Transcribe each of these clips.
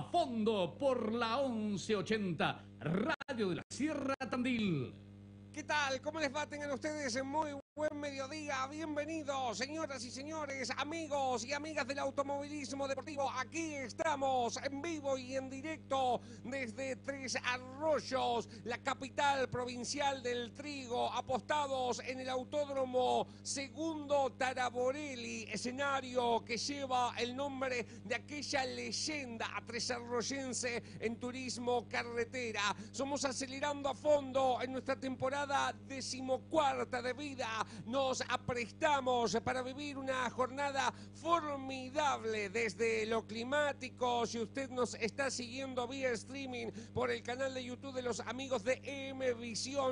vivo por la 1180, Radio de la Sierra Tandil. ¿Qué tal? ¿Cómo les va? Tengan ustedes muy buen mediodía. Bienvenidos, señoras y señores, amigos y amigas del automovilismo deportivo. Aquí estamos en vivo y en directo desde Tres Arroyos, la capital provincial del trigo, apostados en el autódromo Segundo Taraborelli, escenario que lleva el nombre de aquella leyenda tresarroyense en turismo carretera. Somos acelerando a fondo en nuestra temporada decimocuarta de vida nos aprestamos para vivir una jornada formidable desde lo climático. Si usted nos está siguiendo vía streaming por el canal de YouTube de los amigos de M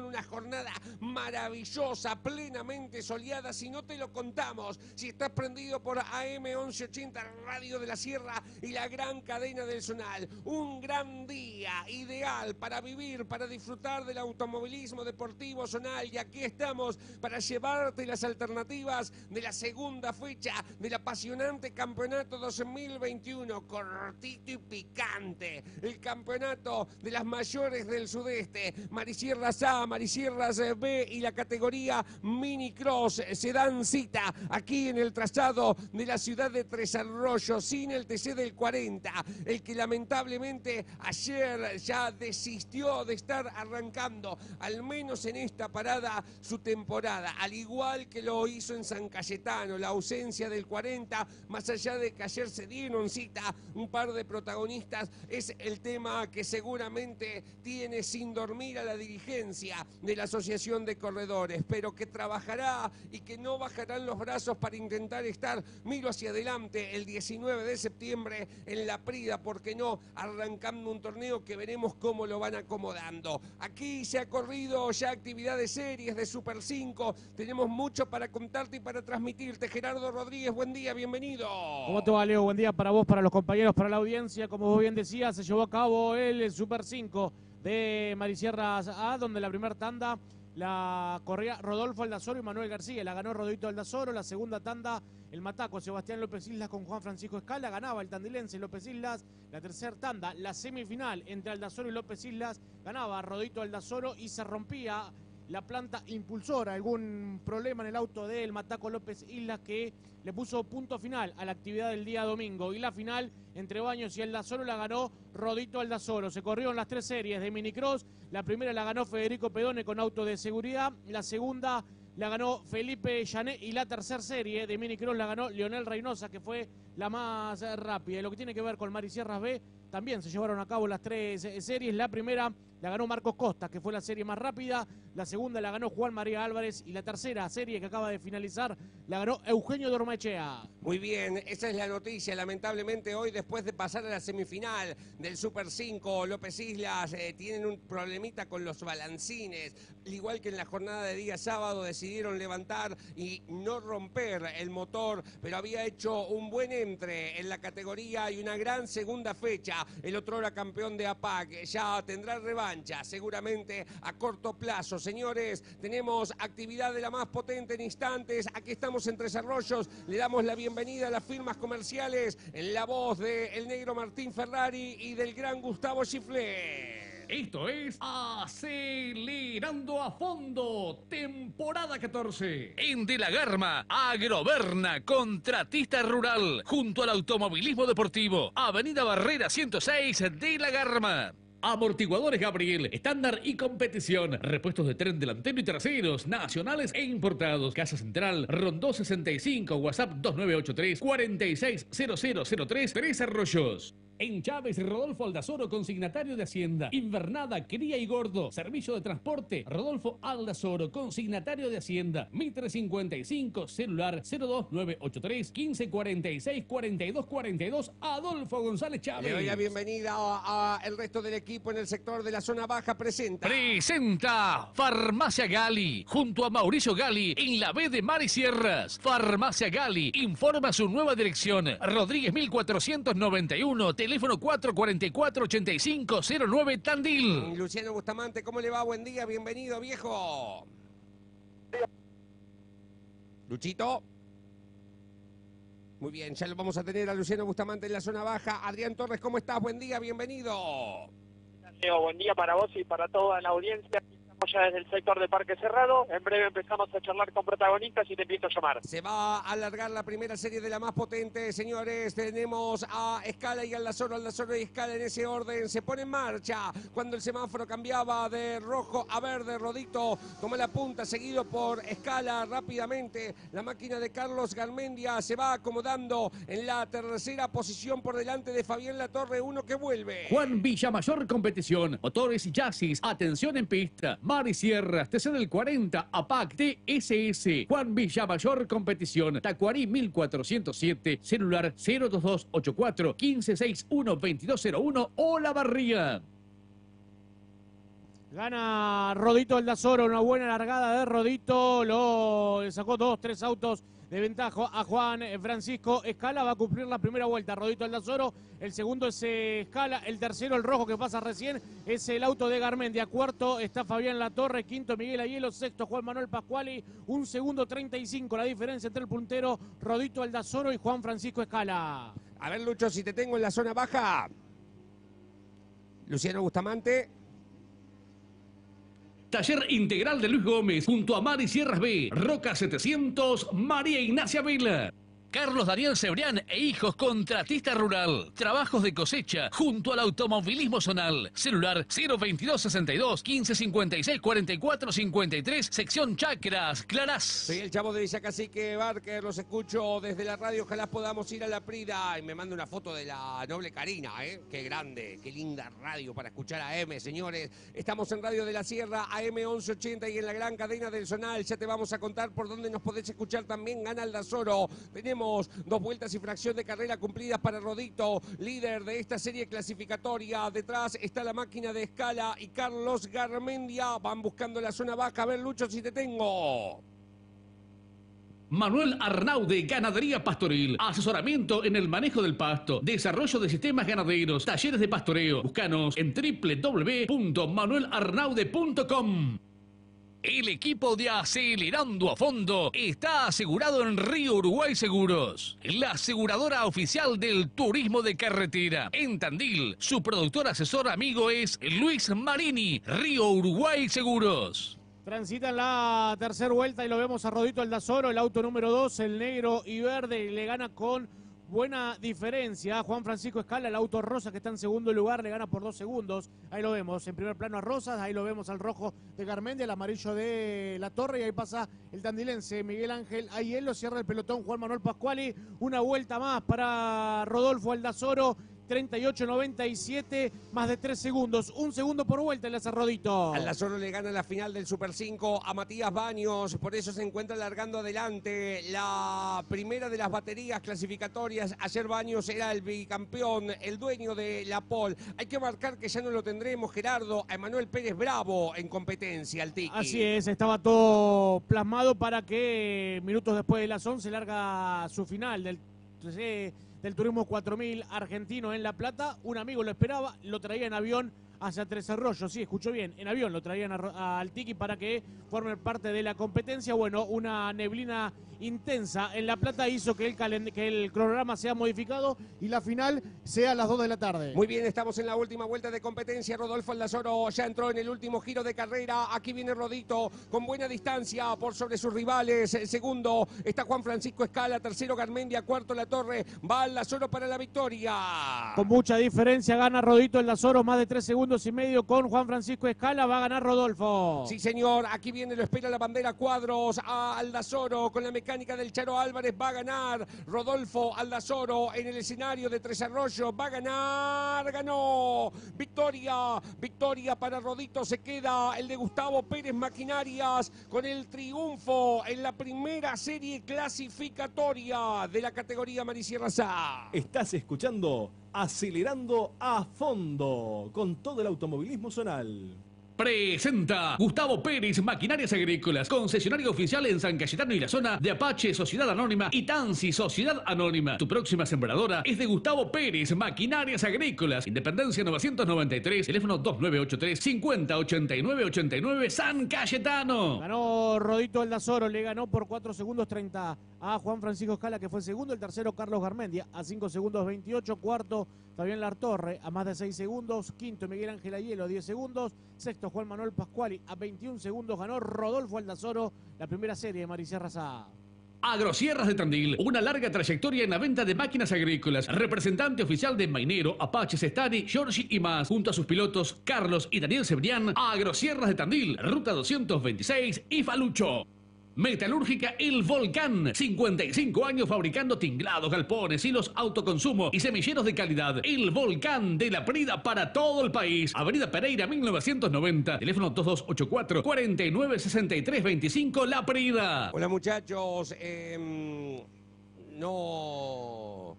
una jornada maravillosa, plenamente soleada. Si no te lo contamos, si estás prendido por AM 1180 Radio de la Sierra y la gran cadena del Zonal, un gran día ideal para vivir, para disfrutar del automovilismo deportivo zonal. Y aquí estamos para llevar llevarte las alternativas de la segunda fecha del apasionante campeonato 2021, cortito y picante. El campeonato de las mayores del sudeste, Marisierras A, Marisierras B y la categoría Mini Cross se dan cita aquí en el trazado de la ciudad de Tres Arroyos, sin el TC del 40, el que lamentablemente ayer ya desistió de estar arrancando, al menos en esta parada, su temporada igual que lo hizo en San Cayetano, la ausencia del 40, más allá de que ayer se dieron cita un par de protagonistas, es el tema que seguramente tiene sin dormir a la dirigencia de la Asociación de Corredores, pero que trabajará y que no bajarán los brazos para intentar estar, miro hacia adelante, el 19 de septiembre en la Prida, porque no, arrancando un torneo que veremos cómo lo van acomodando. Aquí se ha corrido ya actividades series de Super 5, tenemos mucho para contarte y para transmitirte. Gerardo Rodríguez, buen día, bienvenido. ¿Cómo te va, Leo? Buen día para vos, para los compañeros, para la audiencia. Como vos bien decías, se llevó a cabo el Super 5 de Marisierras A, donde la primera tanda la corría Rodolfo Aldazoro y Manuel García. La ganó Rodito Aldazoro. La segunda tanda, el Mataco, Sebastián López Islas con Juan Francisco Escala. Ganaba el tandilense López Islas. La tercera tanda, la semifinal entre Aldazoro y López Islas. Ganaba Rodito Aldazoro y se rompía la planta impulsora, algún problema en el auto del Mataco López Islas que le puso punto final a la actividad del día domingo. Y la final entre Baños y Aldazoro la ganó Rodito Aldazoro. Se corrió en las tres series de Minicross. La primera la ganó Federico Pedone con auto de seguridad. La segunda la ganó Felipe Llané y la tercera serie de Minicross la ganó Leonel Reynosa, que fue la más rápida. Y lo que tiene que ver con Marisierras B, también se llevaron a cabo las tres series. La primera la ganó Marcos Costa, que fue la serie más rápida. La segunda la ganó Juan María Álvarez. Y la tercera serie que acaba de finalizar la ganó Eugenio Dormachea. Muy bien, esa es la noticia. Lamentablemente hoy, después de pasar a la semifinal del Super 5, López Islas eh, tienen un problemita con los balancines. Al igual que en la jornada de día sábado decidieron levantar y no romper el motor, pero había hecho un buen entre en la categoría y una gran segunda fecha. El otro era campeón de APAC ya tendrá revancha seguramente a corto plazo. Señores, tenemos actividad de la más potente en instantes. Aquí estamos en Tres Arroyos. Le damos la bienvenida a las firmas comerciales en la voz del el negro Martín Ferrari y del gran Gustavo Chiflé. Esto es Acelerando a Fondo, temporada 14. En De la Garma, Agroberna, contratista rural, junto al automovilismo deportivo. Avenida Barrera 106 de La Garma. Amortiguadores Gabriel, estándar y competición. Repuestos de tren delantero y traseros, nacionales e importados. Casa Central, Rondó 65, WhatsApp 2983 460003, Tres Arroyos. En Chávez, Rodolfo Aldazoro, consignatario de Hacienda. Invernada, cría y gordo. Servicio de transporte, Rodolfo Aldazoro, consignatario de Hacienda. Mitre 55, celular 02983 1546 4242. Adolfo González Chávez. Le doy la bienvenida a, el resto del equipo en el sector de la zona baja. Presenta. Presenta Farmacia Gali, junto a Mauricio Gali, en la B de Mar y Sierras. Farmacia Gali informa su nueva dirección. Rodríguez 1491 teléfono 444-8509 Tandil. Luciano Bustamante, ¿cómo le va? Buen día, bienvenido, viejo. Luchito. Muy bien, ya lo vamos a tener a Luciano Bustamante en la zona baja. Adrián Torres, ¿cómo estás? Buen día, bienvenido. Leo, buen día para vos y para toda la audiencia. Ya desde el sector de Parque Cerrado. En breve empezamos a charlar con protagonistas y te empiezo a llamar. Se va a alargar la primera serie de la más potente, señores. Tenemos a Escala y Aldazoro, Aldazoro y Escala en ese orden. Se pone en marcha cuando el semáforo cambiaba de rojo a verde. Rodito toma la punta, seguido por Escala rápidamente. La máquina de Carlos Garmendia se va acomodando en la tercera posición por delante de Fabián Latorre, uno que vuelve. Juan Villamayor Competición, motores y chasis, atención en pista, Mari Sierras, TC del 40, APAC, TSS, Juan Villamayor Competición, Tacuarí 1407, celular 02284 1561 2201 o Barría. Gana Rodito Aldazoro, una buena largada de Rodito. Lo sacó dos, tres autos de ventaja a Juan Francisco Escala. Va a cumplir la primera vuelta. Rodito Aldazoro. El segundo es eh, Escala. El tercero, el rojo que pasa recién, es el auto de Garmendia. Cuarto está Fabián Latorre. Quinto, Miguel Ayelo. Sexto, Juan Manuel Pascuali. Un segundo, 35. La diferencia entre el puntero Rodito Aldazoro y Juan Francisco Escala. A ver, Lucho, si te tengo en la zona baja. Luciano Bustamante. Taller Integral de Luis Gómez, junto a Mari Sierras B, Roca 700, María Ignacia Vela. Carlos Daniel Cebrián e hijos contratista rural. Trabajos de cosecha junto al automovilismo zonal. Celular 02262 1556 44 53 sección Chacras, Clarás. Soy el chavo de Villa Cacique Barker, los escucho desde la radio, ojalá podamos ir a la Prida y me manda una foto de la noble Karina, ¿eh? Qué grande, qué linda radio para escuchar a M, señores. Estamos en Radio de la Sierra, AM 1180 y en la gran cadena del Zonal, ya te vamos a contar por dónde nos podés escuchar también, gana el. Tenemos dos vueltas y fracción de carrera cumplidas para Rodito, líder de esta serie clasificatoria. Detrás está la máquina de escala y Carlos Garmendia. Van buscando la zona baja. A ver, Lucho, si te tengo. Manuel Arnaude, Ganadería Pastoril. Asesoramiento en el manejo del pasto. Desarrollo de sistemas ganaderos. Talleres de pastoreo. Búscanos en www.manuelarnaude.com. El equipo de Acelerando a Fondo está asegurado en Río Uruguay Seguros, la aseguradora oficial del turismo de carretera. En Tandil, su productor asesor amigo es Luis Marini, Río Uruguay Seguros. Transita en la tercera vuelta y lo vemos a Rodito Aldazoro, el auto número 2, el negro y verde, y le gana con buena diferencia. Juan Francisco Escala, el auto rosa que está en segundo lugar, le gana por dos segundos. Ahí lo vemos, en primer plano a Rosas, ahí lo vemos al rojo de Garmendia, el amarillo de La Torre, y ahí pasa el tandilense Miguel Ángel Ayelo, cierra el pelotón Juan Manuel Pascuali. Una vuelta más para Rodolfo Aldazoro. 38-97, más de 3 segundos. Un segundo por vuelta el Rodito. Aldazoro le gana la final del Super 5 a Matías Baños, por eso se encuentra alargando adelante la primera de las baterías clasificatorias. Ayer Baños era el bicampeón, el dueño de la Pol. Hay que marcar que ya no lo tendremos, Gerardo, a Emanuel Pérez Bravo en competencia, el Tiki. Así es, estaba todo plasmado para que minutos después de las 11 larga su final del del Turismo 4000 argentino en La Plata. Un amigo lo esperaba, lo traía en avión hacia Tres Arroyos. Sí, escuchó bien, en avión lo traían al Tiki para que forme parte de la competencia. Bueno, una neblina intensa en La Plata hizo que el, que el cronograma sea modificado y la final sea a las 2 de la tarde. Muy bien, estamos en la última vuelta de competencia. Rodolfo Aldazoro ya entró en el último giro de carrera. Aquí viene Rodito con buena distancia por sobre sus rivales. El segundo está Juan Francisco Escala, tercero Garmendia, cuarto La Torre. Va Aldazoro para la victoria. Con mucha diferencia gana Rodito Aldazoro, más de tres segundos y medio con Juan Francisco Escala. Va a ganar Rodolfo. Sí, señor. Aquí viene, lo espera la bandera cuadros a Aldazoro con la mecánica del Charo Álvarez va a ganar. Rodolfo Aldazoro en el escenario de Tres Arroyos va a ganar. Ganó. Victoria. Victoria para Rodito. Se queda el de Gustavo Pérez Maquinarias con el triunfo en la primera serie clasificatoria de la categoría Marisierra Sá. Estás escuchando Acelerando a Fondo con todo el automovilismo zonal. Presenta Gustavo Pérez, Maquinarias Agrícolas, concesionario oficial en San Cayetano y la zona de Apache, Sociedad Anónima y Tansi, Sociedad Anónima. Tu próxima sembradora es de Gustavo Pérez, Maquinarias Agrícolas, Independencia 993, teléfono 2983 508989 San Cayetano. Ganó Rodito Aldazoro, le ganó por 4 segundos 30 a Juan Francisco Escala, que fue segundo. El tercero, Carlos Garmendia, a 5 segundos 28. Cuarto, Fabián Lartorre, a más de 6 segundos. Quinto, Miguel Ángel Ayelo, 10 segundos. Sexto, Juan Manuel Pascuali, a 21 segundos. Ganó Rodolfo Aldazoro, la primera serie de Maricierra Sá. Agrosierras de Tandil, una larga trayectoria en la venta de máquinas agrícolas. Representante oficial de Mainero, Apache, Stani, Giorgi y más, junto a sus pilotos Carlos y Daniel Cebrián, Agrosierras de Tandil, Ruta 226 y Falucho. Metalúrgica El Volcán, 55 años fabricando tinglados, galpones, hilos autoconsumo y semilleros de calidad. El Volcán de la Prida para todo el país. Avenida Pereira 1990, teléfono 2284-496325 La Prida. Hola muchachos, em, no...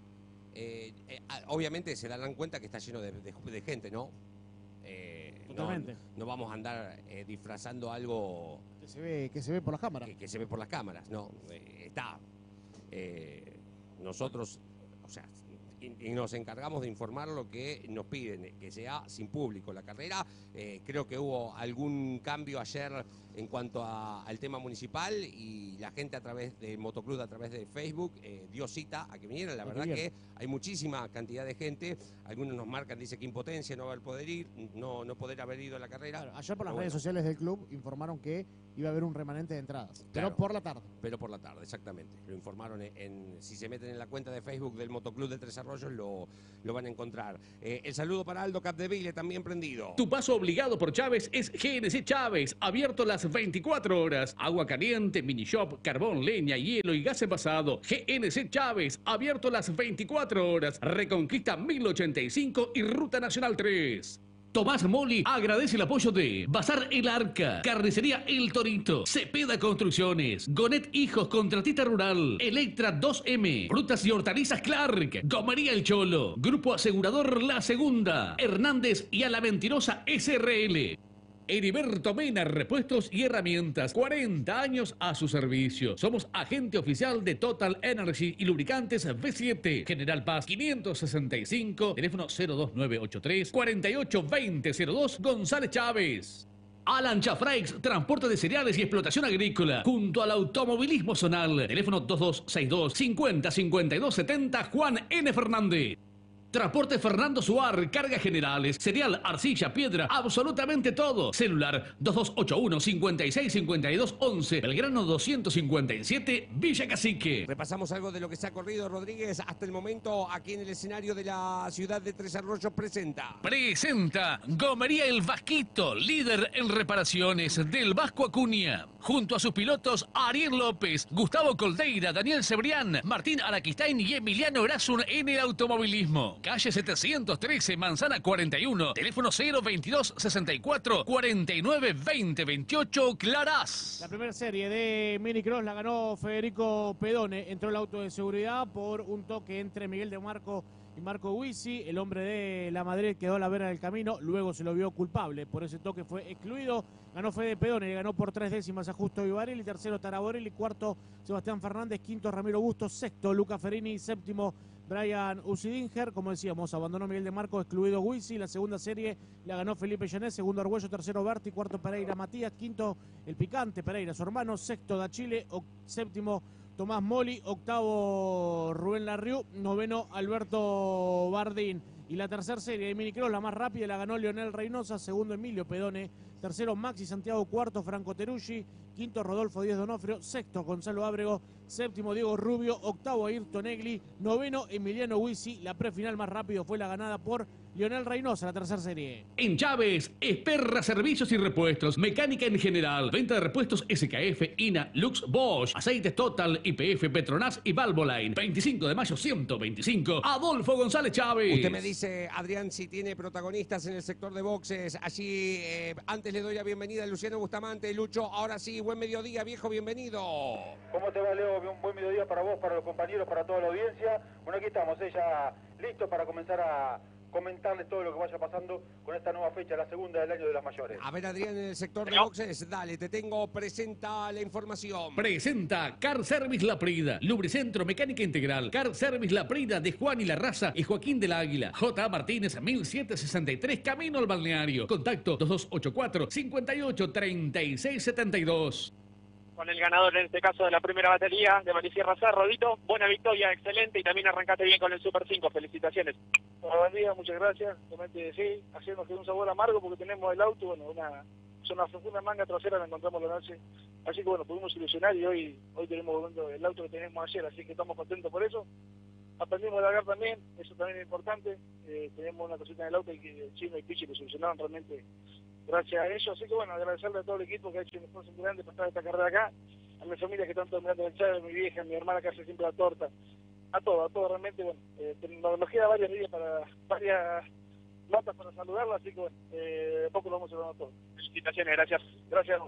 eh, eh, ah, obviamente se darán cuenta que está lleno de, de- de gente, ¿no? Eh, no- Totalmente. No, vamos a andar eh, disfrazando algo Que se ve, que se ve por las cámaras. que, que se ve por las cámaras, ¿no? Eh, está. Eh, nosotros, o sea, y, y nos encargamos de informar lo que nos piden, eh, que sea sin público la carrera. Eh, creo que hubo algún cambio ayer en cuanto a- al tema municipal y la gente a través del motoclub, a través de Facebook, eh, dio cita a que vinieran. La verdad bien. que hay muchísima cantidad de gente. Algunos nos marcan, dice que impotencia, no haber poder ir, no, no poder haber ido a la carrera. Claro, ayer por las Pero redes bueno. sociales del club informaron que iba a haber un remanente de entradas, Claro. pero por la tarde. pero por la tarde, exactamente. Lo informaron en, en- si se meten en la cuenta de Facebook del Motoclub de Tres Arroyos lo, lo van a encontrar. Eh, el saludo para Aldo Capdeville, también prendido. Tu paso obligado por Chávez es GNC Chávez, abierto las 24 horas. Agua caliente, mini shop, carbón, leña, hielo y gas envasado. GNC Chávez, abierto las 24 horas. Reconquista 1085 y Ruta Nacional 3. Tomás Moli agradece el apoyo de Bazar El Arca, Carnicería El Torito, Cepeda Construcciones, Gonet Hijos Contratista Rural, Electra 2M, Frutas y Hortalizas Clark, Gomería El Cholo, Grupo Asegurador La Segunda, Hernández y a la Mentirosa SRL. Heriberto Mena, repuestos y herramientas. 40 años a su servicio. Somos agente oficial de Total Energy y lubricantes V7. General Paz 565, teléfono 02983 482002 González Chávez. Alan Chafraix, transporte de cereales y explotación agrícola, junto al automovilismo zonal. Teléfono 2262 50 52 70 Juan N. Fernández. Transporte Fernando Suar, cargas generales, cereal, arcilla, piedra, absolutamente todo. Celular 2281 56 52 11, Belgrano 257, Villa Cacique. Repasamos algo de lo que se ha corrido Rodríguez hasta el momento aquí en el escenario de la ciudad de Tres Arroyos presenta. Presenta Gomería El Vasquito, líder en reparaciones del Vasco Acuña. Junto a sus pilotos Ariel López, Gustavo Coldeira, Daniel Cebrián, Martín Araquistain y Emiliano Erasun en el automovilismo. Calle 713, Manzana 41, teléfono 022 64 49 20 28, Clarás. La primera serie de Minicross la ganó Federico Pedone. Entró el auto de seguridad por un toque entre Miguel de Marco y Marco Huisi. El hombre de la Madrid quedó a la vera del camino. Luego se lo vio culpable. Por ese toque fue excluido. Ganó Fede Pedone. Ganó por tres décimas a Justo Ibarelli. Tercero Taraborelli. Cuarto Sebastián Fernández. Quinto Ramiro Bustos. Sexto Luca Ferini. Séptimo Brian Usidinger. Como decíamos, abandonó Miguel de Marco. Excluido Huisi. La segunda serie la ganó Felipe Llanet. Segundo Argüello. Tercero Berti. Cuarto Pereira Matías. Quinto el picante Pereira, su hermano, sexto da Chile, séptimo Tomás Moli, octavo Rubén Larriú, noveno Alberto Bardín. Y la tercera serie de Minicross, la más rápida, la ganó Leonel Reynosa, segundo Emilio Pedone, tercero Maxi Santiago, cuarto Franco Teruggi, quinto Rodolfo Díaz Donofrio, sexto Gonzalo Ábrego, séptimo Diego Rubio, octavo Ayrton Negli, noveno Emiliano Huisi. La prefinal más rápido fue la ganada por Leonel Reynosa, la tercera serie. En Chávez, Esperra Servicios y Repuestos, mecánica en general, venta de repuestos SKF, INA, Lux, Bosch, aceites Total, IPF, Petronas y Valvoline. 25 de mayo 125, Adolfo González Chávez. Usted me dice, Adrián, si tiene protagonistas en el sector de boxes. Allí, eh, antes le doy la bienvenida a Luciano Bustamante. Lucho, ahora sí, buen mediodía, viejo, bienvenido. ¿Cómo te va, Leo? Un buen mediodía para vos, para los compañeros, para toda la audiencia. Bueno, aquí estamos, eh, ya listos para comenzar a comentarles todo lo que vaya pasando con esta nueva fecha, la segunda del año de las mayores. A ver, Adrián, en el sector de boxes, dale, te tengo, presenta la información. Presenta Car Service La Prida, Lubricentro Mecánica Integral, Car Service La Prida de Juan y la Raza y Joaquín del Águila, J. Martínez 1763, Camino al Balneario. Contacto 2284 58 36 72. Con el ganador en este caso de la primera batería de Marisierra Sá, Rodito. Buena victoria, excelente y también arrancaste bien con el Super 5. Felicitaciones. Bueno, buen día, muchas gracias. Realmente sí, haciendo que un sabor amargo porque tenemos el auto, bueno, una, es una, manga trasera la encontramos la noche. Así que bueno, pudimos ilusionar y hoy hoy tenemos el auto que tenemos ayer, así que estamos contentos por eso. Aprendimos a largar también, eso también es importante. Eh, tenemos una cosita en el auto y que el chino y Pichi lo solucionaron realmente gracias a ellos. Así que bueno, agradecerle a todo el equipo que ha hecho un esfuerzo muy grande para estar esta carrera acá, a mi familia que están todos mirando el chat, a mi vieja, a mi hermana que hace siempre la torta, a todo, a todo realmente, bueno, eh, nos queda varias días para, varias notas para saludarla, así que bueno, eh, de poco lo vamos a ver todo. Felicitaciones, gracias. Gracias.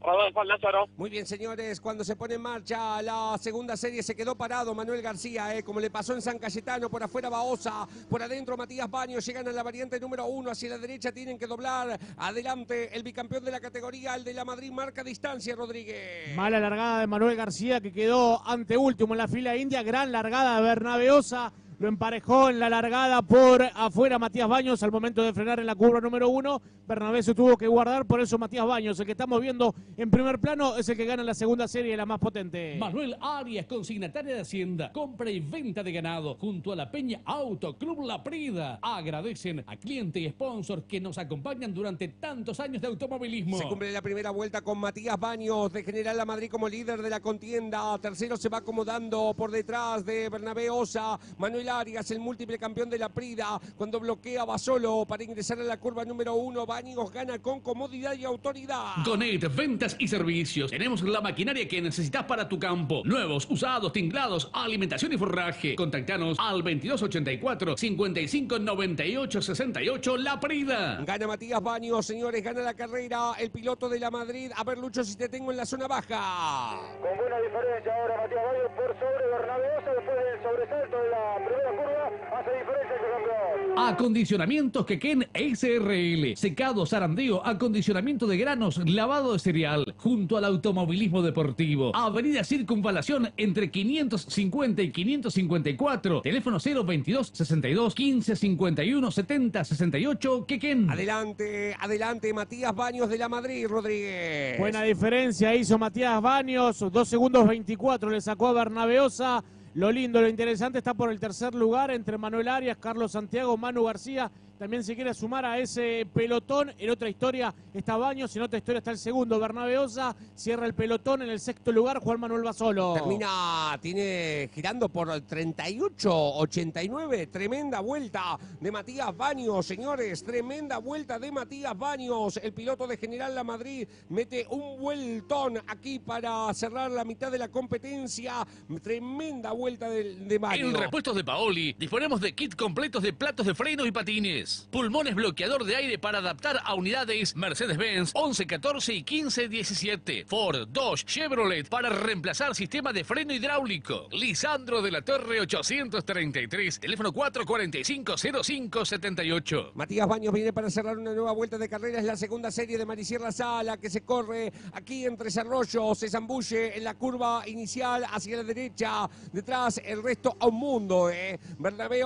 Rodolfo Lázaro. Muy bien, señores, cuando se pone en marcha la segunda serie se quedó parado Manuel García, eh, como le pasó en San Cayetano, por afuera Baosa, por adentro Matías Baños, llegan a la variante número uno, hacia la derecha tienen que doblar, adelante el bicampeón de la categoría, el de la Madrid, marca distancia, Rodríguez. Mala largada de Manuel García que quedó ante último en la fila india, gran largada de Bernabé Osa lo emparejó en la largada por afuera Matías Baños al momento de frenar en la curva número uno. Bernabé se tuvo que guardar, por eso Matías Baños, el que estamos viendo en primer plano, es el que gana la segunda serie, la más potente. Manuel Arias, consignataria de Hacienda, compra y venta de ganado, junto a la Peña Auto Club La Prida. Agradecen a clientes y sponsors que nos acompañan durante tantos años de automovilismo. Se cumple la primera vuelta con Matías Baños de General La Madrid como líder de la contienda. Tercero se va acomodando por detrás de Bernabé Osa. Manuel Arias, el múltiple campeón de la Prida, cuando bloquea va solo para ingresar a la curva número uno. Baños gana con comodidad y autoridad. Gonet, ventas y servicios. Tenemos la maquinaria que necesitas para tu campo. Nuevos, usados, tinglados, alimentación y forraje. Contactanos al 2284 5598 68 La Prida. Gana Matías Baños, señores, gana la carrera el piloto de la Madrid. A ver, Lucho, si te tengo en la zona baja. Con buena diferencia ahora Matías Baños por sobre Bernabé Osa después sobresalto de la primera curva. Hace diferencia el campeón. Acondicionamientos Quequén SRL. Secado, zarandeo, acondicionamiento de granos, lavado de cereal. Junto al automovilismo deportivo. Avenida Circunvalación entre 550 y 554. Teléfono 022 62 15 51 70 68 Quequén. Adelante, adelante, Matías Baños de la Madrid, Rodríguez. Buena diferencia hizo Matías Baños, 2 segundos 24 le sacó a Bernabé Osa. Lo lindo, lo interesante está por el tercer lugar entre Manuel Arias, Carlos Santiago, Manu García. También se quiere sumar a ese pelotón. En otra historia está Baños, en otra historia está el segundo, Bernabé Osa. Cierra el pelotón en el sexto lugar, Juan Manuel Basolo. Termina, tiene girando por 38-89. Tremenda vuelta de Matías Baños, señores. Tremenda vuelta de Matías Baños. El piloto de General La Madrid mete un vueltón aquí para cerrar la mitad de la competencia. Tremenda vuelta de, de En Baños. repuestos de Paoli disponemos de kit completos de platos de freno y patines. Pulmones bloqueador de aire para adaptar a unidades Mercedes-Benz 11, 14 y 15, 17. Ford, Dodge, Chevrolet para reemplazar sistema de freno hidráulico. Lisandro de la Torre 833, teléfono 445-0578. Matías Baños viene para cerrar una nueva vuelta de carrera. Es la segunda serie de Marisierra Sala que se corre aquí en Tres Arroyos. Se zambulle en la curva inicial hacia la derecha. Detrás el resto a un mundo. ¿eh? Bernabé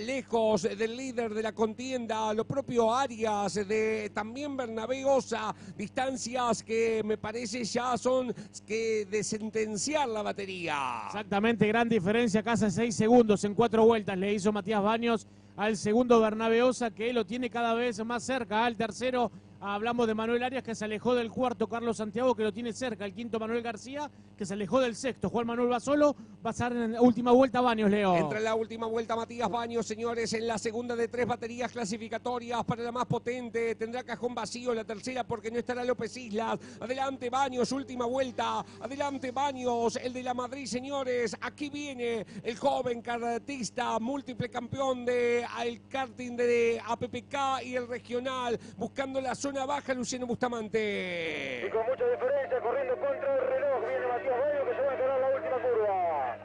lejos del líder de la contienda. Lo propio Arias de también Bernabé Osa. Distancias que me parece ya son que de sentenciar la batería. Exactamente, gran diferencia, casi seis segundos en cuatro vueltas le hizo Matías Baños al segundo Bernabé Osa, que lo tiene cada vez más cerca, al tercero. Hablamos de Manuel Arias que se alejó del cuarto, Carlos Santiago que lo tiene cerca, el quinto Manuel García que se alejó del sexto, Juan Manuel Basolo va a estar en la última vuelta Baños, Leo. Entra en la última vuelta Matías Baños, señores, en la segunda de tres baterías clasificatorias para la más potente. Tendrá cajón vacío la tercera porque no estará López Islas. Adelante Baños, última vuelta. Adelante Baños, el de la Madrid, señores. Aquí viene el joven kartista, múltiple campeón de el karting de APPK y el regional, buscando la zona baja Luciano Y Bustamante. con mucha diferencia, corriendo contra el reloj, viene Matías Baños que se va a ganar la última curva.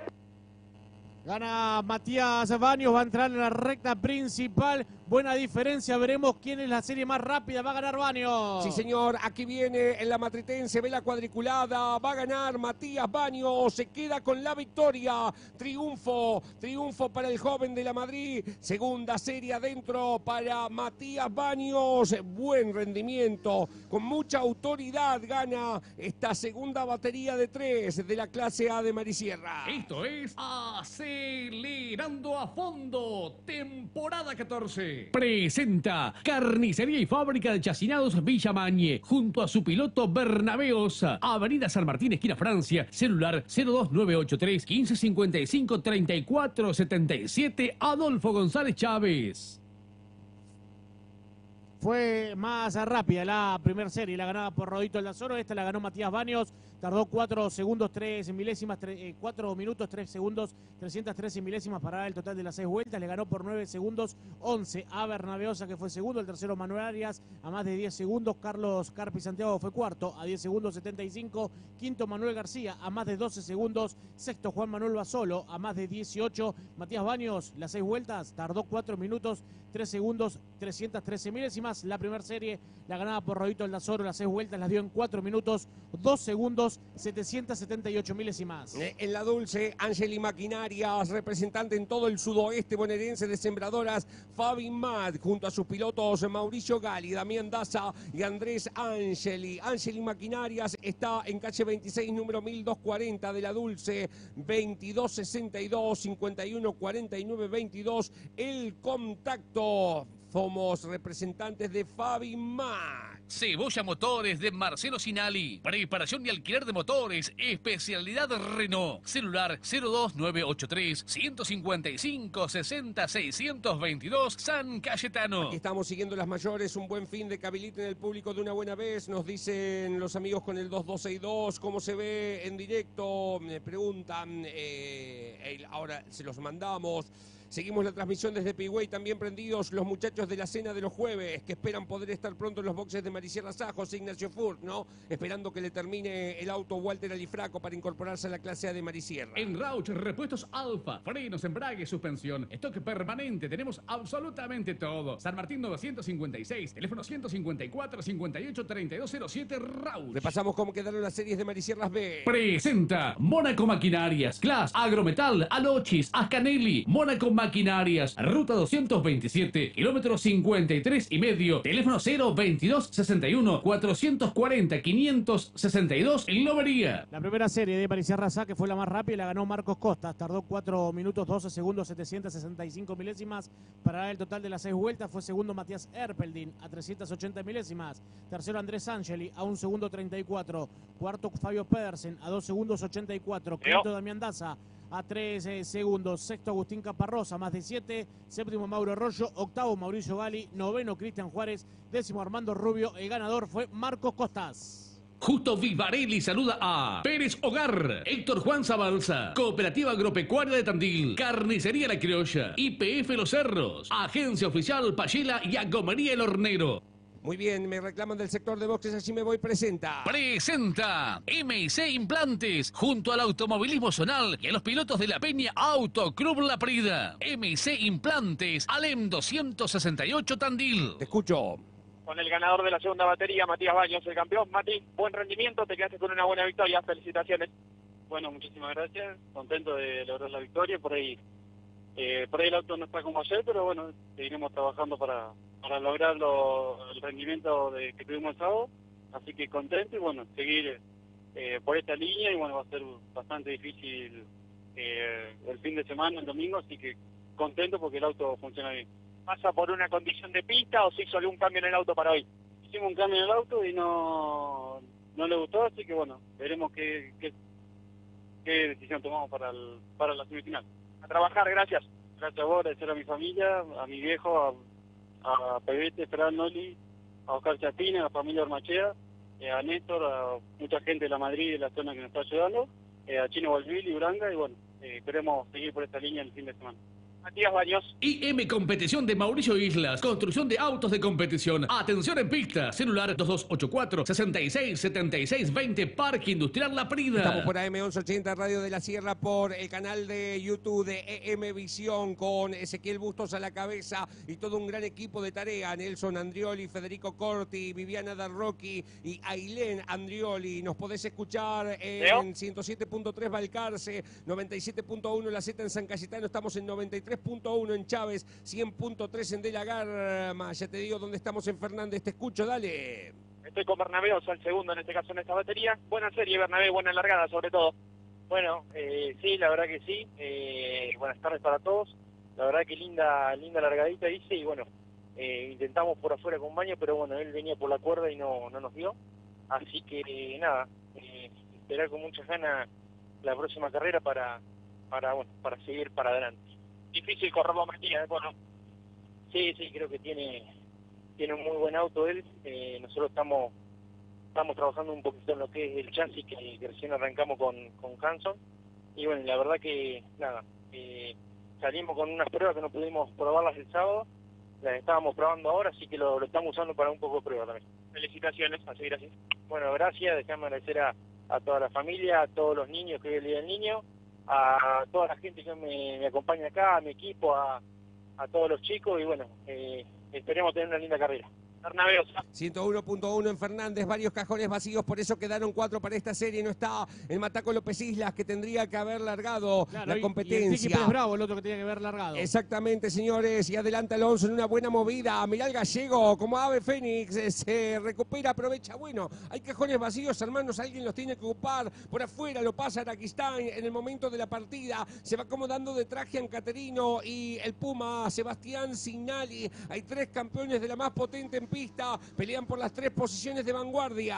Gana Matías Baños, va a entrar en la recta principal. Buena diferencia, veremos quién es la serie más rápida. Va a ganar Baños. Sí, señor, aquí viene en la matritense, ve la cuadriculada, va a ganar Matías Baños, se queda con la victoria. Triunfo, triunfo para el joven de la Madrid. Segunda serie adentro para Matías Baños. Buen rendimiento, con mucha autoridad gana esta segunda batería de tres de la clase A de Marisierra. Esto es Acelerando a Fondo, temporada 14. Presenta Carnicería y Fábrica de Chacinados Villamañe, junto a su piloto Bernabé Osa. Avenida San Martín, esquina Francia, celular 02983 1555 3477 Adolfo González Chávez. Fue más rápida la primera serie, la ganaba por Rodito el Lazoro, esta la ganó Matías Baños, tardó 4 segundos, 3 milésimas, 4 minutos, 3 segundos, 313 milésimas para el total de las 6 vueltas, le ganó por 9 segundos, 11 a Bernabeosa que fue segundo, el tercero Manuel Arias a más de 10 segundos, Carlos Carpi Santiago fue cuarto a 10 segundos 75, quinto Manuel García a más de 12 segundos, sexto Juan Manuel Basolo a más de 18, Matías Baños. Las 6 vueltas, tardó 4 minutos, 3 segundos, 313 milésimas, la primera serie la ganaba por Rodito el Dazoro, las seis vueltas las dio en 4 minutos, 2 segundos, 778 milésimas. Eh, En la dulce, Angeli Maquinarias, representante en todo el sudoeste bonaerense de sembradoras, Fabi Mad, junto a sus pilotos Mauricio Gali, Damián Daza y Andrés Angeli. Angeli Maquinarias está en calle 26, número 1240 de la dulce, 2262 51 49 22. El contacto. Somos representantes de Fabi Mad. Cebolla Motores de Marcelo Sinali. Preparación y alquiler de motores. Especialidad Renault. Celular 02983 155 60 622 San Cayetano. Aquí estamos siguiendo las mayores, un buen fin de Cabilite en el público de una buena vez. Nos dicen los amigos con el 2262 cómo se ve en directo. Me preguntan, eh, ahora se los mandamos. Seguimos la transmisión desde Pigüey, también prendidos los muchachos de la cena de los jueves, que esperan poder estar pronto en los boxes de Marisierra Sajos, Ignacio Furt, ¿no? Esperando que le termine el auto Walter Alifraco para incorporarse a la clase A de Marisierra. En Rauch, repuestos Alfa, frenos, embrague, suspensión, stock permanente, tenemos absolutamente todo. San Martín 956, teléfono 154 58 3207 Rauch. Repasamos cómo quedaron las series de Marisierras B. Presenta Mónaco Maquinarias, Class, Agrometal, Alochis, Ascanelli, Mónaco Maquinarias, Ruta 227, kilómetro 53 y medio, teléfono 022 61 440 562 Lobería. La primera serie de Marisierra Sá, que fue la más rápida, la ganó Marcos Costas. Tardó 4 minutos 12 segundos 765 milésimas para dar el total de las 6 vueltas. Fue segundo Matías Erpeldin a 380 milésimas. Tercero Andrés Angeli a 1 segundo 34. Cuarto Fabio Pedersen a 2 segundos 84. Quinto Damián Daza a 3 segundos. Sexto Agustín Caparrosa, más de 7. Séptimo Mauro Arroyo. Octavo Mauricio Gali. Noveno Cristian Juárez. Décimo Armando Rubio. El ganador fue Marcos Costas. Justo Vivarelli saluda a Pérez Hogar, Héctor Juan Zabalza, Cooperativa Agropecuaria de Tandil, Carnicería La Criolla, IPF Los Cerros, Agencia Oficial Payela y Agomería El Hornero. Muy bien, me reclaman del sector de boxes, así me voy, presenta. Presenta MIC Implantes junto al automovilismo zonal y a los pilotos de la Peña Auto Club La Prida. MIC Implantes, Alem 268 Tandil. Te escucho. Con el ganador de la segunda batería, Matías Baños, el campeón. Mati, buen rendimiento, te quedaste con una buena victoria. Felicitaciones. Bueno, muchísimas gracias. Contento de lograr la victoria. Por ahí, eh, por ahí el auto no está como ayer, pero bueno, seguiremos trabajando para, para lograr lo- el rendimiento de, que tuvimos el sábado. Así que contento y bueno, seguir eh, por esta línea y bueno, va a ser bastante difícil eh, el fin de semana, el domingo, así que contento porque el auto funciona bien. ¿Pasa por una condición de pista o se hizo algún cambio en el auto para hoy? Hicimos un cambio en el auto y no, no le gustó, así que bueno, veremos qué, qué, qué decisión tomamos para, el, para la semifinal. A trabajar, gracias. Gracias a vos, agradecer a mi familia, a mi viejo, a, a Pebete, Fran Noli, a Oscar Chapina, a la familia Ormachea, eh, a Néstor, a mucha gente de la Madrid y de la zona que nos está ayudando, eh, a Chino Valvil y Uranga, y bueno, eh, queremos seguir por esta línea el fin de semana. Matías Baños. IM Competición de Mauricio Islas. Construcción de autos de competición. Atención en pista. Celular 2284 6676 20 Parque Industrial La Prida. Estamos por AM1180 Radio de la Sierra por el canal de YouTube de EM Visión con Ezequiel Bustos a la cabeza y todo un gran equipo de tarea. Nelson Andrioli, Federico Corti, Viviana Darroqui y Ailén Andrioli. Nos podés escuchar en 107.3 Balcarce, 97.1 La Z en San Cayetano. Estamos en 93.1 en Chávez, 100.3 en De la Garma. Ya te digo dónde estamos en Fernández. Te escucho, dale. Estoy con Bernabé, o el segundo en este caso en esta batería. Buena serie, Bernabé, buena largada sobre todo. Bueno, eh, sí, la verdad que sí. Eh, buenas tardes para todos. La verdad que linda linda largadita dice y bueno, eh, intentamos por afuera con Baño, pero bueno, él venía por la cuerda y no, no nos dio. Así que nada, eh, esperar con muchas ganas la próxima carrera para para bueno, para seguir para adelante. Difícil correrlo a Matías, bueno. Sí, sí, creo que tiene tiene un muy buen auto él. Eh, nosotros estamos estamos trabajando un poquito en lo que es el chasis que, que recién arrancamos con, con Hanson. Y bueno, la verdad que nada, eh, salimos con unas pruebas que no pudimos probarlas el sábado, las estábamos probando ahora, así que lo, lo estamos usando para un poco de prueba también. Felicitaciones, así. Bueno, gracias, déjame agradecer a, a toda la familia, a todos los niños que hoy el Día del Niño, a toda la gente que me, acompaña acá, a mi equipo, a, a todos los chicos y bueno, eh, esperemos tener una linda carrera. Bernabé, o sea, 101.1 en Fernández, varios cajones vacíos, por eso quedaron cuatro para esta serie. No está el Mataco López Islas, que tendría que haber largado Claro, la y- Y el competencia. Bravo, el otro que tenía que haber largado. Exactamente, señores. Y adelante Alonso en una buena movida. Mirá el gallego, como ave Fénix, eh, se recupera, aprovecha. Bueno, hay cajones vacíos, hermanos, alguien los tiene que ocupar. Por afuera lo pasa Araquistán en el momento de la partida. Se va acomodando de traje Caterino y el Puma Sebastián Signali. Hay tres campeones de la más potente en pista. Pelean por las tres posiciones de vanguardia.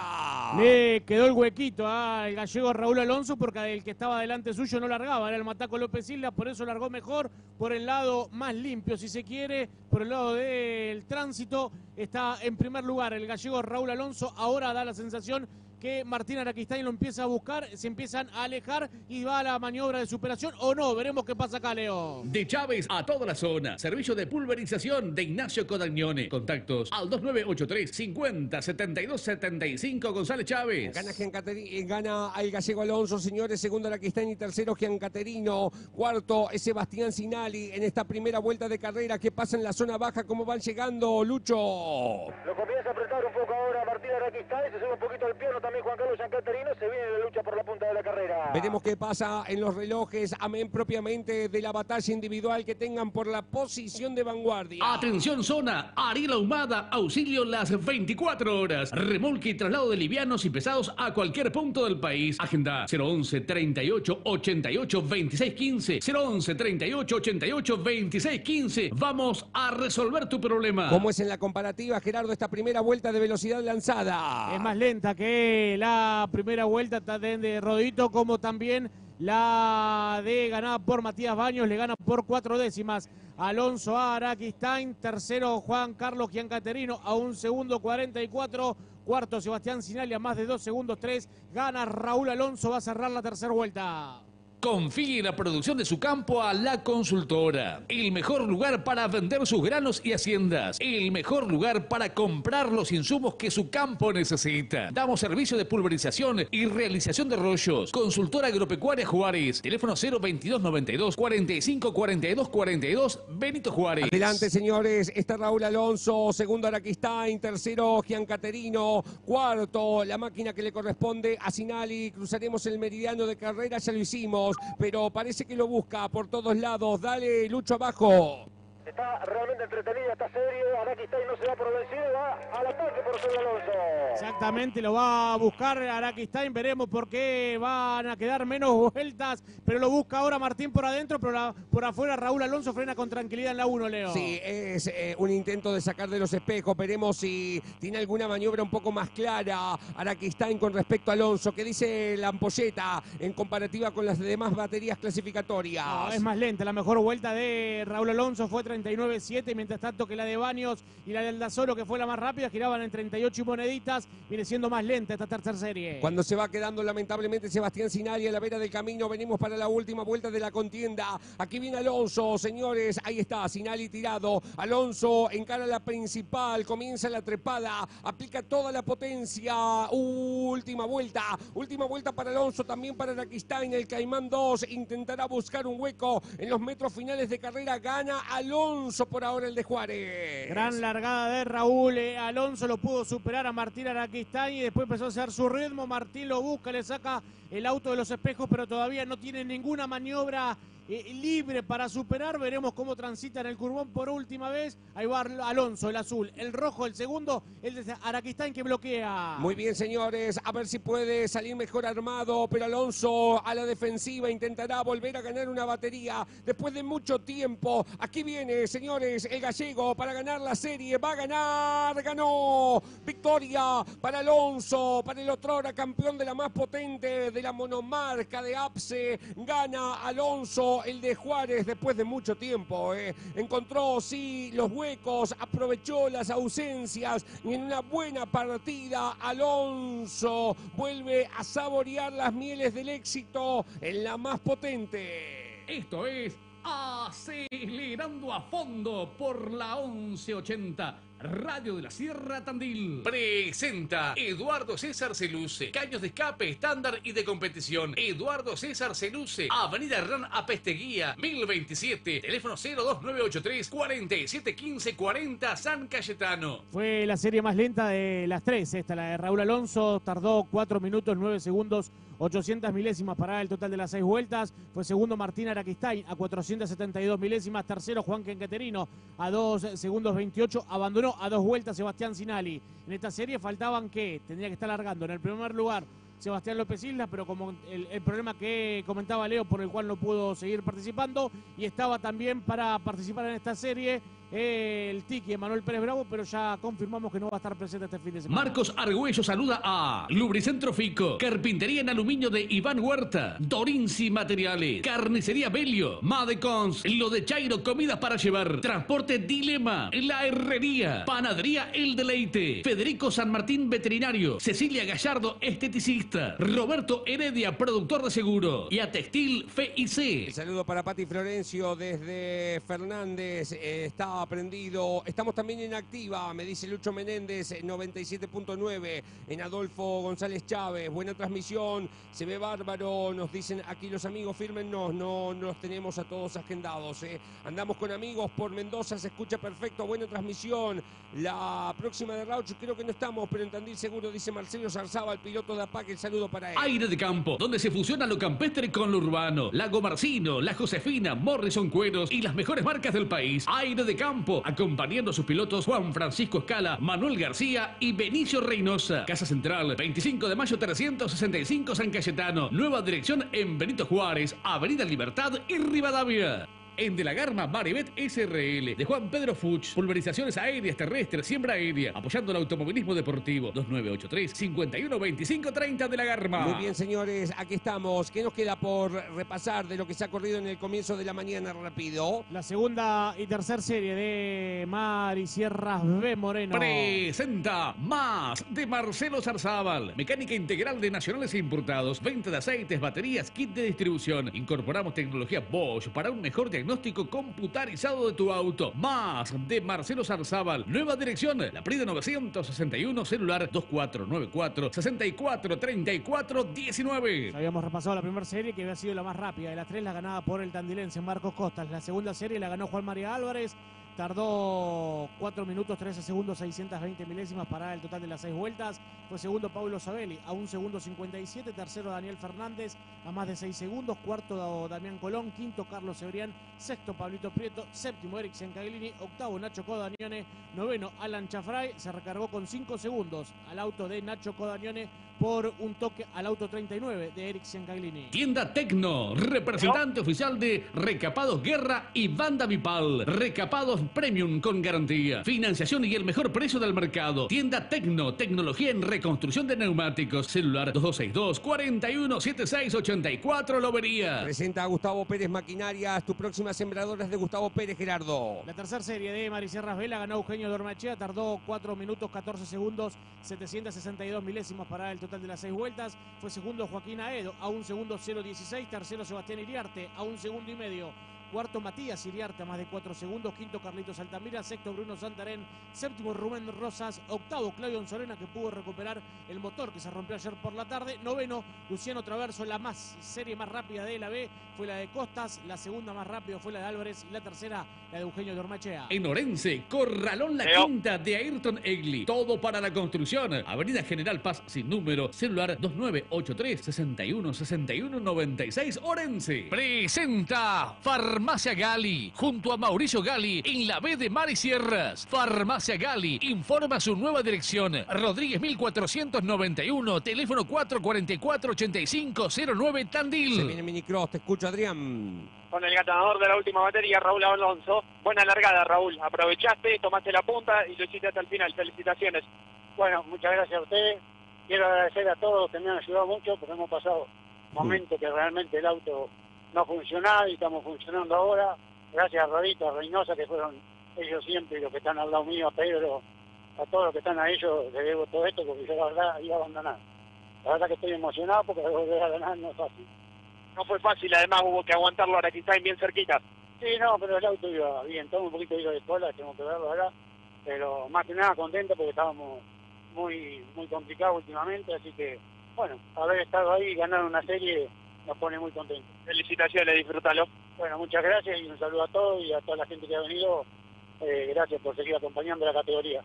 Le quedó el huequito al gallego Raúl Alonso porque el que estaba delante suyo no largaba, era el Mataco López Islas, por eso largó mejor por el lado más limpio, si se quiere, por el lado del tránsito. Está en primer lugar el gallego Raúl Alonso, ahora da la sensación que Martín Araquistain lo empieza a buscar, se empiezan a alejar y va a la maniobra de superación o no, veremos qué pasa acá, Leo. De Chávez a toda la zona. Servicio de pulverización de Ignacio Codagnone. Contactos al 2983 50 72 75 González Chávez. Gana, Giancateri- eh, gana el gallego Alonso, señores. Segundo Araquistán y tercero Giancaterino. Cuarto es Sebastián Sinali en esta primera vuelta de carrera que pasa en la zona baja. ¿Cómo van llegando, Lucho? Lo comienza a apretar un poco ahora Martín Araquistán, se sube un poquito al piano también Juan Carlos Sancaterino, se viene la lucha por la punta de la carrera. Veremos qué pasa en los relojes. Amén propiamente de la batalla individual que tengan por la posición de vanguardia. Atención zona, Ariel Ahumada, auxilio las 24 horas. Remolque y traslado de livianos y pesados a cualquier punto del país. Agenda 011 38 88 26 15. 011 38 88 26 15. Vamos a resolver tu problema. ¿Cómo es en la comparativa, Gerardo, esta primera vuelta de velocidad lanzada? Es más lenta que la primera vuelta de Rodito, como también la de ganada por Matías Baños, le gana por cuatro décimas. Alonso Araquistain, tercero Juan Carlos Giancaterino a un segundo 44, cuarto Sebastián Sinalia más de dos segundos tres, gana Raúl Alonso, va a cerrar la tercera vuelta. Confíe la producción de su campo a La Consultora. El mejor lugar para vender sus granos y haciendas. El mejor lugar para comprar los insumos que su campo necesita. Damos servicio de pulverización y realización de rollos. Consultora Agropecuaria Juárez. Teléfono 022 92 45 42 42 Benito Juárez. Adelante, señores. Está Raúl Alonso, segundo Araquistain, tercero Giancaterino, cuarto la máquina que le corresponde a Sinali. Cruzaremos el meridiano de carrera, ya lo hicimos, pero parece que lo busca por todos lados. Dale, Lucho abajo. Está realmente entretenida esta serie, Araquistán no se da por vencido, va al ataque por Raúl Alonso. Exactamente, lo va a buscar Araquistain, veremos por qué van a quedar menos vueltas, pero lo busca ahora Martín por adentro, pero la- por afuera Raúl Alonso frena con tranquilidad en la 1, Leo. Sí, es eh, un intento de sacar de los espejos. Veremos si tiene alguna maniobra un poco más clara Araquistain con respecto a Alonso. ¿Qué dice la ampolleta en comparativa con las demás baterías clasificatorias? No, es más lenta, la mejor vuelta de Raúl Alonso fue 39.7, mientras tanto que la de Baños y la del Dazoro, que fue la más rápida, giraban en 38 y moneditas, viene siendo más lenta esta tercera serie. Cuando se va quedando lamentablemente Sebastián Sinari a la vera del camino, venimos para la última vuelta de la contienda. Aquí viene Alonso, señores, ahí está, Sinari tirado. Alonso encara la principal, comienza la trepada, aplica toda la potencia. Última vuelta, última vuelta para Alonso, también para Rakistain, el Caimán 2, intentará buscar un hueco en los metros finales de carrera, gana Alonso por ahora el de Juárez. Gran largada de Raúl, eh, Alonso lo pudo superar a Martín Araquistán y después empezó a hacer su ritmo, Martín lo busca, le saca el auto de los espejos, pero todavía no tiene ninguna maniobra libre para superar. Veremos cómo transita en el curbón por última vez. Ahí va Alonso, el azul, el rojo, el segundo, el de Araquistán que bloquea. Muy bien, señores, a ver si puede salir mejor armado, pero Alonso a la defensiva intentará volver a ganar una batería después de mucho tiempo. Aquí viene, señores, el gallego para ganar la serie. Va a ganar, ganó. Victoria para Alonso, para el otrora campeón de la más potente de la monomarca de APSE. Gana Alonso, el de Juárez, después de mucho tiempo. eh. Encontró, sí, los huecos, aprovechó las ausencias y en una buena partida Alonso vuelve a saborear las mieles del éxito en la más potente. Esto es Acelerando a Fondo por la 1180, Radio de la Sierra Tandil. Presenta Eduardo César Celuce. Caños de escape estándar y de competición. Eduardo César Celuce. Avenida Hernán Apesteguía, 1027. Teléfono 02983 4715 40 San Cayetano. Fue la serie más lenta de las tres. Esta, la de Raúl Alonso, tardó 4 minutos 9 segundos, 800 milésimas para el total de las seis vueltas. Fue segundo Martín Araquistain a 472 milésimas. Tercero Juan Quenqueterino a 2 segundos 28. Abandonó a dos vueltas Sebastián Sinali. En esta serie faltaban que tendría que estar largando en el primer lugar. Sebastián López Isla, pero como el, problema que comentaba Leo, por el cual no pudo seguir participando, y estaba también para participar en esta serie el Tiki Manuel Pérez Bravo, pero ya confirmamos que no va a estar presente este fin de semana. Marcos Argüello saluda a Lubricentro Fico, Carpintería en Aluminio de Iván Huerta, Dorinci Materiales, Carnicería Belio, Madecons, Lo de Chairo Comidas para Llevar, Transporte Dilema, La Herrería, Panadería El Deleite, Federico San Martín Veterinario, Cecilia Gallardo Esteticista, Roberto Heredia Productor de Seguro y a Textil FIC. El saludo para Pati Florencio desde Fernández. eh, está prendido. Estamos también en activa, me dice Lucho Menéndez, eh, 97.9 en Adolfo González Chávez. Buena transmisión, se ve bárbaro. Nos dicen aquí los amigos, fírmennos. No, no los tenemos a todos agendados. eh. Andamos con amigos por Mendoza, se escucha perfecto. Buena transmisión. La próxima de Rauch creo que no estamos, pero en Tandil seguro, dice Marcelo Zarzaba, el piloto de APAC. El saludo para él. Aire de campo, donde se fusiona lo campestre con lo urbano. Lago Marcino, La Josefina, Morrison Cueros y las mejores marcas del país. Aire de campo, acompañando a sus pilotos Juan Francisco Escala, Manuel García y Benicio Reynosa. Casa Central, 25 de mayo 365 San Cayetano. Nueva dirección en Benito Juárez, Avenida Libertad y Rivadavia. En De la Garma, Maribet SRL, de Juan Pedro Fuch, pulverizaciones aéreas, terrestres, siembra aérea, apoyando el automovilismo deportivo. 2983-512530 de la Garma. Muy bien, señores, aquí estamos. ¿Qué nos queda por repasar de lo que se ha corrido en el comienzo de la mañana rápido? La segunda y tercera serie de Mari Sierras B. Moreno. Presenta más de Marcelo Zarzábal. Mecánica integral de nacionales e importados. Venta de aceites, baterías, kit de distribución. Incorporamos tecnología Bosch para un mejor diagnóstico computarizado de tu auto. Más de Marcelo Zarzábal. Nueva dirección. La Prida 961 celular 2494 64 34 19. Ya habíamos repasado la primera serie que había sido la más rápida. De las tres la ganada por el tandilense Marcos Costas. La segunda serie la ganó Juan María Álvarez. Tardó 4 minutos 13 segundos 620 milésimas para el total de las seis vueltas. Fue segundo Pablo Sabelli a un segundo 57. Tercero Daniel Fernández a más de 6 segundos. Cuarto Damián Colón. Quinto Carlos Cebrián. Sexto Pablito Prieto. Séptimo Eric Ciancaglini. Octavo Nacho Codañone. Noveno Alan Chafray. Se recargó con 5 segundos al auto de Nacho Codañone por un toque al auto 39 de Eric Ciancaglini. Tienda Tecno, representante oficial de Recapados Guerra y Banda Vipal. Recapados premium con garantía, financiación y el mejor precio del mercado. Tienda Tecno, tecnología en reconstrucción de neumáticos. Celular 2262 417684 Lobería. Presenta a Gustavo Pérez Maquinarias, tu próxima sembradora es de Gustavo Pérez Gerardo. La tercera serie de Marisierras Vela ganó Eugenio Dormachea, tardó 4 minutos 14 segundos, 762 milésimos para el total de las 6 vueltas. Fue segundo Joaquín Aedo, a un segundo 0.16, tercero Sebastián Iriarte, a un segundo y medio. Cuarto Matías Iriarte a más de 4 segundos. Quinto Carlitos Altamira. Sexto Bruno Santarén. Séptimo Rubén Rosas. Octavo Claudio Anzorena que pudo recuperar el motor que se rompió ayer por la tarde. Noveno Luciano Traverso. La más serie más rápida de la B fue la de Costas. La segunda más rápida fue la de Álvarez. Y la tercera la de Eugenio Dormachea. En Orense, Corralón La Leo. Quinta de Ayrton Egli. Todo para la construcción. Avenida General Paz sin número. Celular 2983 61 61 96 Orense. Presenta Farmacia Gali, junto a Mauricio Gali, en la B de Mar y Sierras. Farmacia Gali informa su nueva dirección. Rodríguez 1491, teléfono 444-8509 Se Tandil. viene Minicross, te escucho Adrián. Con el ganador de la última batería, Raúl Alonso. Buena largada, Raúl. Aprovechaste, tomaste la punta y lo hiciste hasta el final. Felicitaciones. Bueno, muchas gracias a ustedes. Quiero agradecer a todos que me han ayudado mucho porque hemos pasado momentos que realmente el auto no funcionaba y estamos funcionando ahora. Gracias a Rodito, a Reynosa, que fueron ellos siempre y los que están al lado mío, a Pedro, a todos los que están a ellos, les debo todo esto porque yo la verdad iba a abandonar. La verdad que estoy emocionado porque volver a ganar no es fácil. No fue fácil, además hubo que aguantarlo ahora que están bien cerquita. Sí, no, pero el auto iba bien, todo un poquito iba de cola, tengo que verlo ahora, pero más que nada contento porque estábamos muy muy complicados últimamente, así que, bueno, haber estado ahí y ganar una serie nos pone muy contentos. Felicitaciones, disfrútalo. Bueno, muchas gracias y un saludo a todos y a toda la gente que ha venido. Eh, gracias por seguir acompañando la categoría.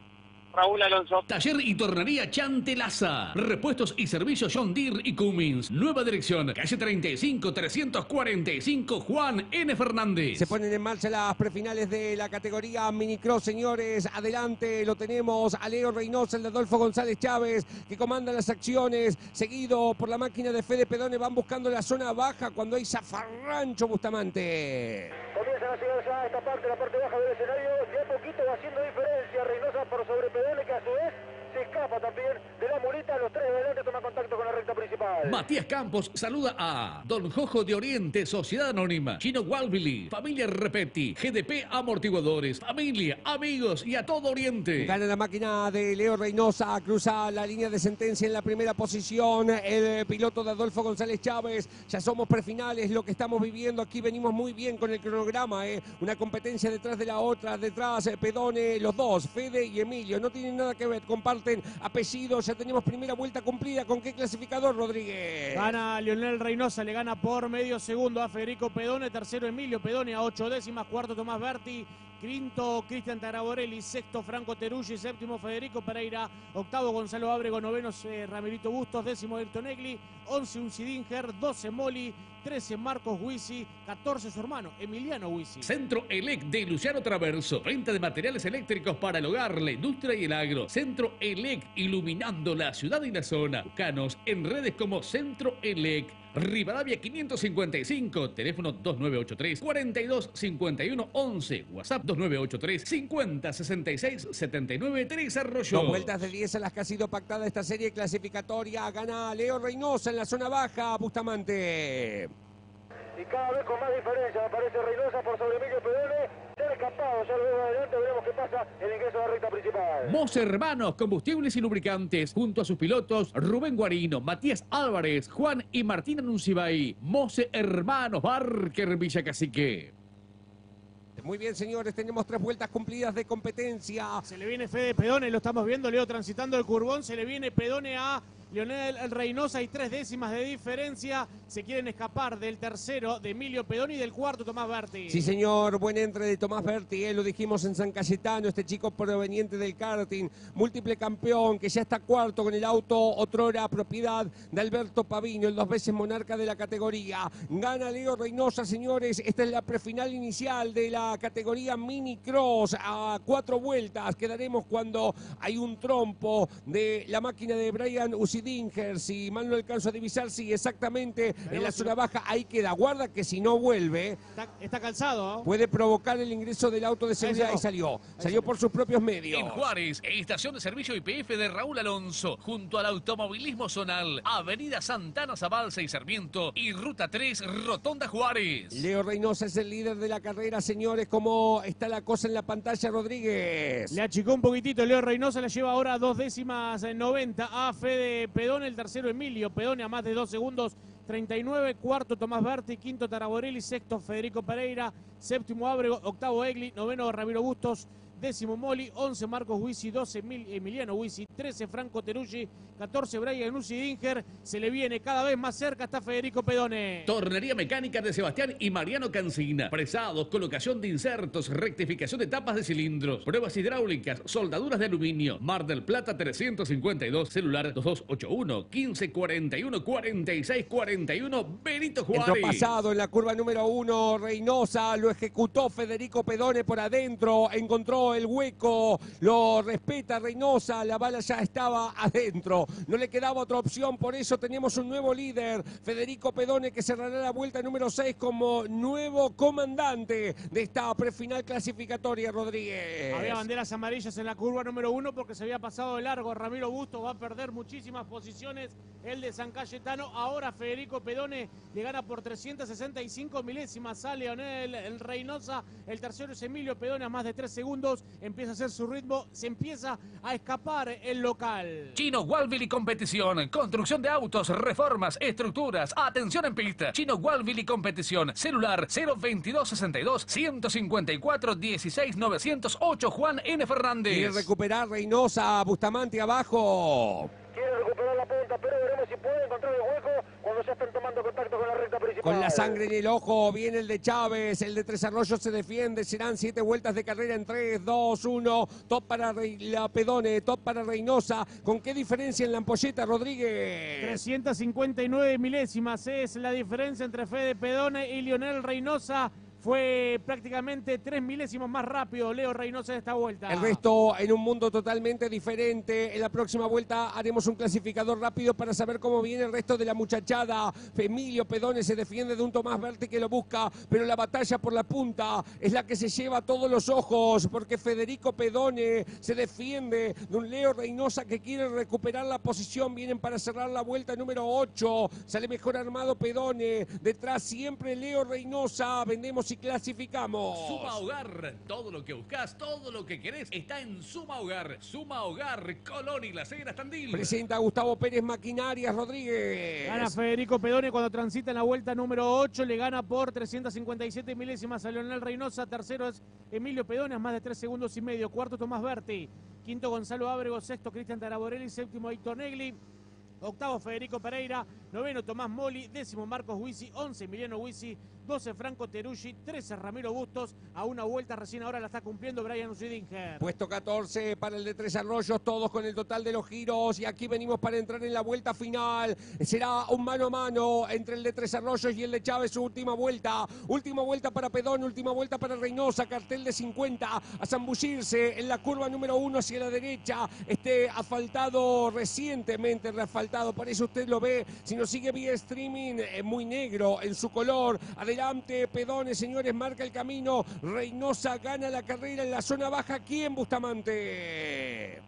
Raúl Alonso. Taller y tornería Chantelaza. Repuestos y servicios John Deere y Cummins. Nueva dirección, calle 35 345 Juan N. Fernández. Se ponen en marcha las prefinales de la categoría Minicross, señores. Adelante lo tenemos a Leo Reynosa, el de Adolfo González Chávez, que comanda las acciones. Seguido por la máquina de Fede Pedone, van buscando la zona baja cuando hay zafarrancho Bustamante. Comienzan a llegar ya esta parte, la parte baja del escenario. De a poquito va haciendo diferencia. Reynosa Pedone, que a su se escapa también muleta. Los tres de adelante toman contacto con la recta principal. Matías Campos saluda a Don Jojo de Oriente, Sociedad Anónima, Chino Walvili, Familia Repetti, GDP Amortiguadores, familia, amigos y a todo Oriente. Gana la máquina de Leo Reynosa, cruza la línea de sentencia en la primera posición. El piloto de Adolfo González Chávez. Ya somos prefinales, lo que estamos viviendo aquí. Venimos muy bien con el cronograma. ¿eh? Una competencia detrás de la otra. Detrás, eh, Pedone, los dos, Fede y Emilio. No tienen nada que ver, comparten apellidos. Ya tenemos primera vuelta cumplida. ¿Con qué clasificador, Rodríguez? Gana Lionel Reynosa, le gana por medio segundo a Federico Pedone, tercero Emilio Pedone a ocho décimas, cuarto Tomás Berti, quinto Cristian Taraborelli, sexto Franco Teruggi, séptimo Federico Pereira, octavo Gonzalo Ábrego, noveno eh, Ramirito Bustos, décimo Ayrton Egli, once Uncidinger, doce Moli, trece Marcos Huisi, catorce su hermano Emiliano Huisi. Centro ELEC de Luciano Traverso. Venta de materiales eléctricos para el hogar, la industria y el agro. Centro ELEC, iluminando la ciudad y la zona. Buscanos en redes como Centro ELEC. Rivadavia 555, teléfono 2983 4251 11, WhatsApp 2983 5066 79 3 Arroyo. Dos vueltas de 10 a las que ha sido pactada esta serie clasificatoria. Gana Leo Reynosa en la zona baja. Bustamante. Y cada vez con más diferencia aparece Reynosa por sobre Emilio Pedone. Se ha escapado, ya lo vemos adelante, veremos qué pasa el ingreso a la recta principal. Mos Hermanos, combustibles y lubricantes, junto a sus pilotos Rubén Guarino, Matías Álvarez, Juan y Martín Anuncibay. Mose Hermanos, Barker Villa Cacique. Muy bien, señores, tenemos tres vueltas cumplidas de competencia. Se le viene Fede Pedone, lo estamos viendo, Leo transitando el curbón, se le viene Pedone a Lionel Reynosa y tres décimas de diferencia. Se quieren escapar del tercero de Emilio Pedone y del cuarto Tomás Berti. Sí, señor, buen entre de Tomás Berti, eh, lo dijimos en San Cayetano, este chico proveniente del karting, múltiple campeón, que ya está cuarto con el auto, otrora propiedad de Alberto Pavino, el dos veces monarca de la categoría. Gana Leo Reynosa, señores, esta es la prefinal inicial de la categoría Mini Cross, a cuatro vueltas, quedaremos cuando hay un trompo de la máquina de Brian Usi Nusidinger. Si mal no alcanzo a divisar, sí, exactamente en la zona baja. Ahí queda. Guarda que si no vuelve, Está, está calzado. ¿no? puede provocar el ingreso del auto de seguridad. Ahí Y salió. Salió por sus propios medios. En Juárez, estación de servicio IPF de Raúl Alonso, junto al automovilismo zonal, Avenida Santana Zabalza y Sarmiento y Ruta 3, Rotonda Juárez. Leo Reynosa es el líder de la carrera, señores. ¿Cómo está la cosa en la pantalla, Rodríguez? Le achicó un poquitito. Leo Reynosa le lleva ahora dos décimas en 90 a Fede Pedone, el tercero Emilio Pedone a más de dos segundos. 39, cuarto Tomás Berti, quinto Taraborelli, sexto Federico Pereira, séptimo Ábrego, octavo Egli, noveno Ramiro Bustos, décimo Moli, 11 Marcos Huisi, 12 Emil- Emiliano Huisi, 13 Franco Teruggi, 14 Brian Nusi Dinger. Se le viene cada vez más cerca está Federico Pedone. Tornería mecánica de Sebastián y Mariano Cancina. Presados, colocación de insertos, rectificación de tapas de cilindros, pruebas hidráulicas, soldaduras de aluminio. Mar del Plata 352, celular 2281 1541 4641 Benito Entró Juárez. pasado en la curva número uno, Reynosa, lo ejecutó Federico Pedone por adentro, encontró el hueco, lo respeta Reynosa, la bala ya estaba adentro, no le quedaba otra opción, por eso tenemos un nuevo líder, Federico Pedone, que cerrará la vuelta número 6 como nuevo comandante de esta prefinal clasificatoria, Rodríguez. Había banderas amarillas en la curva número uno porque se había pasado de largo. Ramiro Bustos va a perder muchísimas posiciones. El de San Cayetano. Ahora Federico Pedone le por 365 milésimas a Leonel el Reynosa. El tercero es Emilio Pedone a más de tres segundos. Empieza a hacer su ritmo. Se empieza a escapar el local. Chino Walville y Competición. Construcción de autos, reformas, estructuras. Atención en pista. Chino Walville y Competición. Celular 02262 154 16 908 Juan N. Fernández. recuperar Reynosa, Bustamante abajo. Quiere recuperar la punta, pero veremos si puede encontrar el hueco cuando ya están tomando contacto con la sangre en el ojo, viene el de Chávez, el de Tres Arroyos se defiende, serán siete vueltas de carrera en 3, 2, 1, top para la Pedone, top para Reynosa. ¿Con qué diferencia en la ampolleta, Rodríguez? 359 milésimas es la diferencia entre Fede Pedone y Lionel Reynosa. Fue prácticamente tres milésimos más rápido Leo Reynosa de esta vuelta. El resto en un mundo totalmente diferente. En la próxima vuelta haremos un clasificador rápido para saber cómo viene el resto de la muchachada. Emilio Pedone se defiende de un Tomás Berti que lo busca, pero la batalla por la punta es la que se lleva todos los ojos, porque Federico Pedone se defiende de un Leo Reynosa que quiere recuperar la posición. Vienen para cerrar la vuelta número 8. Sale mejor armado Pedone. Detrás siempre Leo Reynosa. Vendemos y clasificamos. Suma Hogar, todo lo que buscas, todo lo que querés está en Suma Hogar. Suma Hogar, Colón y Las Heras Tandil. Presenta a Gustavo Pérez Maquinarias Rodríguez. Gana Federico Pedone cuando transita en la vuelta número 8. Le gana por 357 milésimas a Leonel Reynosa. Tercero es Emilio Pedone, a más de 3 segundos y medio. Cuarto Tomás Berti. Quinto Gonzalo Ábrego. Sexto Cristian Taraborelli. Séptimo Héctor Negli. Octavo Federico Pereira. Noveno Tomás Moli. Décimo Marcos Huisi. Once Emiliano Huisi. 12 Franco Teruggi. 13 Ramiro Bustos. A una vuelta recién ahora la está cumpliendo Brian Usidinger. Puesto 14 para el de Tres Arroyos, todos con el total de los giros. Y aquí venimos para entrar en la vuelta final. Será un mano a mano entre el de Tres Arroyos y el de Chávez, su última vuelta. Última vuelta para Pedón, última vuelta para Reynosa, cartel de 50. A zambullirse en la curva número uno hacia la derecha. Este asfaltado recientemente, reasfaltado. Por eso usted lo ve, si nos sigue vía streaming, eh, muy negro en su color. Adelante, Pedones, señores, marca el camino. Reynosa gana la carrera en la zona baja aquí en Bustamante.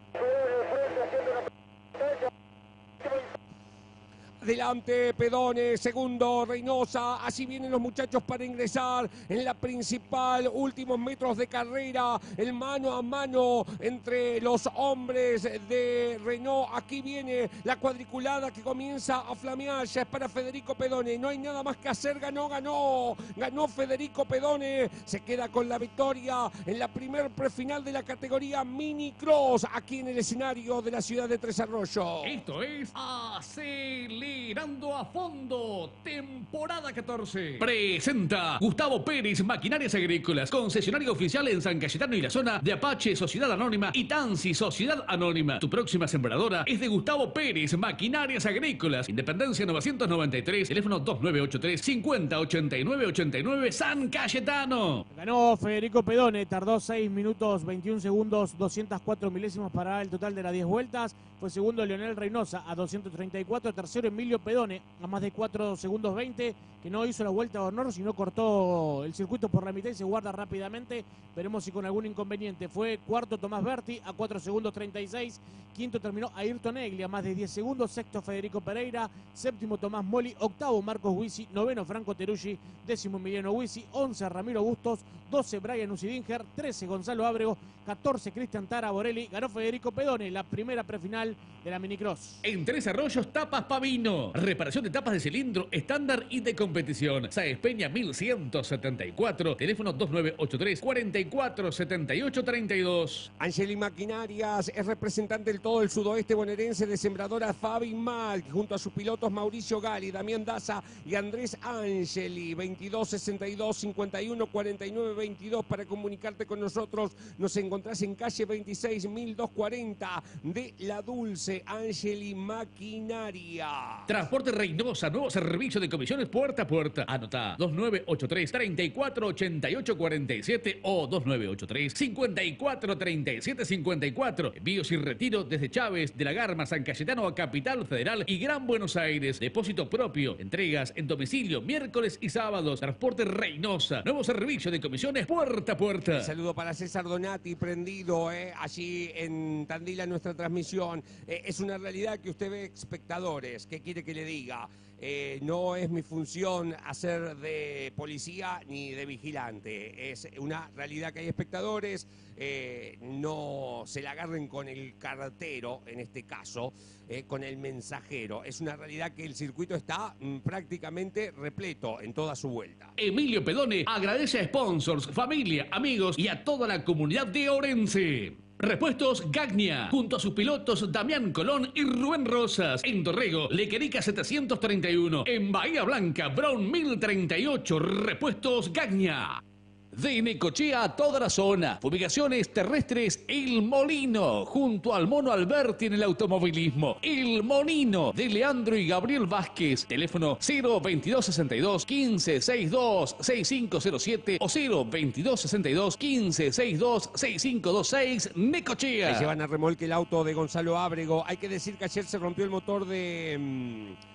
Adelante, Pedones, segundo, Reynosa. Así vienen los muchachos para ingresar en la principal. Últimos metros de carrera. El mano a mano entre los hombres de Renault. Aquí viene la cuadriculada que comienza a flamear. Ya es para Federico Pedone. No hay nada más que hacer. Ganó, ganó. Ganó Federico Pedone. Se queda con la victoria en la primer prefinal de la categoría Mini Cross. Aquí en el escenario de la ciudad de Tres Arroyos. Esto es Acelera Acelerando a fondo, temporada 14. Presenta Gustavo Pérez, Maquinarias Agrícolas, concesionario oficial en San Cayetano y la zona de Apache Sociedad Anónima y Tansi Sociedad Anónima. Tu próxima sembradora es de Gustavo Pérez, Maquinarias Agrícolas, Independencia 993, teléfono 2983 5089 89 San Cayetano. Ganó Federico Pedone, tardó 6 minutos 21 segundos, 204 milésimos para el total de las 10 vueltas. Fue segundo Leonel Reynosa a 234, tercero Emilio Pedone a más de 4 segundos 20, que no hizo la vuelta de honor, sino cortó el circuito por la mitad y se guarda rápidamente. Veremos si con algún inconveniente. Fue cuarto Tomás Berti a 4 segundos 36, quinto terminó Ayrton Egli a más de 10 segundos, sexto Federico Pereira, séptimo Tomás Moli, octavo Marcos Huisi, noveno Franco Teruggi, décimo Emiliano Huisi, 11 Ramiro Bustos, 12 Brian Usidinger, 13 Gonzalo Ábrego, 14 Cristian Tara Borelli, ganó Federico Pedone, la primera prefinal de la minicross. En Tres Arroyos, Tapas Pavino. Reparación de tapas de cilindro estándar y de competición. Saez Peña 1174. Teléfono 2983 447832. Angeli Maquinarias es representante del todo el sudoeste bonaerense de sembradora Fabi Mal, junto a sus pilotos Mauricio Gali, Damián Daza y Andrés Angeli. 22 62 51 49 22 para comunicarte con nosotros. Nos encontrás en calle 26 1240 de La Dulce, Angeli Maquinaria. Transporte Reynosa, nuevo servicio de comisiones puerta a puerta. Anota 2983 348847 o 2983 543754. Envíos y retiro desde Chávez, de la Garma, San Cayetano a Capital Federal y Gran Buenos Aires. Depósito propio. Entregas en domicilio miércoles y sábados. Transporte Reynosa, nuevo servicio de comisiones puerta a puerta. Saludo para César Donati, prendido eh, allí en Tandila nuestra transmisión. Eh, es una realidad que usted ve espectadores. ¿Qué quiere que le diga? Eh, no es mi función hacer de policía ni de vigilante. Es una realidad que hay espectadores. eh, no se la agarren con el cartero, en este caso, eh, con el mensajero. Es una realidad que el circuito está mm, prácticamente repleto en toda su vuelta. Emilio Pedone agradece a sponsors, familia, amigos y a toda la comunidad de Orense. Repuestos Gagnia, junto a sus pilotos Damián Colón y Rubén Rosas. En Torrego, Lequerica 731. En Bahía Blanca, Brown 1038. Repuestos Gagnia. De Necochea a toda la zona. Fumigaciones terrestres El Molino. Junto al Mono Alberti en el automovilismo. El Monino de Leandro y Gabriel Vázquez. Teléfono 02262 1562 6507 o 02262 1562 6526 Necochea. Se llevan a remolque el auto de Gonzalo Ábrego. Hay que decir que ayer se rompió el motor de mm,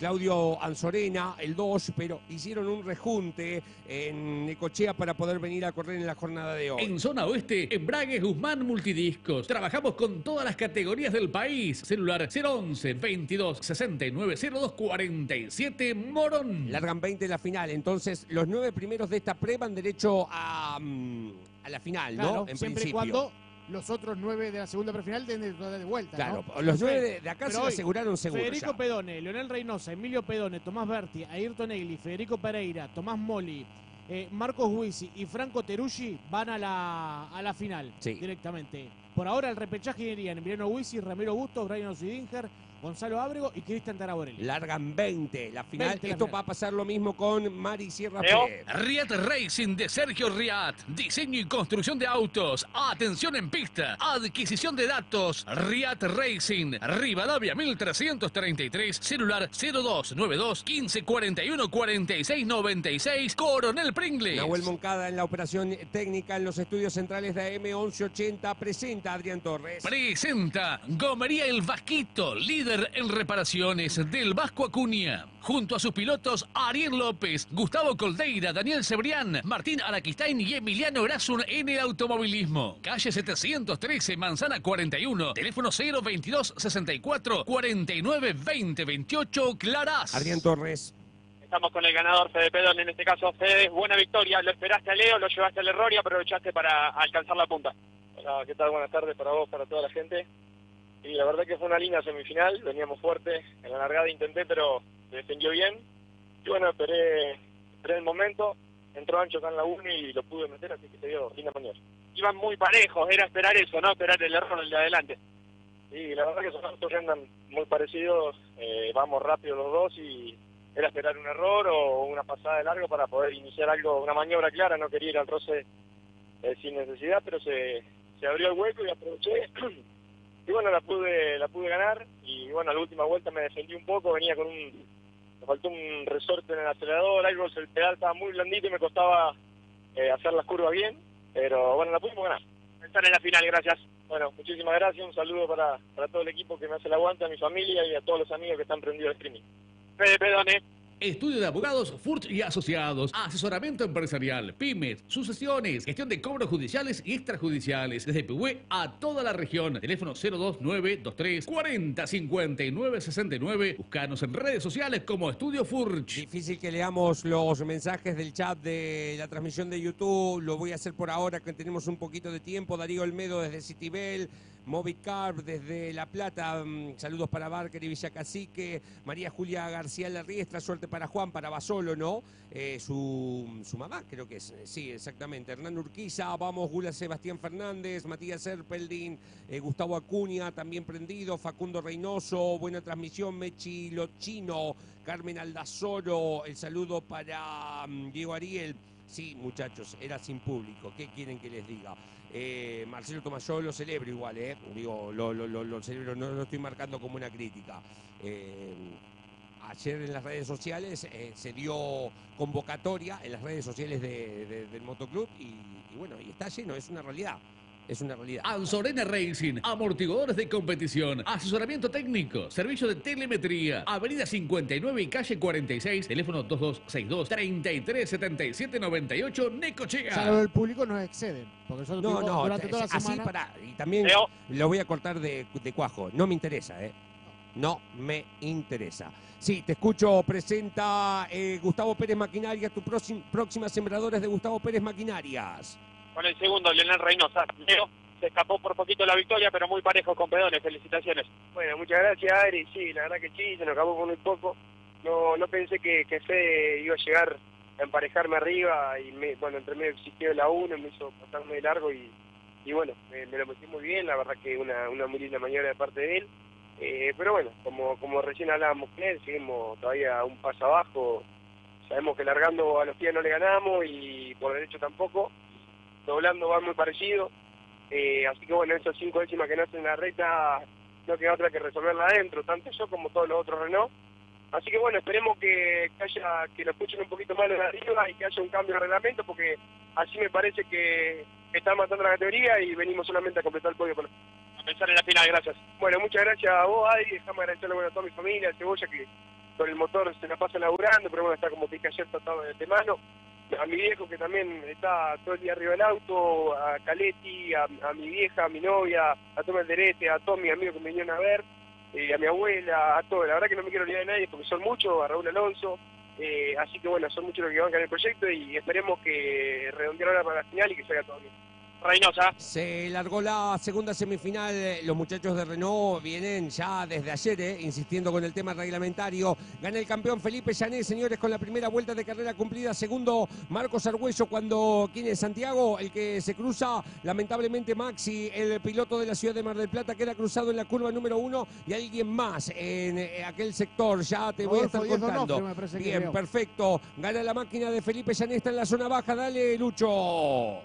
Claudio Anzorena, el Dodge, pero hicieron un rejunte en Necochea para poder venir a correr en la jornada de hoy. En zona oeste, Embragues Guzmán Multidiscos. Trabajamos con todas las categorías del país. Celular 011 22 69 02 47 Morón. Largan 20 en la final, entonces los nueve primeros de esta pre van derecho a, mm, a la final, Claro, ¿no? En siempre y principio. cuando los otros nueve de la segunda prefinal den de, de vuelta. Claro, ¿no? los nueve de, de acá pero se hoy, aseguraron seguro. Federico ya. Pedone, Leonel Reynosa, Emilio Pedone, Tomás Berti, Ayrton Egli, Federico Pereira, Tomás Moli, eh, Marcos Huisi y Franco Teruggi van a la, a la final Sí. directamente. Por ahora el repechaje irían Emiliano Huisi, Ramiro Bustos, Brian Osidinger, Gonzalo Ábrego y Cristian Taraborelli. Largan 20 la final. 20 la Esto final. va a pasar lo mismo con Mari Sierra. Pérez. Riat Racing de Sergio Riat. Diseño y construcción de autos. Atención en pista. Adquisición de datos. Riat Racing. Rivadavia 1333. Celular 0292 1541 46 96. Coronel Pringles. Nahuel Moncada en la operación técnica en los estudios centrales de AM1180 presenta a Adrián Torres. Presenta Gomería El Vasquito, líder en reparaciones del Vasco Acuña. Junto a sus pilotos Ariel López, Gustavo Coldeira, Daniel Cebrián, Martín Araquistain y Emiliano Erasun en el automovilismo. Calle 713, Manzana 41, teléfono 022 64 49 20 28, Clarás. Adrián Torres. Estamos con el ganador Fede Pedón, en este caso Fede, buena victoria, lo esperaste a Leo, lo llevaste al error y aprovechaste para alcanzar la punta. Hola, ¿qué tal? Buenas tardes para vos, para toda la gente. Y la verdad que fue una linda semifinal, veníamos fuerte. En la largada intenté, pero se defendió bien. Y bueno, esperé, esperé el momento. Entró ancho acá en la 1 y lo pude meter, así que se dio linda maniobra. Iban muy parejos, era esperar eso, no esperar el error del de adelante. Sí, la verdad que son autos que andan muy parecidos, eh, vamos rápido los dos y era esperar un error o una pasada de largo para poder iniciar algo, una maniobra clara, no quería ir al roce eh, sin necesidad, pero se, se abrió el hueco y aproveché y bueno, la pude la pude ganar y bueno, a la última vuelta me defendí un poco, venía con un, me faltó un resorte en el acelerador, algo, el pedal estaba muy blandito y me costaba eh, hacer las curvas bien, pero bueno, la pudimos ganar. Estar en la final, gracias. Bueno, muchísimas gracias, un saludo para, para todo el equipo que me hace el aguante, a mi familia y a todos los amigos que están prendidos al streaming. Fede, perdone. Estudio de abogados Furch y Asociados, asesoramiento empresarial, pymes, sucesiones, gestión de cobros judiciales y extrajudiciales, desde Pehue a toda la región. Teléfono 02923 40 59 69. Buscanos en redes sociales como Estudio Furch. Difícil que leamos los mensajes del chat de la transmisión de YouTube. Lo voy a hacer por ahora que tenemos un poquito de tiempo. Darío Olmedo desde Citibel. Movicar desde La Plata, mm, saludos para Barker y Villa Cacique, María Julia García Larriestra, suerte para Juan, para Basolo, ¿no? Eh, su, su mamá, creo que es, eh, sí, exactamente. Hernán Urquiza, vamos, Gula Sebastián Fernández, Matías Erpeldin, eh, Gustavo Acuña, también prendido, Facundo Reynoso, buena transmisión, Mechi Lochino, Carmen Aldazoro, el saludo para mm, Diego Ariel. Sí, muchachos, era sin público. ¿Qué quieren que les diga? Eh, Marcelo Tomasó lo celebro igual, ¿eh? Digo, lo, lo, celebro, no lo estoy marcando como una crítica. Eh, ayer en las redes sociales eh, se dio convocatoria en las redes sociales de- del motoclub y, y bueno, y está lleno, es una realidad. Es una realidad. Anzorena Racing, amortiguadores de competición, asesoramiento técnico, servicio de telemetría, Avenida 59 y calle 46, teléfono 2262 337798 Necochea. Salvo el público nos exceden. Porque nosotros No, no, durante toda la así semana. para. Y también Leo. lo voy a cortar de, de cuajo. No me interesa, ¿eh? No me interesa. Sí, te escucho. Presenta eh, Gustavo Pérez Maquinarias, tu próxim- próxima sembradora es de Gustavo Pérez Maquinarias. Con el segundo, Leonel Reynosa. Se escapó por poquito la victoria, pero muy parejo con Pedones. Felicitaciones. Bueno, muchas gracias, Ari. Sí, la verdad que sí, se nos acabó con muy poco. No, no pensé que, que Fede iba a llegar a emparejarme arriba y me, bueno, entre medio existió la 1, me hizo pasarme de largo y, y bueno, me, lo metí muy bien, la verdad que una, una muy linda maniobra de parte de él. Eh, pero bueno, como, como recién hablábamos con él, seguimos todavía un paso abajo. Sabemos que largando a los pies no le ganamos y por derecho tampoco. Doblando va muy parecido. Eh, así que bueno, esas cinco décimas que no hacen la recta, no queda otra que resolverla adentro, tanto yo como todos los otros Renault. Así que bueno, esperemos que, que haya que lo escuchen un poquito más de arriba y que haya un cambio de reglamento, porque así me parece que está matando la categoría y venimos solamente a completar el podio con a pensar en la final, gracias. Bueno, muchas gracias a vos, Adi, déjame agradecerle bueno, a toda mi familia, a Cebolla, que con el motor se la pasa laburando, pero bueno, está como dije ayer tratado de mano. A mi viejo que también está todo el día arriba del auto, a Caletti, a, a mi vieja, a mi novia, a Tomás Derete, a todos mis amigos que me vinieron a ver, eh, a mi abuela, a todos. La verdad que no me quiero olvidar de nadie porque son muchos, a Raúl Alonso. eh, así que bueno, son muchos los que van en el proyecto y esperemos que redondear ahora para la final y que salga todo bien. Reynosa. Se largó la segunda semifinal. eh, Los muchachos de Renault vienen ya desde ayer, eh, insistiendo con el tema reglamentario. Gana el campeón Felipe Llané, señores, con la primera vuelta de carrera cumplida. Segundo, Marcos Argüello, cuando ¿quién es Santiago? El que se cruza, lamentablemente, Maxi, el piloto de la ciudad de Mar del Plata, queda cruzado en la curva número uno y alguien más en eh, aquel sector. Ya te voy a estar contando. Que Bien, perfecto. Gana la máquina de Felipe Llané, está en la zona baja. Dale, Lucho.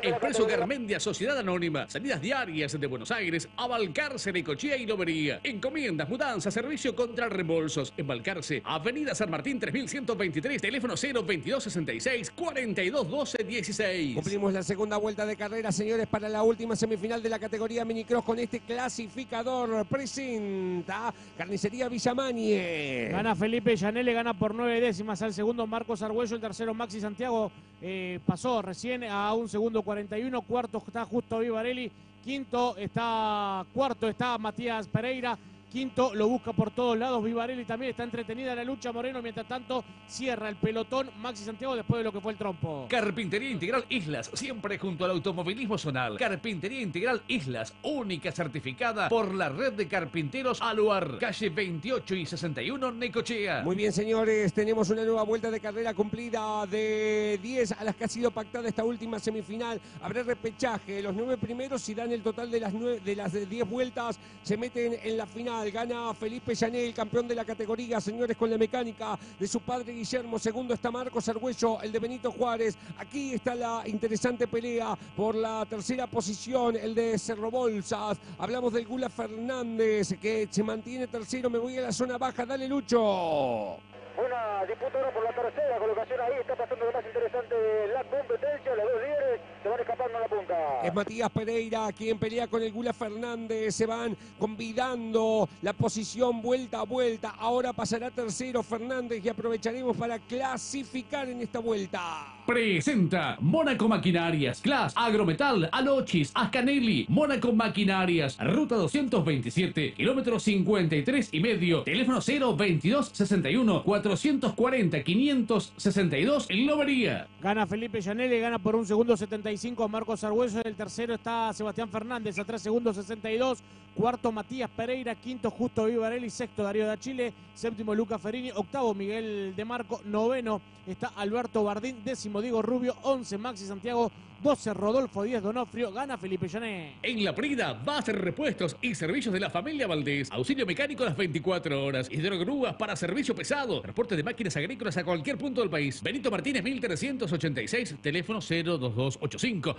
Expreso Garmendia Sociedad Anónima. Salidas diarias de Buenos Aires a Balcarce, Necochea y Lobería. Encomiendas, mudanzas, servicio contra reembolsos. En Balcarce, Avenida San Martín 3123, teléfono 02266 4212 16. Cumplimos la segunda vuelta de carrera, señores, para la última semifinal de la categoría minicross con este clasificador. Presenta Carnicería Villamañe. Gana Felipe Llanele, gana por nueve décimas al segundo Marcos Argüello, el tercero Maxi Santiago eh, pasó recién a un segundo 41, cuarto está justo Vivarelli, quinto está, cuarto está Matías Pereira, Quinto lo busca por todos lados. Vivarelli también está entretenida en la lucha. Moreno, mientras tanto, cierra el pelotón. Maxi Santiago después de lo que fue el trompo. Carpintería Integral Islas, siempre junto al automovilismo zonal. Carpintería Integral Islas, única certificada por la red de carpinteros Aluar. Calle 28 y 61, Necochea. Muy bien, señores, tenemos una nueva vuelta de carrera cumplida de 10 a las que ha sido pactada esta última semifinal. Habrá repechaje. Los nueve primeros, si dan el total de las, nueve, de las 10 vueltas, se meten en la final. Gana Felipe Llanel, campeón de la categoría, señores, con la mecánica de su padre Guillermo. Segundo está Marcos Argüello, el de Benito Juárez. Aquí está la interesante pelea por la tercera posición, el de Cerro Bolsas. Hablamos del Gula Fernández, que se mantiene tercero. Me voy a la zona baja. Dale, Lucho. Una disputa ahora por la tercera colocación ahí, está pasando lo más interesante la competencia, los dos líderes se van escapando a la punta. Es Matías Pereira quien pelea con el Gula Fernández, se van convidando la posición vuelta a vuelta, ahora pasará tercero Fernández y aprovecharemos para clasificar en esta vuelta. Presenta Mónaco Maquinarias, Class, Agrometal, Alochis, Ascanelli, Mónaco Maquinarias, Ruta 227, kilómetro 53 y medio, teléfono 022 61 440 562 en Lobería. Gana Felipe Llanelli, gana por un segundo 75 Marcos Argüello. En el tercero está Sebastián Fernández a 3 segundos 62. Cuarto Matías Pereira. Quinto Justo Vivarelli. Sexto Darío da Chile. Séptimo Luca Ferini. Octavo Miguel de Marco. Noveno está Alberto Bardín. Décimo Diego Rubio. Once Maxi Santiago. 12 Rodolfo Díaz Donofrio. Gana Felipe Llané. En La Prida, base repuestos y servicios de la familia Valdés. Auxilio mecánico las 24 horas. Hidrogrúas para servicio pesado. Transporte de máquinas agrícolas a cualquier punto del país. Benito Martínez 1386. Teléfono 02285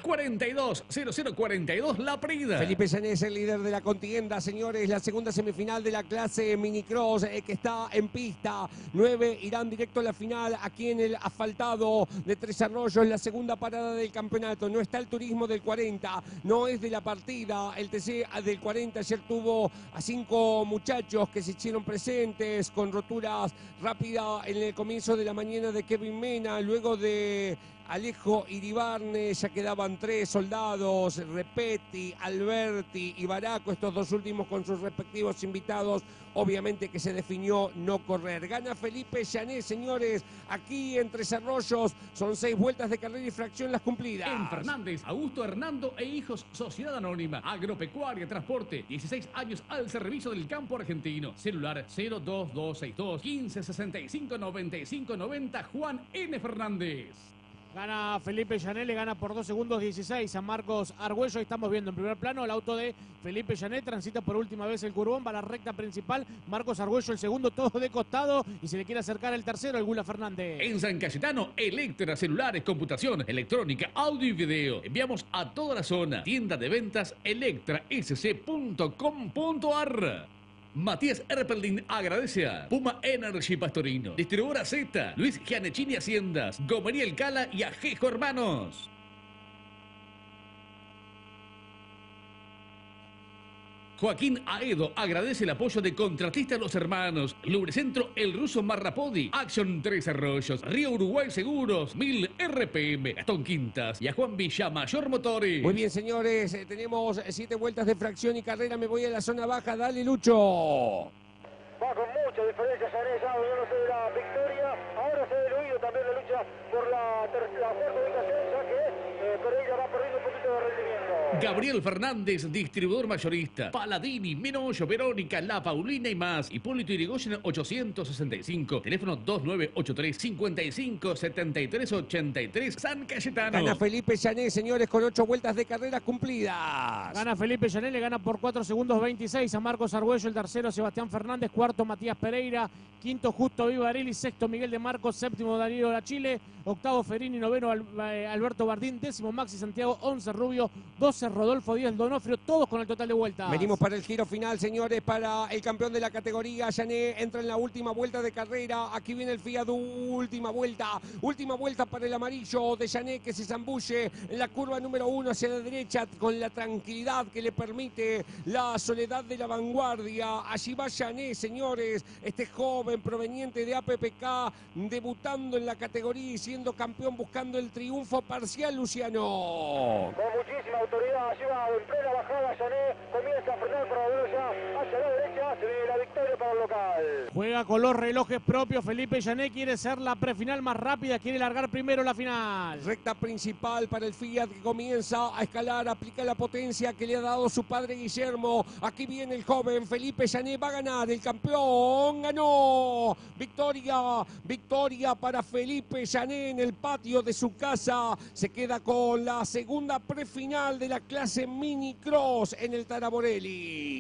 420042 La Prida. Felipe Llané es el líder de la contienda, señores. La segunda semifinal de la clase minicross eh, que está en pista. Nueve irán directo a la final aquí en el asfaltado de Tres Arroyos. La segunda parada del campeonato. No está el turismo del 40. No es de la partida. El TC del 40 ayer tuvo a cinco muchachos que se hicieron presentes con roturas rápidas en el comienzo de la mañana de Kevin Mena. Luego de Alejo Iribarne, ya quedaban tres soldados, Repetti, Alberti y Baraco, estos dos últimos con sus respectivos invitados, obviamente que se definió no correr. Gana Felipe Llané, señores, aquí en Tres Arroyos, son seis vueltas de carrera y fracción las cumplidas. En Fernández, Augusto Hernando e Hijos, Sociedad Anónima, Agropecuaria, Transporte, 16 años al servicio del campo argentino. Celular 02262 1565 95 90 Juan N. Fernández. Gana Felipe Llané, gana por 2 segundos 16 a Marcos Argüello. Estamos viendo en primer plano el auto de Felipe Llané. Transita por última vez el curbón, va a la recta principal. Marcos Argüello el segundo, todo de costado. Y se le quiere acercar el tercero, el Gula Fernández. En San Cayetano, Electra, celulares, computación, electrónica, audio y video. Enviamos a toda la zona. Tienda de ventas electrasc.com.ar. Matías Erpeldin agradece a Puma Energy Pastorino, Distribuidora Z, Luis Gianechini Haciendas, Gomería Cala y Ajejo Hermanos. Joaquín Aedo agradece el apoyo de Contratistas Los Hermanos, Lubricentro El Ruso Marrapodi, Action Tres Arroyos, Río Uruguay Seguros, Mil RPM, Gastón Quintas y a Juan Villa Mayor Motores. Muy bien, señores, eh, tenemos siete vueltas de fracción y carrera. Me voy a la zona baja. Dale, Lucho. Va con mucha diferencia yo no sé de la victoria. Ahora se ve el oído también la lucha por la, la cuarta ubicación, ya que eh, Pereira va perdiendo un poquito de rendimiento. Gabriel Fernández, distribuidor mayorista. Paladini, Menollo, Verónica, La Paulina y más. Hipólito Irigoyen 865. Teléfono 2983 55 73 83 San Cayetano. Gana Felipe Llané, señores, con ocho vueltas de carrera cumplidas. Gana Felipe Llané, le gana por 4 segundos 26 a Marcos Argüello, el tercero Sebastián Fernández, cuarto Matías Pereira, quinto Justo Vivarelli, sexto Miguel de Marcos, séptimo Darío La Chile, octavo Ferini, noveno eh, Alberto Bardín, décimo Maxi Santiago, once Rubio, Rodolfo Díaz Donofrio, todos con el total de vueltas. Venimos para el giro final, señores, para el campeón de la categoría. Llané entra en la última vuelta de carrera. Aquí viene el Fiat, última vuelta. Última vuelta para el amarillo de Llané que se zambulle en la curva número uno hacia la derecha con la tranquilidad que le permite la soledad de la vanguardia. Allí va Llané, señores, este joven proveniente de APPK, debutando en la categoría y siendo campeón buscando el triunfo parcial, Luciano. Con muchísima autoridad, lleva en plena bajada Sané, comienza a frenar para volver la victoria para el local. Juega con los relojes propios. Felipe Llané quiere ser la prefinal más rápida. Quiere largar primero la final. Recta principal para el Fiat que comienza a escalar, aplica la potencia que le ha dado su padre Guillermo. Aquí viene el joven Felipe Llané, va a ganar, el campeón ganó. Victoria, victoria para Felipe Llané en el patio de su casa. Se queda con la segunda prefinal de la clase Mini Cross en el Taraborelli.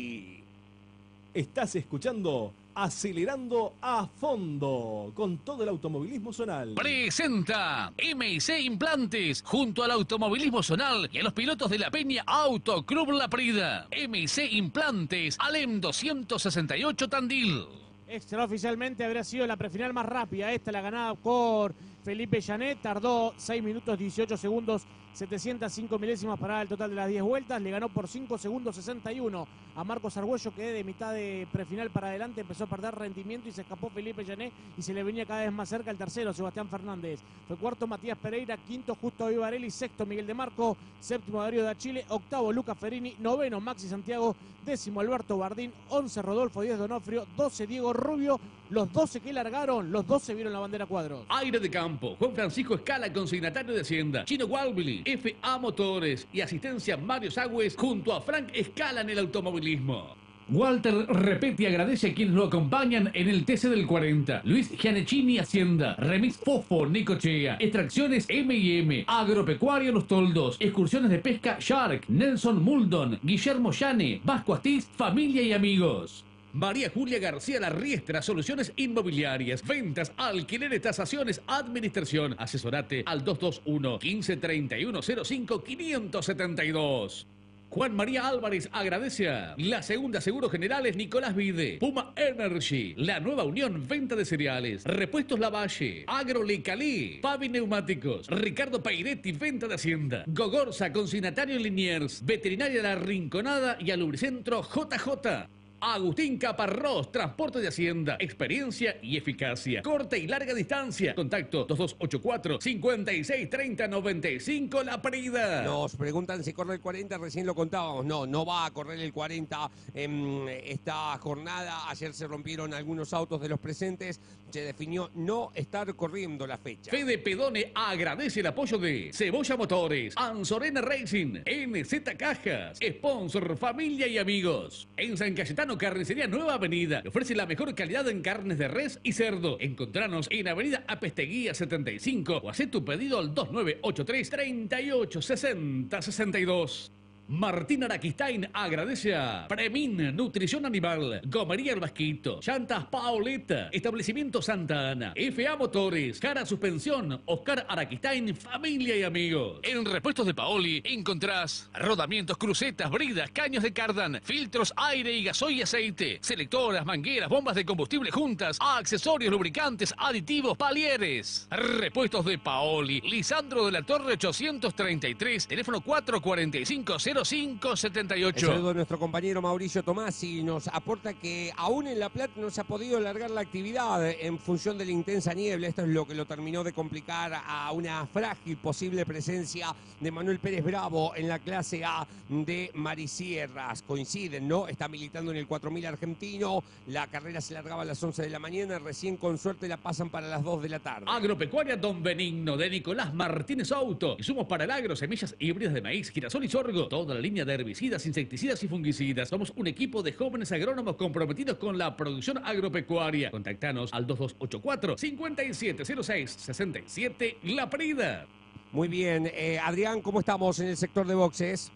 Estás escuchando Acelerando a Fondo con todo el automovilismo zonal. Presenta MIC Implantes junto al automovilismo zonal y a los pilotos de la Peña Auto Club La Prida. MIC Implantes, Alem 268 Tandil. Extraoficialmente habría sido la prefinal más rápida. Esta la ganada por Felipe Llanet. Tardó 6 minutos 18 segundos 705 milésimas para el total de las 10 vueltas. Le ganó por 5 segundos 61 a Marcos Argüello, que de mitad de prefinal para adelante empezó a perder rendimiento y se escapó Felipe Llané y se le venía cada vez más cerca el tercero, Sebastián Fernández. Fue cuarto Matías Pereira, quinto Justo Vivarelli, sexto Miguel de Marco, séptimo Darío da Chile, octavo Lucas Ferini, noveno Maxi Santiago, décimo Alberto Bardín, once Rodolfo Díaz Donofrio, 12 Diego Rubio, los 12 que largaron, los 12 vieron la bandera cuadros. Aire de campo, Juan Francisco Escala, consignatario de Hacienda, Chino Walbili, FA Motores y asistencia Mario Sagües junto a Frank Escala en el automovilismo. Walter Repetti agradece a quienes lo acompañan en el TC del 40. Luis Gianecchini Hacienda, Remix Fofo Nicochea, Extracciones M&M, Agropecuario Los Toldos, Excursiones de Pesca Shark, Nelson Muldon, Guillermo Llane, Vasco Astiz, Familia y Amigos. María Julia García La Riestra, Soluciones Inmobiliarias, Ventas, Alquileres, Tasaciones, Administración. Asesorate al 221 1531 05 572. Juan María Álvarez agradece a la segunda Seguros Generales Nicolás Vide, Puma Energy, la nueva unión Venta de Cereales, Repuestos Lavalle, Agrolecalí, Pavi Neumáticos, Ricardo Pairetti, Venta de Hacienda, Gogorza, Consignatario Liniers, Veterinaria La Rinconada y al Lubricentro JJ. Agustín Caparrós, Transporte de Hacienda, experiencia y eficacia. Corte y larga distancia. Contacto 2284 56 30 95 La Prida. Nos preguntan si corre el 40, recién lo contábamos. No, no va a correr el 40 en esta jornada. Ayer se rompieron algunos autos de los presentes. Se definió no estar corriendo la fecha. Fede Pedone agradece el apoyo de Cebolla Motores, Anzorena Racing, NZ Cajas, Sponsor, Familia y Amigos. En San Cayetano, Carnicería Nueva Avenida. Ofrece la mejor calidad en carnes de res y cerdo. Encontranos en Avenida Apesteguía 75 o haz tu pedido al 2983 38 60 62. Martín Araquistain agradece a Premin Nutrición Animal, Gomería El Vasquito, Llantas Pauleta, Establecimiento Santa Ana, FA Motores, Cara Suspensión, Oscar Araquistain, Familia y Amigos. En repuestos de Paoli encontrás rodamientos, crucetas, bridas, caños de cardan, filtros, aire y gasoil y aceite, selectoras, mangueras, bombas de combustible juntas, accesorios, lubricantes, aditivos, palieres. Repuestos de Paoli, Lisandro de la Torre 833, teléfono 445 El 0578. saludo de nuestro compañero Mauricio Tomasi nos aporta que aún en La Plata no se ha podido alargar la actividad en función de la intensa niebla. Esto es lo que lo terminó de complicar a una frágil posible presencia de Manuel Pérez Bravo en la clase A de Marisierras. Coinciden, ¿no? Está militando en el 4000 argentino. La carrera se largaba a las 11 de la mañana. Recién con suerte la pasan para las 2 de la tarde. Agropecuaria Don Benigno de Nicolás Martínez Auto. Insumos para el agro, semillas híbridas de maíz, girasol y sorgo. Toda la línea de herbicidas, insecticidas y fungicidas. Somos un equipo de jóvenes agrónomos comprometidos con la producción agropecuaria. Contactanos al 2284 5706 67 La Prida. Muy bien. Eh, Adrián, ¿cómo estamos en el sector de boxes?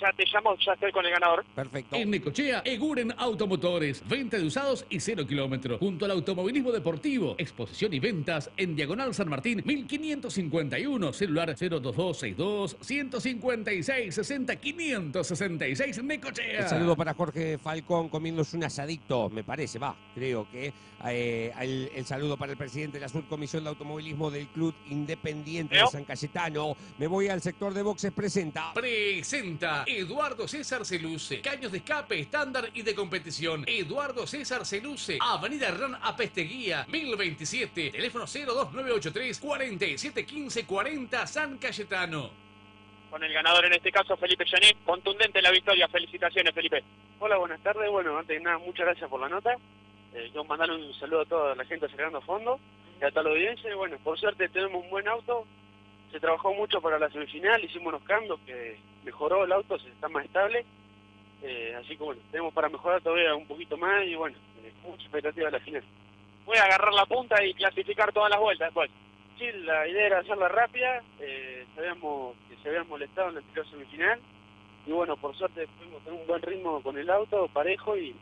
Ya te llamo, ya estoy con el ganador. Perfecto. En Necochea, Eguren Automotores. Venta de usados y cero kilómetros. Junto al automovilismo deportivo. Exposición y ventas en Diagonal San Martín, 1551. Celular 02262 156 60 566 Necochea. El saludo para Jorge Falcón comiéndose un asadicto, me parece, va, creo que. Eh, el, el saludo para el presidente de la subcomisión de automovilismo del Club Independiente de. San Cayetano. Me voy al sector de boxes, presenta. Presenta Eduardo César Celuce. Caños de escape estándar y de competición. Eduardo César Celuce. Avenida Hernán Apesteguía, 1027. Teléfono 02983 4715 40 San Cayetano. Con el ganador en este caso, Felipe Janet. Contundente la victoria. Felicitaciones, Felipe. Hola, buenas tardes. Bueno, antes de nada, muchas gracias por la nota. Eh, yo mandarle un saludo a toda la gente acelerando a fondo y a toda la audiencia. Y bueno, por suerte tenemos un buen auto. Se trabajó mucho para la semifinal, hicimos unos cambios que mejoró el auto, se está más estable. Eh, así que bueno, tenemos para mejorar todavía un poquito más y bueno, eh, mucha expectativa de la final. Voy a agarrar la punta y clasificar todas las vueltas. Pues, sí, la idea era hacerla rápida. Eh, sabíamos que se habían molestado en la anterior semifinal y bueno, por suerte fuimos con un buen ritmo con el auto, parejo y,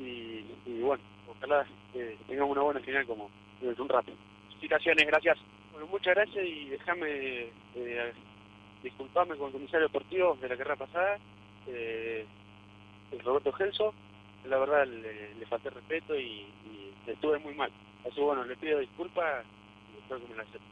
y, y bueno, ojalá eh, tengamos una buena final como un rato. Felicitaciones, gracias. Bueno, muchas gracias y déjame eh, disculparme con el comisario deportivo de la carrera pasada, eh, el Roberto Gelso, la verdad le, le falté respeto y, y estuve muy mal. Así que bueno, le pido disculpas y espero que me la acepte.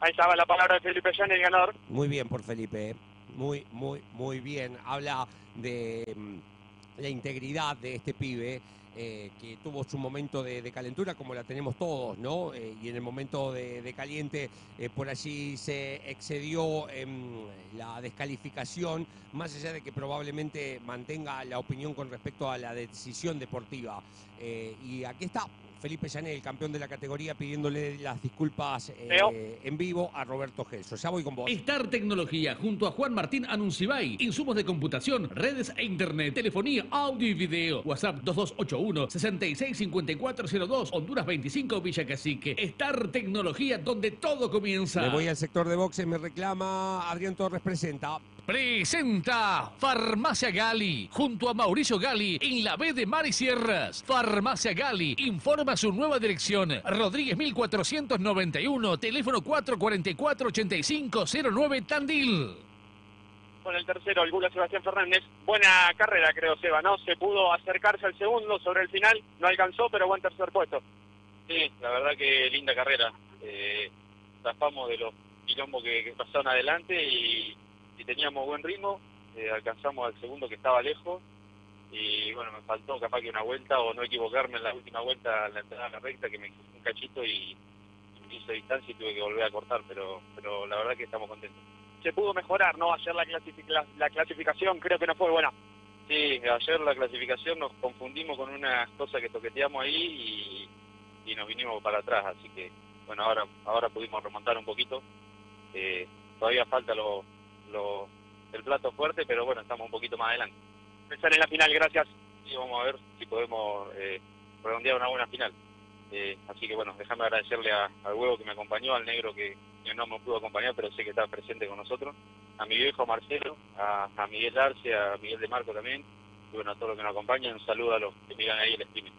Ahí estaba la palabra de Felipe Llane, el ganador. Muy bien por Felipe, ¿eh? muy, muy, muy bien. Habla de mm, la integridad de este pibe. Eh, que tuvo su momento de, calentura como la tenemos todos, ¿no? Eh, y en el momento de, caliente eh, por allí se excedió en la descalificación, más allá de que probablemente mantenga la opinión con respecto a la decisión deportiva. Eh, y aquí está Felipe Llané, el campeón de la categoría, pidiéndole las disculpas eh, en vivo a Roberto Gelso. Ya voy con vos. Star Tecnología junto a Juan Martín Anuncibay. Insumos de computación, redes e internet, telefonía, audio y video. WhatsApp 2281 665402 Honduras 25 Villa Cacique. Star Tecnología donde todo comienza. Me voy al sector de boxe, me reclama Adrián Torres presenta. Presenta Farmacia Gali junto a Mauricio Gali en la B de Mar y Sierras. Farmacia Gali informa su nueva dirección. Rodríguez 1491, teléfono 444-8509 Tandil. Con el tercero, el Gula Sebastián Fernández. Buena carrera, creo, Seba, ¿no? Se pudo acercarse al segundo sobre el final, no alcanzó, pero buen tercer puesto. Sí, la verdad que linda carrera. Eh, zafamos de los quilombos que, que pasaron adelante y, y teníamos buen ritmo. Eh, alcanzamos al segundo que estaba lejos y bueno, me faltó capaz que una vuelta o no equivocarme en la última vuelta en la entrada a la recta que me un cachito y, y me hizo distancia y tuve que volver a cortar, pero, pero la verdad que estamos contentos. Se pudo mejorar, ¿no? Ayer la, clasific- la, la clasificación creo que no fue buena. Sí, ayer la clasificación nos confundimos con unas cosas que toqueteamos ahí y, y nos vinimos para atrás, así que bueno, ahora ahora pudimos remontar un poquito. Eh, todavía falta lo, el plato fuerte, pero bueno, estamos un poquito más adelante. Pensar en la final, gracias. Y vamos a ver si podemos eh, redondear una buena final. Eh, así que bueno, déjame agradecerle al huevo que me acompañó, al negro que, no me pudo acompañar, pero sé que está presente con nosotros, a mi viejo Marcelo, a, Miguel Arce, a Miguel de Marco también, y bueno, a todos los que nos acompañan, un saludo a los que miran ahí el streaming.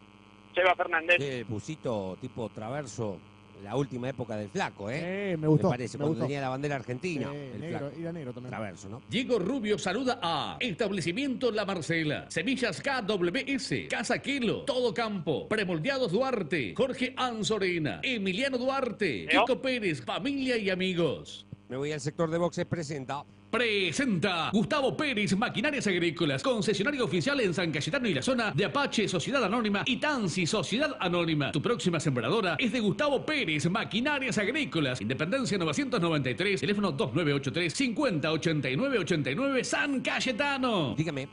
Seba Fernández. Che, busito tipo traverso, la última época del flaco, ¿eh? Eh, me gustó. parece, me cuando gustó. tenía la bandera argentina. Eh, el negro, flaco. y era negro también. Traverso, ¿no? Diego Rubio saluda a Establecimiento La Marcela, Semillas KWS, Casa Kilo, Todo Campo, Premoldeados Duarte, Jorge Anzorena, Emiliano Duarte. Kiko Pérez, familia y amigos. Me voy al sector de boxes, presenta. Presenta Gustavo Pérez, Maquinarias Agrícolas, concesionario oficial en San Cayetano y la zona de Apache, Sociedad Anónima y Tansi, Sociedad Anónima. Tu próxima sembradora es de Gustavo Pérez, Maquinarias Agrícolas, Independencia 993, teléfono 2983 5089 89 San Cayetano. Dígame.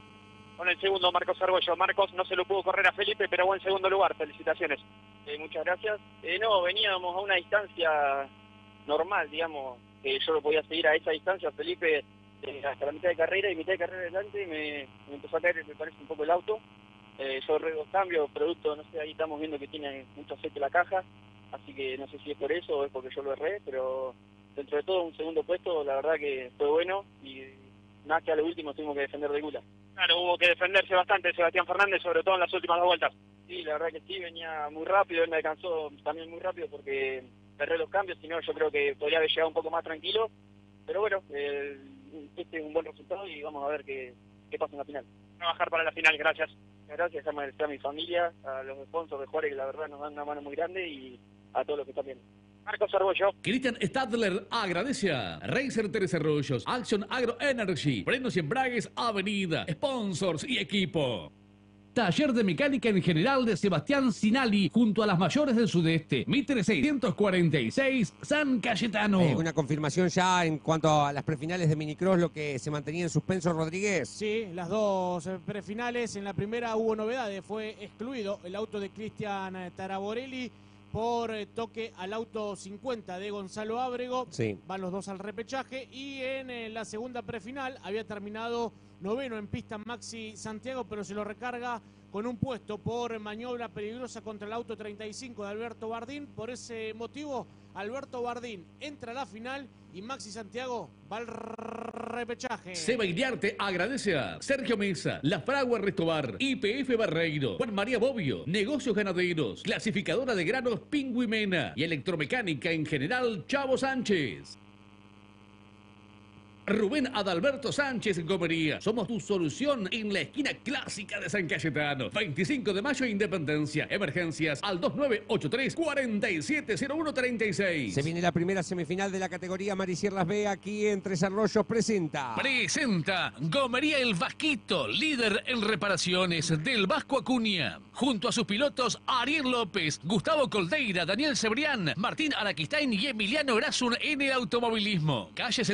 Con el segundo, Marcos Argollo. Marcos no se lo pudo correr a Felipe, pero buen segundo lugar. Felicitaciones. Eh, muchas gracias. Eh, no, veníamos a una distancia normal, digamos, que yo lo podía seguir a esa distancia, Felipe, eh, hasta la mitad de carrera y mitad de carrera adelante me, me empezó a caer, me parece, un poco el auto. Eh, yo dos cambios, producto, no sé, ahí estamos viendo que tiene mucho aceite la caja, así que no sé si es por eso o es porque yo lo erré, pero dentro de todo un segundo puesto, la verdad que fue bueno y más que a lo último tuvimos que defender de gula. Claro, hubo que defenderse bastante Sebastián Fernández, sobre todo en las últimas dos vueltas. Sí, la verdad que sí, venía muy rápido, él me alcanzó también muy rápido porque cerré los cambios, si no yo creo que podría haber llegado un poco más tranquilo, pero bueno, eh, este es un buen resultado y vamos a ver qué, qué pasa en la final. Trabajar para la final, gracias. Gracias, a mi familia, a los sponsors de Juárez que la verdad nos dan una mano muy grande y a todos los que están viendo. Marcos Argollo. Cristian Stadler agradece a Racer Teresa Arroyos, Action Agro Energy, Frenos y Embragues Avenida, Sponsors y Equipo. Taller de mecánica en general de Sebastián Sinali, junto a las mayores del sudeste. Mitre 646, San Cayetano. Eh, una confirmación ya en cuanto a las prefinales de Minicross, lo que se mantenía en suspenso, Rodríguez. Sí, las dos eh, prefinales. En la primera hubo novedades. Fue excluido el auto de Cristian eh, Taraborelli por toque al auto 50 de Gonzalo Ábrego. Sí. Van los dos al repechaje. Y en la segunda prefinal había terminado noveno en pista Maxi Santiago, pero se lo recarga con un puesto por maniobra peligrosa contra el auto 35 de Alberto Bardín. Por ese motivo, Alberto Bardín entra a la final y Maxi Santiago va al repechaje. Seba Iriarte agradece a Sergio Mesa, La Fragua Restobar, IPF Barreiro, Juan María Bobbio, Negocios Ganaderos, Clasificadora de Granos Pingüimena y Electromecánica en general Chavo Sánchez. Rubén Adalberto Sánchez Gomería. Somos tu solución en la esquina clásica de San Cayetano. 25 de mayo, Independencia. Emergencias al 2983-470136. Se viene la primera semifinal de la categoría Marisierras B aquí en Tres Arroyos. Presenta. Presenta Gomería El Vasquito, líder en reparaciones del Vasco Acuña. Junto a sus pilotos Ariel López, Gustavo Coldeira, Daniel Cebrián, Martín Araquistain y Emiliano Erasun en el automovilismo. Calle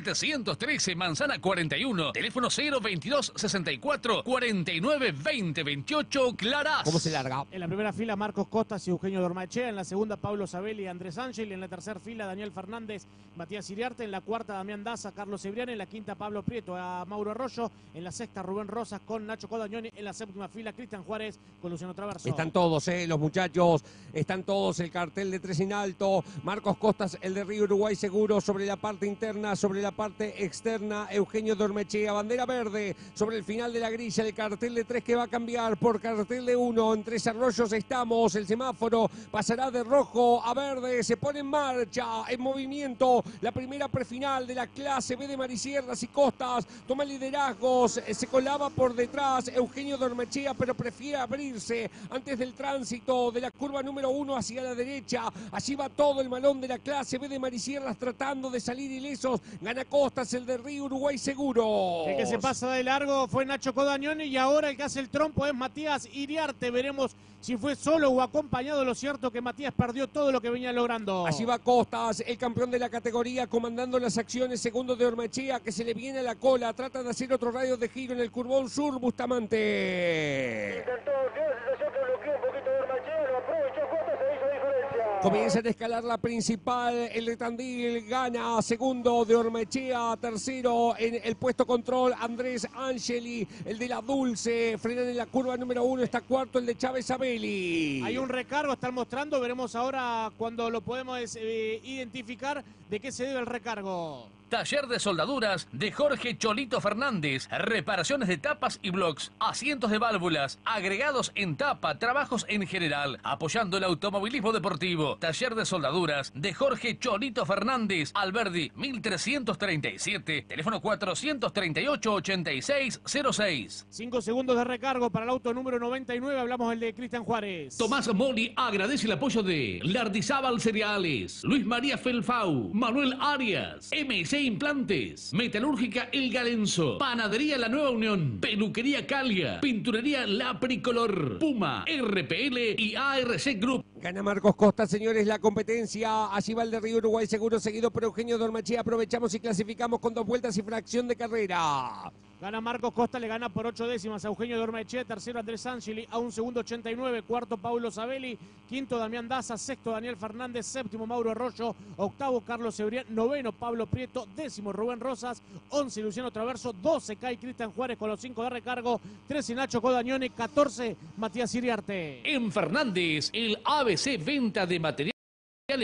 713, Manzana 41, teléfono 022 64 49 20 28, Clarás. ¿Cómo se larga? En la primera fila Marcos Costas y Eugenio Dormachea, en la segunda Pablo Sabelli y Andrés Ángel, en la tercera fila Daniel Fernández, Matías Iriarte, en la cuarta Damián Daza, Carlos Cebrián, en la quinta Pablo Prieto, a Mauro Arroyo, en la sexta Rubén Rosas con Nacho Codañoni, en la séptima fila Cristian Juárez con Luciano Traverso. Están todos, eh, los muchachos, están todos, el cartel de tres en alto, Marcos Costas, el de Río Uruguay Seguro, sobre la parte interna, sobre la parte externa, Eugenio Dormechea, bandera verde, sobre el final de la grilla, el cartel de tres que va a cambiar por cartel de uno, en Tres Arroyos estamos, el semáforo pasará de rojo a verde, se pone en marcha, en movimiento, la primera prefinal de la clase B de Marisierras y Costas, toma liderazgos, eh, se colaba por detrás Eugenio Dormechea, pero prefiere abrirse antes del tránsito de la curva número uno hacia la derecha. Allí va todo el malón de la clase B de Marisierras tratando de salir ilesos. Gana Costas, el de Río Uruguay Seguro. El que se pasa de largo fue Nacho Codañoni y ahora el que hace el trompo es Matías Iriarte. Veremos si fue solo o acompañado. Lo cierto que Matías perdió todo lo que venía logrando. Allí va Costas, el campeón de la categoría, comandando las acciones. Segundo de Ormechea, que se le viene a la cola. Trata de hacer otro radio de giro en el curvón sur, Bustamante. Intentó, dio la sensación que bloqueó un poquito de Ormachea, lo aprovechó Costas, se hizo diferencia. Comienza a escalar la principal, el de Tandil gana segundo de Ormechea, tercero en el puesto control Andrés Angeli, el de la Dulce, frenan en la curva número uno, está cuarto el de Chávez Abeli. Hay un recargo, están mostrando. Veremos ahora cuando lo podemos eh, identificar de qué se debe el recargo. Taller de soldaduras de Jorge Cholito Fernández. Reparaciones de tapas y blocks, asientos de válvulas, agregados en tapa, trabajos en general, apoyando el automovilismo deportivo. Taller de soldaduras de Jorge Cholito Fernández. Alberdi 1337, teléfono 438-8606. Cinco segundos de recargo para el auto número 99. Hablamos del de Cristian Juárez. Tomás Moli agradece el apoyo de Lardizábal Cereales, Luis María Felfau, Manuel Arias, MC Implantes, Metalúrgica El Galenzo, Panadería La Nueva Unión, Peluquería Calia, Pinturería La Pricolor, Puma, RPL y ARC Group. Gana Marcos Costa, señores, la competencia. Allí va el de Río Uruguay Seguro, seguido por Eugenio Dormachea. Aprovechamos y clasificamos con dos vueltas y fracción de carrera. Gana Marcos Costa, le gana por ocho décimas a Eugenio Dormechea, tercero Andrés Angeli, a un segundo 89, cuarto Paulo Sabelli, quinto Damián Daza, sexto Daniel Fernández, séptimo Mauro Arroyo, octavo Carlos Cebrián, noveno Pablo Prieto, décimo Rubén Rosas, once Luciano Traverso, doce Kai Cristian Juárez con los cinco de recargo, trece Nacho Codañone, catorce Matías Iriarte. En Fernández, el ABC Venta de Materiales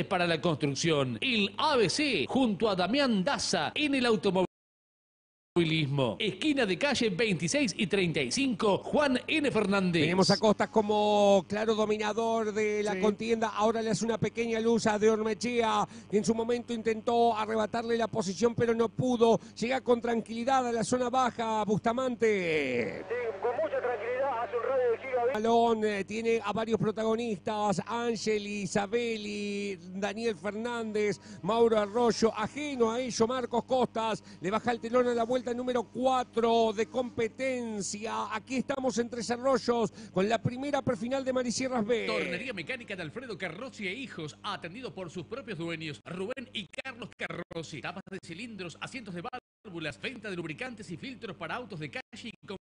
para la Construcción. El ABC junto a Damián Daza en el automovilismo. Esquina de calle 26 y 35, Juan N. Fernández. Tenemos a Costas como claro dominador de la Sí. contienda. Ahora le hace una pequeña luz a de Ormechea, que en su momento intentó arrebatarle la posición, pero no pudo. Llega con tranquilidad a la zona baja, Bustamante. Sí, con mucha tranquilidad, hace un radio de giro a Balón eh, tiene a varios protagonistas, Ángeli, Isabeli, Daniel Fernández, Mauro Arroyo, ajeno a ello, Marcos Costas, le baja el telón a la vuelta número 4 de competencia. Aquí estamos en Tres Arroyos con la primera prefinal de Marisierras B. Tornería mecánica de Alfredo Carrozzi e hijos, atendido por sus propios dueños, Rubén y Carlos Carrozzi. Tapas de cilindros, asientos de válvulas, venta de lubricantes y filtros para autos de calle y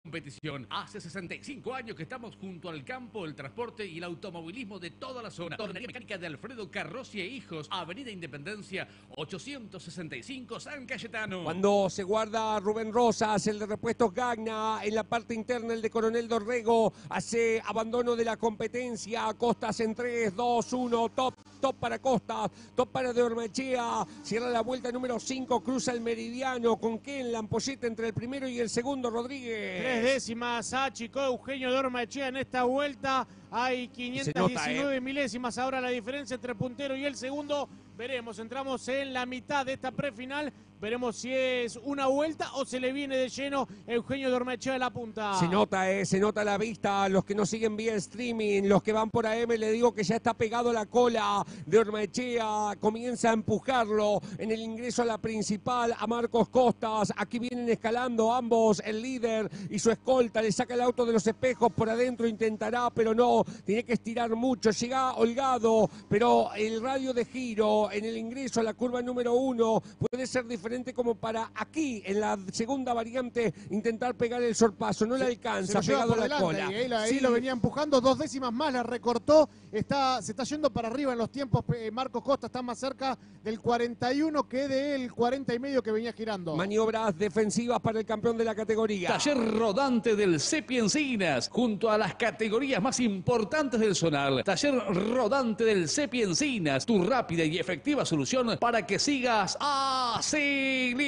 competición. Hace 65 años que estamos junto al campo, el transporte y el automovilismo de toda la zona. Tornería mecánica de Alfredo Carrozzi e hijos, Avenida Independencia, 865 San Cayetano. Cuando se guarda Rubén Rosas, el de repuestos Gagna, en la parte interna el de Coronel Dorrego, hace abandono de la competencia, Costas en 3, 2, 1, top, top para Costas, top para de Ormachea, cierra la vuelta número 5, cruza el meridiano con Ken, la ampolleta entre el primero y el segundo, Rodríguez. Tres décimas achicó Eugenio Dormachea en esta vuelta. Hay 519 ¿eh? milésimas ahora la diferencia entre el puntero y el segundo. Veremos, entramos en la mitad de esta prefinal. Veremos si es una vuelta o se le viene de lleno Eugenio Dormachea de la punta. Se nota, eh, se nota la vista. Los que nos siguen vía streaming, los que van por AM, le digo que ya está pegado la cola de Ormaechea. Comienza a empujarlo en el ingreso a la principal a Marcos Costas. Aquí vienen escalando ambos, el líder y su escolta. Le saca el auto de los espejos por adentro, intentará, pero no. Tiene que estirar mucho. Llega holgado, pero el radio de giro en el ingreso a la curva número uno puede ser diferente como para aquí, en la segunda variante, intentar pegar el sorpaso. No le alcanza, Se pegado por a la delante cola. y él ahí Sí, lo venía empujando, dos décimas más, la recortó, está, se está yendo para arriba en los tiempos, eh, Marcos Costa está más cerca del 41 que del 40 y medio que venía girando. Maniobras defensivas para el campeón de la categoría. Taller rodante del Cepi Encinas, junto a las categorías más importantes del zonal. Taller rodante del Cepi Encinas, tu rápida y efectiva solución para que sigas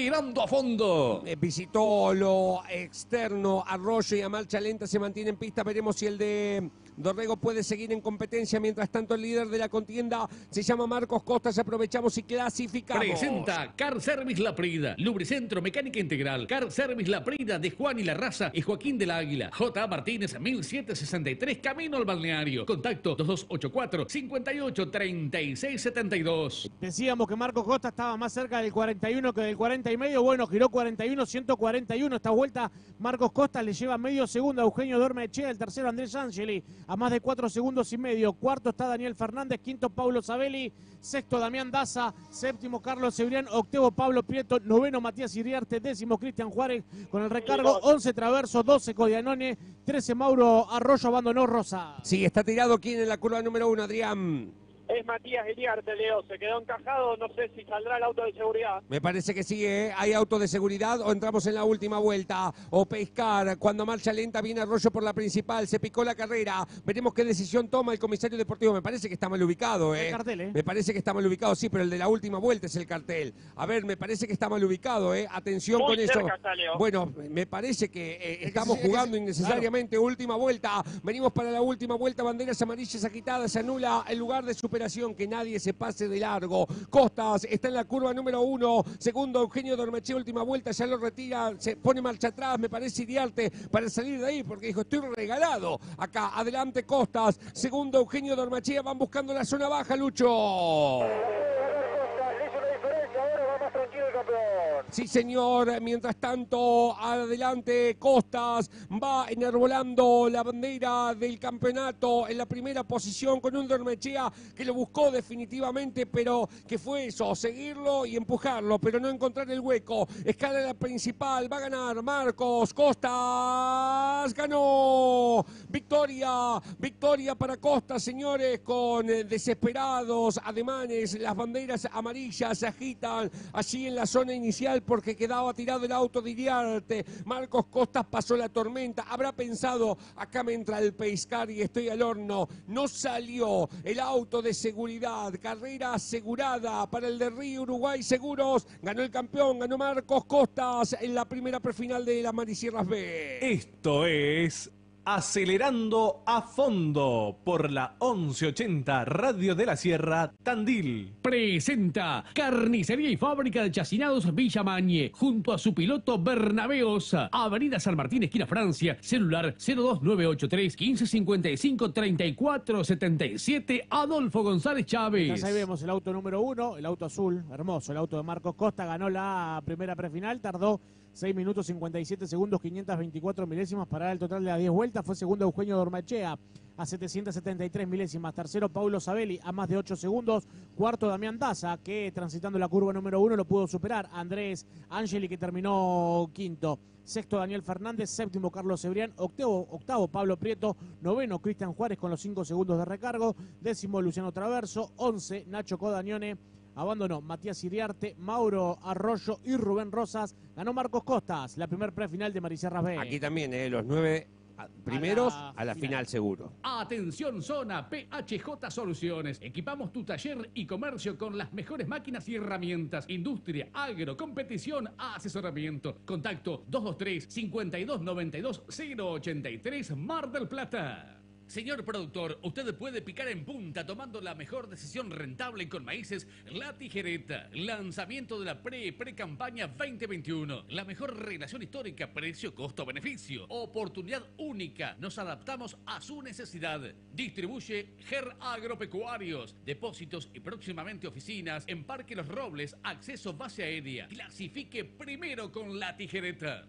acelerando a fondo. Eh, Visitó lo externo, Arroyo y a marcha lenta se mantiene en pista. Veremos si el de Dorrego puede seguir en competencia. Mientras tanto, el líder de la contienda se llama Marcos Costas. Aprovechamos y clasificamos. Presenta Car Service La Prida, Lubricentro Mecánica Integral, Car Service La Prida de Juan y la Raza y Joaquín del Águila, J. Martínez 1763, Camino al Balneario. Contacto 2284 58 36 72. Decíamos que Marcos Costa estaba más cerca del 41 que del 40 y medio. Bueno, giró 41, 141. Esta vuelta Marcos Costa le lleva medio segundo a Eugenio Dormechea. El tercero Andrés Angeli a más de 4 segundos y medio. Cuarto está Daniel Fernández. Quinto Paulo Sabelli. Sexto Damián Daza. Séptimo Carlos Cebrián. Octavo Pablo Prieto. Noveno Matías Iriarte. Décimo Cristian Juárez con el recargo. 11 Traverso. 12 Codianone. 13 Mauro Arroyo. Abandonó Rosa. Sí, está tirado quién en la curva número uno, Adrián. Es Matías Eliarte, Leo. Se quedó encajado. No sé si saldrá el auto de seguridad. Me parece que sí, ¿eh? ¿Hay auto de seguridad o entramos en la última vuelta? O pescar, cuando marcha lenta viene Arroyo por la principal, se picó la carrera. Veremos qué decisión toma el comisario deportivo. Me parece que está mal ubicado, ¿eh? El cartel, ¿eh? Me parece que está mal ubicado, sí, pero el de la última vuelta es el cartel. A ver, me parece que está mal ubicado, ¿eh? Atención Muy con eso. cerca está, Leo. Bueno, me parece que eh, estamos sí, es que jugando sí, innecesariamente. Última vuelta. Venimos para la última vuelta. Banderas amarillas agitadas. Se anula el lugar de Que nadie se pase de largo. Costas está en la curva número uno. Segundo, Eugenio Dormechea. Última vuelta. Ya lo retira. Se pone marcha atrás. Me parece Iriarte para salir de ahí. Porque dijo, estoy regalado. Acá, adelante Costas. Segundo, Eugenio Dormachea. Van buscando la zona baja, Lucho. Le hizo una diferencia, ahora va más tranquilo el campeón. Sí, señor. Mientras tanto, adelante Costas va enarbolando la bandera del campeonato en la primera posición con un Dormechea que lo buscó definitivamente, pero que fue eso, seguirlo y empujarlo, pero no encontrar el hueco. Escala la principal, va a ganar Marcos Costas. Ganó. Victoria, victoria para Costas, señores, con eh, desesperados ademanes. Las banderas amarillas se agitan allí en la zona inicial porque quedaba tirado el auto de Iriarte. Marcos Costas pasó la tormenta. Habrá pensado, acá me entra el pescar y estoy al horno. No salió el auto de seguridad. Carrera asegurada para el de Río Uruguay Seguros. Ganó el campeón, ganó Marcos Costas en la primera prefinal de las Marisierras B. Esto es Acelerando a fondo por la 1180 Radio de la Sierra, Tandil. Presenta Carnicería y Fábrica de Chacinados Villa Mañe, junto a su piloto Bernabé Osa, Avenida San Martín, esquina Francia, celular 02983 1555 3477 Adolfo González Chávez. Ahí vemos el auto número uno, el auto azul, hermoso, el auto de Marcos Costa, ganó la primera prefinal, tardó 6 minutos 57 segundos, 524 milésimas para el total de las 10 vueltas. Fue segundo Eugenio Dormachea a 773 milésimas. Tercero Paulo Sabelli a más de 8 segundos. Cuarto Damián Daza, que transitando la curva número 1 lo pudo superar. Andrés Angeli, que terminó quinto. Sexto Daniel Fernández, séptimo Carlos Cebrián, octavo, octavo Pablo Prieto, noveno Cristian Juárez con los 5 segundos de recargo, décimo Luciano Traverso, 11 Nacho Codañone, abandonó Matías Iriarte, Mauro Arroyo y Rubén Rosas. Ganó Marcos Costas, la primer prefinal de Maricierras B. Aquí también, eh, los nueve ah, primeros A a la la, final seguro. Atención zona PHJ Soluciones. Equipamos tu taller y comercio con las mejores máquinas y herramientas. Industria, agro, competición, asesoramiento. Contacto 223 5292 083 Mar del Plata. Señor productor, usted puede picar en punta tomando la mejor decisión rentable con maíces La Tijereta. Lanzamiento de la pre-pre-campaña 2021. La mejor relación histórica precio-costo-beneficio. Oportunidad única. Nos adaptamos a su necesidad. Distribuye GER Agropecuarios. Depósitos y próximamente oficinas en Parque Los Robles. Acceso base aérea. Clasifique primero con La Tijereta.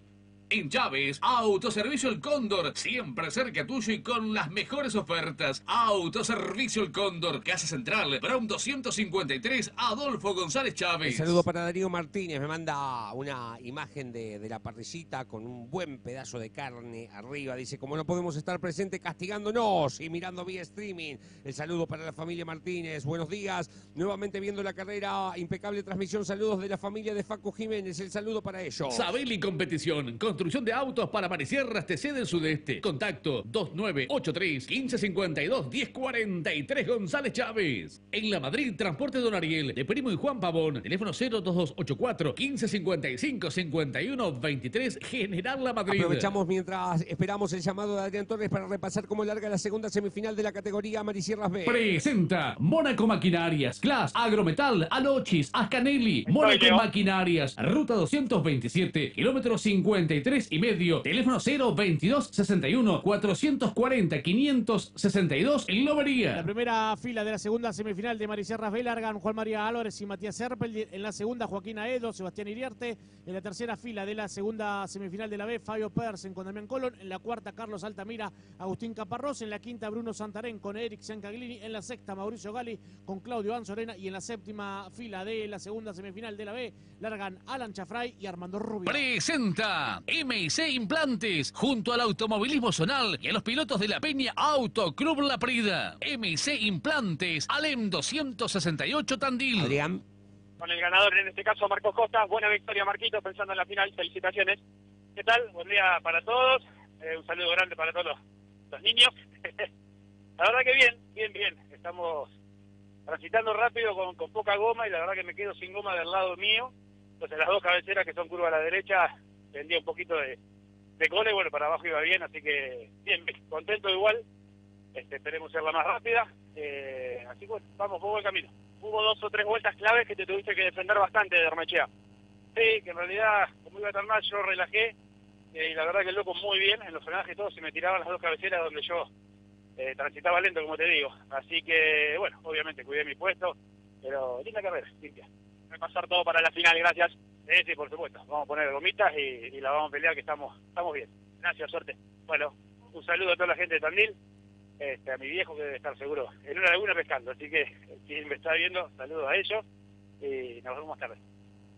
En Chávez, Autoservicio El Cóndor, siempre cerca tuyo y con las mejores ofertas. Autoservicio El Cóndor, Casa Central, Brown 253, Adolfo González Un Chávez. saludo para Darío Martínez, me manda una imagen de, de la parrillita con un buen pedazo de carne arriba. Dice, como no podemos estar presentes castigándonos y mirando vía streaming. El saludo para la familia Martínez, buenos días. Nuevamente viendo la carrera, impecable transmisión. Saludos de la familia de Facu Jiménez, el saludo para ellos. Sabeli Competición, construcción de autos para Marisierras TC del Sudeste. Contacto 2983 1552 1043 González Chávez. En la Madrid, Transporte Don Ariel, de Primo y Juan Pavón. Teléfono 02284 1555 51 23 General La Madrid. Aprovechamos mientras esperamos el llamado de Adrián Torres para repasar cómo larga la segunda semifinal de la categoría Marisierras B. Presenta Mónaco Maquinarias, Class, Agrometal, Alochis, Ascanelli, Mónaco. Maquinarias, Ruta 227, kilómetro 53 y medio, teléfono 022 61 440 562 en La Lobería. primera fila de la segunda semifinal de Maricierras B largan Juan María Álvarez y Matías Serpel. En la segunda, Joaquín Aedo, Sebastián Iriarte. En la tercera fila de la segunda semifinal de la B, Fabio Pedersen con Damián Colón. En la cuarta, Carlos Altamira, Agustín Caparrós. En la quinta, Bruno Santarén con Eric Ciancaglini. En la sexta, Mauricio Gali con Claudio Anzorena. Y en la séptima fila de la segunda semifinal de la B, largan Alan Chafray y Armando Rubio. Presenta MIC Implantes junto al automovilismo zonal y a los pilotos de la Peña Auto Club La Prida. MIC Implantes, Alem 268 Tandil. Adrián. con el ganador, en este caso Marcos Costa. Buena victoria, Marquito, pensando en la final. Felicitaciones. ¿Qué tal? Buen día para todos. Eh, un saludo grande para todos los, los niños. la verdad que bien, bien, bien. Estamos transitando rápido con, con poca goma y la verdad que me quedo sin goma del lado mío. Entonces las dos cabeceras que son curva a la derecha, tendría un poquito de, de cola y bueno, para abajo iba bien, así que bien, contento igual. Este, esperemos ser la más rápida. Eh, así que bueno, vamos, por buen camino. Hubo dos o tres vueltas claves que te tuviste que defender bastante de Armechea. Sí, que en realidad, como iba tan mal, yo relajé eh, y la verdad que el loco muy bien, en los frenajes todos se me tiraban las dos cabeceras donde yo eh, transitaba lento, como te digo. Así que, bueno, obviamente cuidé mi puesto, pero linda carrera, limpia. Voy a pasar todo para la final, gracias. Sí, sí, por supuesto. Vamos a poner gomitas y, y la vamos a pelear, que estamos estamos bien. Gracias, suerte. Bueno, un saludo a toda la gente de Tandil, este, a mi viejo que debe estar seguro en una laguna pescando. Así que, quien me está viendo, saludos a ellos y nos vemos tarde.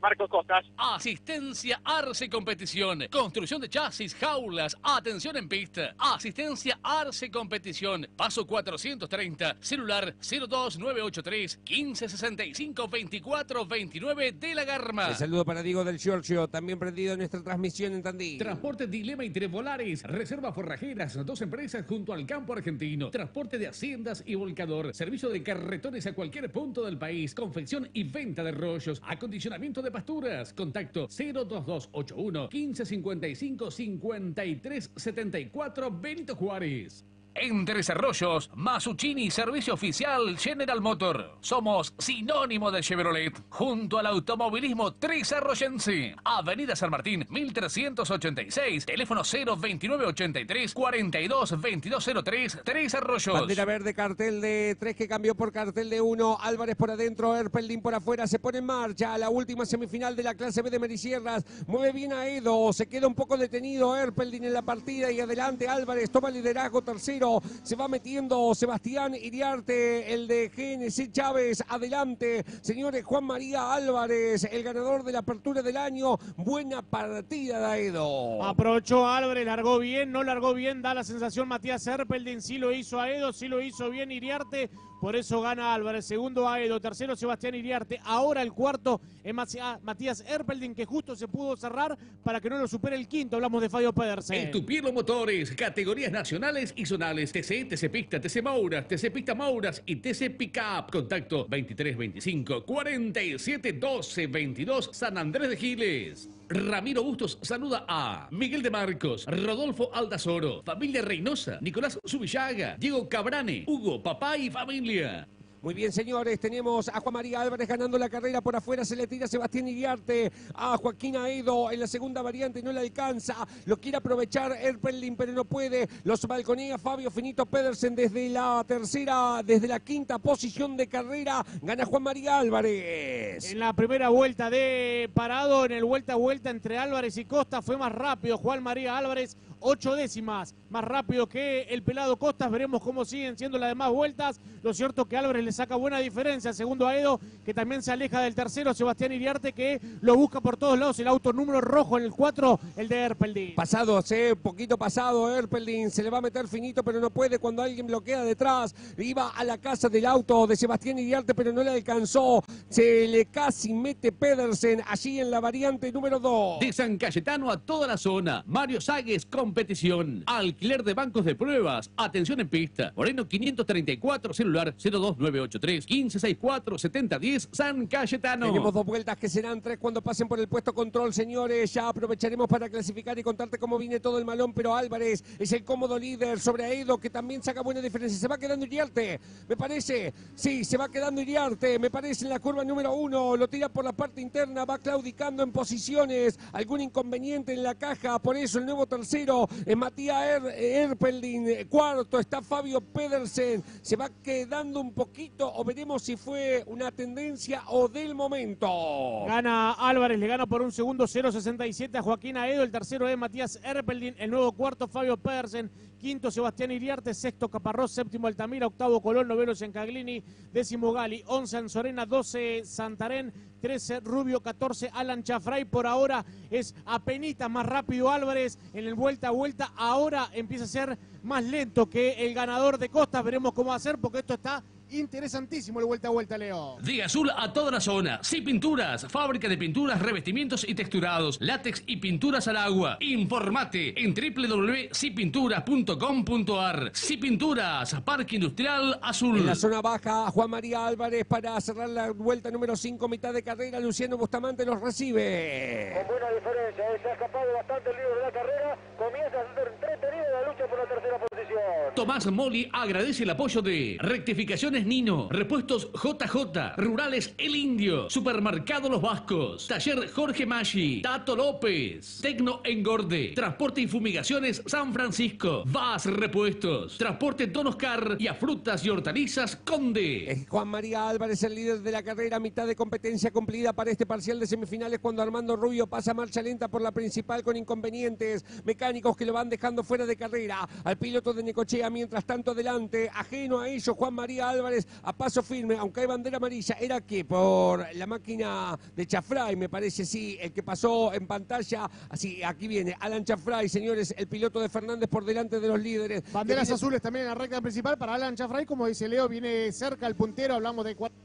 Marcos Costas. Asistencia Arce Competición. Construcción de chasis, jaulas, atención en pista. Asistencia Arce Competición. Paso 430. Celular 02983 1565 2429 de la Garma. El saludo para Diego del Giorgio, también prendido en nuestra transmisión en Tandil. Transporte Dilema y Trevolares, Reserva Forrajeras, dos empresas junto al campo argentino, transporte de haciendas y volcador, servicio de carretones a cualquier punto del país, confección y venta de rollos, acondicionamiento de Pasturas. Contacto 02281 1555 5374 Benito Juárez. En Tres Arroyos, Masuchini Servicio Oficial General Motor. Somos sinónimo de Chevrolet. Junto al automovilismo Tres Arroyense. Avenida San Martín, 1386. Teléfono 02983 422203 Tres Arroyos. Bandera verde, cartel de 3 que cambió por cartel de 1. Álvarez por adentro, Erpeldín por afuera. Se pone en marcha la última semifinal de la clase B de Merisierras. Mueve bien a Edo. Se queda un poco detenido Erpeldín en la partida y adelante Álvarez toma liderazgo tercero. Se va metiendo Sebastián Iriarte, el de GNC Chávez. Adelante, señores. Juan María Álvarez, el ganador de la apertura del año. Buena partida de Edo. Aprovechó Álvarez, largó bien, no largó bien, da la sensación Matías Erpeldin, sí lo hizo a Edo, sí lo hizo bien Iriarte, por eso gana Álvarez, segundo a Edo, tercero Sebastián Iriarte, ahora el cuarto es Matías Erpeldin que justo se pudo cerrar para que no lo supere el quinto, hablamos de Fabio Pedersen. Estupirlo Motores, categorías nacionales y zonales, TC, TC Pista, TC Mauras, TC Pista Mauras y TC Pickup. Contacto 2325 47 12 22 San Andrés de Giles. Ramiro Bustos saluda a Miguel de Marcos, Rodolfo Aldazoro, familia Reynosa, Nicolás Subillaga, Diego Cabrane, Hugo, papá y familia. Muy bien, señores, tenemos a Juan María Álvarez ganando la carrera por afuera, se le tira Sebastián Iriarte a Joaquín Aedo en la segunda variante, no le alcanza, lo quiere aprovechar Erpeldin, pero no puede, los balconea Fabio Finito Pedersen desde la tercera, desde la quinta posición de carrera, gana Juan María Álvarez. En la primera vuelta de parado, en el vuelta a vuelta entre Álvarez y Costa fue más rápido Juan María Álvarez, ocho décimas más rápido que el pelado Costas. Veremos cómo siguen siendo las demás vueltas. Lo cierto que Álvarez le saca buena diferencia. Segundo a Edo, que también se aleja del tercero, Sebastián Iriarte, que lo busca por todos lados. El auto número rojo en el 4, el de Erpeldin. Pasado, sí, poquito pasado Erpeldin. Se le va a meter finito, pero no puede cuando alguien bloquea detrás. Iba a la casa del auto de Sebastián Iriarte, pero no le alcanzó. Se le casi mete Pedersen allí en la variante número 2. De San Cayetano a toda la zona. Mario Ságuez, competición. Alquiler de bancos de pruebas. Atención en pista. Moreno 534, celular 02983 1564 7010 San Cayetano. Tenemos dos vueltas que serán tres cuando pasen por el puesto control, señores. Ya aprovecharemos para clasificar y contarte cómo viene todo el malón, pero Álvarez es el cómodo líder sobre Aedo, que también saca buena diferencia. Se va quedando Iriarte, me parece. Sí, se va quedando Iriarte, me parece en la curva número uno. Lo tira por la parte interna, va claudicando en posiciones. Algún inconveniente en la caja, por eso el nuevo tercero es Matías er, Erpeldin. Cuarto está Fabio Pedersen. Se va quedando un poquito, o veremos si fue una tendencia o del momento. Gana Álvarez, le gana por un segundo 0.67 a Joaquín Aedo. El tercero es Matías Erpeldin. El nuevo cuarto, Fabio Pedersen. Quinto, Sebastián Iriarte. Sexto, Caparrós. Séptimo, Altamira. Octavo, Colón. Noveno, Giancaglini. Décimo, Gali. Once, Anzorena. Doce, Santarén. 13 Rubio, 14 Alan Chafray. Por ahora es apenita más rápido Álvarez en el vuelta a vuelta. Ahora empieza a ser más lento que el ganador de Costa. Veremos cómo va a ser porque esto está interesantísimo el vuelta a vuelta, Leo. De azul a toda la zona. Sí Pinturas, fábrica de pinturas, revestimientos y texturados, látex y pinturas al agua. Informate en www.sipinturas.com.ar. Sí Pinturas, Parque Industrial Azul. En la zona baja, Juan María Álvarez para cerrar la vuelta número 5, mitad de carrera. Luciano Bustamante los recibe. Con buena diferencia, se ha escapado bastante el líder de la carrera. Comienza a ser entretenida la lucha por la tercera posición. Tomás Moli agradece el apoyo de Rectificaciones Nino, Repuestos JJ, Rurales El Indio, Supermercado Los Vascos, Taller Jorge Maggi, Tato López, Tecno Engorde, Transporte y Fumigaciones San Francisco, Vas Repuestos, Transporte Don Oscar y a Frutas y Hortalizas Conde. Es Juan María Álvarez, el líder de la carrera, mitad de competencia cumplida para este parcial de semifinales cuando Armando Rubio pasa marcha lenta por la principal con inconvenientes mecánicos que lo van dejando fuera de carrera. Al piloto de Necochea, mientras tanto adelante, ajeno a ello, Juan María Álvarez a paso firme, aunque hay bandera amarilla, era que por la máquina de Chafray, me parece, sí, el que pasó en pantalla, así, aquí viene Alan Chafray, señores, el piloto de Fernández por delante de los líderes. Banderas viene- azules también en la recta principal para Alan Chafray, como dice Leo, viene cerca el puntero, hablamos de cuatro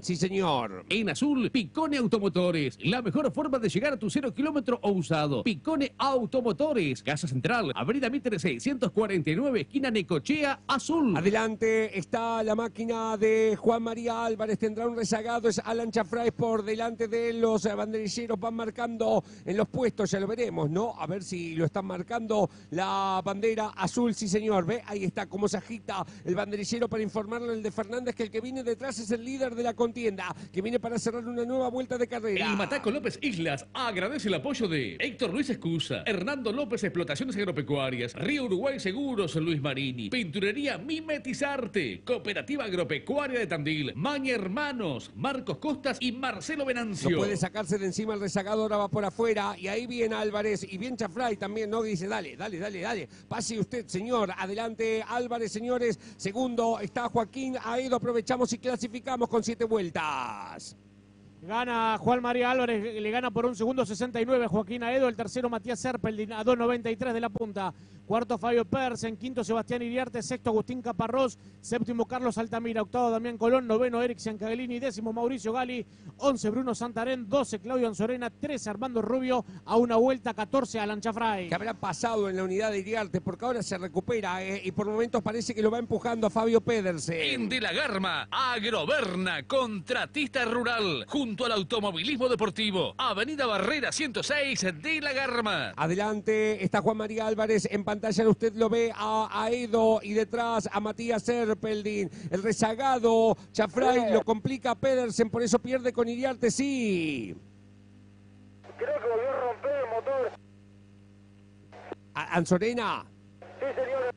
Sí, señor. En azul, Picone Automotores. La mejor forma de llegar a tu cero kilómetro o usado. Picone Automotores. Casa Central, Avenida Mitre 649, esquina Necochea, azul. Adelante está la máquina de Juan María Álvarez. Tendrá un rezagado. Es Alan Chafray por delante de los banderilleros. Van marcando en los puestos. Ya lo veremos, ¿no? A ver si lo están marcando la bandera azul. Sí, señor. Ve, ahí está cómo se agita el banderillero para informarle el de Fernández que el que viene detrás es el líder de la contienda. Que viene para cerrar una nueva vuelta de carrera. El Mataco López Islas agradece el apoyo de Héctor Luis Escusa, Hernando López Explotaciones Agropecuarias, Río Uruguay Seguros Luis Marini, Pinturería Mimetizarte, Cooperativa Agropecuaria de Tandil, Maña Hermanos, Marcos Costas y Marcelo Venancio. No puede sacarse de encima el rezagado, ahora va por afuera. Y ahí viene Álvarez y bien Chafray también, ¿no? Dice, dale, dale, dale, dale. Pase usted, señor. Adelante Álvarez, señores. Segundo está Joaquín Aedo. Aprovechamos y clasificamos con siete vueltas. Gana Juan María Álvarez, le gana por un segundo 69 Joaquín Aedo, el tercero Matías Serpeldin a 2.93 de la punta, cuarto Fabio Persen, quinto Sebastián Iriarte, sexto Agustín Caparrós, séptimo Carlos Altamira, octavo Damián Colón, noveno Eric Ciancaglini, décimo Mauricio Gali, once Bruno Santarén, doce Claudio Anzorena, trece Armando Rubio, a una vuelta 14 Alan Chafray. Que habrá pasado en la unidad de Iriarte porque ahora se recupera eh, y por momentos parece que lo va empujando a Fabio Pedersen. En De la Garma, Agroberna, contratista rural, junto al automovilismo deportivo. Avenida Barrera 106 de La Garma. Adelante está Juan María Álvarez. En pantalla usted lo ve a Aedo y detrás a Matías Serpeldin. El rezagado Chafray lo complica a Pedersen, por eso pierde con Iriarte, sí. Creo que volvió a romper el motor. A- Anzorena. Sí, señor.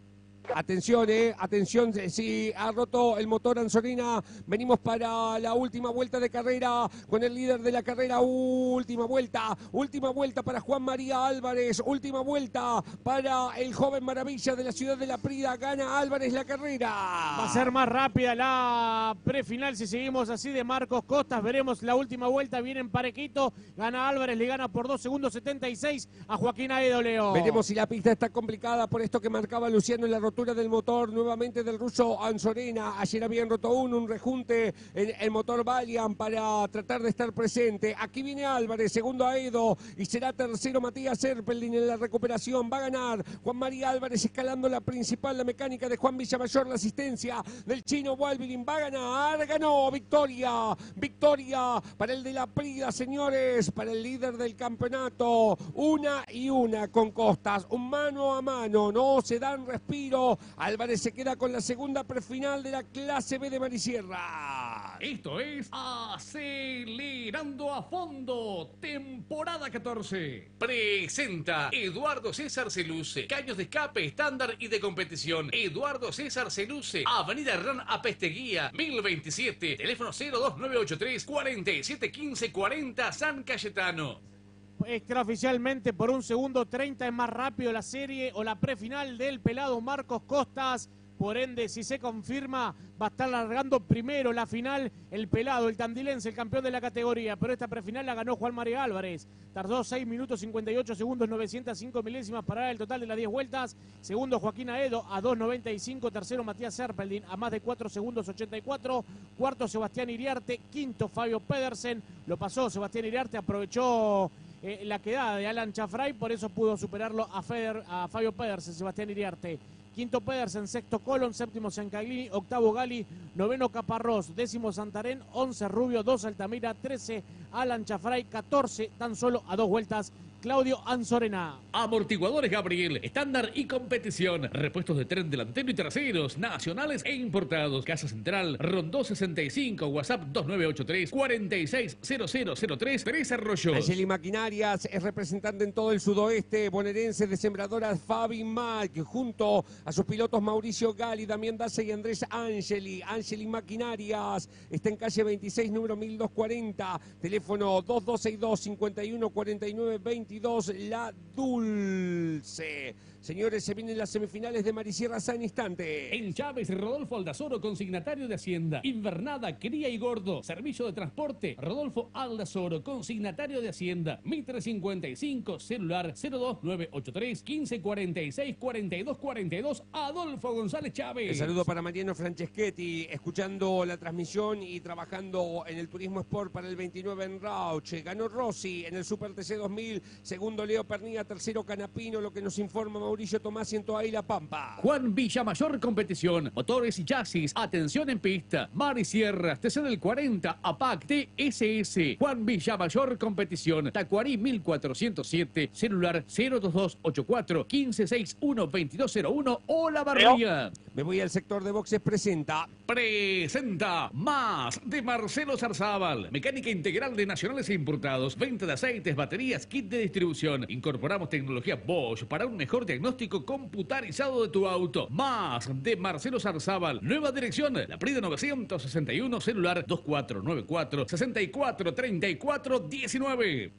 Atención, eh, atención, eh, si ha roto el motor Anzorena, venimos para la última vuelta de carrera con el líder de la carrera, última vuelta, última vuelta para Juan María Álvarez, última vuelta para el joven maravilla de la ciudad de La Prida, gana Álvarez la carrera. Va a ser más rápida la prefinal si seguimos así de Marcos Costas. Veremos la última vuelta. Viene en parejito. Gana Álvarez, le gana por 2 segundos 76 a Joaquín Aedo. Veremos si la pista está complicada por esto que marcaba Luciano en la rotura del motor nuevamente del ruso Anzorena. Ayer habían roto uno, un rejunte en el motor Valiant para tratar de estar presente. Aquí viene Álvarez, segundo Aedo y será tercero Matías Serpeldin en la recuperación. Va a ganar Juan María Álvarez escalando la principal, la mecánica de Juan Villamayor, la asistencia del chino Walbilin. Va a ganar, ganó, victoria, victoria para el de la Prida, señores, para el líder del campeonato. Una y una con Costas, un mano a mano, no se dan respiro. Álvarez se queda con la segunda prefinal de la clase B de Marisierra. Esto es Acelerando a Fondo, temporada 14. Presenta Eduardo César Celuce. Caños de escape estándar y de competición. Eduardo César Celuce. Avenida Hernán Apesteguía, 1027. Teléfono 02983 4715 40 San Cayetano. Extraoficialmente por un segundo 30 es más rápido la serie o la prefinal del pelado Marcos Costas. Por ende, si se confirma, va a estar largando primero la final el pelado, el tandilense, el campeón de la categoría. Pero esta prefinal la ganó Juan María Álvarez. Tardó 6 minutos 58 segundos, 905 milésimas para el total de las 10 vueltas. Segundo, Joaquín Aedo a 2.95. Tercero, Matías Serpeldin a más de 4 segundos 84. Cuarto, Sebastián Iriarte. Quinto, Fabio Pedersen. Lo pasó Sebastián Iriarte, aprovechó eh, la quedada de Alan Chafray, por eso pudo superarlo a, Feder, a Fabio Pedersen, Sebastián Iriarte. Quinto Pedersen, sexto Colon, séptimo Ciancaglini, octavo Gali, noveno Caparrós, décimo Santarén, once Rubio, dos Altamira, trece Alan Chafray, catorce tan solo a dos vueltas Claudio Anzorena. Amortiguadores Gabriel, estándar y competición. Repuestos de tren delantero y traseros, nacionales e importados. Casa Central, Rondó 65, WhatsApp 2983 460003, Tres Arroyos. Angeli Maquinarias es representante en todo el sudoeste bonaerense de sembradoras Fabi Mac, junto a sus pilotos Mauricio Gali, Damián Daza y Andrés Angeli. Angeli Maquinarias está en calle 26, número 1240, teléfono 2262 5149 22, La Dulce. Señores, se vienen las semifinales de Marisierra en instante. En Chávez, Rodolfo Aldazoro, consignatario de Hacienda. Invernada, cría y gordo. Servicio de transporte, Rodolfo Aldazoro, consignatario de Hacienda. Mitre 55, celular 02983 1546 4242. Adolfo González Chávez. El saludo para Mariano Franceschetti, escuchando la transmisión y trabajando en el Turismo Sport para el 29 en Rauche. Ganó Rossi en el Super TC 2000, segundo Leo Pernilla, tercero Canapino, lo que nos informa Mauricio Tomás y en toda ahí La Pampa. Juan Villamayor Competición, motores y chasis, atención en pista, Mar y Sierras, TC del 40, APAC, TSS, Juan Villamayor Competición, Tacuarí 1407, celular 02284 1561 2201 Hola Barría. Me voy al sector de boxes, presenta. Presenta más de Marcelo Zarzábal, mecánica integral de nacionales e importados, venta de aceites, baterías, kit de distribución. Incorporamos tecnología Bosch para un mejor diagnóstico computarizado de tu auto. Más de Marcelo Zarzábal, nueva dirección, la Prida 961, celular 2494 64 34 19.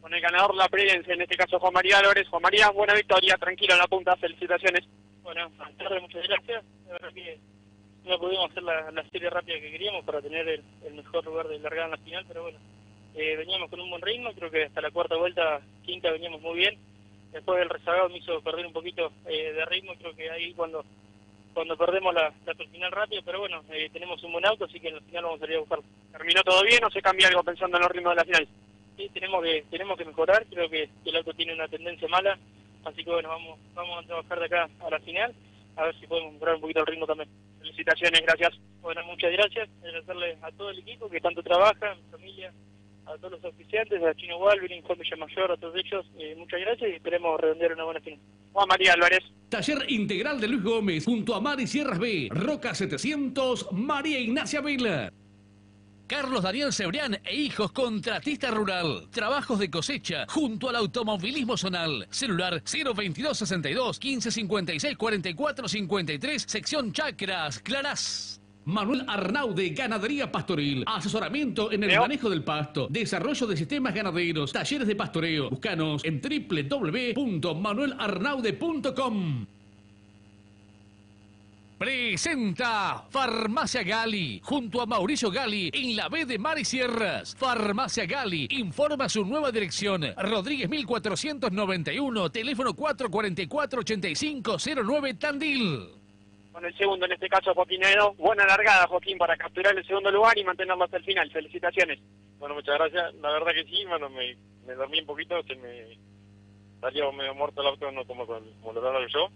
Con el ganador la Prudencia, en este caso Juan María Álvarez. Juan María, buena victoria, tranquilo en la punta, felicitaciones. Bueno, buenas tardes, muchas gracias. La verdad que no pudimos hacer la, la serie rápida que queríamos para tener el, el mejor lugar de largada en la final, pero bueno, eh, veníamos con un buen ritmo, creo que hasta la cuarta vuelta, quinta, veníamos muy bien. Después el rezagado me hizo perder un poquito eh, de ritmo, creo que ahí cuando cuando perdemos la, la final rápido, pero bueno, eh, tenemos un buen auto, así que en la final vamos a salir a buscarlo. ¿Terminó todo bien o se cambia algo pensando en los ritmos de la final? Sí, tenemos que tenemos que mejorar, creo que, que el auto tiene una tendencia mala, así que bueno, vamos vamos a trabajar de acá a la final, a ver si podemos mejorar un poquito el ritmo también. Felicitaciones, gracias. Bueno, muchas gracias, agradecerle a todo el equipo que tanto trabaja, a mi familia, a todos los oficiantes, a Chino Walvin, Juan Villamayor, a todos ellos, eh, muchas gracias y esperemos redondear una buena final. Juan María Álvarez. Taller Integral de Luis Gómez, junto a Mari Sierras B, Roca 700, María Ignacia Vela. Carlos Daniel Cebrián e hijos contratista rural. Trabajos de cosecha junto al automovilismo zonal. Celular 02262 1556 44 53 sección Chacras, Clarás. Manuel Arnau de Ganadería Pastoril. Asesoramiento en el manejo del pasto. Desarrollo de sistemas ganaderos. Talleres de pastoreo. Búscanos en www.manuelarnaude.com. Presenta Farmacia Gali junto a Mauricio Gali en la B de Mar y Sierras. Farmacia Gali informa su nueva dirección. Rodríguez 1491, teléfono 444-8509 Tandil. Con el segundo, en este caso, Joaquín Edo. Buena largada, Joaquín, para capturar el segundo lugar y mantenerlo hasta el final. Felicitaciones. Bueno, muchas gracias. La verdad que sí, bueno, me, me dormí un poquito, se me salió medio muerto el auto, no como, como lo daba yo.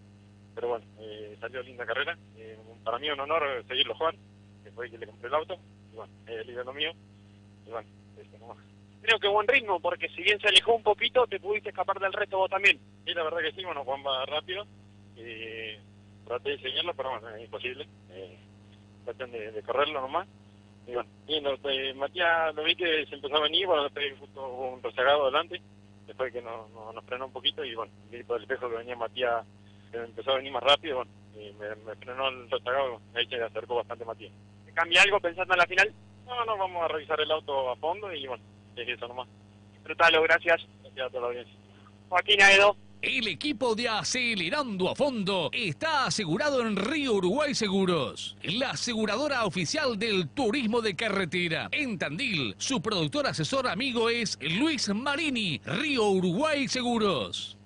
Pero bueno, eh, salió linda carrera. Eh, para mí un honor seguirlo Juan, que fue el que le compré el auto. Y bueno, eh, el lo mío. Y bueno, eso nomás. Creo que buen ritmo, porque si bien se alejó un poquito, te pudiste escapar del resto vos también. Sí, la verdad que sí, bueno, Juan va rápido. Y traté de seguirlo, pero bueno, es imposible. Eh, traten de, de, correrlo nomás. Y bueno, y no, eh, Matías lo vi que se empezó a venir, bueno, después justo un rezagado adelante, después que no, no, nos frenó un poquito y bueno, vi por el espejo que venía Matías que empezó a venir más rápido, bueno, y me, me frenó el rezagado, ahí se acercó bastante Matías. ¿Te cambia algo pensando en la final? No, no, vamos a revisar el auto a fondo y bueno, es eso nomás. Disfrutalo, gracias. Gracias a toda la audiencia. Joaquín Aedo. El equipo de Acelerando a Fondo está asegurado en Río Uruguay Seguros, la aseguradora oficial del turismo de carretera. En Tandil, su productor asesor amigo es Luis Marini, Río Uruguay Seguros.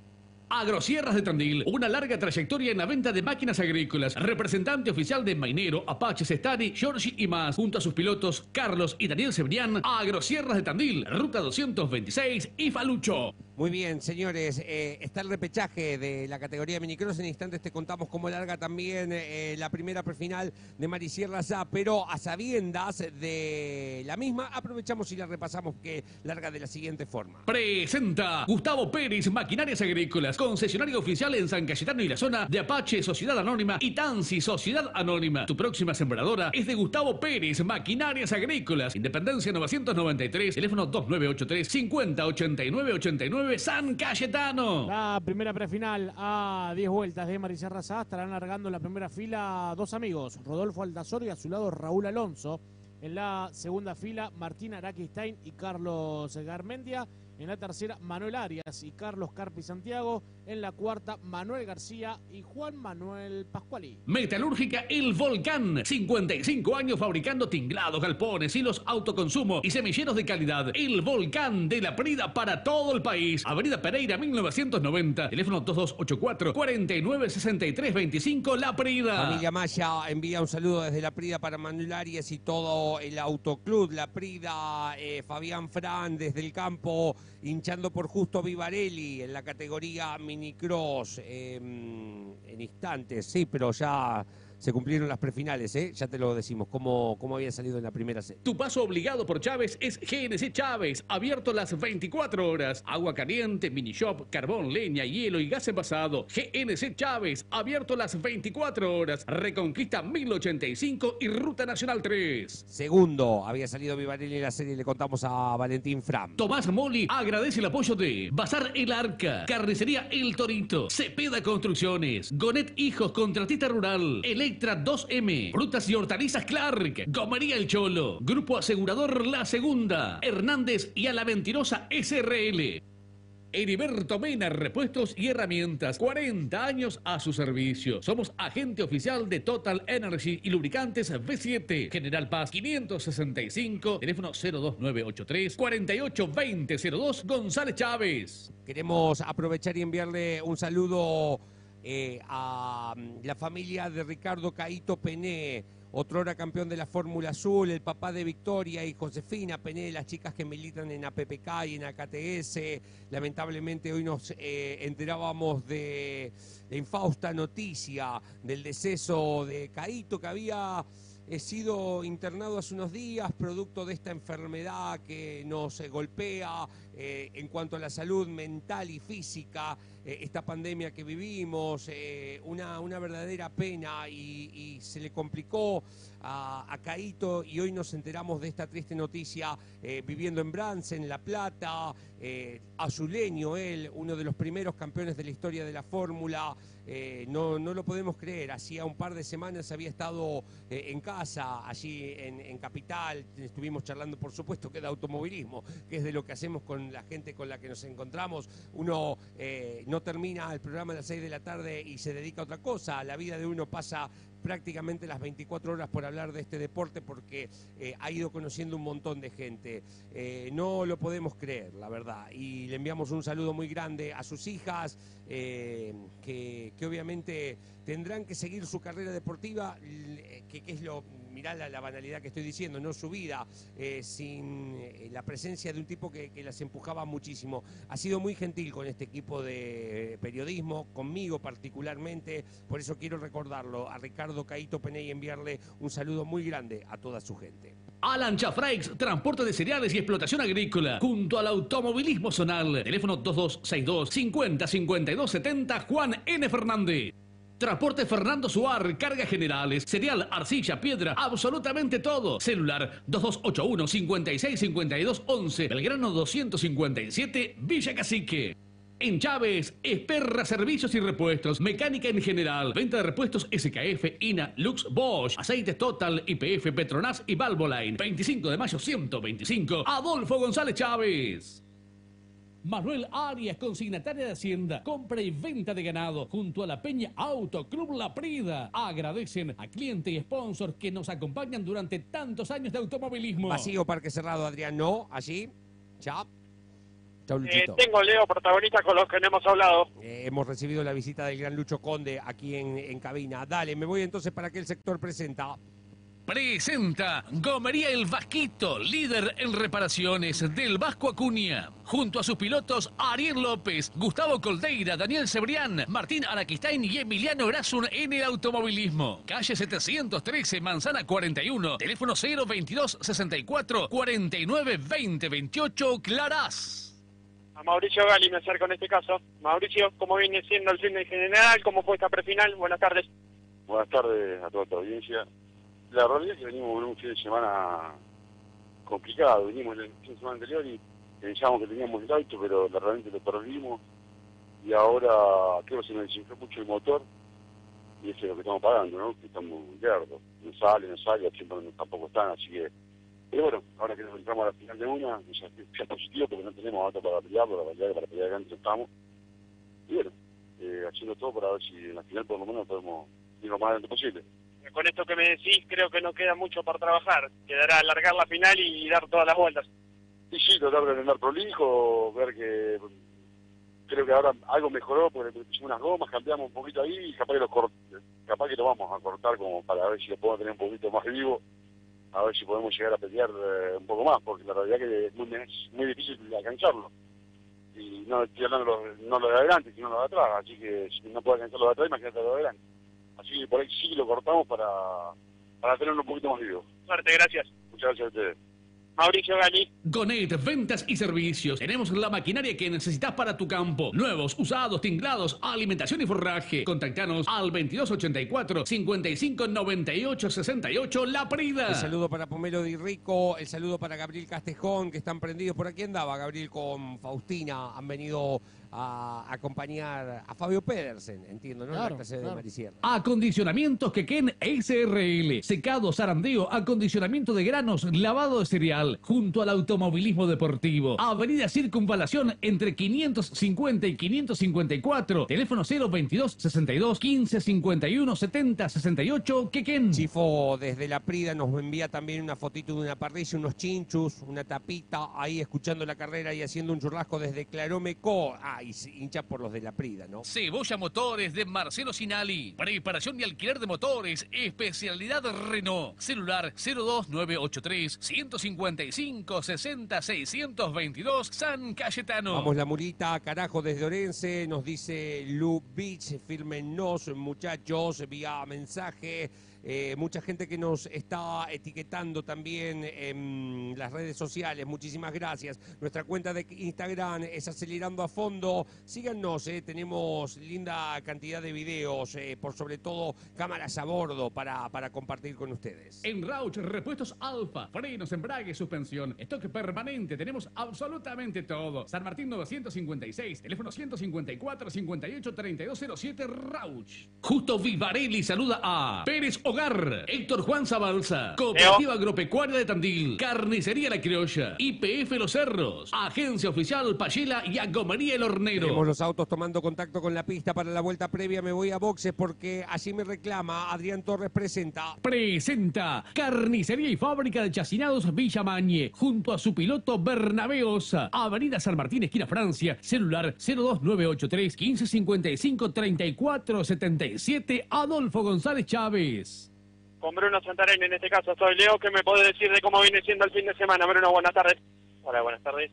Agrosierras de Tandil, una larga trayectoria en la venta de máquinas agrícolas. Representante oficial de Mainero, Apache, Sestari, Giorgi y más, junto a sus pilotos Carlos y Daniel Cebrián. Agrosierras de Tandil, Ruta 226 y Falucho. Muy bien, señores, eh, está el repechaje de la categoría minicross. En instantes te contamos cómo larga también eh, la primera prefinal de Marisierra Ya, pero a sabiendas de la misma, aprovechamos y la repasamos que larga de la siguiente forma. Presenta Gustavo Pérez, Maquinarias Agrícolas, concesionario oficial en San Cayetano y la zona de Apache, Sociedad Anónima y Tansi, Sociedad Anónima. Tu próxima sembradora es de Gustavo Pérez, Maquinarias Agrícolas, Independencia 993, teléfono 2983 5089 89 San Cayetano. La primera prefinal a 10 vueltas de Maricela Sá estarán largando la primera fila dos amigos, Rodolfo Aldazor y a su lado Raúl Alonso. En la segunda fila, Martín Araquistain y Carlos Garmendia. En la tercera, Manuel Arias y Carlos Carpi Santiago. En la cuarta, Manuel García y Juan Manuel Pascuali. Metalúrgica El Volcán, 55 años fabricando tinglados, galpones, hilos autoconsumo y semilleros de calidad. El Volcán de la Prida para todo el país. Avenida Pereira 1990, teléfono 2284 496325 La Prida. Familia Maya envía un saludo desde La Prida para Manuel Arias y todo el autoclub La Prida. eh, Fabián Fran desde el campo hinchando por Justo Vivarelli en la categoría minicross. eh, en instantes, sí, pero ya se cumplieron las prefinales, ¿eh? ya te lo decimos, cómo, cómo había salido en la primera set. Tu paso obligado por Chávez es GNC Chávez, abierto las 24 horas. Agua caliente, mini shop, carbón, leña, hielo y gas envasado. GNC Chávez, abierto las 24 horas. Reconquista 1085 y Ruta Nacional 3. Segundo, había salido Vivarelli en la serie, le contamos a Valentín Fram. Tomás Moli agradece el apoyo de Bazar El Arca, Carnicería El Torito, Cepeda Construcciones, Gonet Hijos Contratista Rural, Electra 2M, Frutas y Hortalizas Clark, Gomería El Cholo, Grupo Asegurador La Segunda, Hernández y a la Mentirosa SRL. Heriberto Mena, repuestos y herramientas. 40 años a su servicio. Somos agente oficial de Total Energy y lubricantes V7. General Paz 565, teléfono 02983 482002 González Chávez. Queremos aprovechar y enviarle un saludo eh, a mm, la familia de Ricardo Caito Pené, otrora campeón de la Fórmula Azul, el papá de Victoria y Josefina Pené, las chicas que militan en APPK y en AKTS. Lamentablemente hoy nos eh, enterábamos de la infausta noticia del deceso de Caito que había he sido internado hace unos días producto de esta enfermedad que nos eh, golpea eh, en cuanto a la salud mental y física, eh, esta pandemia que vivimos, eh, una, verdadera pena y, se le complicó a, a Caito y hoy nos enteramos de esta triste noticia viviendo en Brance, en La Plata, azuleño él, uno de los primeros campeones de la historia de la Fórmula. No, no lo podemos creer, hacía un par de semanas había estado en casa, allí en Capital, estuvimos charlando por supuesto que de automovilismo, que es de lo que hacemos con la gente con la que nos encontramos. Uno eh, no termina el programa a las 6 de la tarde y se dedica a otra cosa, la vida de uno pasa prácticamente las 24 horas por hablar de este deporte porque eh, ha ido conociendo un montón de gente. Eh, no lo podemos creer, la verdad. Y le enviamos un saludo muy grande a sus hijas, que, que obviamente tendrán que seguir su carrera deportiva, que es lo, mirá la, banalidad que estoy diciendo, no su vida, eh, sin eh, la presencia de un tipo que, que las empujaba muchísimo. Ha sido muy gentil con este equipo de periodismo, conmigo particularmente, por eso quiero recordarlo a Ricardo Caito Peney y enviarle un saludo muy grande a toda su gente. Alan Chafraix, transporte de cereales y explotación agrícola, junto al automovilismo zonal. Teléfono 2262 50 52 70 Juan N. Fernández. Transporte Fernando Suar, cargas generales, cereal, arcilla, piedra, absolutamente todo. Celular 2281 56 52 11, Belgrano 257, Villa Cacique. En Chávez, Esperra Servicios y Repuestos, mecánica en general, venta de repuestos SKF, INA, Lux, Bosch, aceites Total, IPF, Petronas y Valvoline. 25 de mayo 125, Adolfo González Chávez. Manuel Arias, consignataria de Hacienda, compra y venta de ganado, junto a la Peña Auto Club La Prida. Agradecen a clientes y sponsors que nos acompañan durante tantos años de automovilismo. Vacío Parque Cerrado, Adrián, no, allí, ya. Chau, Eh, Luchito. tengo, Leo, protagonistas con los que no hemos hablado. Eh, hemos recibido la visita del gran Lucho Conde aquí en, en cabina. Dale, me voy entonces para que el sector presenta. Presenta Gomería El Vasquito, líder en reparaciones del Vasco Acuña. Junto a sus pilotos Ariel López, Gustavo Coldeira, Daniel Cebrián, Martín Araquistain y Emiliano Grasun en el automovilismo. Calle 713, Manzana 41, teléfono 022 64 49 20 28, Clarás. A Mauricio Gali me acerco en este caso. Mauricio, ¿cómo viene siendo el fin de general? ¿Cómo fue esta prefinal? Buenas tardes. Buenas tardes a toda tu audiencia. La realidad es que venimos con un fin de semana complicado. Venimos el fin de semana anterior y pensábamos que teníamos el auto, pero realmente lo perdimos. Y ahora creo que se nos desinfló mucho el motor y eso es lo que estamos pagando, ¿no? Que estamos lerdos. No sale, no sale, siempre no- tampoco están, así que... Pero bueno, ahora que nos entramos a la final de una, ya es positivo porque no tenemos auto para pelearlo, la realidad para pelear acá no estamos. Y bueno, eh, haciendo todo para ver si en la final por lo menos podemos ir lo más adelante posible. Con esto que me decís, creo que no queda mucho para trabajar. Quedará alargar la final y dar todas las vueltas. Y sí, tratar de andar prolijo, ver que creo que ahora algo mejoró porque pusimos unas gomas, cambiamos un poquito ahí y capaz que lo, capaz que lo vamos a cortar como para ver si lo podemos tener un poquito más vivo, a ver si podemos llegar a pelear eh, un poco más, porque la realidad que es muy, es muy difícil alcanzarlo. Y no estoy hablando no lo de adelante, sino lo de atrás, así que si no puedo alcanzar lo de atrás, imagínate lo de adelante. Así que por ahí sí lo cortamos para, para tenerlo un poquito más vivo. Suerte, gracias. Muchas gracias a ustedes. Mauricio Gali. Gonet, ventas y servicios. Tenemos la maquinaria que necesitas para tu campo. Nuevos, usados, tinglados, alimentación y forraje. Contactanos al 2284 55 98 68 La Prida. El saludo para Pomelo Di Rico, el saludo para Gabriel Castejón, que están prendidos por aquí andaba. Gabriel con Faustina han venido a acompañar a Fabio Pedersen, entiendo, ¿no? Claro, la de claro. Maricierra. Acondicionamientos Quequén SRL. Secado, zarandeo, acondicionamiento de granos, lavado de cereal. Junto al automovilismo deportivo. Avenida Circunvalación entre 550 y 554. Teléfono 022 62 15 51 70 68 Quequén. Chifo desde la Prida nos envía también una fotito de una parrilla, unos chinchus, una tapita, ahí escuchando la carrera y haciendo un churrasco desde Claromeco. Ah, y hincha por los de la Prida, ¿no? Cebolla Motores de Marcelo Sinali. Preparación y alquiler de motores. Especialidad Renault. Celular 02983 155 60 622 San Cayetano. Vamos la murita, carajo, desde Orense, nos dice Lu Beach, fírmenos, muchachos, vía mensaje. Eh, mucha gente que nos está etiquetando también en las redes sociales, muchísimas gracias. Nuestra cuenta de Instagram es acelerando a fondo. Síganos, eh, tenemos linda cantidad de videos, eh, por sobre todo cámaras a bordo para, para compartir con ustedes. En Rauch, repuestos alfa, frenos, embrague, suspensión, estoque permanente, tenemos absolutamente todo. San Martín 956, teléfono 154 58 3207 Rauch. Justo Vivarelli saluda a Pérez Hogar, Héctor Juan Zabalza, Cooperativa Agropecuaria de Tandil, Carnicería La Criolla, IPF Los Cerros, Agencia Oficial Payela y Agomería El Hornero. Tenemos los autos tomando contacto con la pista para la vuelta previa. Me voy a boxes porque allí me reclama. Adrián Torres presenta. Presenta Carnicería y Fábrica de Chacinados Villa Mañe, junto a su piloto Bernabé Osa. Avenida San Martín, esquina Francia, celular 02983 1555 3477 Adolfo González Chávez. Con Bruno Santarén, en este caso soy Leo. ¿Qué me puede decir de cómo viene siendo el fin de semana? Bruno, buenas tardes. Hola, buenas tardes.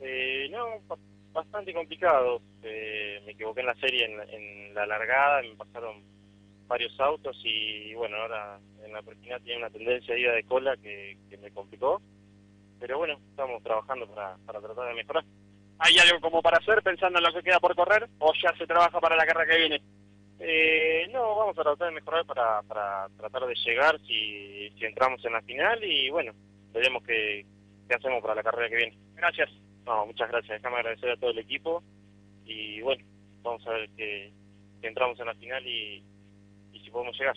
Eh, no, ba- bastante complicado. Eh, me equivoqué en la serie, en, la- en la largada, me pasaron varios autos y bueno, ahora en la final tiene una tendencia a ida de cola que, que me complicó. Pero bueno, estamos trabajando para, para tratar de mejorar. ¿Hay algo como para hacer pensando en lo que queda por correr o ya se trabaja para la carrera que viene? Eh, no, vamos a tratar de mejorar para, para tratar de llegar si, si entramos en la final y bueno, veremos qué, qué hacemos para la carrera que viene. Gracias. No, muchas gracias. Déjame agradecer a todo el equipo y bueno, vamos a ver que, que entramos en la final y, y si podemos llegar.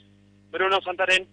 Bruno Santarén.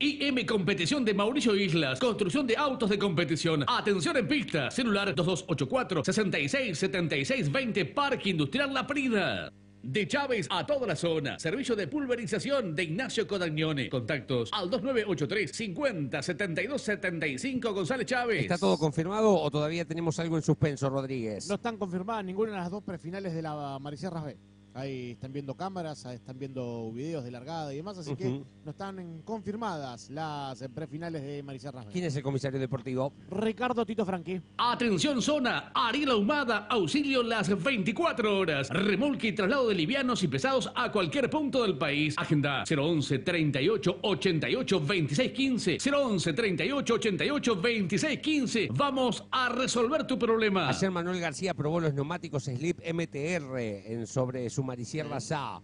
IM Competición de Mauricio Islas. Construcción de autos de competición. Atención en pista. Celular 2284 66 76 20 Parque Industrial La Prida. De Chávez a toda la zona. Servicio de pulverización de Ignacio Codagnone. Contactos al 2983 50 72 75 González Chávez. ¿Está todo confirmado o todavía tenemos algo en suspenso, Rodríguez? No están confirmadas ninguna de las dos prefinales de la Maricierras B. Ahí están viendo cámaras, ahí están viendo videos de largada y demás, así que no están confirmadas las prefinales de Maricierras B. ¿Quién es el comisario deportivo? Ricardo Tito Franqui. Atención zona, Ariel Ahumada, auxilio las 24 horas. Remolque y traslado de livianos y pesados a cualquier punto del país. Agenda 011 38 88 26 15. 011 38 88 26 15. Vamos a resolver tu problema. Ayer Manuel García probó los neumáticos Slip MTR en, sobre su Maricierra SA.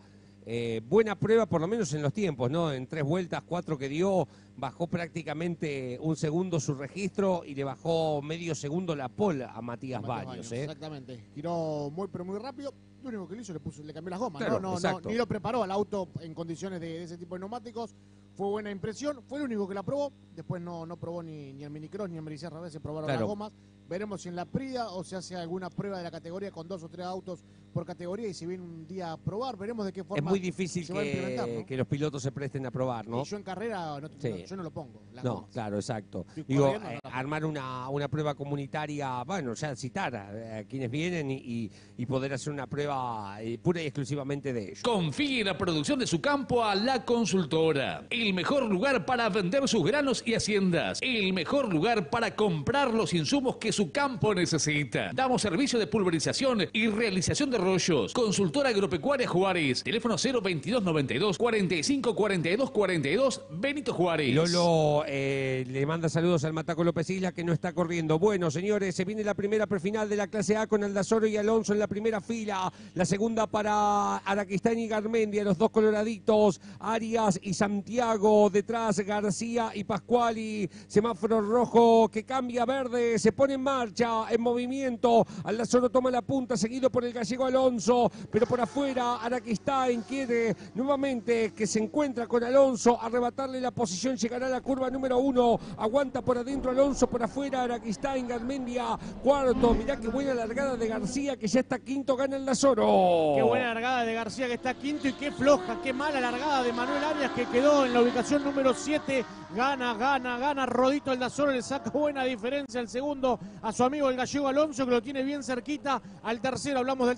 Eh, buena prueba, por lo menos en los tiempos, ¿no? En tres vueltas, cuatro que dio, bajó prácticamente un segundo su registro y le bajó medio segundo la pole a Matías, Matías Baños, ¿eh? Exactamente. Giró muy, pero muy rápido. Lo único que le hizo, le, puso, le cambió las gomas. Claro, no, no, no, ni lo preparó al auto en condiciones de, de ese tipo de neumáticos. Fue buena impresión. Fue el único que la probó. Después no, no probó ni, ni el minicross ni el Maricierra B. Se probaron Claro. las gomas. Veremos si en la Prida o se hace alguna prueba de la categoría con dos o tres autos por categoría y si viene un día a probar, veremos de qué forma Es muy difícil se va a implementar. que, ¿no? que los pilotos se presten a probar, ¿no? Y yo en carrera no- Sí. no- yo no lo pongo. las No, gomas. claro, exacto. Estoy Digo, corriendo, eh, armar una, una prueba comunitaria, bueno, ya citar a, a quienes vienen y, y- y poder hacer una prueba eh, pura y exclusivamente de ellos. Confíe en la producción de su campo a La Consultora. El mejor lugar para vender sus granos y haciendas. El mejor lugar para comprar los insumos que su campo necesita. Damos servicio de pulverización y realización de rollos. Consultora Agropecuaria Juárez. Teléfono 02292 45 42 42 Benito Juárez. Lolo eh, le manda saludos al Mataco López Isla que no está corriendo. Bueno, señores, se viene la primera prefinal de la clase A con Aldazoro y Alonso en la primera fila. La segunda para Araquistán y Garmendia, los dos coloraditos, Arias y Santiago. Detrás García y Pascuali. Semáforo rojo que cambia a verde, se pone en marcha, en movimiento. Aldazoro toma la punta, seguido por el gallego Alonso, pero por afuera Araquistán quiere nuevamente que se encuentra con Alonso, arrebatarle la posición, llegará a la curva número uno, aguanta por adentro Alonso, por afuera Araquistán, Garmendia, cuarto, mirá qué buena largada de García, que ya está quinto, gana el Lazoro. Qué buena largada de García que está quinto y qué floja, qué mala largada de Manuel Arias que quedó en la ubicación número 7. Gana, gana, gana. Rodito el Dazoro le saca buena diferencia al segundo a su amigo el gallego Alonso que lo tiene bien cerquita. Al tercero hablamos del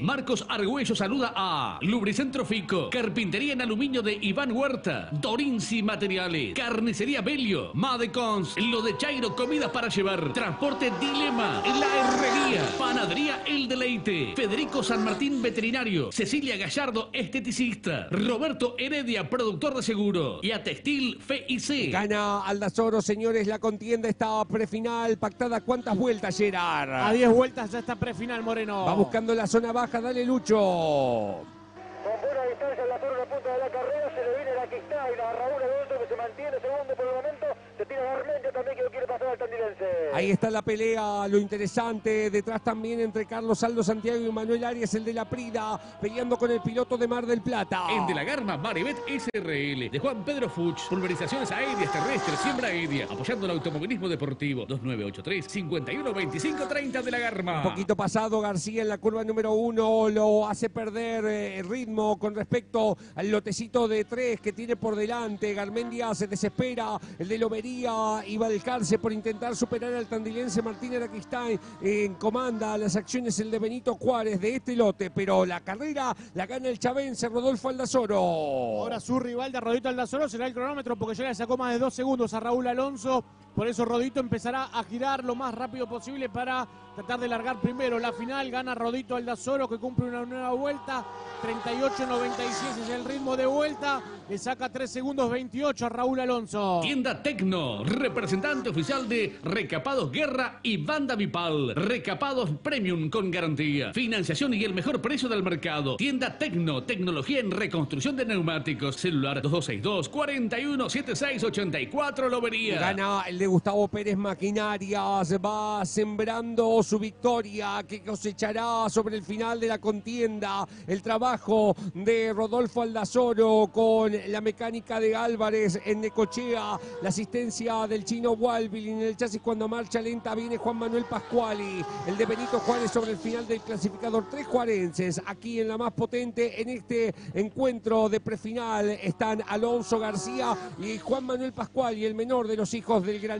Marcos Argüello saluda a Lubricentro Fico, Carpintería en Aluminio de Iván Huerta, Dorinci Materiales, Carnicería Belio, Madecons, Lo de Chairo Comidas para Llevar, Transporte Dilema, La Herrería, Panadería El Deleite, Federico San Martín Veterinario, Cecilia Gallardo Esteticista, Roberto Heredia Productor de Seguro y a Textil FIC. Gana Aldazoro, señores, la contienda está prefinal, pactada. ¿Cuántas vueltas, Gerard? A 10 vueltas ya está prefinal Moreno. Va buscando la zona baja, dale Lucho. Con buena distancia en la de punta de la carrera se le viene la Quistain a Raúl Alonso que se mantiene segundo por el momento. Se tira Garmendia también que lo quiere pasar al tandilense. Ahí está la pelea, lo interesante. Detrás también entre Carlos Aldo Santiago y Manuel Arias, el de la Prida, peleando con el piloto de Mar del Plata. En De la Garma, Maribet SRL, de Juan Pedro Fuchs, pulverizaciones aéreas terrestres, siembra aérea, apoyando el automovilismo deportivo, 2983 512530 de la Garma. Un poquito pasado García en la curva número uno, lo hace perder eh, ritmo con respecto al lotecito de tres que tiene por delante. Garmendia se desespera, el de Lobería y Balcarce por intentar superar al tandilense Martín Araquistán. En comanda las acciones el de Benito Juárez de este lote, pero la carrera la gana el chavense Rodolfo Aldazoro. Ahora su rival de Rodito Aldazoro será el cronómetro porque ya le sacó más de dos segundos a Raúl Alonso. Por eso Rodito empezará a girar lo más rápido posible para tratar de largar primero. La final gana Rodito Aldazoro que cumple una nueva vuelta. 38.96 es el ritmo de vuelta. Le saca 3 segundos 28 a Raúl Alonso. Tienda Tecno, representante oficial de Recapados Guerra y Banda Vipal. Recapados Premium con garantía. Financiación y el mejor precio del mercado. Tienda Tecno, tecnología en reconstrucción de neumáticos. Celular 2262 417684 Lobería. Gana el de Gustavo Pérez Maquinarias, va sembrando su victoria que cosechará sobre el final de la contienda. El trabajo de Rodolfo Aldazoro con la mecánica de Álvarez en Necochea, la asistencia del chino Walville en el chasis cuando marcha lenta viene Juan Manuel Pascuali, el de Benito Juárez sobre el final del clasificador. Tres juarenses aquí en la más potente en este encuentro de prefinal están Alonso García y Juan Manuel Pascuali, el menor de los hijos del gran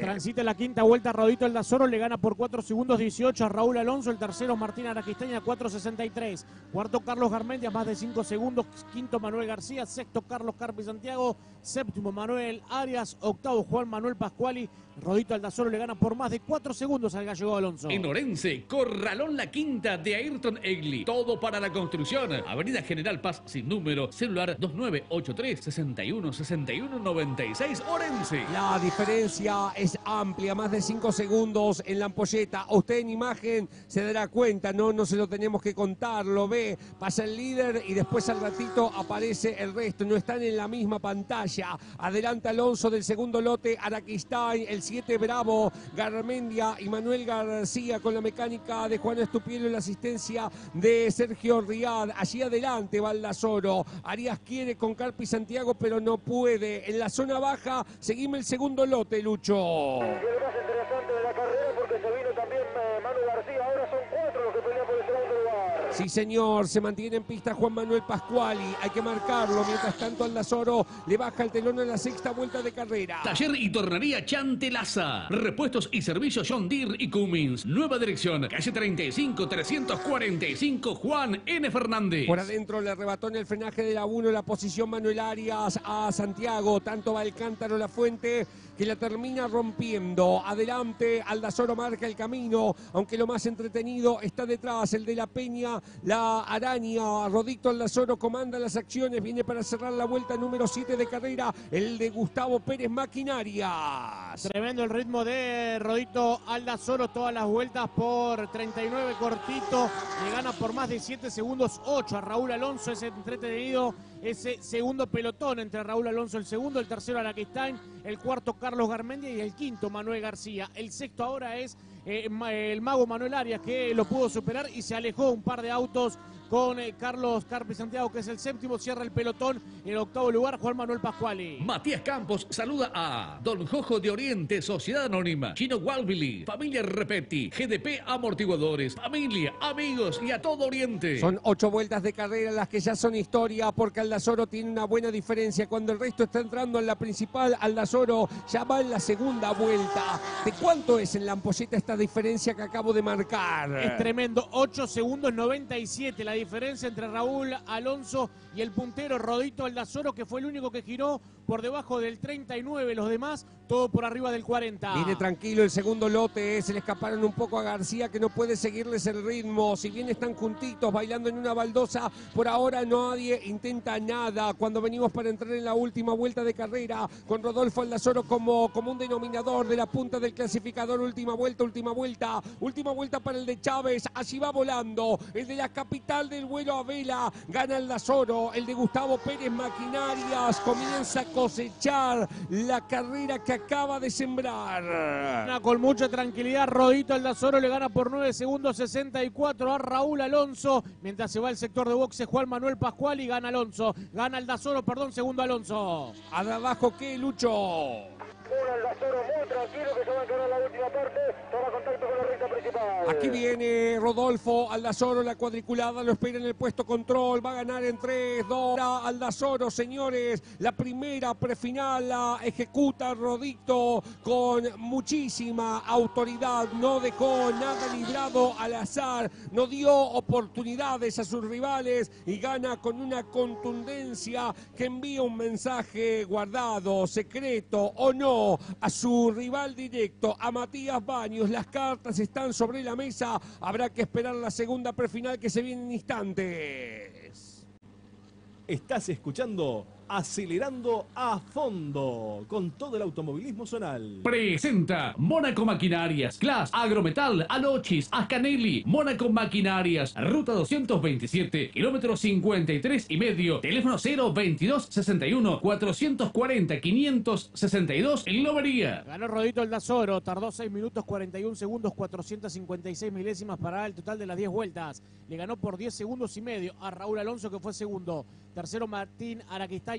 Transita la quinta vuelta Rodito Aldazoro, le gana por 4 segundos 18 a Raúl Alonso, el tercero Martín Araquistaña 4.63, cuarto Carlos Garmendia más de 5 segundos, quinto Manuel García, sexto Carlos Carpi Santiago, séptimo Manuel Arias, octavo Juan Manuel Pascuali, Rodito Aldazoro le gana por más de 4 segundos al gallego Alonso. En Orense, Corralón La Quinta de Ayrton Egli. Todo para la construcción. Avenida General Paz sin número. Celular 2983 61 61 96 Orense. La diferencia es amplia, más de 5 segundos en la ampolleta. Usted en imagen se dará cuenta, no, no se lo tenemos que contar, lo ve, pasa el líder y después al ratito aparece el resto, no están en la misma pantalla. Adelanta Alonso del segundo lote, Araquistán, el 7 Bravo, Garmendia y Manuel García con la mecánica de Juan Estupielo la asistencia de Sergio Riad. Allí adelante Baldasoro. Arias quiere con Carpi Santiago, pero no puede. En la zona baja, seguime el segundo lote, Lucho. Más interesante de Sí, señor, se mantiene en pista Juan Manuel Pascuali. Hay que marcarlo. Mientras tanto, Aldazoro le baja el telón en la sexta vuelta de carrera. Taller y tornería Chantelaza. Repuestos y servicios John Deere y Cummins. Nueva dirección, calle 35 345 Juan N. Fernández. Por adentro le arrebató en el frenaje de la 1 la posición Manuel Arias a Santiago. Tanto va el cántaro La Fuente que la termina rompiendo. Adelante, Aldazoro marca el camino, aunque lo más entretenido está detrás, el de la Peña, la araña. Rodito Aldazoro comanda las acciones, viene para cerrar la vuelta número 7 de carrera, el de Gustavo Pérez Maquinarias. Tremendo el ritmo de Rodito Aldazoro, todas las vueltas por 39 cortito, le gana por más de 7 segundos 8 a Raúl Alonso, ese entretenido, ese segundo pelotón entre Raúl Alonso el segundo, el tercero Araquistain, el cuarto Carlos Garmendia y el quinto Manuel García. El sexto ahora es eh, el mago Manuel Arias que lo pudo superar y se alejó un par de autos con eh, Carlos Carpi Santiago que es el séptimo, cierra el pelotón en el octavo lugar Juan Manuel Pascuali. Matías Campos saluda a Don Jojo de Oriente, Sociedad Anónima, Chino Walvili, Familia Repetti, GDP Amortiguadores, familia, amigos y a todo Oriente. Son ocho vueltas de carrera las que ya son historia porque Aldazoro tiene una buena diferencia. Cuando el resto está entrando en la principal, Aldazoro ya va en la segunda vuelta. ¿De cuánto es en la ampolleta esta diferencia que acabo de marcar? Es tremendo, 8 segundos 97 la diferencia entre Raúl Alonso y el puntero Rodito Aldazoro, que fue el único que giró por debajo del 39, los demás todo por arriba del 40. Viene tranquilo el segundo lote, se le escaparon un poco a García que no puede seguirles el ritmo. Si bien están juntitos bailando en una baldosa, por ahora nadie intenta nada. Cuando venimos para entrar en la última vuelta de carrera, con Rodolfo Aldazoro como, como un denominador de la punta del clasificador, última vuelta, última vuelta, última vuelta para el de Chávez, allí va volando, el de la capital del vuelo a vela, gana Aldazoro, el de Gustavo Pérez Maquinarias, comienza cosechar la carrera que acaba de sembrar. Gana Con mucha tranquilidad, Rodito Aldazoro le gana por 9 segundos 64 a Raúl Alonso. Mientras se va al sector de boxe, Juan Manuel Pascual y gana Alonso. Gana Aldazoro, perdón, segundo Alonso. ¿A de abajo qué, Lucho? Un Aldazoro muy tranquilo que se va a encarar la última parte. Toma contacto con la recta principal. Aquí viene Rodolfo Aldazoro, la cuadriculada lo espera en el puesto control, va a ganar en 3, 2, Aldazoro, señores, la primera prefinal la ejecuta Rodito con muchísima autoridad, no dejó nada librado al azar, no dio oportunidades a sus rivales y gana con una contundencia que envía un mensaje guardado, secreto o no, a su rival directo, a Matías Baños. Las cartas están sobre la mesa. Habrá que esperar la segunda prefinal que se viene en instantes. Estás escuchando Acelerando a Fondo con todo el automovilismo zonal. Presenta Mónaco Maquinarias, Class, Agrometal, Alochis, Ascanelli, Mónaco Maquinarias, Ruta 227, kilómetro 53 y medio, teléfono 022 61 440 562 en Lobería. Ganó Rodito Aldazoro, tardó 6 minutos 41 segundos 456 milésimas para el total de las 10 vueltas. Le ganó por 10 segundos y medio a Raúl Alonso que fue segundo. Tercero Martín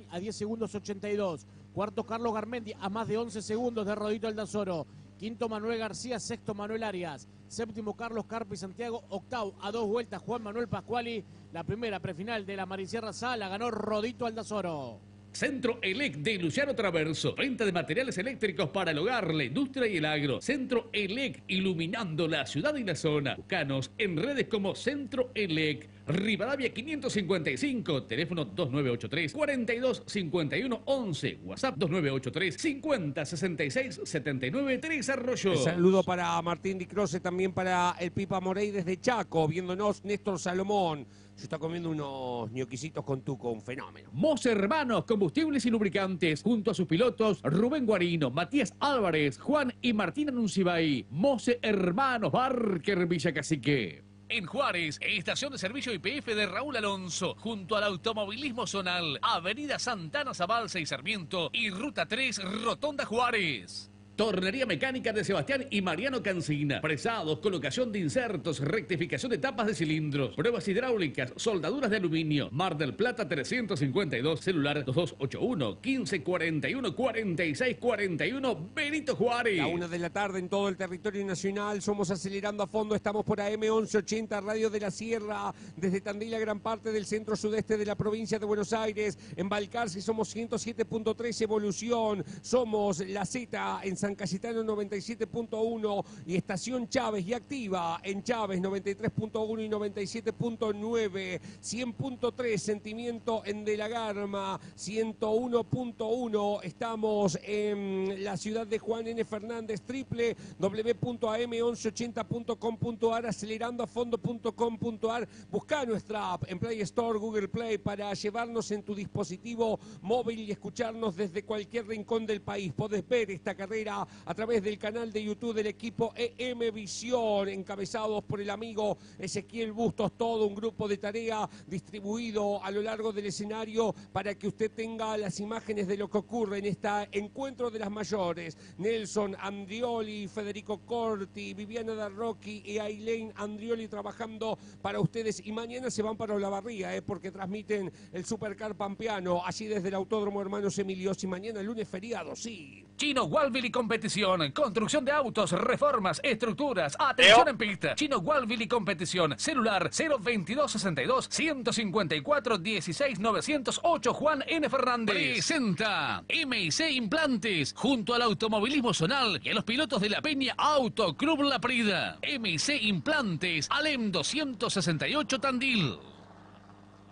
A 10 segundos 82. Cuarto Carlos Garmendi a más de 11 segundos de Rodito Aldazoro. Quinto Manuel García, sexto Manuel Arias. Séptimo Carlos Carpi Santiago. Octavo a dos vueltas Juan Manuel Pascuali. La primera prefinal de la Marisierra Sala ganó Rodito Aldazoro. Centro ELEC de Luciano Traverso. Venta de materiales eléctricos para el hogar, la industria y el agro. Centro ELEC, iluminando la ciudad y la zona. Buscanos en redes como Centro ELEC. Rivadavia 555, teléfono 2983 4251 11, WhatsApp 2983 5066 79 3 Arroyo. Un saludo para Martín Di Croce, también para el Pipa Morey desde Chaco, viéndonos Néstor Salomón. Se está comiendo unos ñoquisitos con tuco, un fenómeno. Mose Hermanos, combustibles y lubricantes, junto a sus pilotos Rubén Guarino, Matías Álvarez, Juan y Martín Anuncibay. Mose Hermanos, Barker Villa Cacique. En Juárez, estación de servicio IPF de Raúl Alonso, junto al automovilismo zonal, Avenida Santana Zabalza y Sarmiento y Ruta 3, Rotonda Juárez. Tornería mecánica de Sebastián y Mariano Cancina. Presados, colocación de insertos, rectificación de tapas de cilindros, pruebas hidráulicas, soldaduras de aluminio. Mar del Plata 352, celular 2281 1541 4641 Benito Juárez. La una de la tarde en todo el territorio nacional. Somos acelerando a fondo. Estamos por AM 1180, Radio de la Sierra. Desde Tandil a gran parte del centro sudeste de la provincia de Buenos Aires. En Balcarce somos 107.3 Evolución. Somos la Z en San Cayetano 97.1 y Estación Chávez y Activa en Chávez 93.1 y 97.9. 100.3 Sentimiento en De la Garma. 101.1 estamos en la ciudad de Juan N. Fernández. Triple www.am1180.com.ar acelerando a fondo.com.ar. Busca nuestra app en Play Store, Google Play para llevarnos en tu dispositivo móvil y escucharnos desde cualquier rincón del país. Podés ver esta carrera a través del canal de YouTube del equipo EM Visión, encabezados por el amigo Ezequiel Bustos, todo un grupo de tarea distribuido a lo largo del escenario para que usted tenga las imágenes de lo que ocurre en este encuentro de las mayores. Nelson Andrioli, Federico Corti, Viviana Darroqui y Aileen Andrioli trabajando para ustedes y mañana se van para Olavarría, eh, porque transmiten el Supercar Pampeano, allí desde el Autódromo Hermanos Emilios y mañana lunes feriado, sí. Chino Walville y Competición. Construcción de autos, reformas, estructuras. Atención en pista. Chino Walville y Competición. Celular 02262 154 16 908 Juan N. Fernández. Presenta MIC Implantes junto al automovilismo zonal y a los pilotos de la Peña Auto Club La Prida. MIC Implantes. Alem 268 Tandil.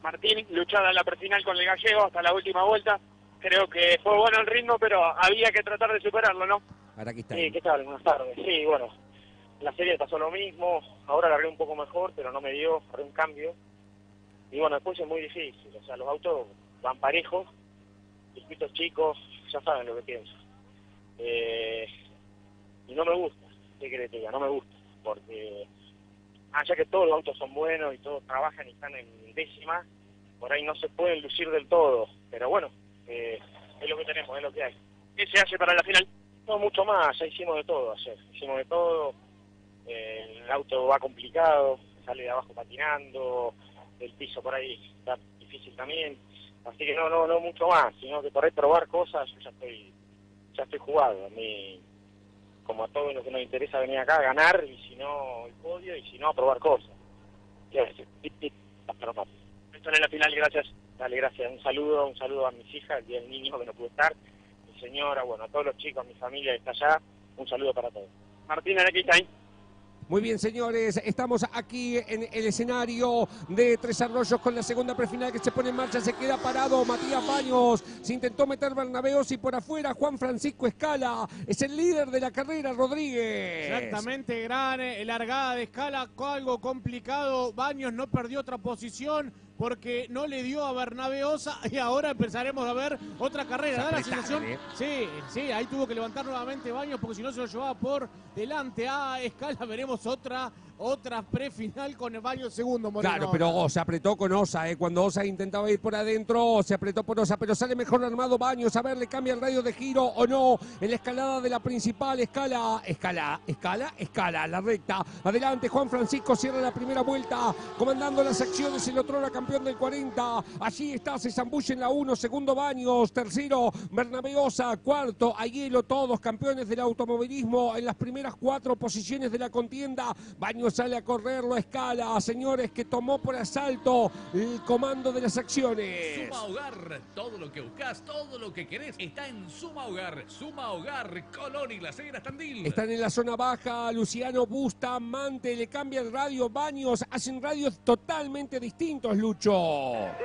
Martín luchada en la prefinal con el gallego hasta la última vuelta. Creo que fue bueno el ritmo, pero había que tratar de superarlo, ¿no? Ahora está. Sí, ¿qué tal? Buenas tardes. Sí, bueno, en la serie pasó lo mismo. Ahora la un poco mejor, pero no me dio, haré un cambio. Y bueno, después es muy difícil. O sea, los autos van parejos, circuitos chicos, ya saben lo que pienso. Eh, y no me gusta, ¿qué querés que? No me gusta, porque allá que todos los autos son buenos y todos trabajan y están en décima, por ahí no se pueden lucir del todo. Pero bueno, eh, es lo que tenemos, es lo que hay. ¿Qué se hace para la final? No, mucho más, ya hicimos de todo ayer, hicimos de todo, eh, el auto va complicado, sale de abajo patinando, el piso por ahí está difícil también, así que no, no, no mucho más, sino que por ahí probar cosas, ya estoy, ya estoy jugado, a mí, como a todos los que nos interesa venir acá a ganar, y si no el podio, y si no a probar cosas. Es la final, gracias. Dale, gracias. Un saludo, un saludo a mis hijas, el día del niño que no pudo estar, mi señora, bueno, a todos los chicos, a mi familia que está allá, un saludo para todos. Martín, aquí está ahí. Muy bien, señores, estamos aquí en el escenario de Tres Arroyos con la segunda prefinal que se pone en marcha. Se queda parado Matías Baños. Se intentó meter Bernabeos y por afuera Juan Francisco Escala. Es el líder de la carrera, Rodríguez. Exactamente, gran eh, largada de Escala, algo complicado. Baños no perdió otra posición porque no le dio a Bernabé Osa y ahora empezaremos a ver otra carrera. Da la sensación. ¿eh? Sí, sí, ahí tuvo que levantar nuevamente Baños porque si no se lo llevaba por delante a escala. Veremos otra otra prefinal con el Baños segundo, Moreno. Claro, pero se apretó con Osa, ¿eh? cuando Osa intentaba ir por adentro, se apretó por Osa, pero sale mejor armado Baños, a ver, le cambia el radio de giro o no, en la escalada de la principal, escala, escala, escala, escala, la recta, adelante Juan Francisco cierra la primera vuelta, comandando las acciones, el otro era campeón del 40, allí está, se zambulle en la 1, segundo Baños, tercero Bernabé Osa, cuarto Ayelo, todos campeones del automovilismo en las primeras cuatro posiciones de la contienda, Baños sale a correr, lo escala, señores, que tomó por asalto el comando de las acciones. Suma Hogar, todo lo que buscas, todo lo que querés está en Suma Hogar. Suma Hogar, Colón y Las Heras Tandil. Están en la zona baja, Luciano Busta, Mante, le cambia el radio, Baños, hacen radios totalmente distintos, Lucho. Sí,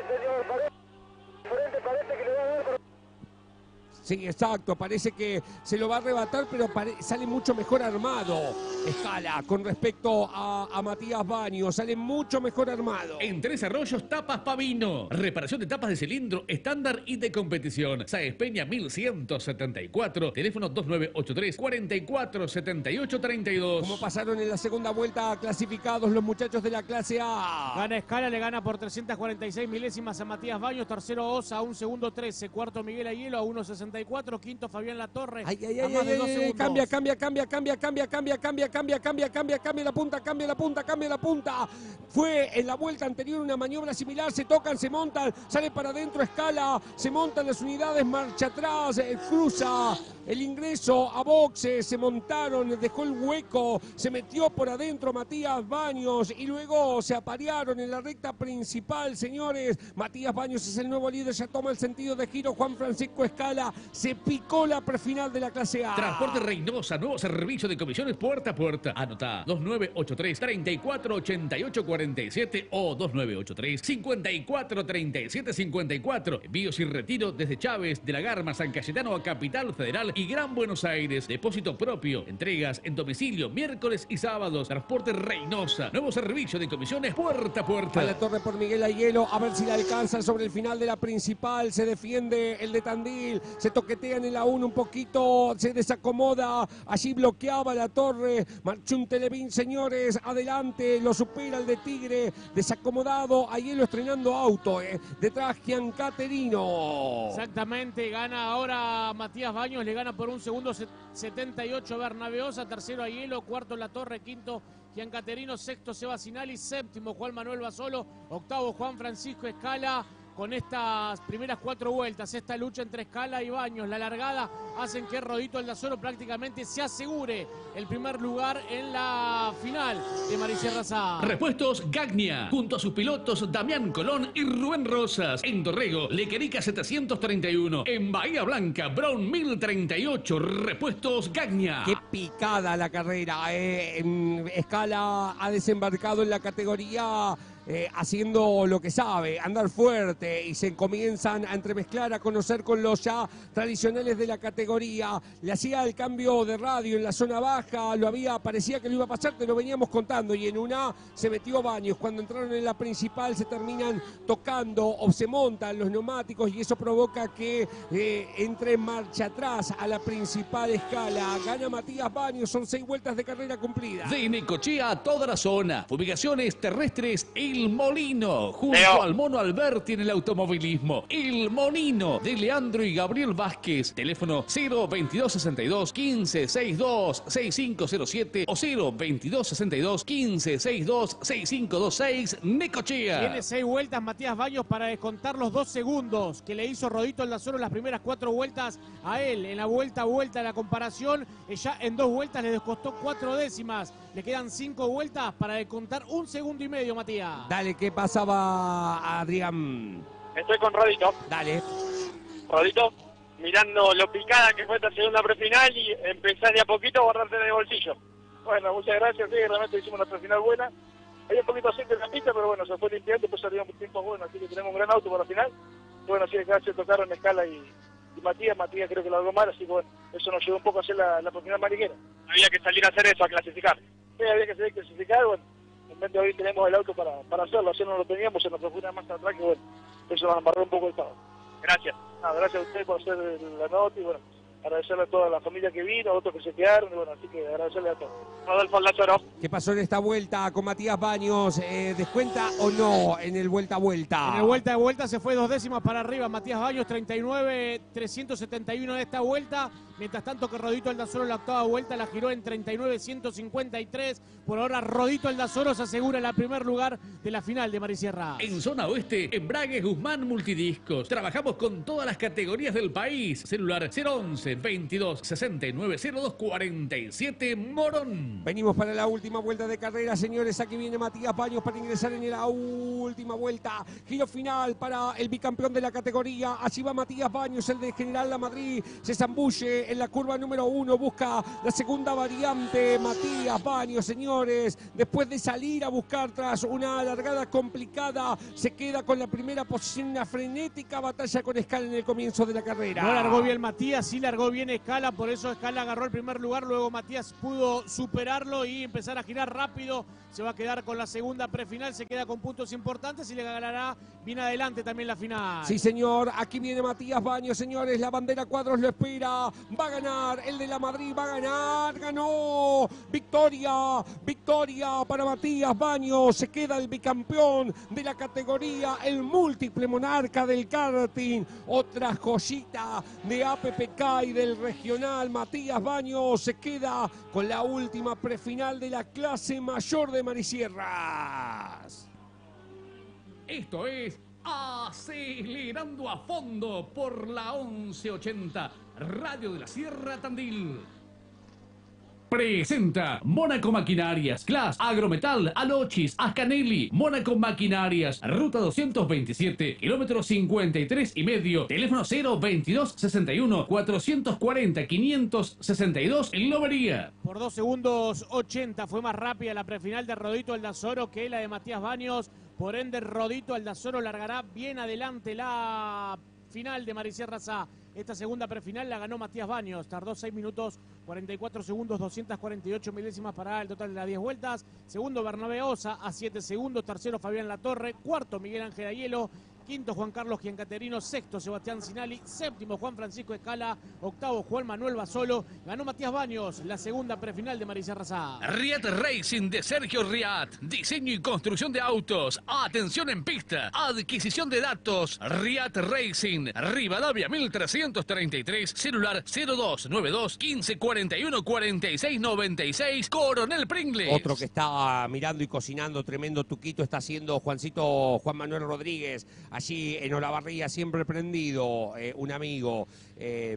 exacto, parece que se lo va a arrebatar, pero sale mucho mejor armado. Escala con respecto a, a, Matías Baños, sale mucho mejor armado. En Tres Arroyos, tapas Pavino. Reparación de tapas de cilindro estándar y de competición. Saez Peña 1174, teléfono 2983 447832. ¿Cómo pasaron en la segunda vuelta clasificados los muchachos de la clase A? Gana Escala, le gana por 346 milésimas a Matías Baños, tercero Osa, un segundo 13, cuarto Miguel Ayelo a 1.60 34, quinto Fabián Latorre. Ay, ay, ay, ay, cambia, cambia, cambia, cambia, cambia, cambia, cambia, cambia, cambia, cambia, cambia, la punta, cambia la punta, cambia la punta. Fue en la vuelta anterior una maniobra similar, se tocan, se montan, sale para adentro, escala, se montan las unidades, marcha atrás, eh, cruza el ingreso a boxe, se montaron, dejó el hueco, se metió por adentro Matías Baños y luego se aparearon en la recta principal, señores. Matías Baños es el nuevo líder, ya toma el sentido de giro. Juan Francisco Escala se picó la prefinal de la clase A. Transporte Reynosa, nuevo servicio de comisiones puerta a puerta. Anota 2983-348847 o 2983-543754. Envíos y retiro desde Chávez, de la Garma, San Cayetano a Capital Federal Gran Buenos Aires. Depósito propio. Entregas en domicilio miércoles y sábados. Transporte Reynosa, nuevo servicio de comisiones puerta a puerta. A la torre por Miguel Ayelo, a ver si la alcanza sobre el final de la principal. Se defiende el de Tandil, se toquetean en la 1 un poquito, se desacomoda. Allí bloqueaba la torre. Marchún Televín, señores, adelante, lo supera el de Tigre. Desacomodado, Ayelo estrenando auto. eh. Detrás, Gian Caterino. Exactamente, gana ahora Matías Baños, le gana por un segundo set- 78 Bernabeosa, tercero Hielo, cuarto La Torre, quinto Gian Caterino, sexto Seba Sinali, séptimo Juan Manuel Basolo, octavo Juan Francisco Escala. Con estas primeras cuatro vueltas, esta lucha entre Escala y Baños, la largada, hacen que Rodito Aldazoro prácticamente se asegure el primer lugar en la final de Maricierra Sá. Repuestos Gagnia, junto a sus pilotos Damián Colón y Rubén Rosas. En Dorrego, Lequerica 731. En Bahía Blanca, Brown 1038. Repuestos Gagnia. Qué picada la carrera. eh. En Escala ha desembarcado en la categoría eh, haciendo lo que sabe, andar fuerte y se comienzan a entremezclar, a conocer con los ya tradicionales de la categoría. Le hacía el cambio de radio en la zona baja, lo había, parecía que lo iba a pasar, te lo veníamos contando y en una se metió baños. Cuando entraron en la principal se terminan tocando o se montan los neumáticos y eso provoca que eh, entre en marcha atrás a la principal escala. Gana Matías Baños, son seis vueltas de carrera cumplida. De Necochea a toda la zona. Fumigaciones terrestres El Molino. Junto Leo. al mono Alberti en el automovilismo. El Molino de Leandro y Gabriel Vázquez. Teléfono 02262 1562 6507 o 02262 1562 6526 Necochea. Tiene seis vueltas Matías Baños para descontar los dos segundos que le hizo Rodito en las primeras cuatro vueltas a él. En la vuelta a vuelta de la comparación, eh, ya en dos vueltas le descostó cuatro décimas. Le quedan cinco vueltas para descontar un segundo y medio, Matías. Dale, ¿qué pasaba, Adrián? Estoy con Rodito. Dale. Rodito, mirando lo picada que fue esta segunda prefinal y empezar de a poquito a guardarte en el bolsillo. Bueno, muchas gracias, sí, realmente hicimos una prefinal buena. Hay un poquito de aceite en la pista, pero bueno, se fue limpiando, pues salieron tiempos buenos, así que tenemos un gran auto para la final. Bueno, sí, gracias, tocaron Escala y, y Matías, Matías creo que lo hago mal, así que bueno, eso nos llevó un poco a hacer la, la prefinal mariquera. Había que salir a hacer eso, a clasificar. Sí, había que salir a clasificar, bueno, en vez de hoy tenemos el auto para, para hacerlo, así no lo teníamos, se nos fue una más atrás que bueno, eso nos amarró un poco el pago. Gracias. Ah, gracias a usted por hacer la nota y bueno, agradecerle a toda la familia que vino, a otros que se quedaron, y bueno, así que agradecerle a todos. Rodolfo Aldazoro. ¿Qué pasó en esta vuelta con Matías Baños? Eh, ¿Descuenta o no en el vuelta a vuelta? En el vuelta de vuelta se fue dos décimas para arriba. Matías Baños, 39, 371 de esta vuelta. Mientras tanto que Rodito Aldazoro en la octava vuelta la giró en 39, 153. Por ahora Rodito Aldazoro se asegura el primer lugar de la final de Marisierra. En zona oeste, Embragues Guzmán Multidiscos. Trabajamos con todas las categorías del país. Celular 011 22 69 02 47 Morón. Venimos para la última vuelta de carrera, señores. Aquí viene Matías Baños para ingresar en la última vuelta. Giro final para el bicampeón de la categoría. Allí va Matías Baños, el de General La Madrid. Se zambulle en la curva número uno. Busca la segunda variante. Matías Baños, señores. Después de salir a buscar tras una largada complicada, se queda con la primera posición. Una frenética batalla con Escala en el comienzo de la carrera. No largó bien Matías, sí largó bien Escala, por eso Escala agarró el primer lugar, luego Matías pudo superarlo y empezar a girar rápido. Se va a quedar con la segunda prefinal, se queda con puntos importantes y le ganará bien adelante también la final. Sí, señor. Aquí viene Matías Baños, señores. La bandera cuadros lo espera. Va a ganar, el de la Madrid va a ganar, ganó, victoria, victoria para Matías Baños, se queda el bicampeón de la categoría, el múltiple monarca del karting, otra joyita de APPK y del regional, Matías Baños se queda con la última prefinal de la clase mayor de Marisierras. Esto es Acelerando a Fondo por la 1180 Radio de la Sierra Tandil. Presenta Mónaco Maquinarias, Class, Agrometal, Alochis, Ascanelli, Mónaco Maquinarias, Ruta 227, kilómetro 53 y medio, teléfono 022 61 440 562 en Lobería. Por 2 segundos 80 fue más rápida la prefinal de Rodito Aldazoro que la de Matías Baños. Por ende, Rodito Aldazoro largará bien adelante la final de Marisierra Sá. Esta segunda prefinal la ganó Matías Baños. Tardó 6 minutos 44 segundos, 248 milésimas para el total de las 10 vueltas. Segundo, Bernabé Osa a 7 segundos. Tercero, Fabián Latorre. Cuarto, Miguel Ángel Ayelo. Quinto, Juan Carlos Giancaterino. Sexto, Sebastián Sinali. Séptimo, Juan Francisco Escala. Octavo, Juan Manuel Basolo. Ganó Matías Baños la segunda prefinal de Marisierra Sá. Riat Racing de Sergio Riat. Diseño y construcción de autos. Atención en pista. Adquisición de datos. Riat Racing. Rivadavia 1333. Celular 0292 1541 46 96. Coronel Pringles. Otro que está mirando y cocinando, tremendo tuquito, está haciendo Juancito Juan Manuel Rodríguez, allí en Olavarría, siempre prendido, eh, un amigo. Eh,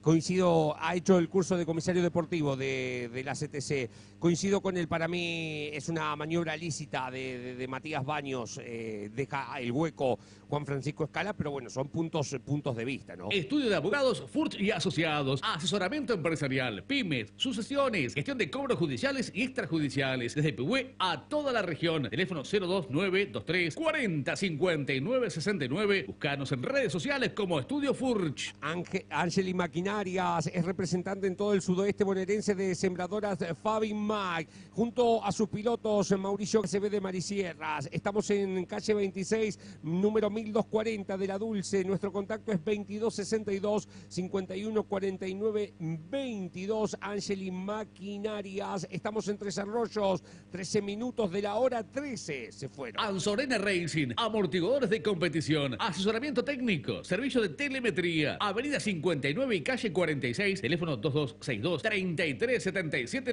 coincido, ha hecho el curso de comisario deportivo de, de la CTC. Coincido con él, para mí es una maniobra lícita de, de- de Matías Baños, eh, deja el hueco Juan Francisco Escala, pero bueno, son puntos, puntos de vista, ¿no? Estudio de abogados Furch y asociados, asesoramiento empresarial, pymes, sucesiones, gestión de cobros judiciales y extrajudiciales, desde Pehue a toda la región. Teléfono 02923 40 59 69. Buscanos en redes sociales como Estudio Furch. Ángel, Ángel y Maquinarias es representante en todo el sudoeste bonaerense de sembradoras Fabi Mac, junto a sus pilotos Mauricio ve de Marisierras. Estamos en calle 26, número 1240 de la Dulce. Nuestro contacto es 2262 5149 22. Ángel y Maquinarias. Estamos en Tres Arroyos, 13 minutos de la hora 13 se fueron. Anzorena Racing, amortiguadores de competición, asesoramiento técnico, servicio de telemetría, Avenida 59 y calle 46, teléfono 2262 3377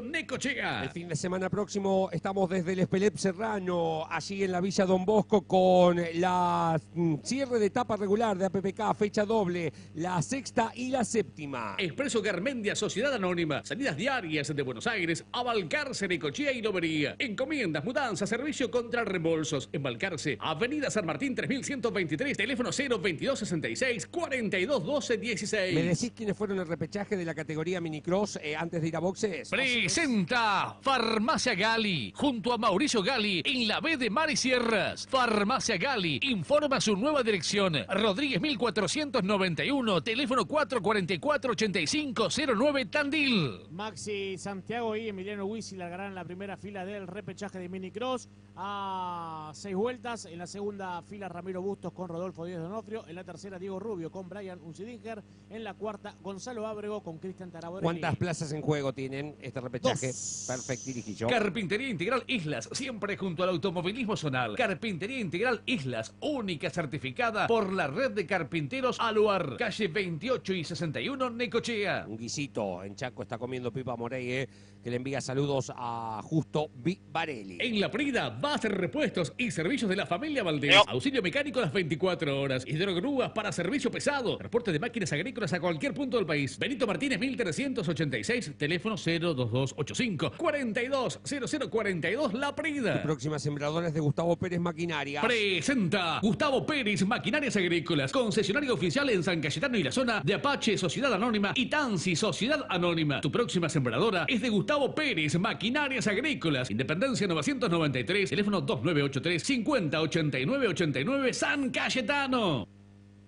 98 Necochea. El fin de semana próximo estamos desde el Espelep Serrano, allí en la Villa Don Bosco, con la mm, cierre de etapa regular de APPK, fecha doble, la sexta y la séptima. Expreso Garmendia, Sociedad Anónima. Salidas diarias de Buenos Aires a Balcarce, Necochea y Lobería. Encomiendas, mudanzas, servicio contra reembolsos. En Balcarce, Avenida San Martín 3123, teléfono 02266 4212 16. ¿Me decís quiénes fueron el repechaje de la categoría minicross eh, antes de ir a boxes? Presenta Farmacia Gali junto a Mauricio Gali en la B de Mar y Sierras. Farmacia Gali informa su nueva dirección. Rodríguez 1491, teléfono 444-8509 Tandil. Maxi Santiago y Emiliano Huisi largarán la primera fila del repechaje de Minicross a seis vueltas. En la segunda fila Ramiro Bustos con Rodolfo Díaz Donofrio. En la tercera Diego Rubio con Brian Unzidinger. En la cuarta Gonzalo Ábrego con Cristian Taraborelli. ¿Cuántas plazas en juego tienen este repechaje? Perfecto, dirigillo. Carpintería Integral Islas, siempre junto al automovilismo zonal. Carpintería Integral Islas, única certificada por la red de carpinteros Aluar, calle 28 y 61 Necochea. Un guisito en Chaco está comiendo Pipa Morey, eh, que le envía saludos a Justo Varelli. En La Prida, base de repuestos y servicios de la familia Valdés. Auxilio mecánico las 24 horas. Hidrogrúas para servicio pesado. Transporte de máquinas agrícolas a cualquier punto del país. Benito Martínez 1386, teléfono 02285 420042 La Prida. Próxima sembradora es de Gustavo Pérez Maquinaria. Presenta Gustavo Pérez Maquinarias Agrícolas, concesionario oficial en San Cayetano y la zona de Apache Sociedad Anónima y Tansi Sociedad Anónima. Tu próxima sembradora es de Gustavo Pérez Maquinarias Agrícolas, Independencia 993, teléfono 2983 5089 89 San Cayetano.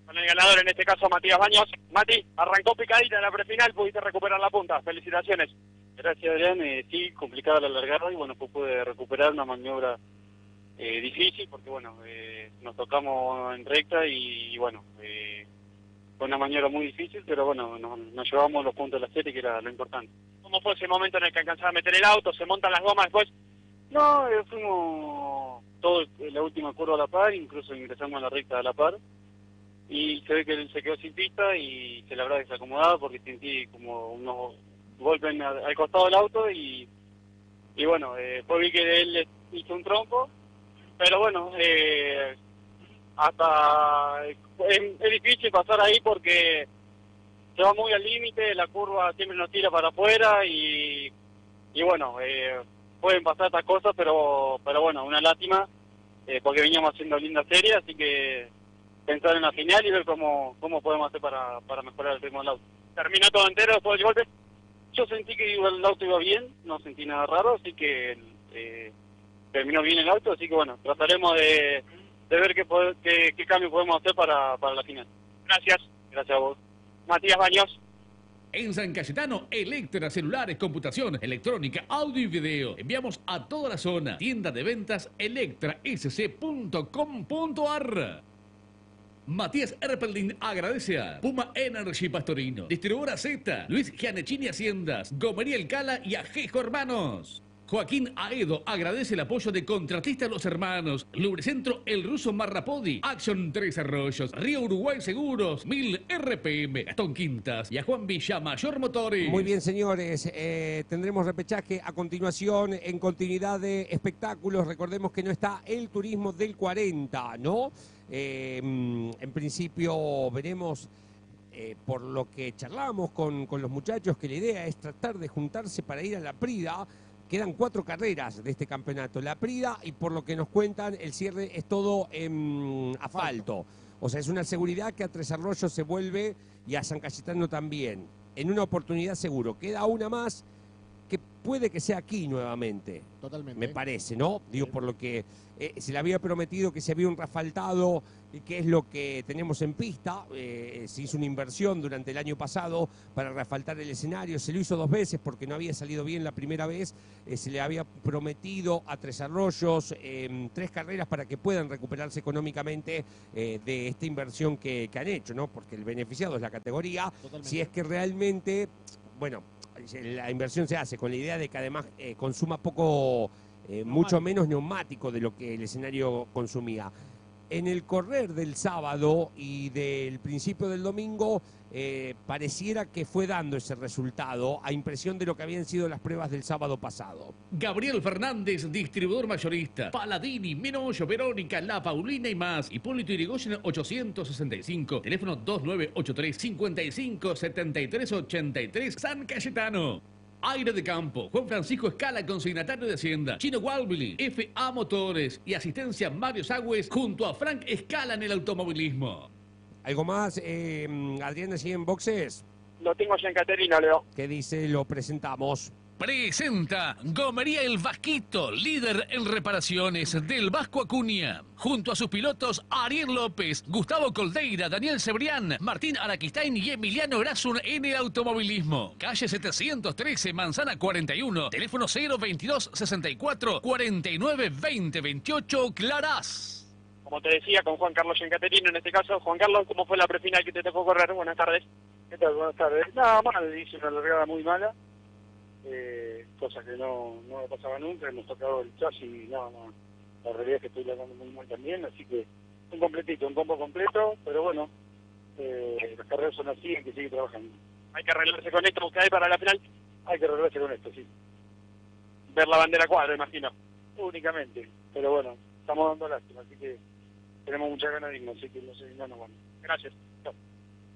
Con el ganador, en este caso Matías Baños. Mati, arrancó picadita en la prefinal, pudiste recuperar la punta. Felicitaciones. Gracias, Adrián. Eh, sí, complicada la largada y bueno, pues pude recuperar una maniobra eh, difícil porque bueno, eh, nos tocamos en recta y, y bueno, eh, fue una maniobra muy difícil, pero bueno, nos, nos llevamos los puntos de la serie, que era lo importante. ¿Cómo fue ese momento en el que alcanzaba a meter el auto? ¿Se montan las gomas después? No, eh, fuimos todo el- la última curva a la par, incluso ingresamos a la recta de la par, y se ve que él se quedó sin pista y se le habrá desacomodado porque sentí como unos golpes al costado del auto y, y bueno, eh, después vi que él le hizo un tronco, pero bueno, eh, hasta es, es difícil pasar ahí porque se va muy al límite, la curva siempre nos tira para afuera y, y bueno, eh, pueden pasar estas cosas, pero pero bueno, una lástima eh, porque veníamos haciendo linda serie, así que pensar en la final y ver cómo, cómo podemos hacer para, para mejorar el ritmo del auto. ¿Terminó todo entero después del golpe? Yo sentí que el auto iba bien, no sentí nada raro, así que eh, terminó bien el auto, así que bueno, trataremos de, de ver qué, qué, qué cambio podemos hacer para, para la final. Gracias. Gracias a vos. Matías Baños. En San Cayetano, Electra, celulares, computación, electrónica, audio y video. Enviamos a toda la zona. Tienda de ventas electrasc.com.ar. Matías Erpelding agradece a Puma Energy Pastorino, Distribuidora Z, Luis Gianechini Haciendas, Gomería El Cala y Ajejo Hermanos. Joaquín Aedo agradece el apoyo de Contratistas Los Hermanos, Lubricentro El Ruso Marrapodi, Action Tres Arroyos, Río Uruguay Seguros, Mil RPM, Gastón Quintas y a Juan Villa Mayor Motores. Muy bien, señores. eh, tendremos repechaje a continuación en continuidad de espectáculos. Recordemos que no está el turismo del 40, ¿no? Eh, mm, en principio veremos, eh, por lo que charlamos con, con los muchachos, que la idea es tratar de juntarse para ir a la Prida. Quedan cuatro carreras de este campeonato. La Prida, y por lo que nos cuentan, el cierre es todo en asfalto. O sea, es una seguridad que a Tres Arroyos se vuelve y a San Cayetano también. En una oportunidad seguro. Queda una más que puede que sea aquí nuevamente. Totalmente. Me parece, ¿no? Digo, por lo que eh, se le había prometido que se había un rafaltado, que es lo que tenemos en pista. Eh, se hizo una inversión durante el año pasado para rafaltar el escenario. Se lo hizo dos veces porque no había salido bien la primera vez. Eh, se le había prometido a Tres Arroyos eh, tres carreras para que puedan recuperarse económicamente eh, de esta inversión que, que han hecho, ¿no? Porque el beneficiado es la categoría. Si es que realmente, bueno, la inversión se hace con la idea de que además consuma poco, mucho menos neumático de lo que el escenario consumía. En el correr del sábado y del principio del domingo, eh, pareciera que fue dando ese resultado a impresión de lo que habían sido las pruebas del sábado pasado. Gabriel Fernández, distribuidor mayorista. Paladini, Menollo, Verónica, La Paulina y más. Hipólito Yrigoyen 865. Teléfono 2983 55 73 83 San Cayetano. Aire de Campo, Juan Francisco Escala, consignatario de Hacienda, Chino Walbili, FA Motores y asistencia Mario Sagües junto a Frank Escala en el automovilismo. ¿Algo más, eh, Adrián, así en boxes? Lo tengo allá en Caterina, Leo. ¿Qué dice? Lo presentamos. Presenta Gomería El Vasquito, líder en reparaciones del Vasco Acuña. Junto a sus pilotos Ariel López, Gustavo Coldeira, Daniel Cebrián, Martín Araquistain y Emiliano Grasun en el automovilismo. Calle 713, Manzana 41, teléfono 022 64 49 20 28, Clarás. Como te decía, con Juan Carlos Giancaterino en este caso. Juan Carlos, ¿cómo fue la prefinal que te tocó correr? Buenas tardes. ¿Qué tal? Buenas tardes. Nada mal, hice una largada muy mala, eh, cosa que no, no me pasaba nunca, hemos tocado el chasis y no, no, la realidad es que estoy largando muy mal también, así que un completito, un combo completo, pero bueno, eh, las carreras son así, hay que seguir trabajando. Hay que arreglarse con esto, buscar para la final. Hay que arreglarse con esto, sí, Ver la bandera cuadra, imagino. únicamente, pero bueno, estamos dando lástima, así que tenemos muchas ganas de irnos, así que no sé, no nos vamos. Gracias.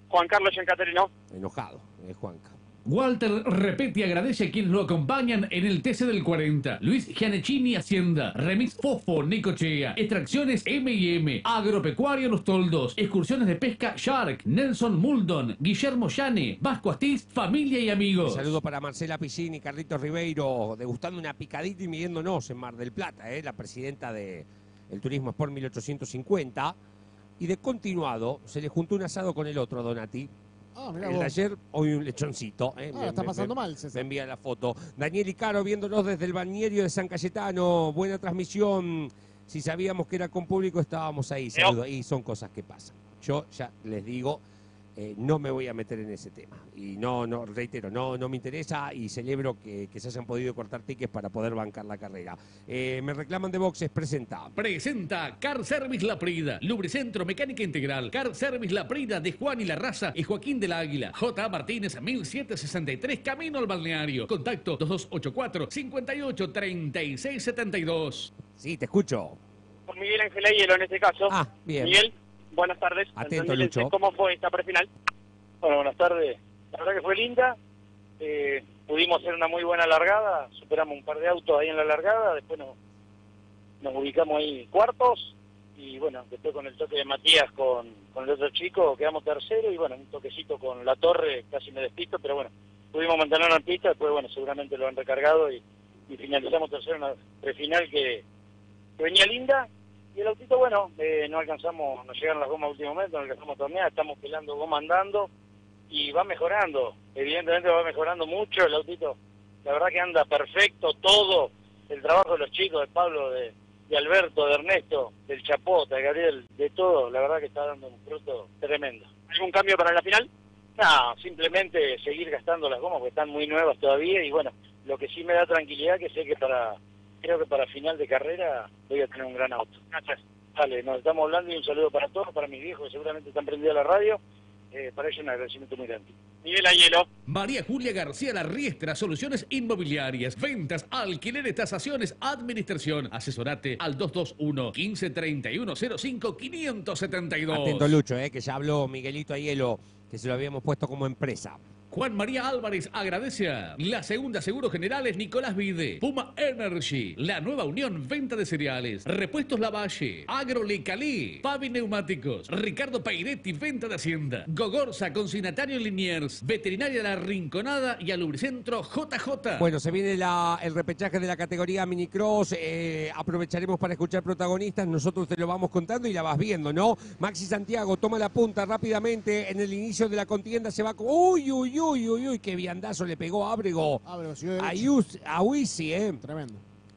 Juan Carlos Giancaterino. Enojado, es Juanca. Walter Repeti agradece a quienes lo acompañan en el TC del 40. Luis Gianechini Hacienda, Remix Fofo Necochea, Extracciones M&M, Agropecuario Los Toldos, Excursiones de Pesca Shark, Nelson Muldon, Guillermo Llane, Vasco Astiz, familia y amigos. saludo para Marcela Piscini, Carlitos Ribeiro, degustando una picadita y midiéndonos en Mar del Plata, ¿eh? la presidenta de Turismo Sport 1850. Y de continuado, se le juntó un asado con el otro, Donati. Ah, mirá el vos. de ayer, hoy un lechoncito. ¿eh? Ah, Me- está me- pasando me- mal, César. Me envía la foto. Daniel Icaro viéndonos desde el bañerio de San Cayetano. Buena transmisión. Si sabíamos que era con público, estábamos ahí. Saludos. Y son cosas que pasan. Yo ya les digo, eh, no me voy a meter en ese tema. Y no, no reitero, no, no me interesa y celebro que, que se hayan podido cortar tickets para poder bancar la carrera. Eh, me reclaman de boxes, presenta. Presenta Car Service La Prida, Lubricentro Mecánica Integral, Car Service La Prida de Juan y la Raza y Joaquín del Águila, J. Martínez 1763, Camino al Balneario. Contacto 2284 58 36 72. Sí, te escucho. Con Miguel Ángel Ayelo en este caso. Ah, bien. Miguel, buenas tardes. Atento, Entonces, Lucho. ¿Cómo fue esta prefinal? Bueno, buenas tardes. La verdad que fue linda. Eh, pudimos hacer una muy buena largada. Superamos un par de autos ahí en la largada. Después nos, nos ubicamos ahí cuartos. Y bueno, después con el toque de Matías con, con el otro chico quedamos tercero. Y bueno, un toquecito con la torre, casi me despisto. Pero bueno, pudimos mantenernos en pista. Después, bueno, seguramente lo han recargado. Y, y finalizamos tercero en la prefinal que, que venía linda. Y el autito, bueno, eh, no alcanzamos, nos llegaron las gomas a último momento, no alcanzamos a tornear, estamos pelando goma andando y va mejorando, evidentemente va mejorando mucho el autito, la verdad que anda perfecto todo, el trabajo de los chicos, de Pablo, de, de Alberto, de Ernesto, del Chapota, de Gabriel, de todo, la verdad que está dando un fruto tremendo. ¿Algún cambio para la final? No, simplemente seguir gastando las gomas porque están muy nuevas todavía y bueno, lo que sí me da tranquilidad que sé que para, creo que para final de carrera voy a tener un gran auto. Gracias. Dale, nos estamos hablando y un saludo para todos, para mis viejos que seguramente están prendidos a la radio, eh, para ellos un agradecimiento muy grande. Miguel Ayelo. María Julia García La Riestra, Soluciones Inmobiliarias, Ventas, Alquileres, Tasaciones, Administración. Asesorate al 221 1531 05 572. Atento, Lucho, eh, que ya habló Miguelito Ayelo, que se lo habíamos puesto como empresa. Juan María Álvarez agradece a la segunda Seguros Generales Nicolás Vide, Puma Energy, la nueva unión venta de cereales, Repuestos Lavalle, Agrolecalí, Pavi Neumáticos, Ricardo Pairetti, venta de Hacienda, Gogorza, consignatario Liniers, Veterinaria La Rinconada y al Lubricentro JJ. Bueno, se viene la- el repechaje de la categoría Minicross. eh, aprovecharemos para escuchar protagonistas. Nosotros te lo vamos contando y la vas viendo, ¿no? Maxi Santiago toma la punta rápidamente. En el inicio de la contienda se va con. ¡Uy, uy, uy, uy, uy! ¡Qué viandazo le pegó A, derecho. Yus- a Wisi, ¿eh? Tremendo.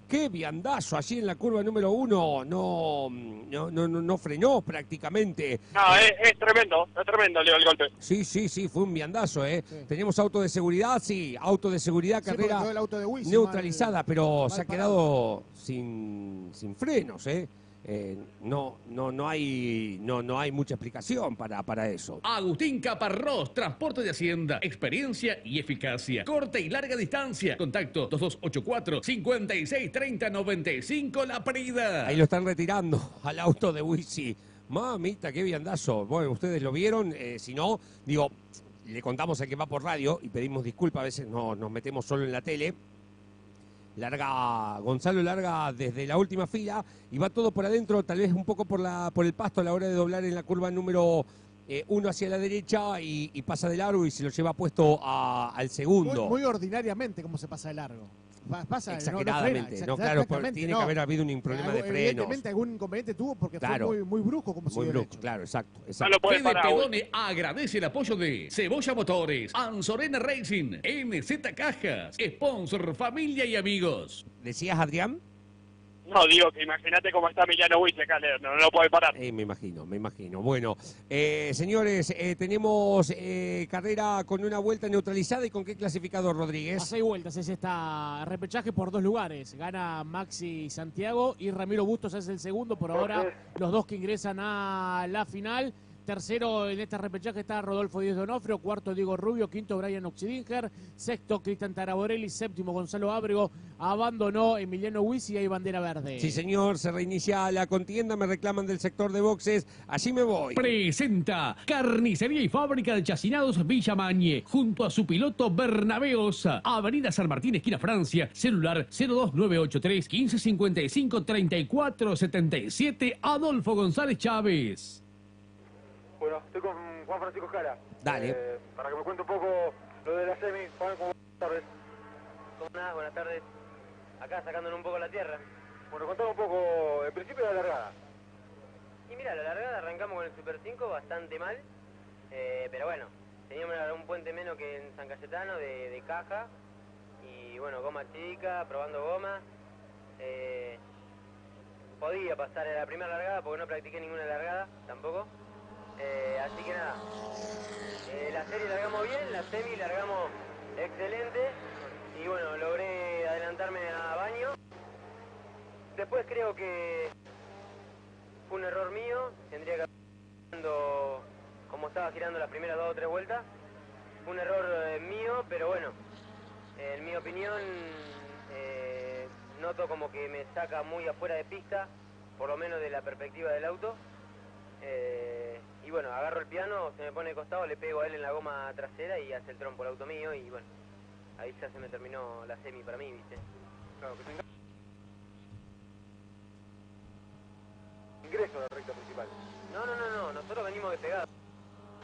¡Qué viandazo! Allí en la curva número uno no, no, no, no, no frenó prácticamente. No, es, es tremendo, es tremendo, Leo, el golpe. Sí, sí, sí, fue un viandazo, ¿eh? Tenemos auto de seguridad, sí, auto de seguridad, Sí, carrera quedó el auto de Wisin, neutralizada, mal- pero mal se ha parado. quedado sin, sin frenos, ¿eh? Eh, no, no, no, hay, no, no hay mucha explicación para, para eso. Agustín Caparrós, Transporte de Hacienda, experiencia y eficacia. Corte y larga distancia. Contacto 2284 5630 95 La Prida. Ahí lo están retirando al auto de Wisi. Mamita, qué viandazo. Bueno, ustedes lo vieron, eh, si no, digo, le contamos al que va por radio y pedimos disculpas, a veces no, nos metemos solo en la tele. Larga, Gonzalo larga desde la última fila y va todo por adentro, tal vez un poco por, la, por el pasto a la hora de doblar en la curva número eh, uno hacia la derecha y, pasa de largo y se lo lleva puesto al Muy, segundo. muy ordinariamente como se pasa de largo. Pa- Pasa, no- no frena, Exageradamente, no, claro, por- tiene no. que haber habido un problema de Algo- frenos. Evidentemente algún inconveniente tuvo porque Claro. fue muy, muy brusco como Muy siguió brusco, derecho. claro, exacto. Exacto. puede Fede. Pedone agradece el apoyo de Cebolla Motores, Anzorena Racing, NZ Cajas, sponsor, familia y amigos. ¿Decías, Adrián? No, digo que imagínate cómo está Emiliano Wiese acá, no, no lo puede parar. Eh, me imagino, me imagino. Bueno, eh, señores, eh, tenemos eh, carrera con una vuelta neutralizada y con qué clasificador, A Rodríguez. seis vueltas es esta repechaje por dos lugares. Gana Maxi Santiago y Ramiro Bustos es el segundo. Por ahora, los dos que ingresan a la final. Tercero en este repechaje está Rodolfo Díaz Donofrio, cuarto Diego Rubio, quinto Brian Oxidinger, sexto Cristian Taraborelli, séptimo Gonzalo Ábrego, abandonó Emiliano Huiz y hay bandera verde. Sí, señor, se reinicia la contienda, me reclaman del sector de boxes. Allí me voy. Presenta Carnicería y Fábrica de Chacinados Villa Mañe, junto a su piloto Bernabé Osa. Avenida San Martín, esquina Francia, celular 02983 1555 3477 Adolfo González Chávez. Bueno, estoy con Juan Francisco Jara. Dale. Eh, para que me cuente un poco lo de la semi. Juan, ¿cómo buenas tardes? ¿Cómo nada? Buenas tardes. Acá sacándonos un poco la tierra. Bueno, contame un poco el principio de la largada. Y mira, la largada arrancamos con el Super 5 bastante mal. eh, pero bueno, teníamos un puente menos que en San Cayetano de, de caja. Y bueno, goma chica, probando goma. Eh, podía pasar a la primera largada porque no practiqué ninguna largada tampoco. Eh, así que nada, eh, la serie largamos bien, la semi largamos excelente y bueno, logré adelantarme a baño. Después creo que fue un error mío, tendría que haber girando como estaba girando las primeras dos o tres vueltas. Fue un error eh, mío, pero bueno, en mi opinión noto como que me saca muy afuera de pista, por lo menos de la perspectiva del auto. Y bueno, agarro el piano, se me pone de costado, le pego a él en la goma trasera y hace el trompo el auto mío y bueno, ahí ya se me terminó la semi para mí, ¿viste? Claro, que tenga... Ingreso a la recta principal. No, no, no, no, nosotros venimos despegados.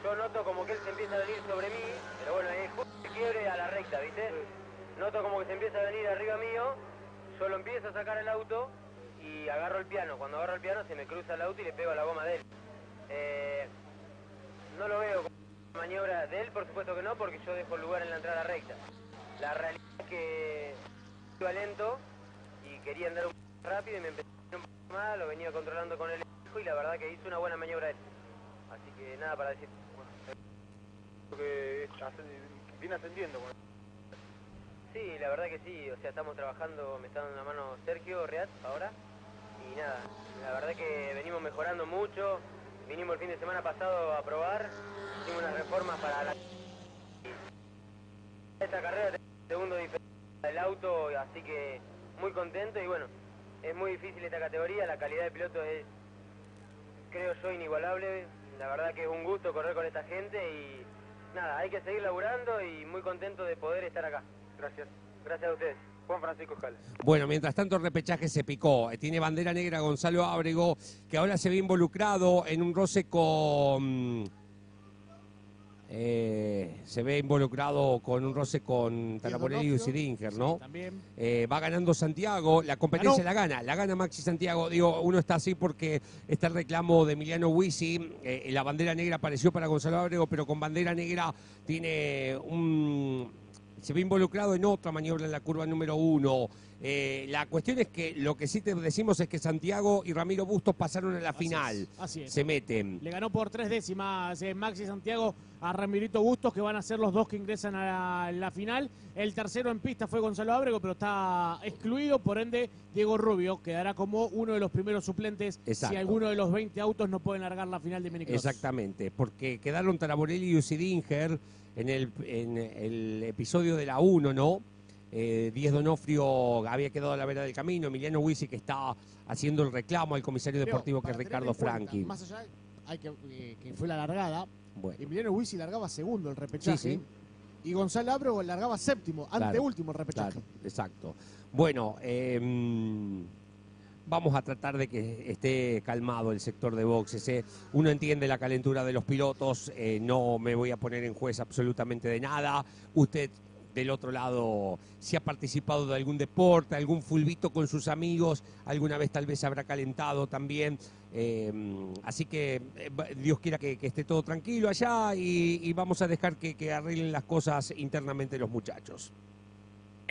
Yo noto como que él se empieza a venir sobre mí, pero bueno, es justo el quiebre a la recta, ¿viste? Noto como que se empieza a venir arriba mío, yo lo empiezo a sacar el auto y agarro el piano. Cuando agarro el piano se me cruza el auto y le pego a la goma de él. Eh, no lo veo como una maniobra de él, por supuesto que no, porque yo dejo el lugar en la entrada recta. La realidad es que iba lento y quería andar un poco rápido y me empecé a ir un poco más, lo venía controlando con el espejo y la verdad que hizo una buena maniobra él. Así que nada para decir. que ascend- viene ascendiendo. con- Sí, la verdad que sí, o sea, estamos trabajando, me está dando una mano Sergio Reat ahora, y nada, la verdad que venimos mejorando mucho, vinimos el fin de semana pasado a probar, hicimos unas reformas para la... Esta carrera tenemos el segundo diferencia del auto, así que muy contento y bueno, es muy difícil esta categoría, la calidad de piloto es, creo yo, inigualable, la verdad que es un gusto correr con esta gente y nada, hay que seguir laburando y muy contento de poder estar acá. Gracias. Gracias a ustedes. Juan Francisco. Bueno, mientras tanto el repechaje se picó. Eh, Tiene bandera negra Gonzalo Ábrego, que ahora se ve involucrado en un roce con... eh, se ve involucrado con un roce con Taraborelli y. Sidinger, ¿no? También. Eh, va ganando Santiago, la competencia la gana, la gana Maxi Santiago. Digo, uno está así porque está el reclamo de Emiliano eh, la bandera negra apareció para Gonzalo Ábrego, pero con bandera negra tiene un. Se ve involucrado en otra maniobra en la curva número uno. Eh, la cuestión es que lo que sí te decimos es que Santiago y Ramiro Bustos pasaron a la final. así es. Se meten. Le ganó por tres décimas eh, Maxi Santiago a Ramirito Bustos, que van a ser los dos que ingresan a la, la final. El tercero en pista fue Gonzalo Ábrego, pero está excluido, por ende Diego Rubio quedará como uno de los primeros suplentes Exacto. si alguno de los 20 autos no pueden largar la final de Minicross. Exactamente, porque quedaron Taraborelli y Usidinger en el, en el episodio de la 1, ¿no? Eh, Díez Donofrio había quedado a la vera del camino, Emiliano Huisi que está haciendo el reclamo al comisario deportivo que es Ricardo Franchi. Más allá, hay que, eh, que fue la largada. Bueno. Emiliano Huisi largaba segundo el repechaje. Sí, sí. Y Gonzalo Ábrego largaba séptimo, Claro, anteúltimo el repechaje. Claro, exacto. Bueno, eh, vamos a tratar de que esté calmado el sector de boxes. ¿eh? Uno entiende la calentura de los pilotos, eh, no me voy a poner en juez absolutamente de nada. Usted del otro lado, si ha participado de algún deporte, algún fulbito con sus amigos, alguna vez tal vez habrá calentado también. Eh, así que eh, Dios quiera que, esté todo tranquilo allá y, vamos a dejar que arreglen las cosas internamente los muchachos.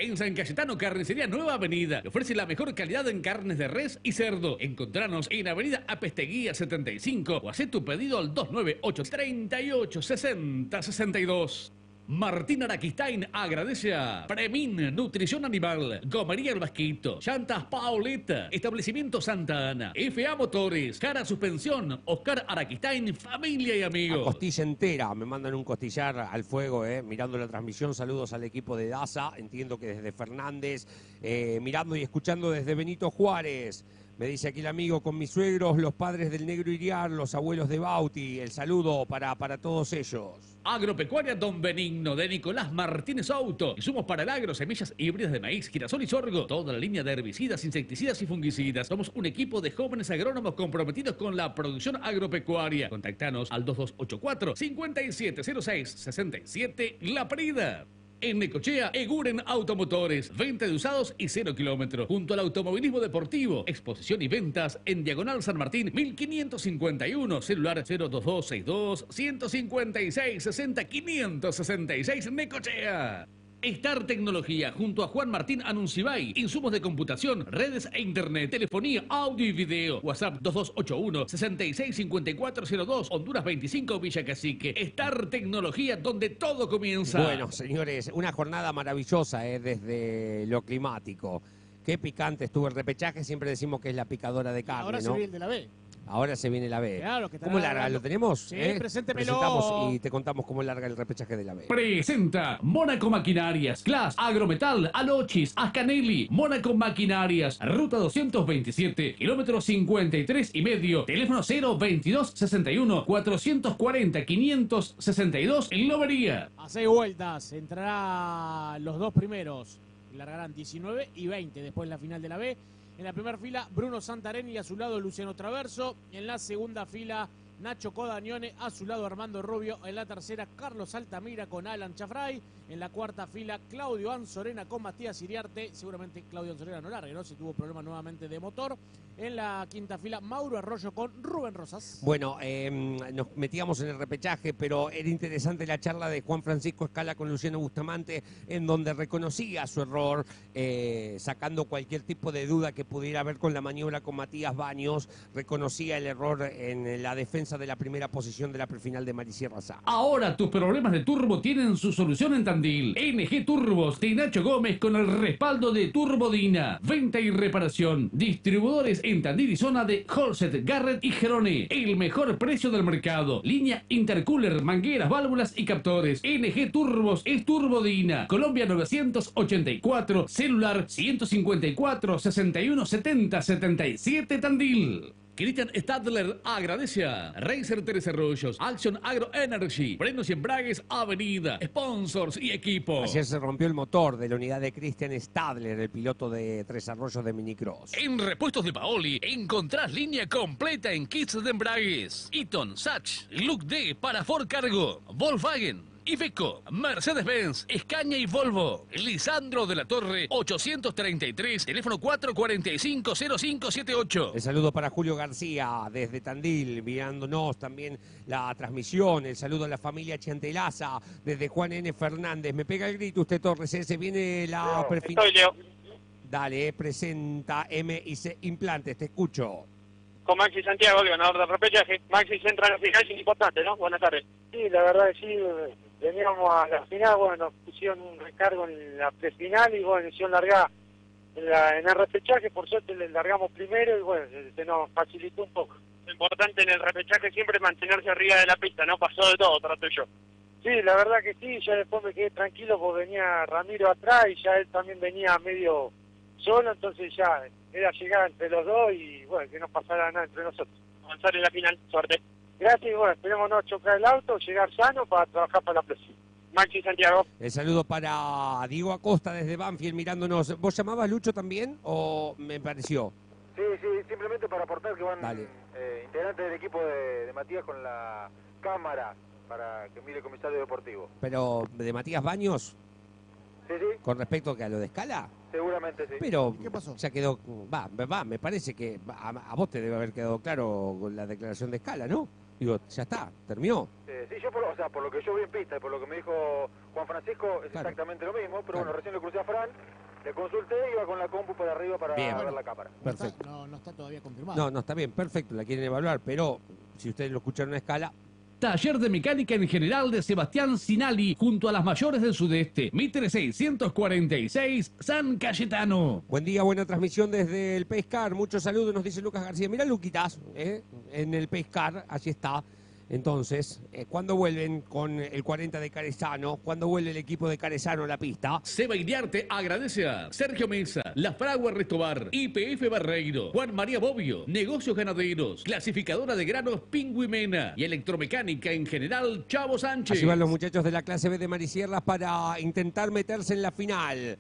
En San Cayetano, Carnicería Nueva Avenida. que Ofrece la mejor calidad en carnes de res y cerdo. Encontranos en Avenida Apesteguía 75 o haz tu pedido al 298 38 60 62. Martín Araquistain agradece a Premin Nutrición Animal, Gomería El Vasquito, Llantas Pauleta, Establecimiento Santa Ana, FA Motores, Cara Suspensión, Oscar Araquistain, familia y A amigos. costilla entera, me mandan un costillar al fuego, eh, mirando la transmisión. Saludos al equipo de DASA, entiendo que desde Fernández, eh, mirando y escuchando desde Benito Juárez. Me dice aquí el amigo con mis suegros, los padres del Negro Iriar, los abuelos de Bauti. El saludo para, para todos ellos. Agropecuaria Don Benigno de Nicolás Martínez Auto. Insumos para el agro, semillas híbridas de maíz, girasol y sorgo. Toda la línea de herbicidas, insecticidas y fungicidas. Somos un equipo de jóvenes agrónomos comprometidos con la producción agropecuaria. Contactanos al 2284 5706 67 La Prida. En Necochea, Eguren Automotores, venta de usados y cero kilómetros. Junto al automovilismo deportivo, exposición y ventas en Diagonal San Martín, 1551, celular 02262 156 60 566 Necochea. Star Tecnología junto a Juan Martín Anuncibay. Insumos de computación, redes e internet, telefonía, audio y video. WhatsApp 2281 665402 Honduras 25 Villa Cacique. Star Tecnología donde todo comienza. Bueno, señores, una jornada maravillosa eh, desde lo climático. Qué picante estuvo el repechaje, siempre decimos que es la picadora de carne, Ahora se ¿no? viene el de la B. Ahora se viene la B. Claro, que ¿Cómo larga? ¿Lo tenemos? Sí, ¿Eh? preséntemelo. Presentamos y te contamos cómo larga el repechaje de la B. Presenta Mónaco Maquinarias, Class, Agrometal, Alochis, Ascanelli, Mónaco Maquinarias, Ruta 227, kilómetro 53 y medio, teléfono 022 61 440 562 en Lobería. A seis vueltas entrará los dos primeros. Largarán 19 y 20 después la final de la B. En la primera fila, Bruno Santareni a su lado Luciano Traverso. En la segunda fila, Nacho Codañone, a su lado Armando Rubio. En la tercera, Carlos Altamira con Alan Chafray. En la cuarta fila, Claudio Anzorena con Matías Iriarte. Seguramente Claudio Anzorena no largue, ¿no? Si tuvo problemas nuevamente de motor. En la quinta fila, Mauro Arroyo con Rubén Rosas. Bueno, eh, nos metíamos en el repechaje, pero era interesante la charla de Juan Francisco Escala con Luciano Bustamante, en donde reconocía su error, eh, sacando cualquier tipo de duda que pudiera haber con la maniobra con Matías Baños, reconocía el error en la defensa de la primera posición de la prefinal de Marisierra Sá. Ahora tus problemas de turbo tienen su solución en NG Turbos de Nacho Gómez con el respaldo de Turbodina. Venta y reparación. Distribuidores en Tandil y zona de Holset, Garrett y Gerone. El mejor precio del mercado. Línea intercooler, mangueras, válvulas y captores. NG Turbos es Turbodina. Colombia 984, celular 154 61 70 77 Tandil. Cristian Stadler agradece a Racer Tres Arroyos, Action Agro Energy, Frenos y Embragues Avenida, sponsors y equipo. Ayer se rompió el motor de la unidad de Christian Stadler, el piloto de Tres Arroyos de Minicross. En Repuestos de Paoli encontrás línea completa en kits de embragues. Eaton, Sach, Look D para Ford Cargo, Volkswagen. Iveco, Mercedes-Benz, Escaña y Volvo. Lisandro de la Torre, 833, teléfono 445-0578. El saludo para Julio García desde Tandil, mirándonos también la transmisión. El saludo a la familia Chantelaza desde Juan N. Fernández. Me pega el grito usted, Torres. ¿eh? Se viene la perfil- Estoy, Leo. Dale, eh, presenta MIC Implantes, te escucho. Con Maxi Santiago, el ganador del repechaje. Maxi se entra a la final, es importante, ¿no? Buenas tardes. Sí, la verdad que sí, veníamos a la final, bueno, nos pusieron un recargo en la prefinal y bueno, hicieron largar en, la, en el repechaje, por suerte le largamos primero y bueno, se, se nos facilitó un poco. Lo importante en el repechaje siempre es mantenerse arriba de la pista, ¿no? Pasó de todo, trato yo. Sí, la verdad que sí, ya después me quedé tranquilo porque venía Ramiro atrás y ya él también venía medio solo, entonces ya era llegar entre los dos y bueno, que no pasara nada entre nosotros. Avanzar en la final, suerte. Gracias y bueno, esperemos no chocar el auto, llegar sano para trabajar para la próxima. Maxi Santiago. El saludo para Diego Acosta desde Banfield mirándonos. ¿Vos llamabas Lucho también o me pareció? Sí, sí, simplemente para aportar que van eh, integrantes del equipo de, de Matías con la cámara para que mire el comisario deportivo. Pero de Matías Baños, Sí, sí, con respecto que a lo de escala, seguramente sí. pero ¿Qué pasó? ya quedó, va, va, me parece que a, a vos te debe haber quedado claro con la declaración de escala, ¿no? Digo, ya está, terminó. Eh, sí, yo por, o sea, por lo que yo vi en pista y por lo que me dijo Juan Francisco es Claro. exactamente lo mismo, pero Claro. bueno, recién lo crucé a Fran, le consulté y iba con la compu para arriba para Bien. ver la cámara. Perfecto. No, no está todavía confirmado. No, no está bien, perfecto, la quieren evaluar, pero si ustedes lo escucharon a escala, Taller de mecánica en general de Sebastián Sinali junto a las mayores del sudeste. Mitre 646 San Cayetano. Buen día, buena transmisión desde el Pescar. Muchos saludos, nos dice Lucas García. Mira, Luquitas, ¿eh? en el Pescar, allí está. Entonces, eh, ¿cuándo vuelven con el 40 de Carezano? ¿Cuándo vuelve el equipo de Carezano a la pista? Seba Iriarte agradece a Sergio Mesa, La Fragua Restobar, IPF Barreiro, Juan María Bobbio, Negocios Ganaderos, Clasificadora de Granos Pingüimena y Electromecánica en general Chavo Sánchez. Van los muchachos de la clase B de Marisierras para intentar meterse en la final.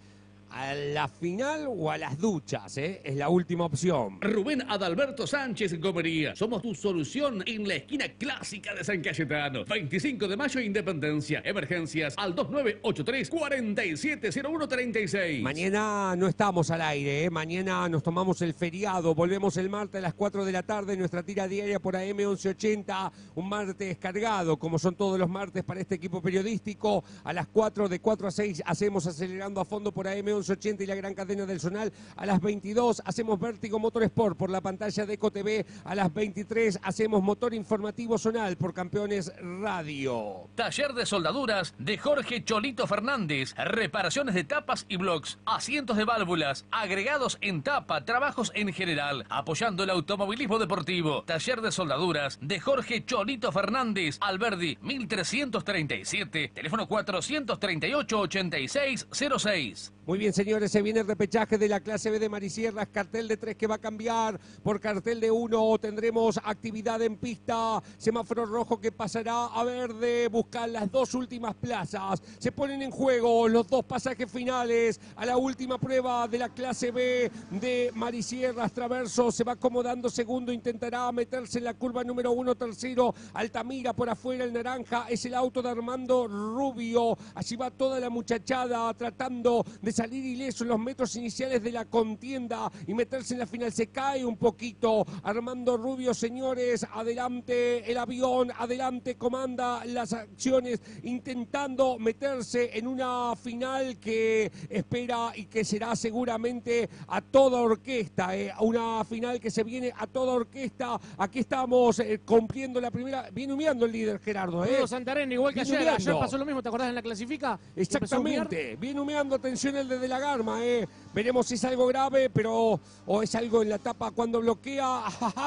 A la final o a las duchas, ¿eh? Es la última opción. Rubén Adalberto Sánchez Gomería. Somos tu solución en la esquina clásica de San Cayetano. 25 de mayo, Independencia. Emergencias al 2983-470136. Mañana no estamos al aire, ¿eh? mañana nos tomamos el feriado, volvemos el martes a las 4 de la tarde, nuestra tira diaria por AM 1180, un martes cargado, como son todos los martes para este equipo periodístico, a las 4 de 4 a 6 hacemos acelerando a fondo por AM 1180 y la gran cadena del Zonal, a las 22 hacemos Vértigo Motorsport por la pantalla de EcoTV, a las 23 hacemos Motor Informativo Zonal por Campeones Radio. Taller de soldaduras de Jorge Cholito Fernández. Reparaciones de tapas y blocks, asientos de válvulas, agregados en tapa, trabajos en general, apoyando el automovilismo deportivo. Taller de soldaduras de Jorge Cholito Fernández. Alberdi 1337, teléfono 438-8606. Muy bien, señores, se viene el repechaje de la clase B de Marisierras, cartel de tres que va a cambiar por cartel de uno. Tendremos actividad en pista, semáforo rojo que pasará a verde, buscan las dos últimas plazas. Se ponen en juego los dos pasajes finales a la última prueba de la clase B de Marisierras. Traverso se va acomodando segundo, intentará meterse en la curva número uno, tercero. Altamira por afuera, el naranja es el auto de Armando Rubio. Allí va toda la muchachada tratando de salir ileso en los metros iniciales de la contienda y meterse en la final. Se cae un poquito Armando Rubio, señores. Adelante el avión, adelante comanda las acciones, intentando meterse en una final que espera y que será seguramente a toda orquesta. eh, Una final que se viene a toda orquesta. Aquí estamos eh, cumpliendo la primera. Viene humeando el líder Gerardo. ¿eh? Santarén, igual que ayer. Pasó lo mismo, ¿te acordás en la clasifica? Exactamente, viene humeando, atención el de De la Garma, eh. Veremos si es algo grave, pero o es algo en la etapa cuando bloquea,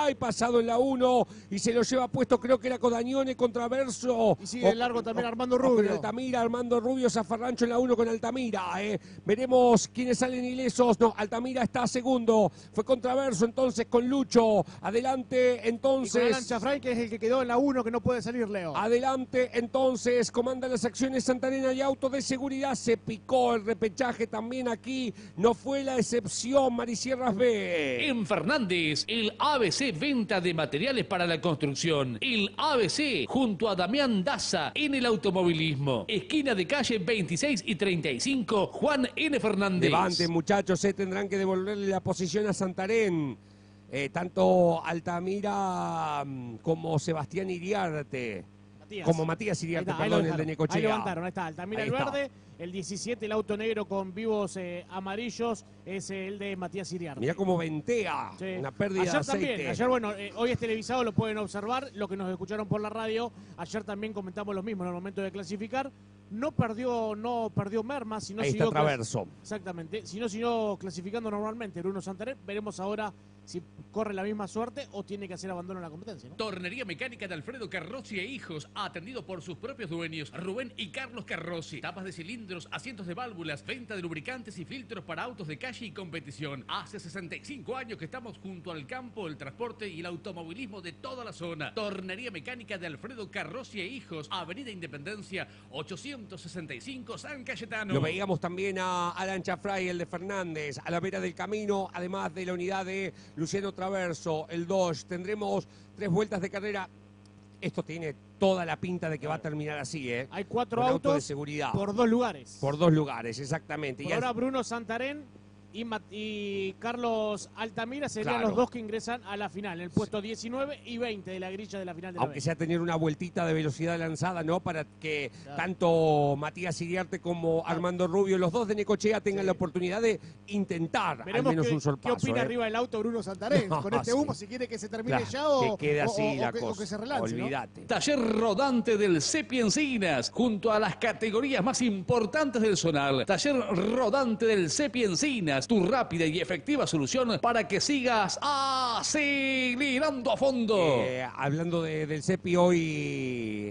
y pasado en la 1 y se lo lleva puesto, creo que era Codañone contra Verso. Y sigue de largo también Armando Rubio. Con Altamira, Armando Rubio, Zafarrancho en la 1 con Altamira. eh. Veremos quiénes salen ilesos. No, Altamira está segundo. Fue contra Verso entonces con Lucho. Adelante Y con entonces. Alan Chafray, que es el que quedó en la 1, que no puede salir, Leo. Adelante, entonces, comanda las acciones Santarena y auto de seguridad. Se picó el repechaje también aquí. No fue la excepción, Marisierras B. En Fernández, el ABC Venta de Materiales para la Construcción. El ABC junto a Damián Daza en el automovilismo. Esquina de calle 26 y 35, Juan N. Fernández. Levanten, muchachos, se tendrán que devolverle la posición a Santarén. Eh, tanto Altamira mm, como Sebastián Iriarte. Matías. Como Matías Iriarte, está, perdón, el de. Necochea. Ahí levantaron, ahí está. Altamira Ahí el está. verde, el 17 el auto negro con vivos eh, amarillos es el de Matías Iriarte. Mirá cómo ventea. Sí. Una pérdida ayer de aceite. también, ayer bueno, eh, hoy es televisado, lo pueden observar, lo que nos escucharon por la radio, ayer también comentamos lo mismo en el momento de clasificar, no perdió, no perdió merma, sino Ahí está siguió Traverso. Exactamente, si no siguió clasificando normalmente Bruno Santarén, veremos ahora si corre la misma suerte o tiene que hacer abandono en la competencia. ¿no? Tornería Mecánica de Alfredo Carrozzi e Hijos, atendido por sus propios dueños, Rubén y Carlos Carrozzi. Tapas de cilindros, asientos de válvulas, venta de lubricantes y filtros para autos de calle y competición. Hace 65 años que estamos junto al campo, el transporte y el automovilismo de toda la zona. Tornería Mecánica de Alfredo Carrozzi e Hijos, Avenida Independencia, 865 San Cayetano. Lo veíamos también a Alan Chafray, el de Fernández, a la vera del camino, además de la unidad de Luciano Traverso, el Dodge. Tendremos tres vueltas de carrera. Esto tiene toda la pinta de que va a terminar así, ¿eh? Hay cuatro Un auto de autos seguridad. por dos lugares. Por dos lugares, exactamente. Por Y ahora Bruno Santarén y, Mat- y Carlos Altamira serían Claro. los dos que ingresan a la final, el puesto 19 y 20 de la grilla de la final de la aunque B. sea tener una vueltita de velocidad lanzada, ¿no? Para que Claro. tanto Matías Iriarte como Armando Rubio, los dos de Necochea, tengan la oportunidad de intentar Veremos al menos qué, un qué sorpaso. opina ¿eh? arriba del auto Bruno Santarén. No, con este sí. humo, si quiere que se termine Claro, ya o que quede así o- la o que, o cosa. que se relance. ¿no? Olvídate. Taller rodante del Cepi Encinas, junto a las categorías más importantes del zonal. Taller rodante del Cepi Encinas, Tu rápida y efectiva solución para que sigas acelerando a fondo. Eh, hablando de- del CEPI, hoy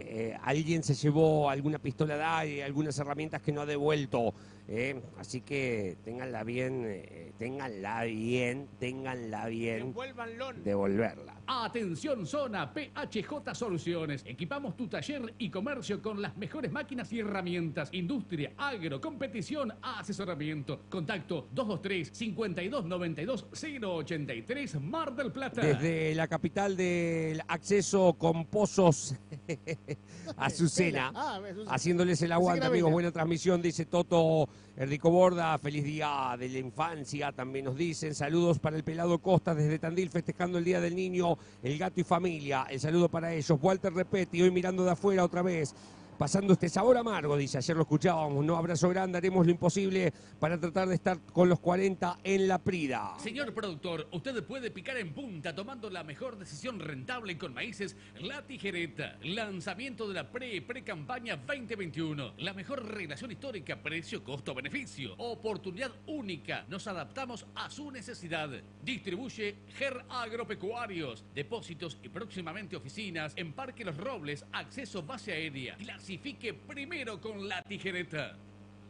eh, alguien se llevó alguna pistola de aire, algunas herramientas que no ha devuelto. Eh, así que ténganla bien, eh, ténganla bien, ténganla bien. Devuélvanlo. Devolverla. Atención zona PHJ Soluciones. Equipamos tu taller y comercio con las mejores máquinas y herramientas. Industria, agro, competición, asesoramiento. Contacto 223 5292 083 Mar del Plata. Desde la capital del acceso con pozos Azucena, Ah, Azucena. haciéndoles el aguante, amigos. Buena transmisión, dice Toto Erdico Borda. Feliz día de la infancia, también nos dicen. Saludos para el pelado Costa desde Tandil, festejando el Día del Niño, el gato y familia. El saludo para ellos. Walter Repetti, hoy mirando de afuera otra vez. Pasando este sabor amargo, dice, ayer lo escuchábamos, no abrazo grande, haremos lo imposible para tratar de estar con los 40 en la Prida. Señor productor, usted puede picar en punta tomando la mejor decisión rentable con maíces La Tijereta. Lanzamiento de la pre-pre-campaña 2021. La mejor relación histórica precio-costo-beneficio. Oportunidad única. Nos adaptamos a su necesidad. Distribuye GER Agropecuarios. Depósitos y próximamente oficinas en Parque Los Robles. Acceso base aérea. Clasifique primero con La Tijereta.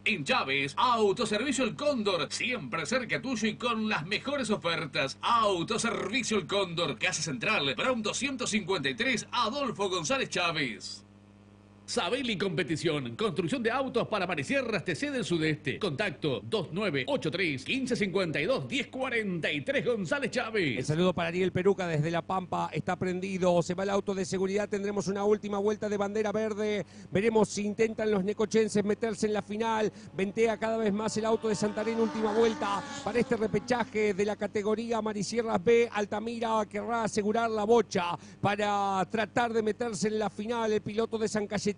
En Chávez, Autoservicio El Cóndor, siempre cerca tuyo y con las mejores ofertas. Autoservicio El Cóndor, Casa Central, Brown 253, Adolfo González Chávez. Sabeli Competición, construcción de autos para Marisierras TC del Sudeste. Contacto 2983 1552 1043 González El Chávez. saludo para Ariel Peruca desde La Pampa. Está prendido. Se va el auto de seguridad. Tendremos una última vuelta de bandera verde. Veremos si intentan los necochenses meterse en la final. Ventea cada vez más el auto de Santarén. Última vuelta para este repechaje de la categoría Marisierras B. Altamira querrá asegurar la bocha para tratar de meterse en la final. El piloto de San Cayetano.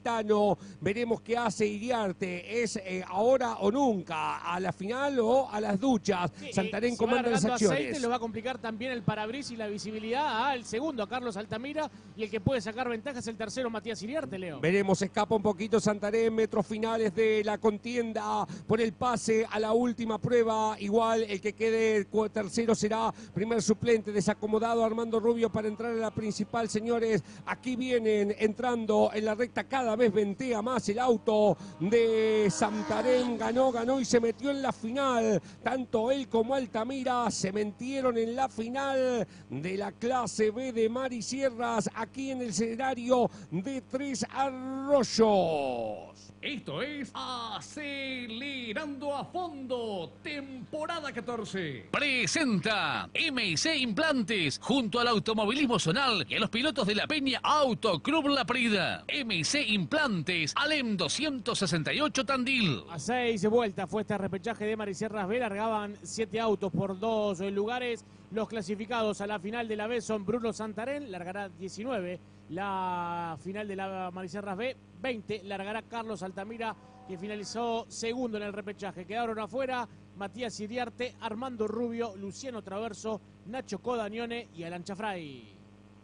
Veremos qué hace Iriarte. ¿Es eh, ahora o nunca? ¿A la final o a las duchas? Santarén Si va comanda las acciones. aceite, lo va a complicar también el parabris y la visibilidad al segundo, a Carlos Altamira. Y el que puede sacar ventaja es el tercero, Matías Iriarte, Leo. Veremos, escapa un poquito Santarém, metros finales de la contienda por el pase a la última prueba. Igual el que quede tercero será primer suplente, desacomodado Armando Rubio para entrar a la principal, señores. Aquí vienen entrando en la recta, cada vez ventea más el auto de Santarém. Ganó, ganó y se metió en la final. Tanto él como Altamira se metieron en la final de la clase B de Mar y Sierras aquí en el escenario de Tres Arroyos. Esto es Acelerando a Fondo, temporada 14. Presenta MIC Implantes junto al automovilismo zonal y a los pilotos de la Peña Auto Club La Prida. MIC Implantes, Alem 268 Tandil. A seis vueltas fue este repechaje de Marisierras B. Largaban siete autos por dos lugares. Los clasificados a la final de la B son Bruno Santarén, largará 19. La final de la Marisierras B, 20. Largará Carlos Altamira, que finalizó segundo en el repechaje. Quedaron afuera Matías Iriarte, Armando Rubio, Luciano Traverso, Nacho Codañone y Alan Chafray.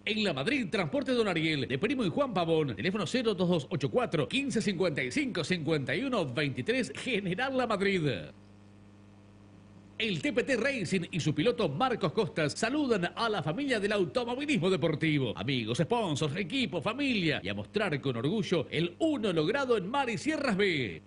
En la Madrid, Transporte Don Ariel, de Primo y Juan Pavón, teléfono 02284 1555 51 23, General La Madrid. El TPT Racing y su piloto Marcos Costas saludan a la familia del automovilismo deportivo. Amigos, sponsors, equipo, familia y a mostrar con orgullo el uno logrado en Mar y Sierras B.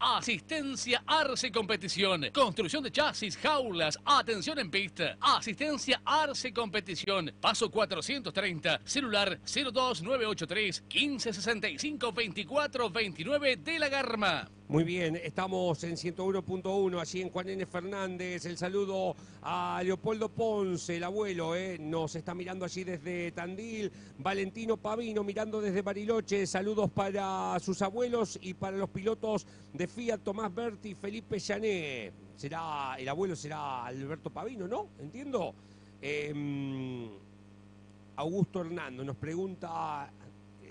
Asistencia Arce Competición. Construcción de chasis, jaulas, atención en pista. Asistencia Arce Competición. Paso 430. Celular 02983 1565 2429 de la Garma. Muy bien, estamos en 101.1, allí en Juan N. Fernández. El saludo a Leopoldo Ponce, el abuelo, eh, nos está mirando allí desde Tandil. Valentino Pavino mirando desde Bariloche. Saludos para sus abuelos y para los pilotos de Fiat, Tomás Berti y Felipe Llané. Será, el abuelo será Alberto Pavino, ¿no? Entiendo. Em, Augusto Hernando nos pregunta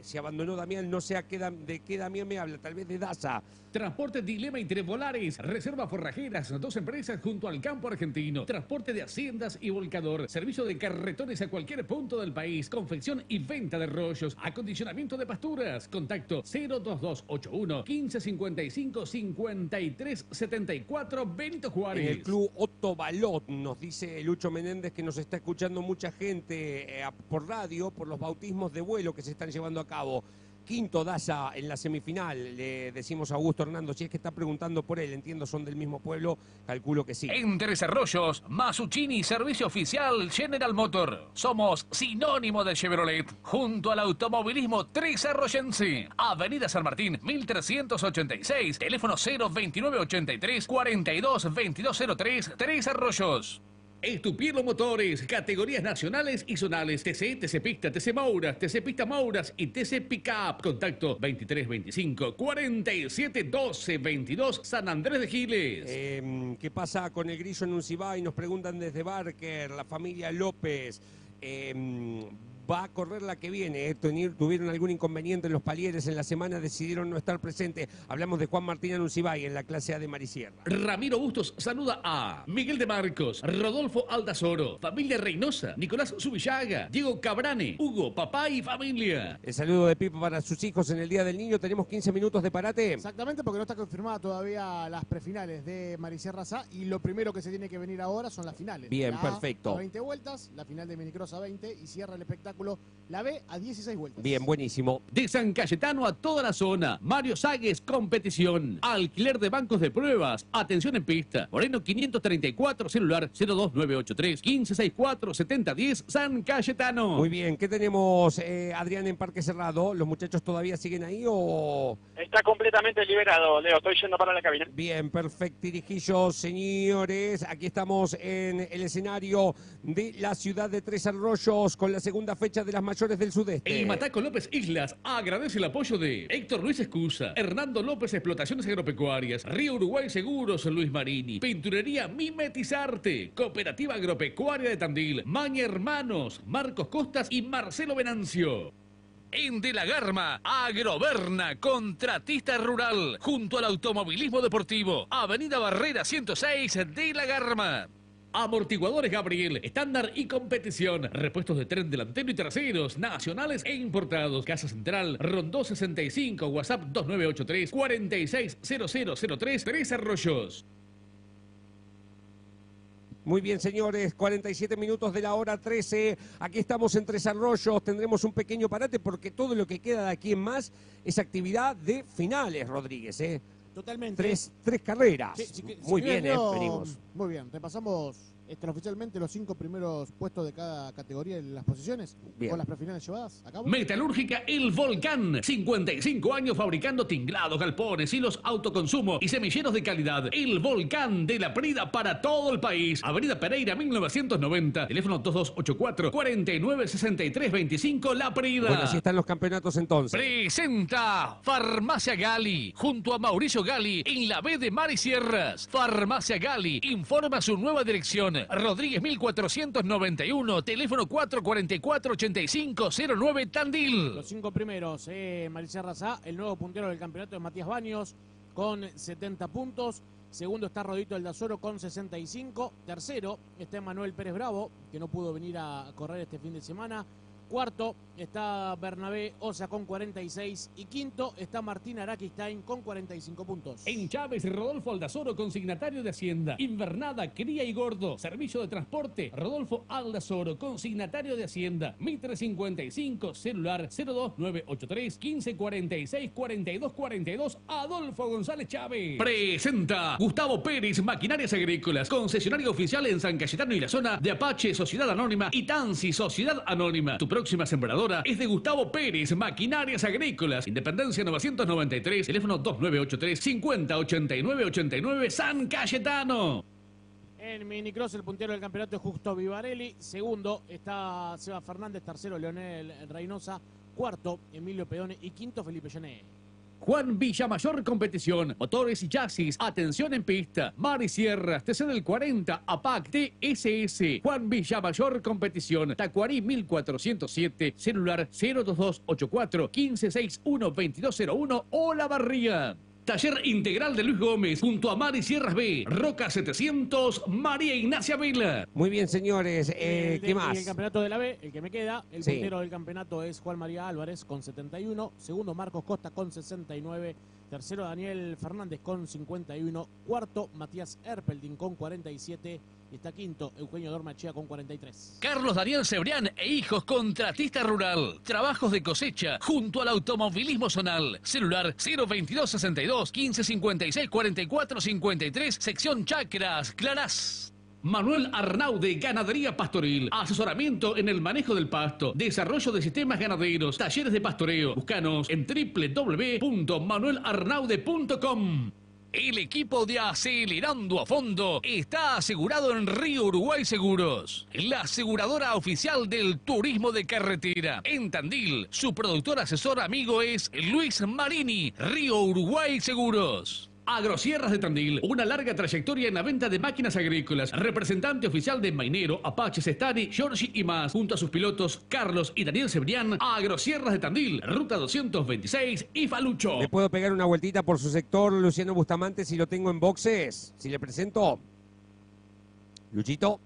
se abandonó Damián, no sé a qué, de qué Damián me habla, tal vez de Daza. Transporte Dilema y Trevolares, Reserva Forrajeras, dos empresas junto al campo argentino, transporte de haciendas y volcador, servicio de carretones a cualquier punto del país, confección y venta de rollos, acondicionamiento de pasturas, contacto 02281 1555 5374 Benito Juárez. En el club Otto Balot, nos dice Lucho Menéndez que nos está escuchando mucha gente eh, por radio, por los bautismos de vuelo que se están llevando a cabo. Quinto Daza en la semifinal, le decimos a Augusto Hernando, si es que está preguntando por él, entiendo son del mismo pueblo, calculo que sí. En Tres Arroyos, Masuchini Servicio Oficial General Motor. Somos sinónimo de Chevrolet, junto al automovilismo Tres Arroyense. Avenida San Martín, 1386, teléfono 02983 422203, Tres Arroyos. Estupielo Motores, categorías nacionales y zonales, TC, TC Pista, TC Mauras, TC Pista Mauras y TC Pickup. Contacto 2325 47 12 22 San Andrés de Giles. Eh, ¿Qué pasa con el grillo en Uncibay? Nos preguntan desde Barker, la familia López. eh, va a correr la que viene. Tuvieron algún inconveniente en los palieres en la semana, decidieron no estar presentes. Hablamos de Juan Martín Anuncibay en la clase A de Marisierra. Ramiro Bustos saluda a Miguel de Marcos, Rodolfo Aldazoro, familia Reynosa, Nicolás Subillaga, Diego Cabrane, Hugo, papá y familia. El saludo de Pipo para sus hijos en el Día del Niño. Tenemos 15 minutos de parate. Exactamente, porque no está confirmada todavía las prefinales de Marisierra Sá y lo primero que se tiene que venir ahora son las finales. Bien, La A perfecto. A 20 vueltas, la final de Minicross a 20 y cierra el espectáculo la B a 16 vueltas. Bien, buenísimo. De San Cayetano a toda la zona. Mario Sagues, competición. Alquiler de bancos de pruebas. Atención en pista. Moreno 534, celular 02983 1564 7010 San Cayetano. Muy bien, ¿qué tenemos, eh, Adrián, en Parque Cerrado? ¿Los muchachos todavía siguen ahí o...? Está completamente liberado, Leo. Estoy yendo para la cabina. Bien, perfecto, dirijillos, señores. Aquí estamos en el escenario de la ciudad de Tres Arroyos con la segunda fecha de las mayores del sudeste. El Mataco López Islas agradece el apoyo de Héctor Luis Escusa, Hernando López Explotaciones Agropecuarias, Río Uruguay Seguros Luis Marini, Pinturería Mimetizarte, Cooperativa Agropecuaria de Tandil, Maña Hermanos, Marcos Costas y Marcelo Venancio. En De la Garma, Agroberna, contratista rural, junto al automovilismo deportivo. Avenida Barrera 106 de La Garma. Amortiguadores Gabriel, estándar y competición. Repuestos de tren delantero y traseros, nacionales e importados. Casa Central, Rondó 65, WhatsApp 2983 460003, Tres Arroyos. Muy bien, señores, 47 minutos de la hora 13. Aquí estamos en Tres Arroyos. Tendremos un pequeño parate porque todo lo que queda de aquí en más es actividad de finales, Rodríguez. ¿eh? Totalmente. Tres, tres carreras. Sí, sí que- Muy bien, ¿eh? Venimos. Muy bien, repasamos extraoficialmente los cinco primeros puestos de cada categoría en las posiciones Bien. con las prefinales llevadas a cabo. Metalúrgica El Volcán, 55 años fabricando tinglados, galpones, hilos autoconsumo y semilleros de calidad. El Volcán de la Prida para todo el país. Avenida Pereira 1990, teléfono 2284 496325 La Prida. Bueno, así están los campeonatos entonces. Presenta Farmacia Gali, junto a Mauricio Gali, en la B de Mar y Sierras. Farmacia Gali informa su nueva dirección. Rodríguez 1491, teléfono 444-8509 Tandil. Los cinco primeros, eh, Maricel Razá, el nuevo puntero del campeonato de Matías Baños con 70 puntos. Segundo está Rodito Aldazoro con 65. Tercero está Manuel Pérez Bravo, que no pudo venir a correr este fin de semana. Cuarto está Bernabé Osa con 46. Y quinto está Martín Araquistain con 45 puntos. En Chávez, Rodolfo Aldazoro, consignatario de Hacienda. Invernada, Cría y Gordo. Servicio de transporte, Rodolfo Aldazoro, consignatario de Hacienda. Mitre 55, celular 02983 1546 4242 Adolfo González Chávez. Presenta Gustavo Pérez, Maquinarias Agrícolas, concesionario oficial en San Cayetano y la zona de Apache, Sociedad Anónima y Tansi, Sociedad Anónima. Tu próxima sembradora es de Gustavo Pérez, Maquinarias Agrícolas, Independencia 993, teléfono 2983 508989 San Cayetano. En minicross el puntero del campeonato es Justo Vivarelli. Segundo está Seba Fernández. Tercero Leonel Reynosa. Cuarto Emilio Pedone. Y quinto Felipe Llané. Juan Villamayor Competición, motores y chasis, atención en pista, Mar y Sierras, TC del 40, APAC, TSS, Juan Villamayor Competición, Tacuarí 1407, celular 02284 1561 2201 o La Barría. Taller Integral de Luis Gómez, junto a Mar y Sierras B, Roca 700, María Ignacia Vela. Muy bien, señores. Eh, El de- ¿Qué más? El campeonato de la B, el que me queda, el Sí. puntero del campeonato es Juan María Álvarez con 71, segundo Marcos Costa con 69, tercero Daniel Fernández con 51, cuarto Matías Erpelding con 47 está quinto Eugenio Dormachea con 43. Carlos Daniel Cebrián e hijos contratista rural. Trabajos de cosecha junto al automovilismo zonal. Celular 022 62 15 56 44 53 sección Chacras, Clarás. Manuel Arnaude, Ganadería Pastoril. Asesoramiento en el manejo del pasto. Desarrollo de sistemas ganaderos. Talleres de pastoreo. Búscanos en www.manuelarnaude.com. El equipo de Acelerando a Fondo está asegurado en Río Uruguay Seguros, la aseguradora oficial del turismo de carretera. En Tandil, su productor asesor amigo es Luis Marini, Río Uruguay Seguros. Agrosierras de Tandil, una larga trayectoria en la venta de máquinas agrícolas. Representante oficial de Mainero, Apache, Sestani, Giorgi y más. Junto a sus pilotos Carlos y Daniel Cebrián, Agrosierras de Tandil, Ruta 226 y Falucho. ¿Le puedo pegar una vueltita por su sector, Luciano Bustamante, si lo tengo en boxes? Si le presento. Luchito.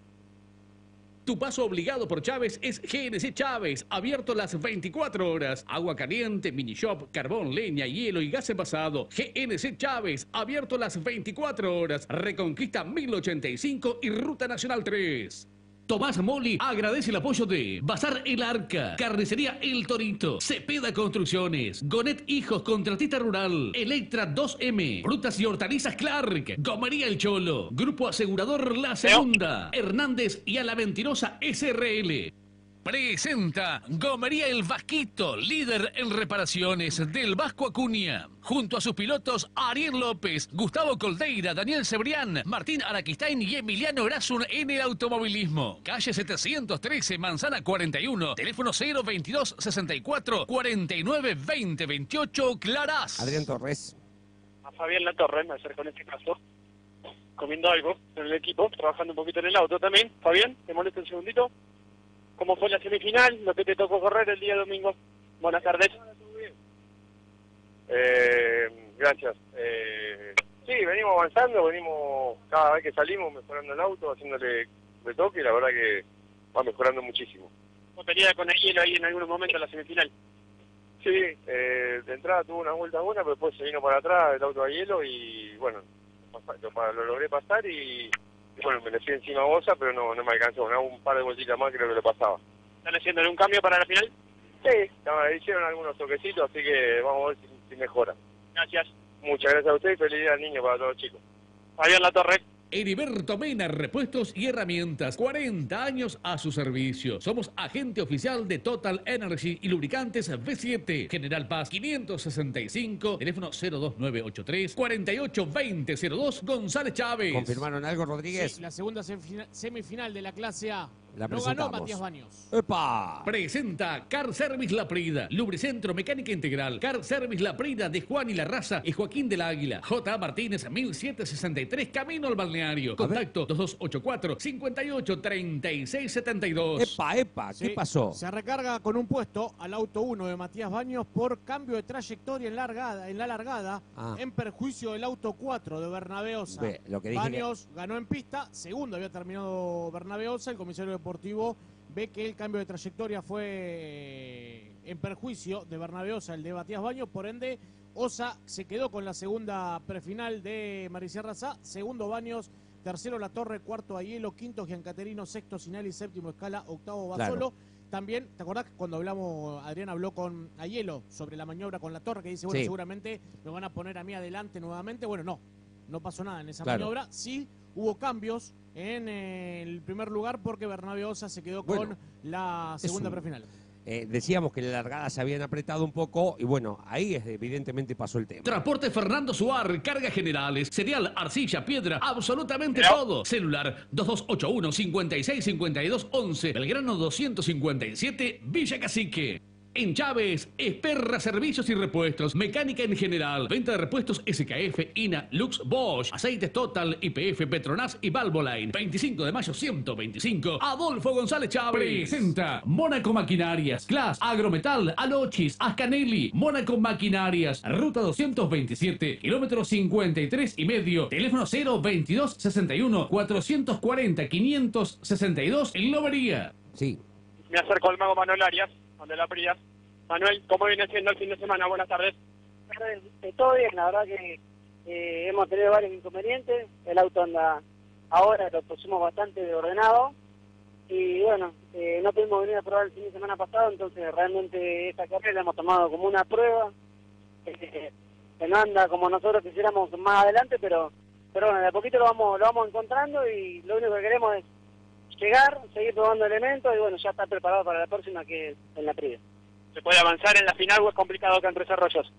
Tu paso obligado por Chávez es GNC Chávez, abierto las 24 horas. Agua caliente, mini shop, carbón, leña, hielo y gas envasado. GNC Chávez, abierto las 24 horas. Reconquista 1085 y Ruta Nacional 3. Tomás Moli agradece el apoyo de Bazar El Arca, Carnicería El Torito, Cepeda Construcciones, Gonet Hijos Contratista Rural, Electra 2M, Frutas y Hortalizas Clark, Gomería El Cholo, Grupo Asegurador La Segunda, Hernández y a la Mentirosa SRL. Presenta Gomería El Vasquito, líder en reparaciones del Vasco Acuña. Junto a sus pilotos Ariel López, Gustavo Coldeira, Daniel Cebrián, Martín Araquistain y Emiliano Erasun en el automovilismo. Calle 713, Manzana 41, teléfono 022 64 49 20 28, Clarás. Adrián Torres. a Fabián La Torre, me acerco en este caso, comiendo algo en el equipo, trabajando un poquito en el auto también. Fabián, ¿te molesta un segundito? ¿Cómo fue la semifinal? Lo que te tocó correr el día domingo. Buenas tardes. Eh, gracias. Eh, sí, venimos avanzando, venimos cada vez que salimos mejorando el auto, haciéndole retoque y la verdad que va mejorando muchísimo. ¿Cómo pelea con el hielo ahí en algunos momentos en la semifinal? Sí, eh, de entrada tuvo una vuelta buena, pero después se vino para atrás el auto a hielo y bueno, lo, lo- lo logré pasar y bueno, me le fui encima a Bosa, pero no, no me alcanzó. Una- un par de vueltitas más creo que lo pasaba. ¿Están haciéndole un cambio para la final? Sí, no, hicieron algunos toquecitos, así que vamos a ver si, si mejora. Gracias. Muchas gracias a usted y feliz día al niño para todos los chicos. Fabián La Torre. Heriberto Mena, repuestos y herramientas. 40 años a su servicio. Somos agente oficial de Total Energy y lubricantes V7. General Paz 565, teléfono 02983 482002 González Chávez. ¿Confirmaron algo, Rodríguez? Sí, la segunda semifina- semifinal de la clase A. La Lo ganó presentamos. Matías Baños. ¡Epa! Presenta Car Service La Prida, Lubricentro Mecánica Integral, Car Service La Prida de Juan y la Raza y Joaquín del Águila, J. Martínez 1763, Camino al Balneario. Contacto 2284 58 36 72. ¡Epa, epa! ¿Qué Sí, pasó? Se recarga con un puesto al auto 1 de Matías Baños por cambio de trayectoria en, largada, en la largada Ah. en perjuicio del auto 4 de Bernabé Osa. Ve, lo que dije Baños ganó en pista, segundo había terminado Bernabé Osa, el comisario deportivo ve que el cambio de trayectoria fue en perjuicio de Bernabé Osa, el de Matías Baños, por ende Osa se quedó con la segunda prefinal de Maricía Sá, segundo Baños, tercero La Torre, cuarto Ayelo, quinto Giancaterino, sexto Sinali, séptimo Escala, octavo Basolo. También, ¿te acordás que cuando hablamos, Adrián habló con Ayelo sobre la maniobra con la torre, que dice, bueno, Sí. seguramente me van a poner a mí adelante nuevamente? Bueno, no, no pasó nada en esa Claro. maniobra. Sí hubo cambios en eh, el primer lugar porque Bernabé Osa se quedó Bueno, con la segunda un- prefinal. Eh, decíamos que la largada se habían apretado un poco y bueno, ahí es- evidentemente pasó el tema. Transporte Fernando Suar, cargas generales, cereal, arcilla, piedra, absolutamente Pero- todo. Celular 2281 565211, Belgrano 257, Villa Cacique. En Chávez, Esperra Servicios y Repuestos, mecánica en general, venta de repuestos SKF, INA, Lux, Bosch, aceites Total, IPF, Petronas y Valvoline. 25 de mayo 125, Adolfo González Chávez presenta Mónaco Maquinarias, Class, Agrometal, Alochis, Ascanelli, Mónaco Maquinarias, ruta 227, kilómetro 53 y medio, teléfono 022 61 440 562 en Lobería. Sí. Me acerco al mago Manuel Arias, donde la Prida. Manuel, ¿cómo viene siendo el fin de semana? Buenas tardes. Todo bien, la verdad que eh, hemos tenido varios inconvenientes. El auto anda ahora, lo pusimos bastante ordenado. Y bueno, eh, no pudimos venir a probar el fin de semana pasado, entonces realmente esta carrera la hemos tomado como una prueba. que no anda como nosotros quisiéramos más adelante, pero pero bueno, de a poquito lo vamos, lo vamos encontrando y lo único que queremos es llegar, seguir probando elementos y bueno, ya estar preparado para la próxima que en la previa. ¿Se puede avanzar en la final o es complicado acá en Tres Arroyos?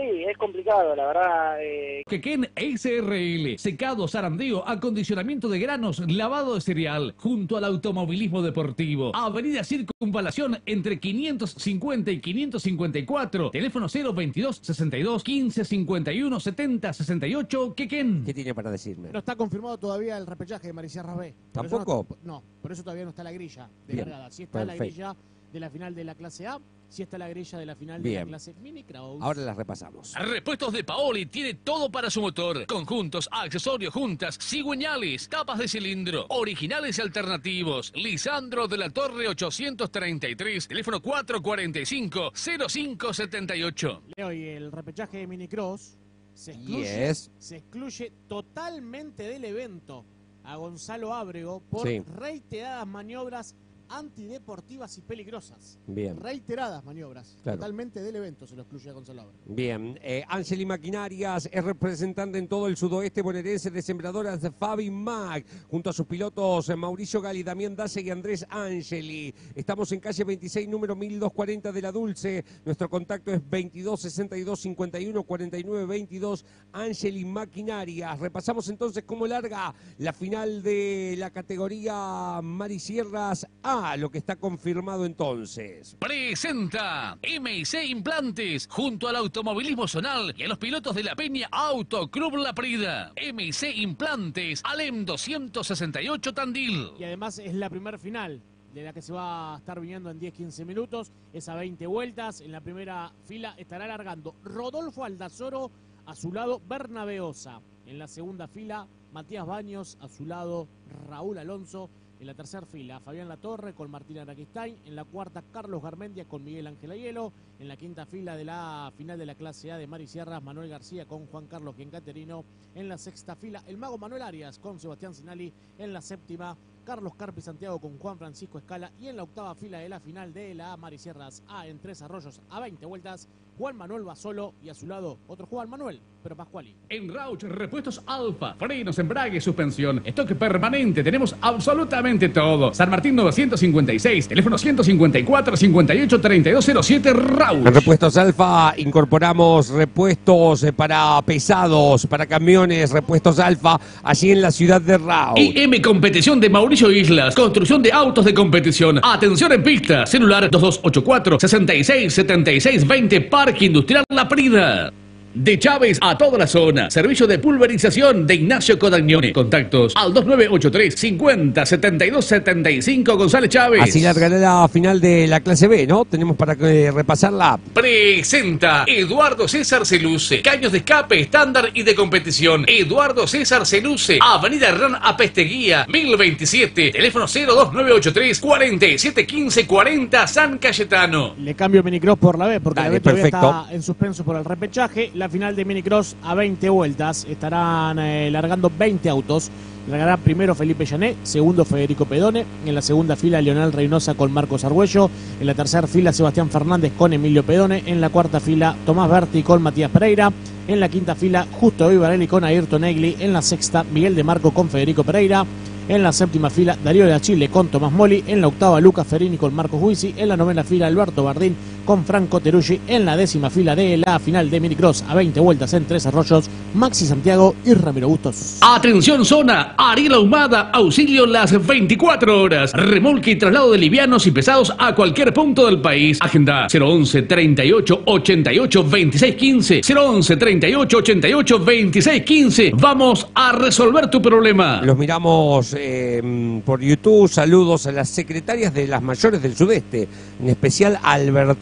Sí, es complicado, la verdad. Eh, Quequén SRL, secado, zarandeo, acondicionamiento de granos, lavado de cereal, junto al automovilismo deportivo. Avenida Circunvalación entre 550 y 554, teléfono 022 62 15 51 70 68, Quequén. ¿Qué tiene para decirme? No está confirmado todavía el repechaje de. Por eso ¿Tampoco? No, no, por eso todavía no está la grilla de Bien, largada. Sí está la grilla de la final de la clase A, sí está la grilla de la final de la clase Mini Kraus. Ahora las repasamos. Repuestos de Paoli tiene todo para su motor. Conjuntos, accesorios, juntas, cigüeñales, tapas de cilindro, originales y alternativos. Lisandro de la Torre 833, teléfono 445-0578. Leo, y el repechaje de Minicross se excluye, Yes. se excluye totalmente del evento a Gonzalo Ábrego por Sí. reiteradas maniobras antideportivas y peligrosas. Bien. Reiteradas maniobras. Claro. Totalmente del evento se lo excluye a Gonzalo. Bien, eh, Angeli Maquinarias es representante en todo el sudoeste bonaerense de sembradoras de Fabi Mag, junto a sus pilotos eh, Mauricio Gali, Damián Dace y Andrés Angeli. Estamos en calle 26, número 1240 de La Dulce. Nuestro contacto es 22 62 51 49 22. Angeli Maquinarias. Repasamos entonces cómo larga la final de la categoría Marisierras A, lo que está confirmado entonces. Presenta MIC Implantes junto al automovilismo zonal y a los pilotos de la Peña Auto Club La Prida. MIC Implantes, Alem 268 Tandil. Y además es la primer final de la que se va a estar viniendo en 10-15 minutos. Es a 20 vueltas. En la primera fila estará largando Rodolfo Aldazoro, a su lado Bernabeosa. En la segunda fila Matías Baños, a su lado Raúl Alonso. En la tercera fila, Fabián Latorre con Martín Araquistain. En la cuarta, Carlos Garmendia con Miguel Ángel Ayelo. En la quinta fila de la final de la clase A de Mari Sierras, Manuel García con Juan Carlos Giancaterino. En la sexta fila, el mago Manuel Arias con Sebastián Sinali. En la séptima, Carlos Carpi Santiago con Juan Francisco Escala. Y en la octava fila de la final de la Mari Sierras A en Tres Arroyos a 20 vueltas, Juan Manuel Basolo y a su lado otro Juan Manuel, pero Pascuali. En Rauch, repuestos Alfa, frenos, embrague, suspensión, estoque permanente, tenemos absolutamente todo. San Martín 956, teléfono 154 58 3207 Rauch. En repuestos Alfa incorporamos repuestos eh, para pesados, para camiones, repuestos Alfa, allí en la ciudad de Rao. IM Competición de Mauricio Islas, construcción de autos de competición. Atención en pista, celular 2284 66 76 20 Parque Industrial La Prida. De Chávez a toda la zona. Servicio de pulverización de Ignacio Codagnone. Contactos al 2983 50 72 75 González Chávez. Así largará la final de la clase B, ¿no? Tenemos para eh, repasarla. Presenta Eduardo César Celuce. Caños de escape estándar y de competición. Eduardo César Celuce. Avenida Hernán Apesteguía, 1027. Teléfono 02983 4715 40 San Cayetano. Le cambio Minicross por la B porque Dale, la B todavía perfecto. está en suspenso por el repechaje. La final de Minicross a 20 vueltas. Estarán eh, largando 20 autos. Largará primero Felipe Llané, segundo Federico Pedone. En la segunda fila Leonel Reynosa con Marcos Argüello. En la tercera fila Sebastián Fernández con Emilio Pedone. En la cuarta fila Tomás Berti con Matías Pereira. En la quinta fila Justo Vivarelli con Ayrton Egli. En la sexta Miguel de Marco con Federico Pereira. En la séptima fila, Darío de Chile con Tomás Moli. En la octava, Lucas Ferini con Marcos Huisi. En la novena fila, Alberto Bardín con Franco Teruggi en la décima fila de la final de Minicross a 20 vueltas en Tres Arroyos, Maxi Santiago y Ramiro Bustos. Atención zona, Ariel Ahumada, auxilio las 24 horas. Remolque y traslado de livianos y pesados a cualquier punto del país. Agenda 011 38 88 26 15. 011 38 88 26 15. Vamos a resolver tu problema. Los miramos eh, por YouTube. Saludos a las secretarias de las mayores del sudeste, en especial a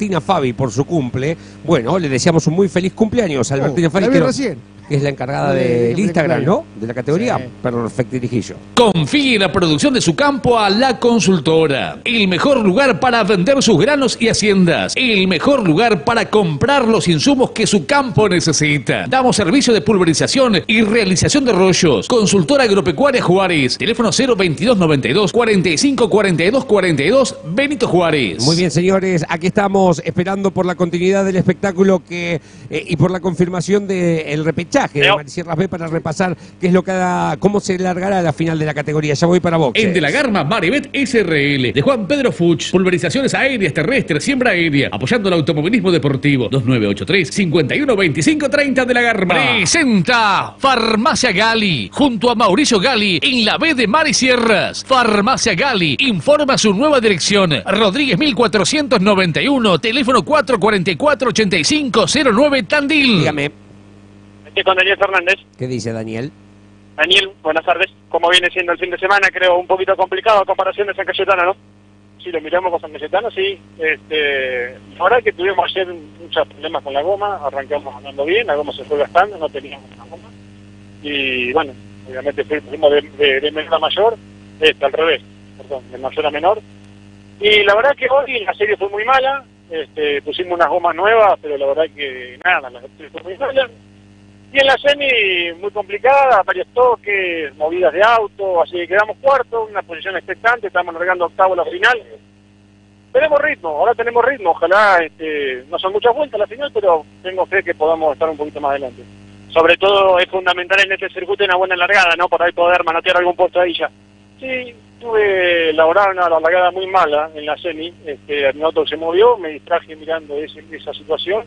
Albertina Fabi por su cumple. Bueno, le deseamos un muy feliz cumpleaños a Albertina Fabi. la vi que no- recién. que es la encargada De- del de Instagram, ¿no? De la categoría. Perfecto, dirigillo. Confíe la producción de su campo a la consultora. El mejor lugar para vender sus granos y haciendas. El mejor lugar para comprar los insumos que su campo necesita. Damos servicio de pulverización y realización de rollos. Consultora Agropecuaria Juárez. Teléfono 02292 45 42 42 Benito Juárez. Muy bien, señores, aquí estamos esperando por la continuidad del espectáculo que eh, y por la confirmación del repechaje de Marisierras B para repasar qué es lo que ha- cómo se largará la final de la categoría. Ya voy para boxe. En De la Garma, Maribet SRL, de Juan Pedro Fuch, pulverizaciones aéreas, terrestres, siembra aérea, apoyando el automovilismo deportivo. 2983 5125 30 de la Garma. Presenta Farmacia Gali, junto a Mauricio Gali, en la B de Mar y Sierras. Farmacia Gali informa su nueva dirección. Rodríguez 1491, teléfono 444-8509 Tandil. Dígame. Estoy con Daniel Fernández. ¿Qué dice Daniel? Daniel, buenas tardes. ¿Cómo viene siendo el fin de semana? Creo un poquito complicado a comparación de San Cayetano, ¿no? Si lo miramos con San Cayetano, sí. Este, la verdad que tuvimos ayer muchos problemas con la goma, arrancamos andando bien, la goma se fue gastando, no teníamos una goma. Y bueno, obviamente fui- fuimos de, de- de menor a mayor, este, al revés, perdón, de mayor a menor. Y la verdad que hoy la serie fue muy mala, este, pusimos unas gomas nuevas, pero la verdad que nada, la serie fue muy mala. Y en la semi, muy complicada, varios toques, movidas de auto, así que quedamos cuarto, una posición expectante, estamos largando octavo a la final. Tenemos ritmo, ahora tenemos ritmo, ojalá, este, no son muchas vueltas la final, pero tengo fe que podamos estar un poquito más adelante. Sobre todo es fundamental en este circuito una buena largada, ¿no? Por ahí poder manotear algún puesto ahí ya. Sí, tuve la hora una largada muy mala en la semi, este, mi auto se movió, me distraje mirando ese- esa situación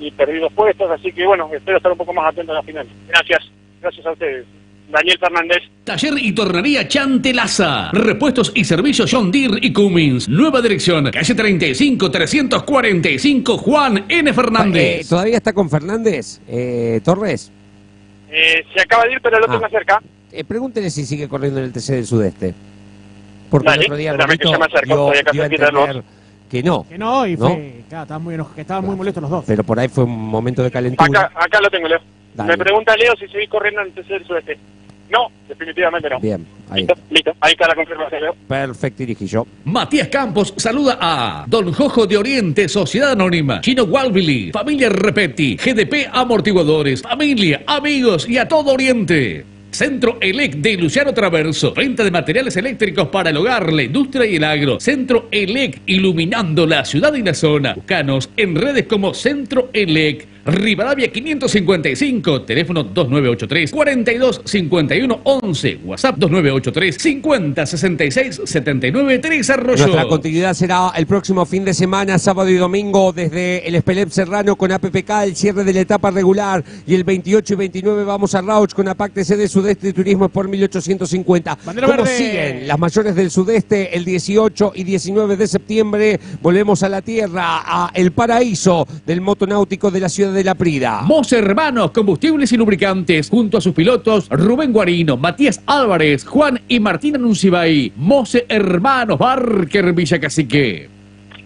y perdí dos puestos, así que bueno, espero estar un poco más atento a la final. Gracias, gracias a ustedes. Daniel Fernández. Taller y tornería Chantelaza. Repuestos y servicios John Deere y Cummins. Nueva dirección, calle 35 345 Juan N. Eh, Fernández. ¿Todavía está con Fernández? Eh, Torres. Eh, se acaba de ir, pero lo Ah. tengo cerca. Eh, pregúntele si sigue corriendo en el TC del Sudeste. Porque Dale, el otro día acerco, dio- dio a entender que no. Que no, y ¿No? fue, claro, estaban muy, enoj- que estaban muy molestos los dos. Pero por ahí fue un momento de calentura. Acá, acá lo tengo, Leo. Dale. Me pregunta Leo si seguís corriendo en el tercer sudeste. No, definitivamente no. Bien, ahí. Listo, listo. Ahí está la confirmación, Leo. Perfecto, dirigillo. Matías Campos saluda a Don Jojo de Oriente, Sociedad Anónima, Chino Walvili, Familia Repeti, GDP Amortiguadores, familia, amigos y a todo Oriente. Centro ELEC de Luciano Traverso. Venta de materiales eléctricos para el hogar, la industria y el agro. Centro ELEC, iluminando la ciudad y la zona. Buscanos en redes como Centro ELEC. Rivadavia 555, teléfono 2983 4251 11, WhatsApp 2983 50 66 79 3 Arroyo. Nuestra continuidad será el próximo fin de semana, sábado y domingo, desde el Espelep Serrano con APPK, el cierre de la etapa regular. Y el 28 y 29 vamos a Rauch con APAC TC de Sudeste Turismo por 1850. Bandera ¿Cómo verde. siguen las mayores del Sudeste? El 18 y 19 de septiembre volvemos a la tierra, a el paraíso del motonáutico de la ciudad de La Prida. Mose Hermanos, combustibles y lubricantes, junto a sus pilotos Rubén Guarino, Matías Álvarez, Juan y Martín Anuncibay. Mose Hermanos, Barker Villa Cacique.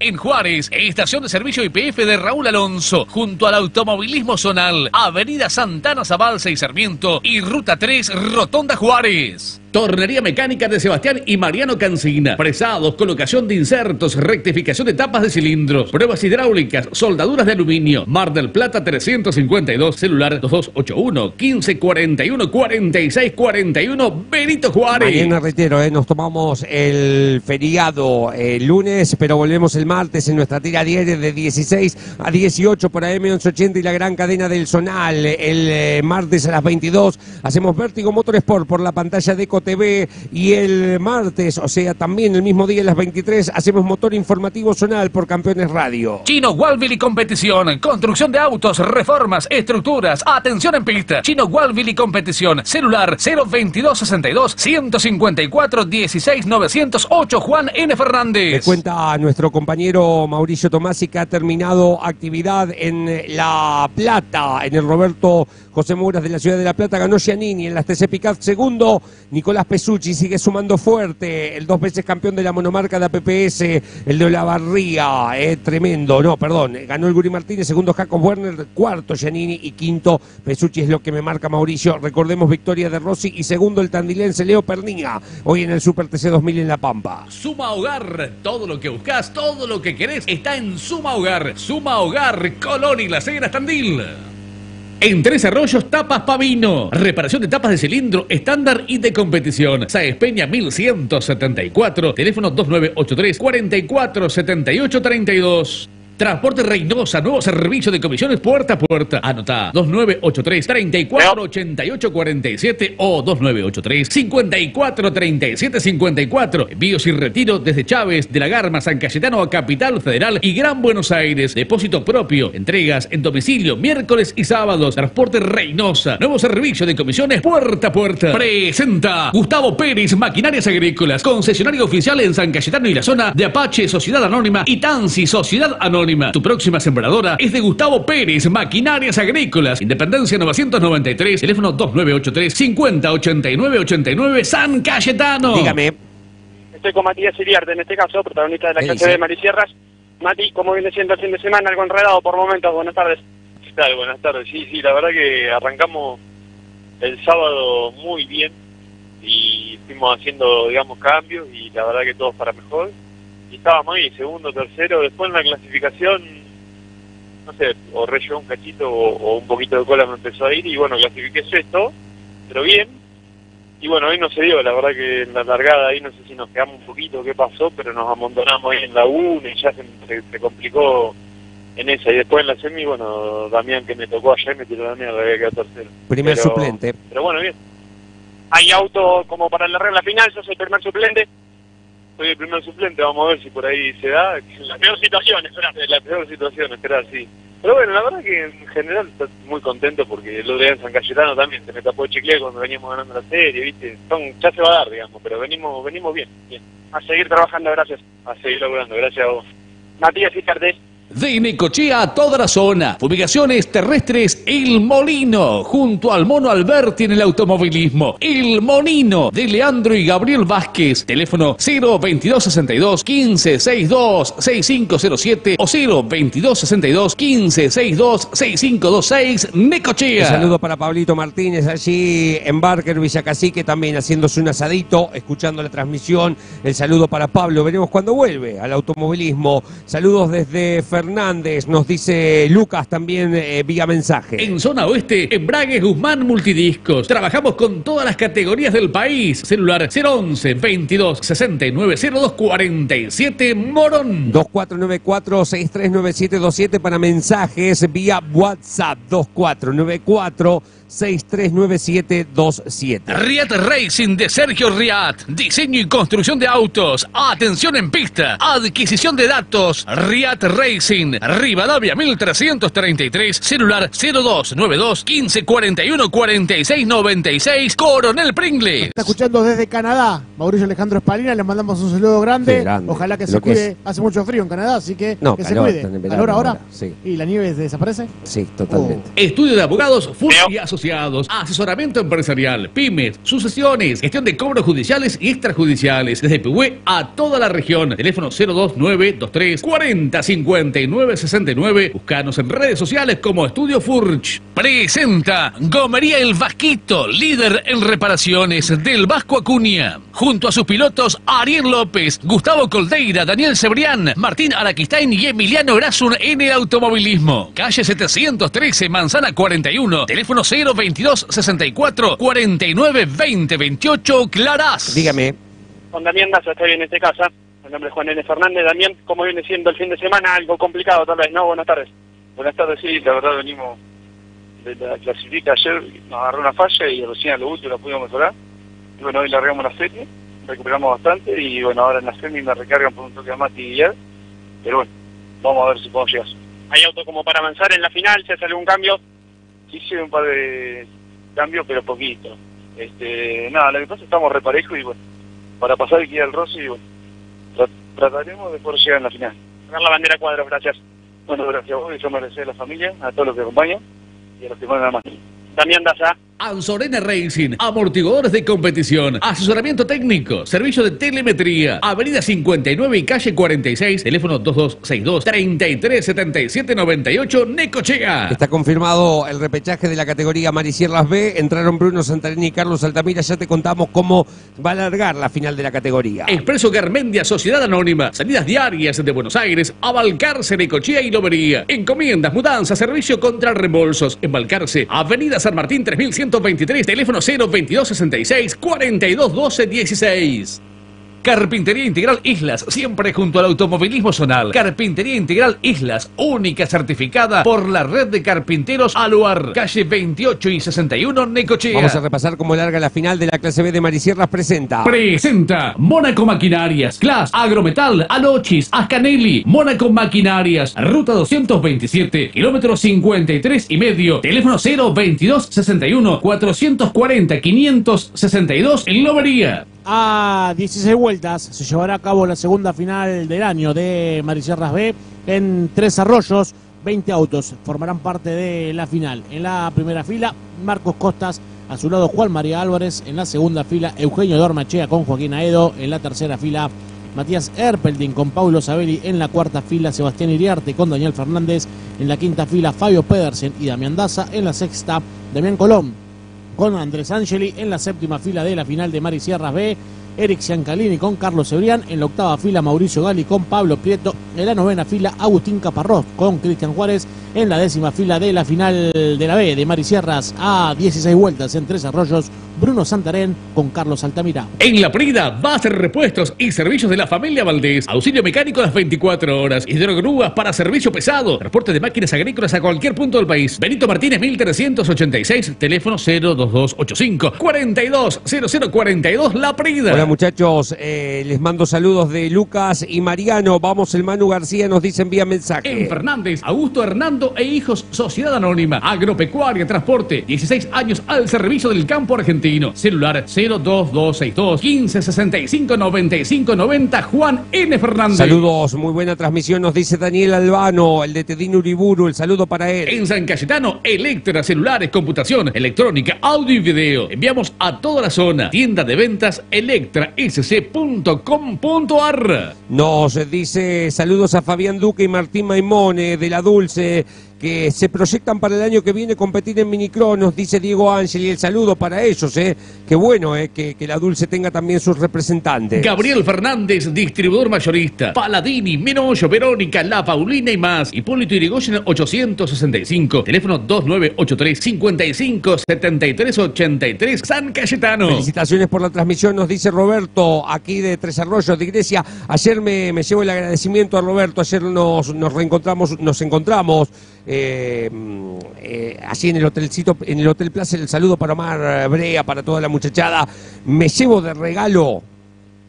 En Juárez, estación de servicio IPF de Raúl Alonso, junto al automovilismo zonal, Avenida Santana Zabalza y Sarmiento y Ruta 3, Rotonda Juárez. Tornería mecánica de Sebastián y Mariano Cancina. Presados, colocación de insertos, rectificación de tapas de cilindros, pruebas hidráulicas, soldaduras de aluminio. Mar del Plata 352, celular 2281 1541 4641 Benito Juárez. Mañana reitero, eh, nos tomamos el feriado el lunes, pero volvemos el martes en nuestra tira diaria de 16 a 18 por AM1180 y la gran cadena del Zonal. El eh, martes a las 22 hacemos Vértigo Motorsport por la pantalla de Ecotec TV y el martes, o sea, también el mismo día a las 23, hacemos motor informativo zonal por Campeones Radio. Chino Walville y Competición. Construcción de autos, reformas, estructuras. Atención en pista. Chino Walville y Competición. Celular 02262 154 16 908 Juan N. Fernández. cuenta a nuestro compañero Mauricio Tomasi que ha terminado actividad en La Plata, en el Roberto José Muras de la ciudad de La Plata, ganó Giannini en las TC Picat segundo, Nicolás Pesucci sigue sumando fuerte, el dos veces campeón de la monomarca de APPS, el de Olavarría, eh, tremendo, no, perdón, eh, ganó el Guri Martínez, segundo Jacob Werner, cuarto Giannini y quinto Pesucci es lo que me marca Mauricio, recordemos victoria de Rossi y segundo el tandilense Leo Perniga, hoy en el Super TC 2000 en La Pampa. Suma Hogar, todo lo que buscas, todo lo que querés está en Suma Hogar. Suma Hogar, Colón y Las Heras Tandil. En Tres Arroyos, tapas Pavino. Reparación de tapas de cilindro estándar y de competición. Saez Peña 1174. Teléfono 2983 447832. Transporte Reynosa, nuevo servicio de comisiones puerta a puerta. Anota 2983 348847 o 2983 543754. Envíos y retiro desde Chávez, de la Garma, San Cayetano a Capital Federal y Gran Buenos Aires. Depósito propio. Entregas en domicilio miércoles y sábados. Transporte Reynosa, nuevo servicio de comisiones puerta a puerta. Presenta Gustavo Pérez, Maquinarias Agrícolas, concesionario oficial en San Cayetano y la zona de Apache, Sociedad Anónima y Tansi, Sociedad Anónima. Tu próxima sembradora es de Gustavo Pérez, Maquinarias Agrícolas, Independencia 993, teléfono 2983 508989 San Cayetano. Dígame. Estoy con Matías Iriarte, en este caso, protagonista de la ¿Qué clase de Marisierras. Mati, ¿cómo viene siendo el fin de semana? Algo enredado por momentos. Buenas tardes. ¿Qué tal? Buenas tardes. Sí, sí, la verdad que arrancamos el sábado muy bien y fuimos haciendo, digamos, cambios y la verdad que todos para mejor. Y estábamos ahí, segundo, tercero. Después en la clasificación, no sé, o rellevó un cachito o, o un poquito de cola me empezó a ir y bueno, clasifiqué sexto, pero bien. Y bueno, hoy no se dio, la verdad que en la largada ahí no sé si nos quedamos un poquito, qué pasó, pero nos amontonamos ahí en la 1 y ya se, se- se complicó en esa. Y después en la semi, bueno, Damián que me tocó ayer me tiró la mierda, había quedado tercero. Primer Pero- suplente. Pero bueno, bien. Hay auto como para la regla final, yo soy el primer suplente. Soy el primer suplente, vamos a ver si por ahí se da. La peor situación, esperar. La peor situación, esperar, sí. Pero bueno, la verdad que en general estoy muy contento porque el otro día en San Cayetano también se me tapó el chicle cuando veníamos ganando la serie, ¿viste? Son, ya se va a dar, digamos, pero venimos venimos bien, bien. A seguir trabajando, gracias. A seguir logrando, gracias a vos. Matías Icarte. De Necochea a toda la zona. Fumigaciones terrestres El Molino. Junto al Mono Alberti en el automovilismo. El Monino de Leandro y Gabriel Vázquez. Teléfono 02262 1562 6507 o 02262 1562 6526 Necochea. Un saludo para Pablito Martínez allí en Barker, Villacacique, también haciéndose un asadito, escuchando la transmisión. El saludo para Pablo, veremos cuándo vuelve al automovilismo. Saludos desde nos dice Lucas también eh, vía mensaje. En zona oeste, Embragues Guzmán Multidiscos. Trabajamos con todas las categorías del país. Celular 011 22 69 02 47 Morón. 2494-639727 para mensajes vía WhatsApp 24-639727. Riat Racing de Sergio Riat. Diseño y construcción de autos. Atención en pista. Adquisición de datos. Riat Racing. Rivadavia 1333. Celular 0292 1541 46 96. Coronel Pringle. Está escuchando desde Canadá, Mauricio Alejandro Espalina, le mandamos un saludo grande. Ojalá que Lo se que cuide. es. Hace mucho frío en Canadá, así que No, que calor, se cuide. ¿Calor ahora? ahora, sí. ¿Y la nieve desaparece? Sí, totalmente. Estudio de abogados Full y Asociados, asesoramiento empresarial, pymes, sucesiones, gestión de cobros judiciales y extrajudiciales, desde Pehue a toda la región. Teléfono 02923 40 59 69. Buscanos en redes sociales como Estudio Furch. Presenta Gomería El Vasquito, líder en reparaciones del Vasco Acuña. Junto a sus pilotos Ariel López, Gustavo Coldeira, Daniel Cebrián, Martín Araquistain y Emiliano Grasun en el automovilismo. Calle 713, Manzana 41, teléfono 022 64 49 20 28, Clarás. Dígame. Con Damián Daza estoy en este casa. Mi nombre es Juan N. Fernández. Damián, ¿cómo viene siendo el fin de semana? Algo complicado tal vez, ¿no? Buenas tardes. Buenas tardes, sí, la verdad venimos de la clasifica ayer, nos agarró una falla y recién a lo último la pudimos mejorar. y bueno, hoy largamos la serie, recuperamos bastante y bueno, ahora en la semi me recargan por un toque a Mati y Guillermo, pero bueno, vamos a ver si podemos llegar. ¿Hay auto como para avanzar en la final? ¿Se hace algún cambio? Sí, un par de cambios, pero poquito. Este, nada, lo que pasa es que estamos reparejos y bueno, para pasar aquí al Rossi, y bueno, tra- trataremos de poder llegar en la final. Ganar la bandera cuadros, gracias. Bueno, gracias a vos, y yo me agradecer a la familia, a todos los que acompañan y a los que mandan más. Damián Daza. Anzorena Racing, amortiguadores de competición, asesoramiento técnico, servicio de telemetría, Avenida 59 y calle 46, teléfono 2262-337798, Necochea. Está confirmado el repechaje de la categoría Marisierras B. Entraron Bruno Santarini y Carlos Altamira. Ya te contamos cómo va a alargar la final de la categoría. Expreso Garmendia, Sociedad Anónima, salidas diarias de Buenos Aires, a Balcarce, Necochea y Lobería. Encomiendas, mudanzas, servicio contra reembolsos. En Balcarce, Avenida San Martín 3123, teléfono 02266 4212 16. Carpintería Integral Islas, siempre junto al automovilismo zonal. Carpintería Integral Islas, única certificada por la red de carpinteros Aluar, calle 28 y 61 Necochea. Vamos a repasar cómo larga la final de la clase B de Marisierras. Presenta. Presenta Mónaco Maquinarias, Class, Agrometal, Alochis, Ascanelli, Mónaco Maquinarias, ruta 227, kilómetro 53 y medio, teléfono 022 61 440 562 en Lobería. A 16 vueltas se llevará a cabo la segunda final del año de Marisierras B en Tres Arroyos. 20 autos formarán parte de la final. En la primera fila, Marcos Costas. A su lado, Juan María Álvarez. En la segunda fila, Eugenio Dormachea con Joaquín Aedo. En la tercera fila, Matías Erpelding con Paulo Sabelli. En la cuarta fila, Sebastián Iriarte con Daniel Fernández. En la quinta fila, Fabio Pedersen y Damián Daza. En la sexta, Damián Colón con Andrés Angeli en la séptima fila de la final de Marisierras B, Eric Ciancalini con Carlos Cebrián, en la octava fila Mauricio Gali con Pablo Prieto, en la novena fila Agustín Caparrós con Cristian Juárez, en la décima fila de la final de la B de Marisierras a 16 vueltas en Tres Arroyos, Bruno Santarén con Carlos Altamira. En La Prida, base de repuestos y servicios de la familia Valdés. Auxilio mecánico las 24 horas. Hidrogrúas para servicio pesado. Transporte de máquinas agrícolas a cualquier punto del país. Benito Martínez 1386, teléfono 02285 420042 La Prida. Hola muchachos, eh, les mando saludos de Lucas y Mariano. Vamos, el Manu García nos dicen vía mensaje. En Fernández, Augusto Hernando e Hijos, Sociedad Anónima, Agropecuaria, Transporte, 16 años al servicio del campo argentino. Celular 02262 1565 95 90 Juan N. Fernández. Saludos, muy buena transmisión, nos dice Daniel Albano, el de Tedín Uriburu, el saludo para él. En San Cayetano, Electra, celulares, computación, electrónica, audio y video. Enviamos a toda la zona. Tienda de ventas electrasc.com.ar. Nos dice saludos a Fabián Duque y Martín Maimone de La Dulce, que se proyectan para el año que viene competir en minicronos, dice Diego Ángel, y el saludo para ellos, eh. Qué bueno, eh, que, que La Dulce tenga también sus representantes. Gabriel Fernández, distribuidor mayorista. Paladini, Menollo, Verónica, La Paulina y más. Hipólito Irigoyen 865. Teléfono 2983 55 73 83 San Cayetano. Felicitaciones por la transmisión, nos dice Roberto, aquí de Tres Arroyos de Iglesia. Ayer me, me llevo el agradecimiento a Roberto, ayer nos, nos reencontramos, nos encontramos eh, eh, así en el hotelcito, en el Hotel Plaza, el saludo para Omar Brea, para toda la muchachada. Me llevo de regalo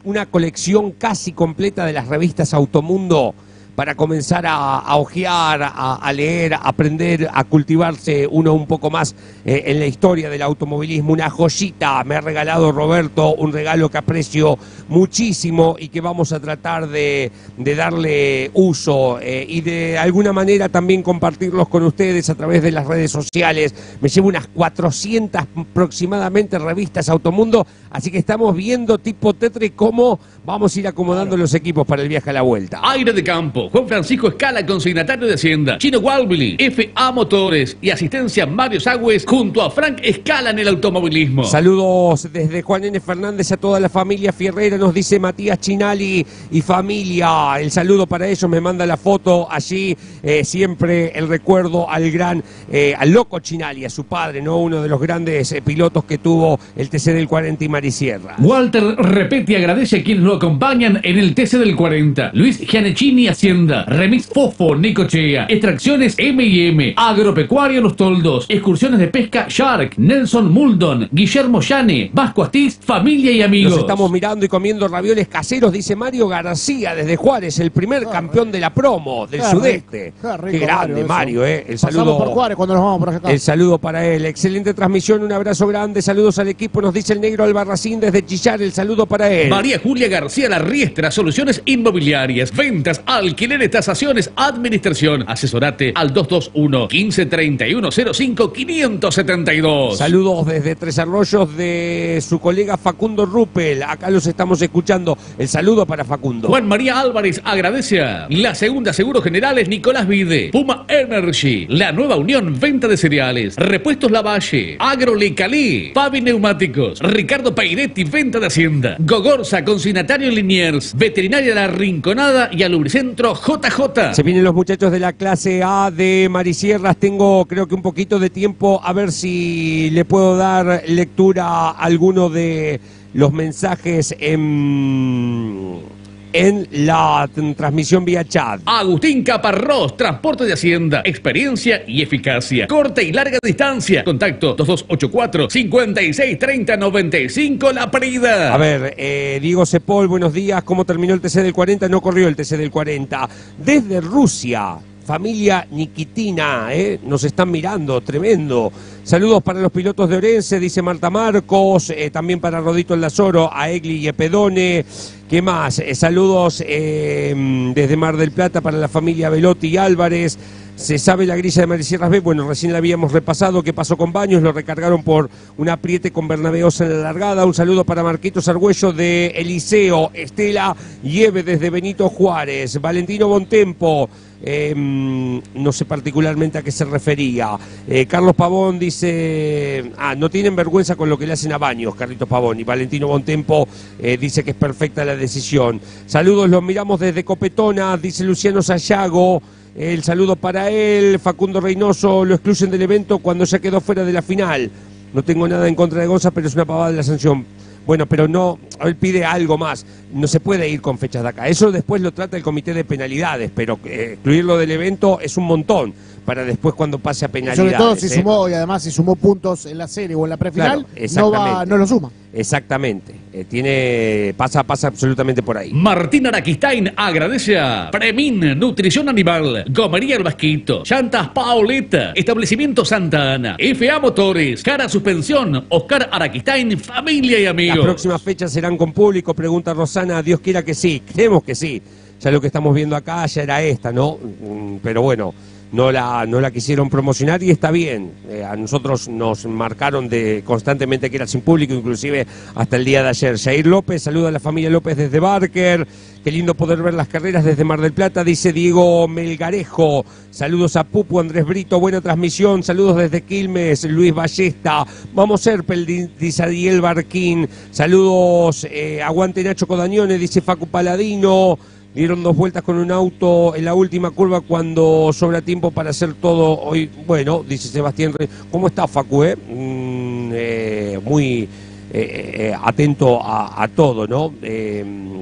una colección casi completa de las revistas Automundo para comenzar a, a ojear, a, a leer, a aprender, a cultivarse uno un poco más eh, en la historia del automovilismo. Una joyita me ha regalado Roberto, un regalo que aprecio muchísimo y que vamos a tratar de, de darle uso eh, y de alguna manera también compartirlos con ustedes a través de las redes sociales. Me llevo unas 400 aproximadamente revistas Automundo, así que estamos viendo tipo Tetre cómo vamos a ir acomodando los equipos para el viaje a la vuelta. Aire de campo. Juan Francisco Escala, consignatario de Hacienda. Chino Walbili, FA Motores y asistencia Mario Sagües junto a Frank Escala en el automovilismo. Saludos desde Juan N. Fernández a toda la familia Fierrera, nos dice Matías Chinali y familia. El saludo para ellos, me manda la foto allí, eh, siempre el recuerdo al gran, eh, al loco Chinali, a su padre, ¿no? Uno de los grandes eh, pilotos que tuvo el TC del 40 y Marisierra. Walter Repeti agradece a quienes lo acompañan en el TC del 40. Luis Gianecchini Hacienda. Hacienda, Remix Fofo, Nicochea, Extracciones M&M, Agropecuario Los Toldos, Excursiones de Pesca Shark, Nelson Muldon, Guillermo Llane, Vasco Astiz, familia y amigos. Nos estamos mirando y comiendo ravioles caseros, dice Mario García desde Juárez, el primer campeón de la promo del Qué sudeste. rico, qué rico, Qué grande, Mario, eh. El Pasamos saludo. por Juárez cuando nos vamos por acá. El saludo para él. Excelente transmisión, un abrazo grande. Saludos al equipo, nos dice el negro Albarracín desde Chillar. El saludo para él. María Julia García La Riestra, soluciones inmobiliarias, ventas, alquileres, tasaciones, administración. Asesorate al 221 1531 05 572. Saludos desde Tres Arroyos de su colega Facundo Ruppel. Acá los estamos escuchando. El saludo para Facundo. Juan María Álvarez agradece a la segunda Seguros Generales Nicolás Vide, Puma Energy, la nueva unión venta de cereales, Repuestos Lavalle, Agrolecalí, Fabi Neumáticos, Ricardo Pairetti, venta de Hacienda, Gogorza, consignatario Liniers, Veterinaria La Rinconada y al JJ. Se vienen los muchachos de la clase A de Marisierras. Tengo creo que un poquito de tiempo a ver si le puedo dar lectura a alguno de los mensajes en, en la transmisión vía chat. Agustín Caparrós, transporte de Hacienda, experiencia y eficacia. Corta y larga distancia. Contacto 2284 5630 95 La Parida. A ver, eh, Diego Cepol, buenos días. ¿Cómo terminó el TC del 40? No corrió el TC del 40. Desde Rusia, familia Nikitina, ¿eh? nos están mirando, tremendo. Saludos para los pilotos de Orense, dice Marta Marcos. eh, también para Rodito El Lazoro, a Egli y Epedone. ¿Qué más? Eh, saludos eh, desde Mar del Plata para la familia Velotti Álvarez. Se sabe la grilla de Marisierras B, bueno, recién la habíamos repasado, qué pasó con Baños, lo recargaron por un apriete con Bernabeosa en la largada. Un saludo para Marquitos Argüello de Eliseo, Estela Nieve desde Benito Juárez, Valentino Bontempo, mm, no sé particularmente a qué se refería. Eh, Carlos Pavón dice, ah, no tienen vergüenza con lo que le hacen a Baños, Carlitos Pavón. Y Valentino Bontempo eh, dice que es perfecta la decisión. Saludos, los miramos desde Copetona, dice Luciano Sayago. El saludo para él, Facundo Reynoso, lo excluyen del evento cuando ya quedó fuera de la final. No tengo nada en contra de Gonza, pero es una pavada de la sanción. Bueno, pero no, él pide algo más. No se puede ir con fechas de acá. Eso después lo trata el comité de penalidades, pero eh, excluirlo del evento es un montón para después cuando pase a penalidades. Sobre todo si ¿eh? sumó y además si sumó puntos en la serie o en la prefinal, Claro, no, va, exactamente. no lo suma. Exactamente. Eh, tiene, pasa, pasa absolutamente por ahí. Martín Araquistain agradece a Premin, Nutrición Animal, Gomería El Vasquito, Llantas Pauleta, Establecimiento Santa Ana, FA Motores, Cara Suspensión, Oscar Araquistain, familia y Las amigos. próximas fechas serán con público, pregunta Rosana, Dios quiera que sí, creemos que sí. Ya lo que estamos viendo acá ya era esta, ¿no? Mm, Pero bueno, no la, no la quisieron promocionar y está bien. Eh, a nosotros nos marcaron de constantemente que era sin público, inclusive hasta el día de ayer. Jair López, saluda a la familia López desde Barker. Qué lindo poder ver las carreras desde Mar del Plata, dice Diego Melgarejo. Saludos a Pupu, Andrés Brito, buena transmisión. Saludos desde Quilmes, Luis Ballesta. Vamos Serpel, di- dice Adiel Barquín. Saludos, eh, aguante Nacho Codañone, dice Facu Paladino. Dieron dos vueltas con un auto en la última curva cuando sobra tiempo para hacer todo hoy. Bueno, dice Sebastián. Re- ¿Cómo está Facu? eh? Mm, eh, muy eh, atento a, a todo, ¿no?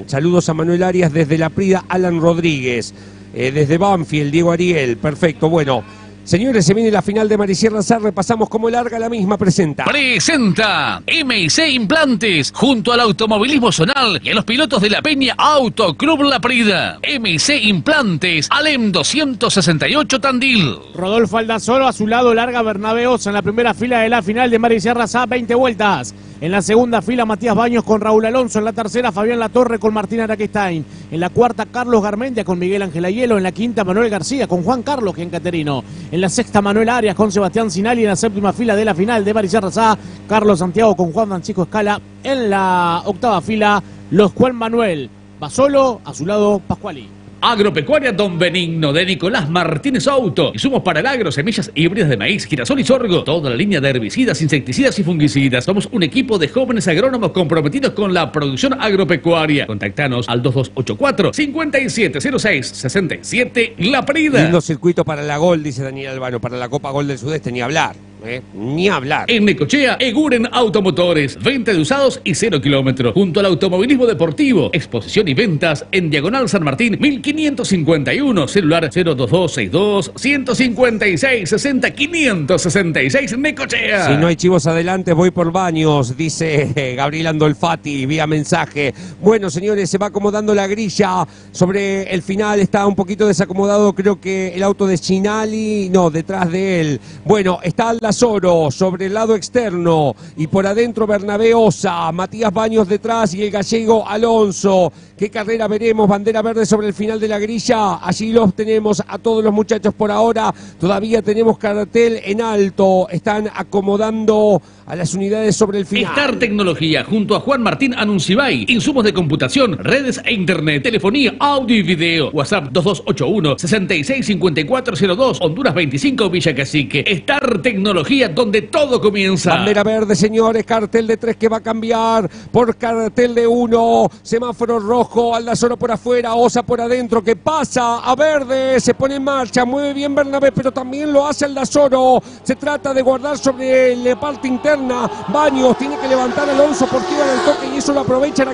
Saludos a Manuel Arias desde La Prida, Alan Rodríguez. desde Banfield, Diego Ariel. Perfecto, bueno. Señores, se viene la final de Marisierra Sar. Repasamos cómo larga la misma presenta. Presenta MIC Implantes junto al automovilismo zonal y a los pilotos de la Peña Auto Club La Prida. MIC Implantes, Alem 268 Tandil. Rodolfo Aldazoro a su lado larga Bernabé Osa en la primera fila de la final de Marisierra a 20 vueltas. En la segunda fila Matías Baños con Raúl Alonso. En la tercera Fabián Latorre con Martín Araquestain. En la cuarta Carlos Garmendia con Miguel Ángel Ayelo. En la quinta Manuel García con Juan Carlos Giancaterino. En la sexta Manuel Arias con Sebastián Sinali. En la séptima fila de la final de Marisierra Sá, Carlos Santiago con Juan Francisco Escala. En la octava fila los Juan Manuel. Va solo, a su lado Pascuali. Agropecuaria Don Benigno de Nicolás Martínez Auto. Insumos para el agro, semillas híbridas de maíz, girasol y sorgo. Toda la línea de herbicidas, insecticidas y fungicidas. Somos un equipo de jóvenes agrónomos comprometidos con la producción agropecuaria. Contactanos al 2284 5706 67 La Prida. Lindo circuito para la Gol, dice Daniel Albano. Para la Copa Gol del Sudeste, ni hablar. ¿Eh? Ni hablar. En Necochea, Eguren Automotores. Venta de usados y cero kilómetros. Junto al automovilismo deportivo. Exposición y ventas en Diagonal San Martín, 1551. Celular 02262 156 60 566 Necochea. Si no hay chivos adelante, voy por baños, dice Gabriel Andolfati vía mensaje. Bueno, señores, se va acomodando la grilla. Sobre el final está un poquito desacomodado, creo que el auto de Chinali, no, detrás de él. Bueno, está Aldazoro sobre el lado externo y por adentro Bernabé Osa, Matías Baños detrás y el gallego Alonso. ¿Qué carrera veremos? Bandera verde sobre el final de la grilla. Allí los tenemos a todos los muchachos por ahora. Todavía tenemos cartel en alto. Están acomodando a las unidades sobre el final. Star Tecnología junto a Juan Martín Anuncibay. Insumos de computación, redes e internet, telefonía, audio y video. WhatsApp 2281 665402 Honduras 25 Villa Cacique. Star Tecnología donde todo comienza. Bandera verde, señores. Cartel de tres que va a cambiar por cartel de uno. Semáforo rojo. Aldazoro por afuera. Osa por adentro. Que pasa a verde. Se pone en marcha. Mueve bien Bernabé, pero también lo hace Aldazoro. Se trata de guardar sobre la parte interna. Baños tiene que levantar Alonso por tira del toque y eso lo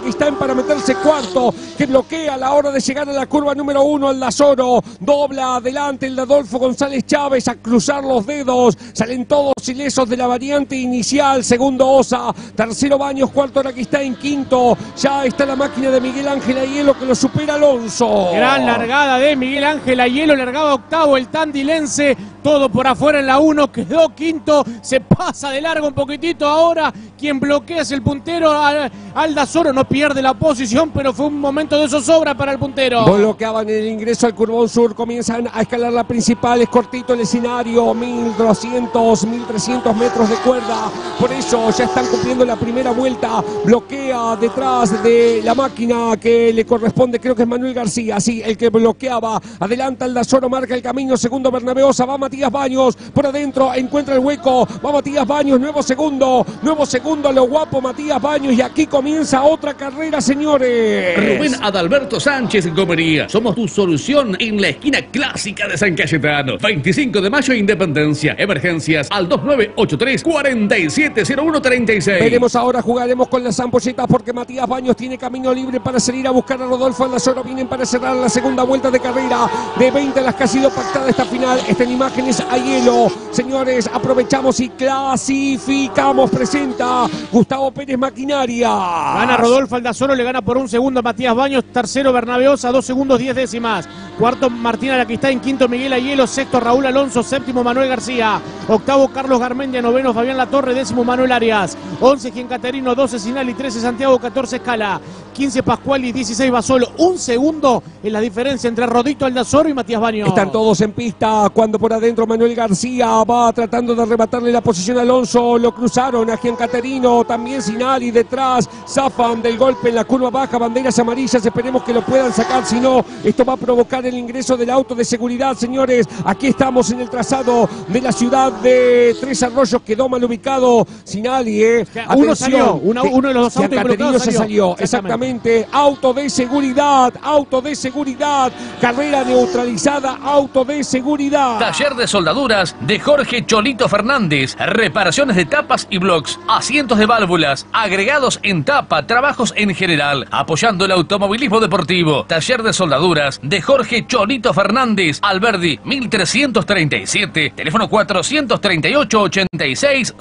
está en para meterse cuarto. Que bloquea a la hora de llegar a la curva número uno. Aldazoro dobla adelante el de Adolfo González Chávez a cruzar los dedos. Salen todos ilesos de la variante inicial. Segundo Osa. Tercero Baños. Cuarto en Quinto. Ya está la máquina de Miguel Ángel Ayelo que lo supera Alonso. Gran largada de Miguel Ángel Ayelo. Largaba octavo el tandilense. Todo por afuera en la 1. Quedó quinto. Se pasa de largo un poquitito ahora. Quien bloquea es el puntero. Aldazoro no pierde la posición, pero fue un momento de zozobra para el puntero. Bloqueaban el ingreso al Curbón Sur. Comienzan a escalar la principal. Es cortito el escenario. 1200, 1300 metros de cuerda. Por eso ya están cumpliendo la primera vuelta. Bloquea detrás de la máquina que le corresponde. Creo que es Manuel García. Sí, el que bloqueaba. Adelanta Aldazoro, marca el camino. Segundo Bernabeosa. Va Matías Baños. Por adentro encuentra el hueco. Va Matías Baños. Nuevo segundo. Nuevo segundo. Lo guapo Matías Baños. Y aquí comienza otra carrera, señores. Rubén Adalberto Sánchez Gomería. Somos tu solución en la esquina clásica de San Cayetano. 25 de mayo, Independencia. Emergencias al 2983 470136. Veremos ahora, jugaremos con las ampolletas porque Matías Baños tiene camino libre para salir a buscar a Rodolfo Aldazoro. Vienen para cerrar la segunda vuelta de carrera de 20 las que ha sido pactada esta final. Está en imágenes a hielo. Señores, aprovechamos y clasificamos. Presenta Gustavo Pérez Maquinaria. Gana Rodolfo Aldazoro, le gana por un segundo a Matías Baños. Tercero Bernabeosa, dos segundos, diez décimas. Cuarto Martín Araquistá, en quinto Miguel Ayelo. Sexto Raúl Alonso. Séptimo Manuel García. Octavo Carlos Garmendia. Noveno Fabián Latorre. Décimo Manuel Arias. Once Caterino. Doce Sinali. Trece Santiago. Catorce Escala. 15 Pascual y 16 Basolo. Un segundo en la diferencia entre Rodito Aldazoro y Matías Baños. Están todos en pista cuando por adentro Manuel García va tratando de arrebatarle la posición a Alonso. Lo cruzaron a Gian Caterino, también Sinali detrás. Zafan del golpe en la curva baja, banderas amarillas. Esperemos que lo puedan sacar, si no, esto va a provocar el ingreso del auto de seguridad, señores. Aquí estamos en el trazado de la ciudad de Tres Arroyos. Quedó mal ubicado Sinali, ¿eh? Uno salió, uno, uno de los dos autos se salió, exactamente. Auto de seguridad, auto de seguridad, carrera neutralizada, auto de seguridad. Taller de soldaduras de Jorge Cholito Fernández. Reparaciones de tapas y blocks, asientos de válvulas, agregados en tapa, trabajos en general, apoyando el automovilismo deportivo. Taller de soldaduras de Jorge Cholito Fernández. Alberdi 1337, teléfono 438 8606.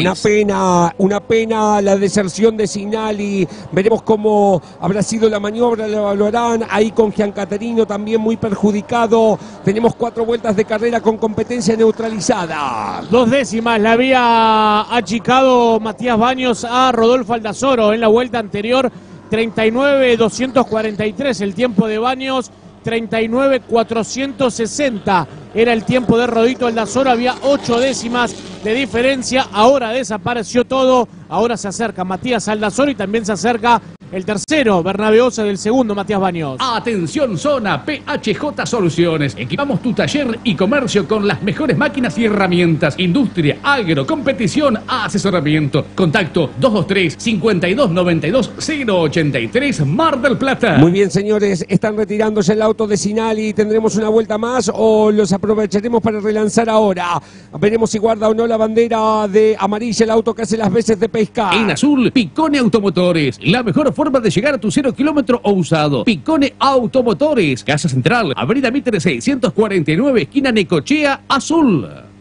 Una pena, una pena la deserción de Sinali. Veremos cómo habrá sido la maniobra, lo evaluarán. Ahí con Gian Caterino también muy perjudicado. Tenemos cuatro vueltas de carrera con competencia neutralizada. Dos décimas la había achicado Matías Baños a Rodolfo Aldazoro en la vuelta anterior. 39-243 el tiempo de Baños. 39-460 era el tiempo de Rodito Aldazoro. Había ocho décimas de diferencia. Ahora desapareció todo. Ahora se acerca Matías Aldazoro y también se acerca el tercero, Bernabeosa del segundo, Matías Baños. Atención zona PHJ Soluciones. Equipamos tu taller y comercio con las mejores máquinas y herramientas. Industria, agro, competición, asesoramiento. Contacto 223 5292 083 Mar del Plata. Muy bien, señores, están retirándose el auto de Sinali. ¿Tendremos una vuelta más o los aprovecharemos para relanzar ahora? Veremos si guarda o no la bandera de amarilla el auto que hace las veces de pesca. En azul, Picone Automotores. La mejor forma de llegar a tu cero kilómetro o usado. Picone Automotores. Casa Central, Avenida Mitre 649, esquina Necochea, Azul.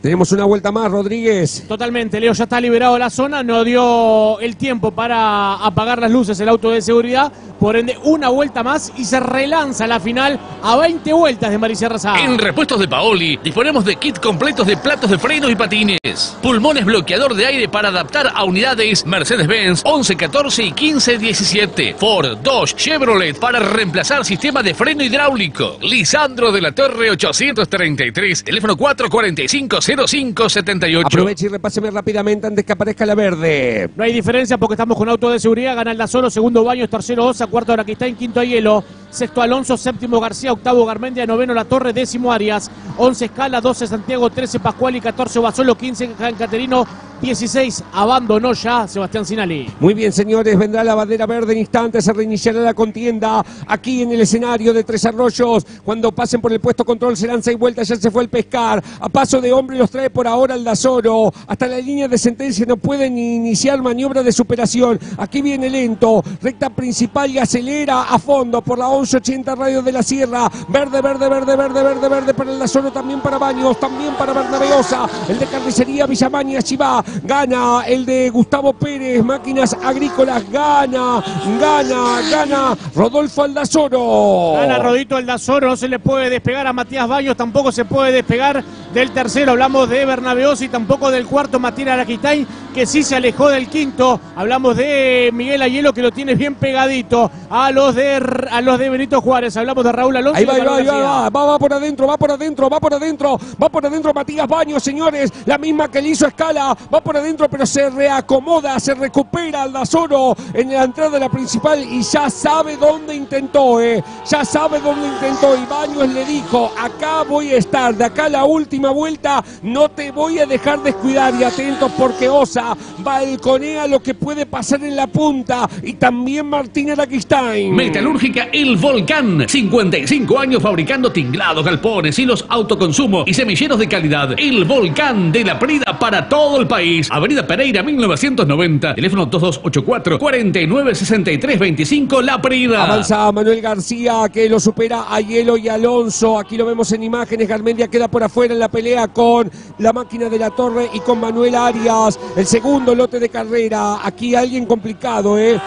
Tenemos una vuelta más, Rodríguez. Totalmente, Leo ya está liberado la zona, no dio el tiempo para apagar las luces el auto de seguridad, por ende una vuelta más y se relanza la final a 20 vueltas de Maricela Sá. En repuestos de Paoli disponemos de kit completos de platos de freno y patines, pulmones bloqueador de aire para adaptar a unidades Mercedes-Benz 11, 14 y 15, 17, Ford, Dodge, Chevrolet para reemplazar sistema de freno hidráulico, Lisandro de la Torre 833, teléfono 445 0578. Aproveche y repáseme rápidamente antes que aparezca la verde. No hay diferencia porque estamos con auto de seguridad, gana el Solo, segundo Baños, tercero Osa, cuarto Araquistán, quinto Hielo, sexto Alonso, séptimo García, octavo Garmendia, noveno La Torre, décimo Arias, once Escala, doce Santiago, trece Pascual y catorce Basolo, quince Caterino, 16 abandonó ya Sebastián Sinali. Muy bien, señores, vendrá la bandera verde en instantes, se reiniciará la contienda aquí en el escenario de Tres Arroyos. Cuando pasen por el puesto control serán seis vueltas, ya se fue el pescar. A paso de hombre los trae por ahora el Dazoro. Hasta la línea de sentencia no pueden iniciar maniobra de superación. Aquí viene lento, recta principal y acelera a fondo por la 1180 Radio de la Sierra. Verde, verde, verde, verde, verde, verde para el Dazoro, también para Baños, también para Bernabeosa. El de carnicería Villamaña, Chivá gana el de Gustavo Pérez, Máquinas Agrícolas, gana, gana, gana Rodolfo Aldazoro. Gana Rodito Aldazoro, no se le puede despegar a Matías Baños, tampoco se puede despegar del tercero, hablamos de Bernabeos y tampoco del cuarto, Matías Araquitay, que sí se alejó del quinto, hablamos de Miguel Ayelo que lo tiene bien pegadito a los de a los de Benito Juárez, hablamos de Raúl Alonso. Ahí va, va, va, va, va, por adentro, va por adentro, va por adentro, va por adentro Matías Baños, señores, la misma que le hizo escala, va por adentro, pero se reacomoda, se recupera Aldazoro en la entrada de la principal y ya sabe dónde intentó, eh. Ya sabe dónde intentó. Y Baños le dijo, acá voy a estar, de acá la última vuelta, no te voy a dejar descuidar y atentos porque Osa balconea lo que puede pasar en la punta y también Martín Araquistain. Metalúrgica El Volcán, 55 años fabricando tinglados, galpones, hilos autoconsumo y semilleros de calidad. El Volcán de la Prida para todo el país. Avenida Pereira 1990, teléfono 2284 4963 25 La Prida. Avanza Manuel García que lo supera a Hielo y Alonso. Aquí lo vemos en imágenes. Garmendia queda por afuera en la pelea con la máquina de la torre y con Manuel Arias. El segundo lote de carrera. Aquí alguien complicado, ¿eh?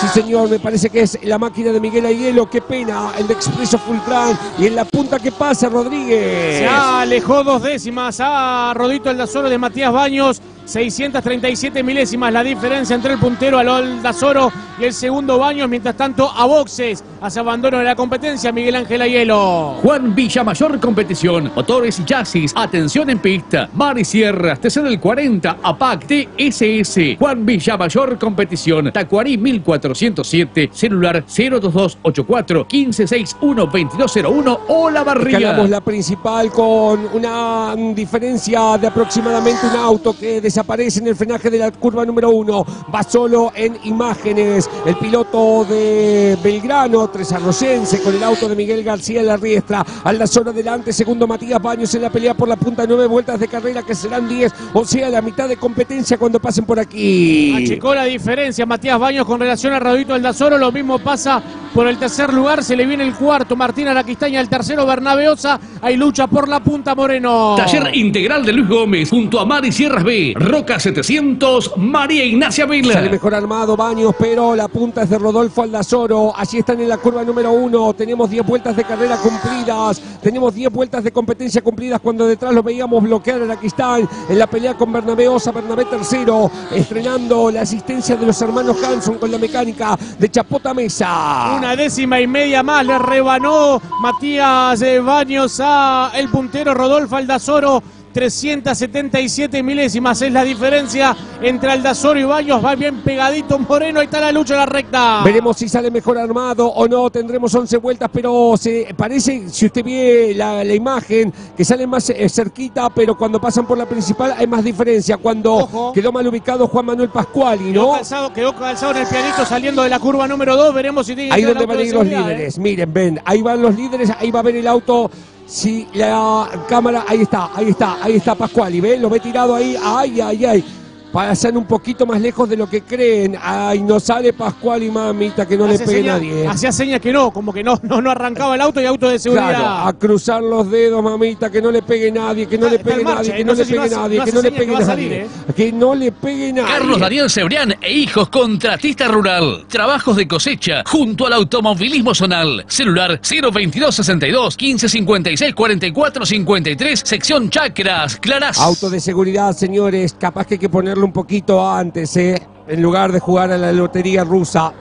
Sí, señor, me parece que es la máquina de Miguel Ayelo. Qué pena, el de Expreso Fultrán. Y en la punta que pasa, Rodríguez. Se alejó dos décimas a Rodito el de Matías Baños. 637 milésimas la diferencia entre el puntero Aldazoro y el segundo Baños. Mientras tanto, a boxes, hace abandono de la competencia, Miguel Ángel Ayelo. Juan Villamayor Competición, motores y chasis, atención en pista, mar y sierras, TC del 40, APAC, TSS, Juan Villamayor Competición, Tacuarí 1407, celular 02284 1561 2201 o La Barriga. Escalamos la principal con una diferencia de aproximadamente un auto que desaparece en el frenaje de la curva número uno. Va solo en imágenes. El piloto de Belgrano, Tresarroyense, con el auto de Miguel García en la riestra. A la zona delante, segundo Matías Baños en la pelea por la punta. Nueve vueltas de carrera que serán diez. O sea, la mitad de competencia cuando pasen por aquí. Achicó la diferencia Matías Baños con relación a Rodito Aldazoro. Lo mismo pasa por el tercer lugar. Se le viene el cuarto Martín Araquistaña. El tercero Bernabeosa. Hay lucha por la punta Moreno. Taller integral de Luis Gómez junto a Mari Sierras B. Roca 700, María Ignacia Vila. Sale mejor armado Baños, pero la punta es de Rodolfo Aldazoro. Allí están en la curva número uno. Tenemos 10 vueltas de carrera cumplidas. Tenemos 10 vueltas de competencia cumplidas cuando detrás lo veíamos bloquear a Araquistán en la pelea con Bernabeosa. Bernabé tercero, estrenando la asistencia de los hermanos Hanson con la mecánica de Chapota Mesa. Una décima y media más le rebanó Matías Baños a el puntero Rodolfo Aldazoro 377 milésimas es la diferencia entre Aldazoro y Baños. Va bien pegadito Moreno. Ahí está la lucha en la recta. Veremos si sale mejor armado o no. Tendremos 11 vueltas, pero se parece, si usted ve la, la imagen, que sale más eh, cerquita, pero cuando pasan por la principal hay más diferencia. Cuando quedó mal ubicado Juan Manuel Pascuali, Quedó ¿no? calzado, quedó calzado en el pianito saliendo de la curva número 2. Veremos si tiene Ahí donde van a ir los seguridad, líderes. Miren, ven, ahí van los líderes, ahí va a ver el auto. Si la cámara, ahí está, ahí está, ahí está Pascuali, ¿ven? Lo ve tirado ahí, ay, ay, ay. Pasan un poquito más lejos de lo que creen. Ay, no sale Pascuali, mamita, que no le pegue seña- nadie. Hacía señas que no, como que no, no, no arrancaba el auto y auto de seguridad. Claro, a cruzar los dedos, mamita, que no le pegue nadie, que no le está pegue marcha, nadie, eh, que no no sé le pegue nadie, no que no le pegue nadie. eh. Que no le pegue nadie. Carlos Daniel Cebrián e hijos contratista rural. Trabajos de cosecha junto al automovilismo zonal. Celular 022 62 15 56 44 53 sección Chacras, Claras. Auto de seguridad, señores, capaz que hay que ponerlo un poquito antes, ¿eh? En lugar de jugar a la lotería rusa.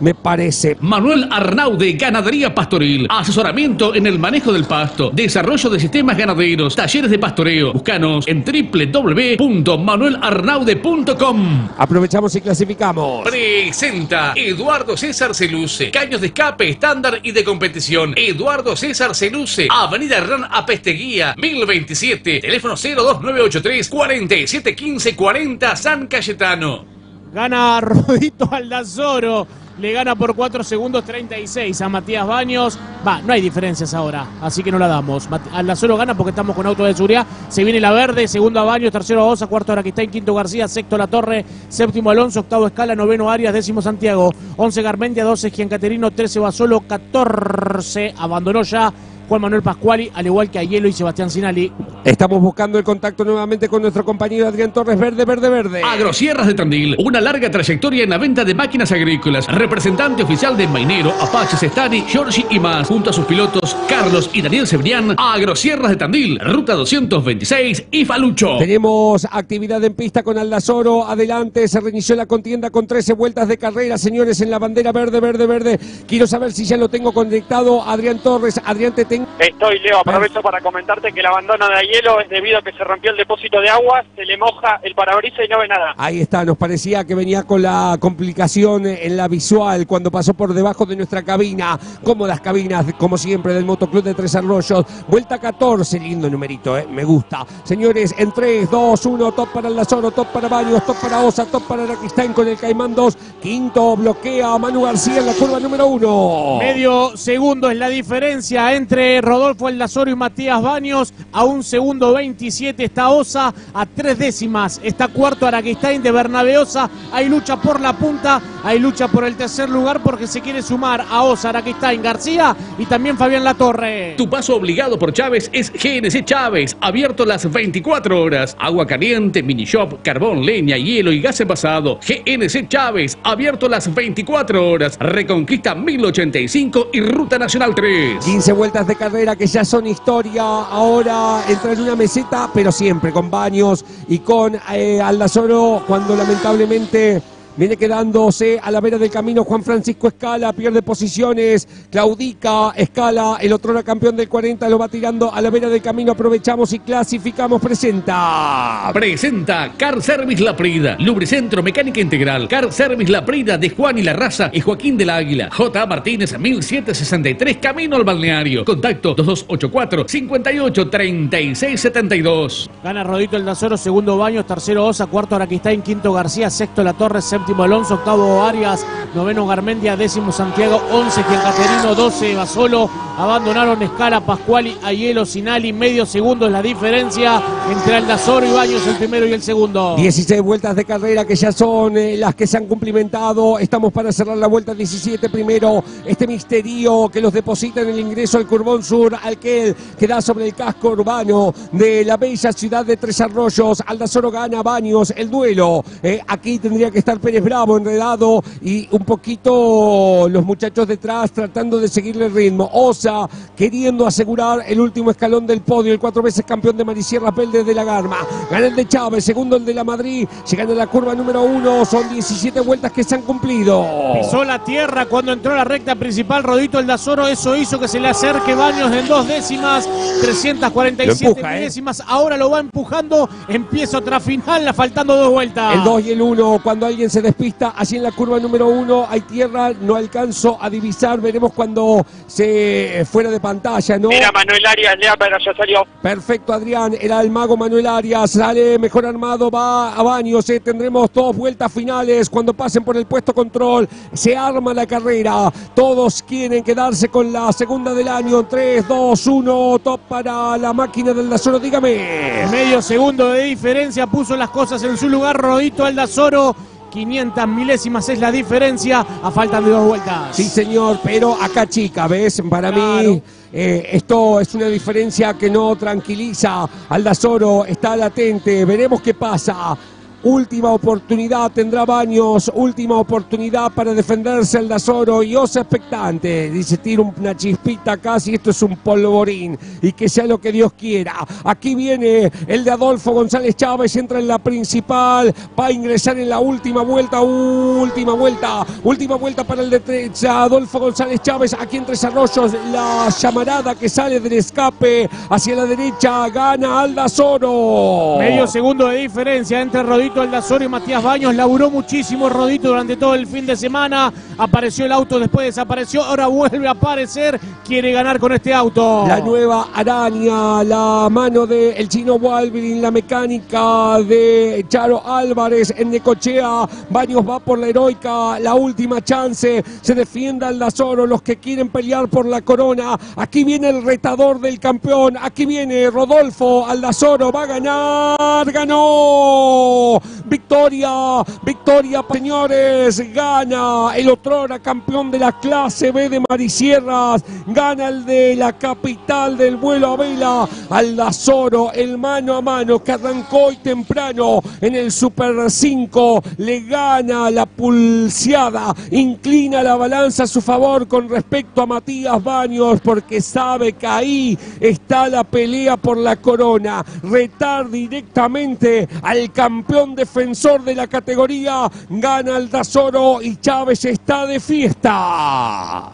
Me parece. Manuel Arnau de Ganadería Pastoril. Asesoramiento en el manejo del pasto. Desarrollo de sistemas ganaderos. Talleres de pastoreo. Búscanos en www.manuelarnaude.com. Aprovechamos y clasificamos. Presenta Eduardo César Celuce. Caños de escape estándar y de competición. Eduardo César Celuce. Avenida Hernán Apesteguía, 1027. Teléfono 02983 4715 40 San Cayetano. Gana Rodito Aldazoro. Le gana por 4 segundos 36 a Matías Baños. Va, no hay diferencias ahora, así que no la damos. Mat- Aldazoro gana porque estamos con auto de seguridad. Se viene la verde, segundo a Baños, tercero a Osa, cuarto a Araquistain, quinto García, sexto La Torre, séptimo Alonso, octavo Escala, noveno Arias, décimo Santiago, 11 Garmendia, 12 Giancaterino, 13 Basolo, 14 abandonó ya Juan Manuel Pascuali, al igual que a Hielo y Sebastián Sinali. Estamos buscando el contacto nuevamente con nuestro compañero Adrián Torres, verde, verde, verde. Agrosierras de Tandil, una larga trayectoria en la venta de máquinas agrícolas. Representante oficial de Mainero, Apache, Sestani, Giorgi y más. Junto a sus pilotos Carlos y Daniel Cebrián, Agrosierras de Tandil, Ruta 226 y Falucho. Tenemos actividad en pista con Aldazoro. Adelante, se reinició la contienda con 13 vueltas de carrera, señores, en la bandera verde, verde, verde. Quiero saber si ya lo tengo conectado. Adrián Torres, Adrián, te Estoy, Leo, aprovecho para comentarte que el abandono de hielo es debido a que se rompió el depósito de agua, se le moja el parabrisas y no ve nada. Ahí está, nos parecía que venía con la complicación en la visual cuando pasó por debajo de nuestra cabina. Cómodas cabinas, como siempre, del Motoclub de Tres Arroyos. Vuelta 14, lindo numerito, ¿eh? me gusta. Señores, en 3, 2, 1, top para el Lazoro, top para Baños, top para Osa, top para Araquistán con el Caimán 2. Quinto, bloquea a Manu García en la curva número 1. Medio segundo es la diferencia entre Rodolfo Aldazoro y Matías Baños. A un segundo 27 está Osa. A tres décimas está cuarto Araquistain de Bernabeosa. Hay lucha por la punta. Hay lucha por el tercer lugar porque se quiere sumar a Osa, Araquistain, García y también Fabián Latorre. Tu paso obligado por Chávez es GNC Chávez, abierto las 24 horas. Agua caliente, mini shop, carbón, leña, hielo y gas envasado. GNC Chávez, abierto las 24 horas. Reconquista 1085 y Ruta Nacional 3. 15 vueltas de carrera que ya son historia. Ahora entra en una meseta, pero siempre con Baños y con eh, Aldazoro, cuando lamentablemente viene quedándose a la vera del camino Juan Francisco Escala, pierde posiciones, claudica Escala, el otro era campeón del 40, lo va tirando a la vera del camino. Aprovechamos y clasificamos. Presenta. Presenta Car Service La Prida, Lubricentro Mecánica Integral, Car Service La Prida de Juan y la Raza y Joaquín del Águila, J. Martínez 1763, Camino al Balneario. Contacto 2284 58 36 72. Gana Rodito Aldazoro, segundo Baños, tercero Osa, cuarto Araquistain, quinto García, sexto La Torre, séptimo Alonso, octavo Arias, noveno Garmendia, décimo Santiago, once Giancaterino, doce Basolo. Abandonaron Escala, Pascuali, Ayelo, Sinali, medio segundo es la diferencia entre Aldazoro y Baños, el primero y el segundo. 16 vueltas de carrera que ya son eh, las que se han cumplimentado. Estamos para cerrar la vuelta 17 primero. Este misterio que los deposita en el ingreso al Curbón Sur, aquel que da sobre el casco urbano de la bella ciudad de Tres Arroyos. Aldazoro gana Baños el duelo. Eh, aquí tendría que estar Pérez Pérez Bravo enredado y un poquito los muchachos detrás tratando de seguirle el ritmo. Osa queriendo asegurar el último escalón del podio, el cuatro veces campeón de Marisierra Pérez de la Garma. Gana el de Chávez, segundo el de la Madrid, llegando a la curva número uno, son 17 vueltas que se han cumplido. Pisó la tierra cuando entró a la recta principal Rodito el Dazoro, eso hizo que se le acerque Baños en dos décimas, 347 Lo empuja, ¿eh? milésimas, ahora lo va empujando, empieza otra final, faltando dos vueltas. El 2 y el 1, cuando alguien se despista, allí en la curva número 1 hay tierra, no alcanzo a divisar, veremos cuando se fuera de pantalla, ¿no? Mira Manuel Arias, Lea, pero ya salió. Perfecto, Adrián, era el mago Manuel Arias, sale mejor armado, va a Baños, eh, tendremos dos vueltas finales cuando pasen por el puesto control, se arma la carrera, todos quieren quedarse con la segunda del año, 3, 2, 1, top para la máquina del Dazoro, dígame. Medio segundo de diferencia puso las cosas en su lugar Rodito Aldazoro. 500 milésimas es la diferencia a falta de dos vueltas. Sí, señor, pero acá chica, ¿ves? Para mí eh, esto es una diferencia que no tranquiliza. Aldazoro está latente, veremos qué pasa. Última oportunidad tendrá Baños, última oportunidad para defenderse el Dazoro y Osa expectante. Dice, tira una chispita casi, esto es un polvorín y que sea lo que Dios quiera. Aquí viene el de Adolfo González Chávez, entra en la principal, va a ingresar en la última vuelta, última vuelta, última vuelta para el de derecha, Adolfo González Chávez, aquí entre Arroyos, la llamarada que sale del escape hacia la derecha, gana Aldazoro. Medio segundo de diferencia entre Rodito Aldazoro y Matías Baños. Laburó muchísimo Rodito durante todo el fin de semana. Apareció el auto, después desapareció. Ahora vuelve a aparecer. Quiere ganar con este auto. La nueva araña, la mano de el chino Walvin, la mecánica de Charo Álvarez en Necochea. Baños va por la heroica, la última chance. Se defiende Aldazoro, los que quieren pelear por la corona. Aquí viene el retador del campeón. Aquí viene Rodolfo Aldazoro. Va a ganar, ganó. Victoria, victoria, señores. Gana el otrora campeón de la clase B de Marisierras. Gana el de la capital del vuelo a vela. Aldazoro, el mano a mano que arrancó hoy temprano en el Super 5. Le gana la pulseada. Inclina la balanza a su favor con respecto a Matías Baños porque sabe que ahí está la pelea por la corona. Retar directamente al campeón defensor de la categoría. Gana Aldazoro y Chávez está de fiesta.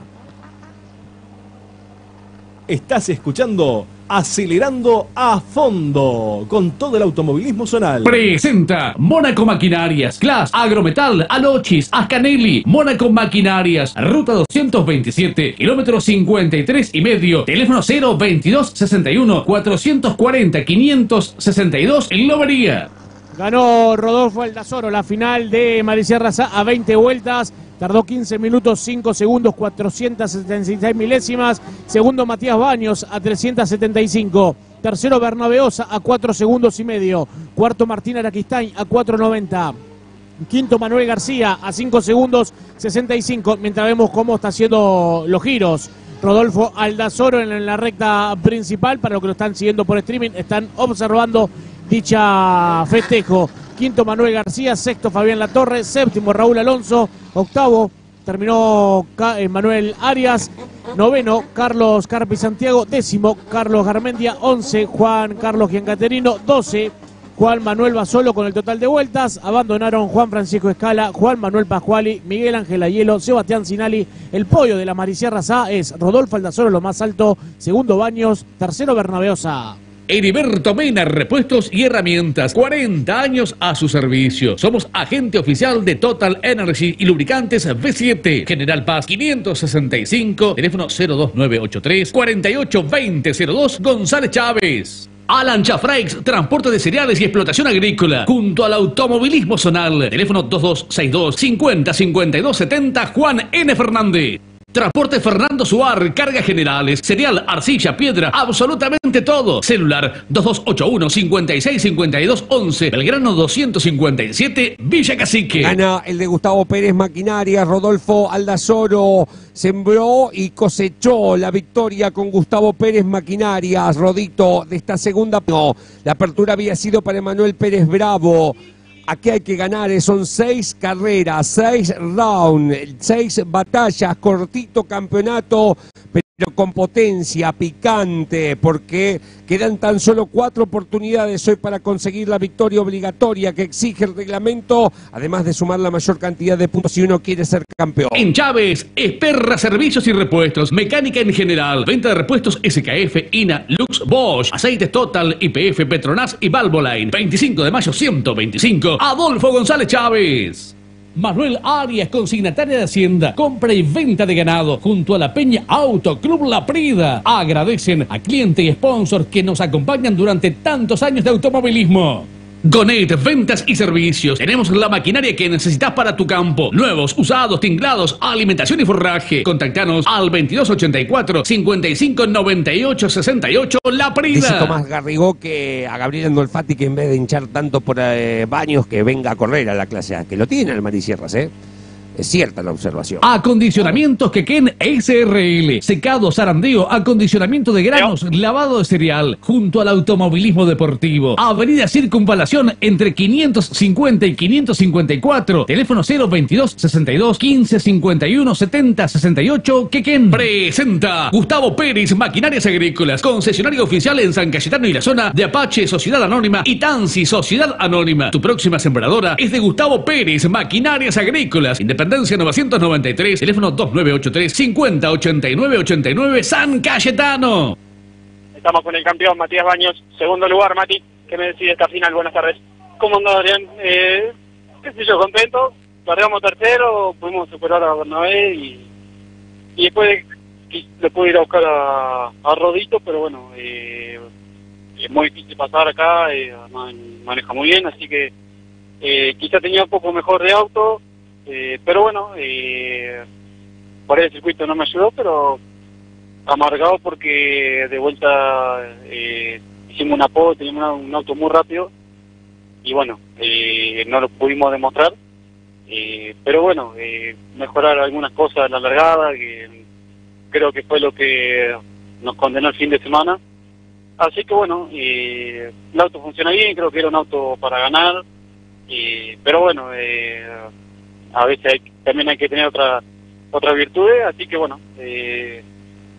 Estás escuchando Acelerando a Fondo con todo el automovilismo zonal. Presenta Mónaco Maquinarias, Glass, Agrometal, Alochis, Ascanelli, Mónaco Maquinarias, ruta 227, kilómetro 53 y medio, teléfono 022 61 440 562 en Lobería. Ganó Rodolfo Aldazoro la final de Marisierra a 20 vueltas. Tardó 15 minutos 5 segundos 476 milésimas. Segundo Matías Baños a 375. Tercero Bernabeosa a 4 segundos y medio. Cuarto Martín Araquistain a 490. Quinto Manuel García a 5 segundos 65. Mientras vemos cómo está haciendo los giros. Rodolfo Aldazoro en la recta principal. Para los que lo están siguiendo por streaming, están observando dicha festejo. Quinto Manuel García, sexto Fabián Latorre, séptimo Raúl Alonso, octavo terminó eh, Manuel Arias, noveno Carlos Carpi Santiago, décimo Carlos Garmendia, once Juan Carlos Giancaterino, doce Juan Manuel Basolo con el total de vueltas, abandonaron Juan Francisco Escala, Juan Manuel Pascuali, Miguel Ángel Ayelo, Sebastián Sinali, el podio de la Marisierra Sá es Rodolfo Aldazoro lo más alto, segundo Baños, tercero Bernabeosa. Heriberto Mena, repuestos y herramientas. 40 años a su servicio. Somos agente oficial de Total Energy y lubricantes B7. General Paz 565, teléfono 02983 482002 González Chávez. Alan Chafraix, transporte de cereales y explotación agrícola, junto al automovilismo zonal. Teléfono 2262 50 52 70 Juan N. Fernández. Transporte Fernando Suar, cargas generales, cereal, arcilla, piedra, absolutamente todo. Celular 2281 56 52 11, Belgrano 257, Villa Cacique. Gana el de Gustavo Pérez Maquinaria, Rodolfo Aldazoro sembró y cosechó la victoria con Gustavo Pérez Maquinarias, Rodito, de esta segunda. No, la apertura había sido para Emanuel Pérez Bravo. Aquí hay que ganar, eh, son seis carreras, seis rounds, seis batallas, cortito campeonato, pero con potencia, picante, porque quedan tan solo cuatro oportunidades hoy para conseguir la victoria obligatoria que exige el reglamento, además de sumar la mayor cantidad de puntos si uno quiere ser campeón. En Chávez, Esperra Servicios y Repuestos, mecánica en general, venta de repuestos SKF, INA, Lux, Bosch, aceites Total, IPF, Petronas y Valvoline. 25 de mayo 125, Adolfo González Chávez. Manuel Arias, consignataria de Hacienda, compra y venta de ganado, junto a la Peña Auto Club La Prida. Agradecen a clientes y sponsors que nos acompañan durante tantos años de automovilismo. Gonet, ventas y servicios. Tenemos la maquinaria que necesitas para tu campo. Nuevos, usados, tinglados, alimentación y forraje. Contactanos al 2284 5598 68 La Dice Prida. Tomás Garrigó que a Gabriel Andolfati que en vez de hinchar tanto por eh, baños que venga a correr a la clase A, que lo tiene el Marisierras, ¿eh? Es cierta la observación. Acondicionamientos Quequén SRL. Secado, zarandeo, acondicionamiento de granos, lavado de cereal. Junto al automovilismo deportivo. Avenida Circunvalación entre 550 y 554. Teléfono 022 62 15 51 70 68. Quequén. Presenta Gustavo Pérez, Maquinarias Agrícolas. Concesionario oficial en San Cayetano y la zona de Apache Sociedad Anónima y Tansi Sociedad Anónima. Tu próxima sembradora es de Gustavo Pérez, Maquinarias Agrícolas. Independencia 993, teléfono 2983 50 89 89 San Cayetano. Estamos con el campeón Matías Baños, segundo lugar, Mati. ¿Qué me decide esta final? Buenas tardes. ¿Cómo andó, Adrián? Eh, qué sé yo, contento. Largamos tercero, pudimos superar a Bernabé y, y después le pude ir a buscar a, a Rodito, pero bueno, eh, es muy difícil pasar acá, eh, maneja muy bien, así que eh, quizá tenía un poco mejor de auto, eh, pero bueno, eh, por ahí el circuito no me ayudó, pero amargado porque de vuelta eh, hicimos una pole, teníamos un auto muy rápido y bueno, eh, no lo pudimos demostrar. Eh, pero bueno, eh, mejorar algunas cosas en la largada, que creo que fue lo que nos condenó el fin de semana. Así que bueno, eh, el auto funciona bien, creo que era un auto para ganar, eh, pero bueno, eh, a veces hay- también hay que tener otra otras virtudes, así que bueno, eh,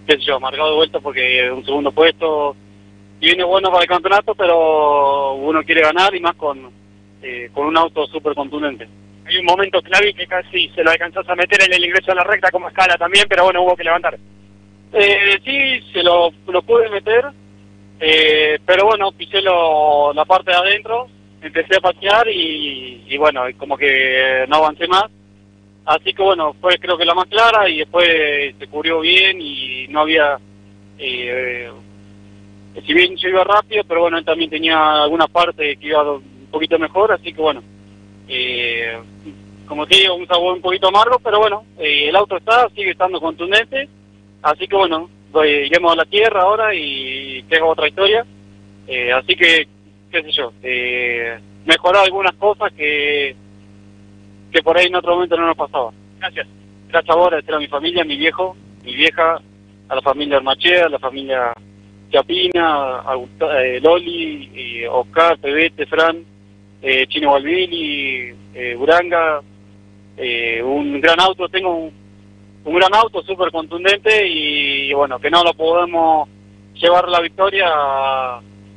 qué sé yo, amargado de vuelta porque un segundo puesto viene bueno para el campeonato, pero uno quiere ganar y más con, eh, con un auto súper contundente. Hay un momento clave que casi se lo alcanzás a meter en el ingreso a la recta como escala también, pero bueno, hubo que levantar. Eh, sí, se lo, lo pude meter, eh, pero bueno, pisé lo- la parte de adentro, empecé a patear y, bueno, como que no avancé más. Así que bueno, fue creo que la más clara y después se cubrió bien y no había... Eh, si bien yo iba rápido, pero bueno, él también tenía alguna parte que iba un poquito mejor, así que bueno, eh, como te digo, un sabor un poquito amargo, pero bueno, eh, el auto está, sigue estando contundente, así que bueno, iremos a la tierra ahora y es otra historia, Eh, así que, qué sé yo, eh, mejorar algunas cosas que, que por ahí en otro momento no nos pasaba. Gracias. Gracias a vos, a mi familia, a mi viejo, mi vieja, a la familia Armachea, a la familia Chapina, a eh, Loli, eh, Oscar, Pebete, Fran, eh, Chino Balbini, eh, Uranga, eh, un gran auto, tengo un, un gran auto súper contundente y, bueno, que no lo podemos llevar la victoria,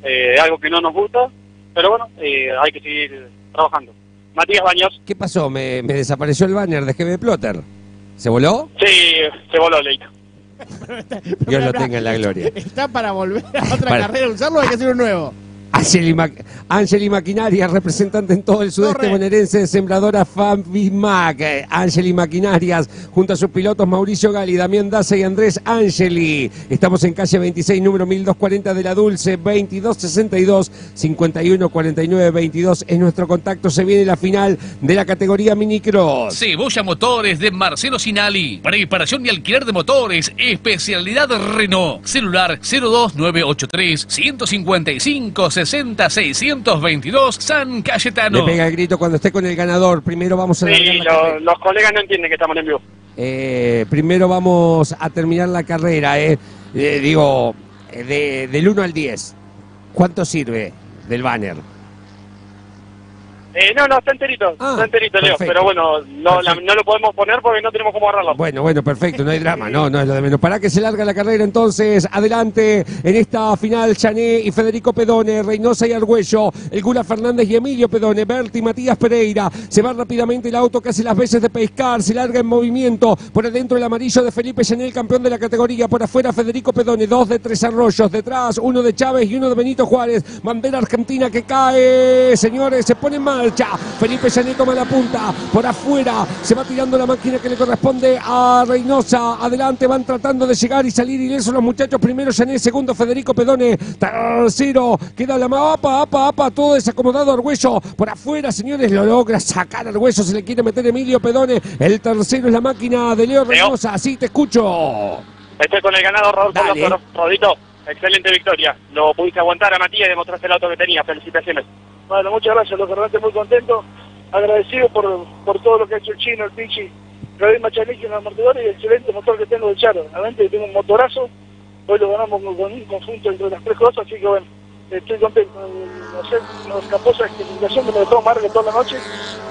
eh, algo que no nos gusta, pero bueno, eh, hay que seguir trabajando. Matías Baños, ¿Qué pasó? Me, me desapareció el banner de GB Plotter. ¿Se voló? sí, se voló Leito. Dios lo tenga en la gloria. Está para volver a otra Para. carrera a usarlo, hay que hacer un nuevo. Angeli, Ma- Angeli Maquinarias, representante en todo el sudeste bonaerense de Sembradora Fabimac. Angeli Maquinarias, junto a sus pilotos Mauricio Gali, Damián Daza y Andrés Angeli. Estamos en calle 26, número 1240 de la Dulce, 2262 5149 22 es nuestro contacto. Se viene la final de la categoría Minicross. Cebolla Motores de Marcelo Sinali. Preparación y alquiler de motores. Especialidad Renault. Celular 02983 155 60 622 San Le Cayetano. pega el grito cuando esté con el ganador. Primero vamos a Sí, lo- los colegas no entienden que estamos en vivo. Eh, primero vamos a terminar la carrera, eh. Eh, digo, eh, de- del 1 al 10. ¿Cuánto sirve del banner? Eh, no, no, está enterito, está enterito, Leo, Ah, pero bueno, no, la- no lo podemos poner porque no tenemos cómo agarrarlo. Bueno, bueno, perfecto, no hay drama, no, no es lo de menos. Para que se larga la carrera entonces, adelante en esta final, Chané y Federico Pedone, Reynosa y Argüello, el Gula Fernández y Emilio Pedone, Berti, Matías Pereira, se va rápidamente el auto que hace las veces de pescar, se larga en movimiento, por adentro el amarillo de Felipe Chanel, campeón de la categoría, por afuera Federico Pedone, dos de Tres Arroyos, detrás uno de Chávez y uno de Benito Juárez, bandera argentina que cae, señores, se pone en marcha, Felipe Chanel toma la punta, por afuera se va tirando la máquina que le corresponde a Reynosa, adelante van tratando de llegar y salir ilesos los muchachos, primero Chanel, segundo Federico Pedone, tercero queda la ma- apa, apa, apa, todo desacomodado Argüello, por afuera señores, lo logra sacar Argüello, se le quiere meter Emilio Pedone, el tercero es la máquina de Leo Reynosa, así te escucho. Estoy con el ganado Rodolfo. Rodito, excelente victoria. Lo pudiste aguantar a Matías y demostraste el auto que tenía. Felicitaciones. Bueno, muchas gracias, loco, realmente muy contento, agradecido por, por todo lo que ha hecho el chino, el Pichi, Gabriel Machanique en los amortiguadores y el excelente motor que tengo de Charo. Realmente tengo un motorazo, hoy lo ganamos con, con un conjunto entre las tres cosas, así que bueno, estoy contento. No sé, nos escapó esa clasificación que me dejó Marga toda la noche,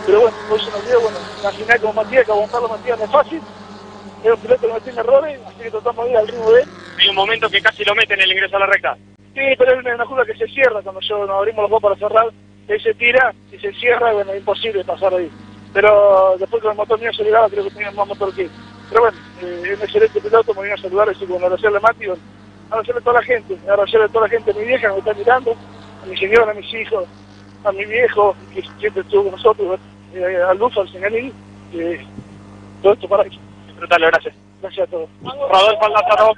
pero bueno, hoy se nos dio, bueno, la final como Matías, que aguantarlo Matías no es fácil, es un piloto que no tiene errores, así que tratamos de ir al ritmo de él. Hay un momento que casi lo mete en el ingreso a la recta. Sí, pero es una, una curva que se cierra cuando yo nos abrimos los dos para cerrar, él se tira y se cierra, bueno, es imposible pasar ahí. Pero después con el motor mío acelerado creo que tenía más motor que. Pero bueno, eh, es un excelente piloto, me vino a saludar, así bueno, agradecerle a Mati, agradecerle a toda la gente, agradecerle a toda la gente, a mi vieja que me está mirando, a mi señora, a mis hijos, a mi viejo, que siempre estuvo con nosotros, eh, a Luz, al señalín, que todo esto para disfrutarlo, gracias. Gracias a todos.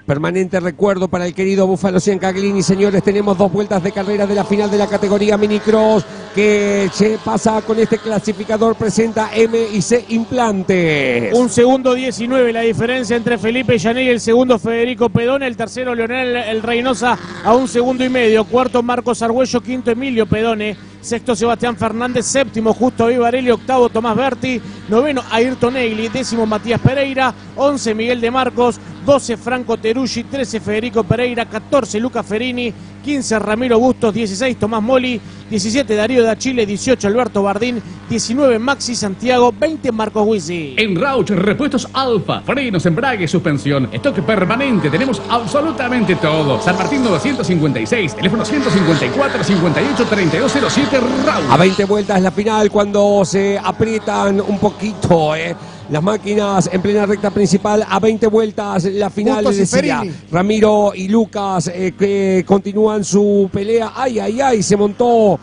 Permanente recuerdo para el querido Búfalo Ciancaglini. Señores, tenemos dos vueltas de carrera de la final de la categoría Minicross que se pasa con este clasificador. Presenta M y C Implantes. Un segundo 19 la diferencia entre Felipe Llané y el segundo Federico Pedone, el tercero Leonel El Reynosa a un segundo y medio, cuarto Marcos Argüello, quinto Emilio Pedone, sexto Sebastián Fernández, séptimo Justo Vivarelli, octavo Tomás Berti, noveno Ayrton Egli, décimo Matías Pereira, once Miguel de Marcos, 12 Franco Teruggi, 13 Federico Pereira, 14 Luca Ferini, 15 Ramiro Bustos, 16 Tomás Moli, 17 Darío da Chile, 18 Alberto Bardín, 19 Maxi Santiago, 20 Marcos Huisi. En Rauch, repuestos Alfa, frenos, embrague, suspensión, stock permanente, tenemos absolutamente todo. San Martín 956, teléfono 154 58 3207 Rauch. A 20 vueltas la final cuando se aprietan un poquito, ¿eh? Las máquinas en plena recta principal a 20 vueltas la final les decía. Ramiro y Lucas eh, que continúan su pelea. Ay, ay, ay, se montó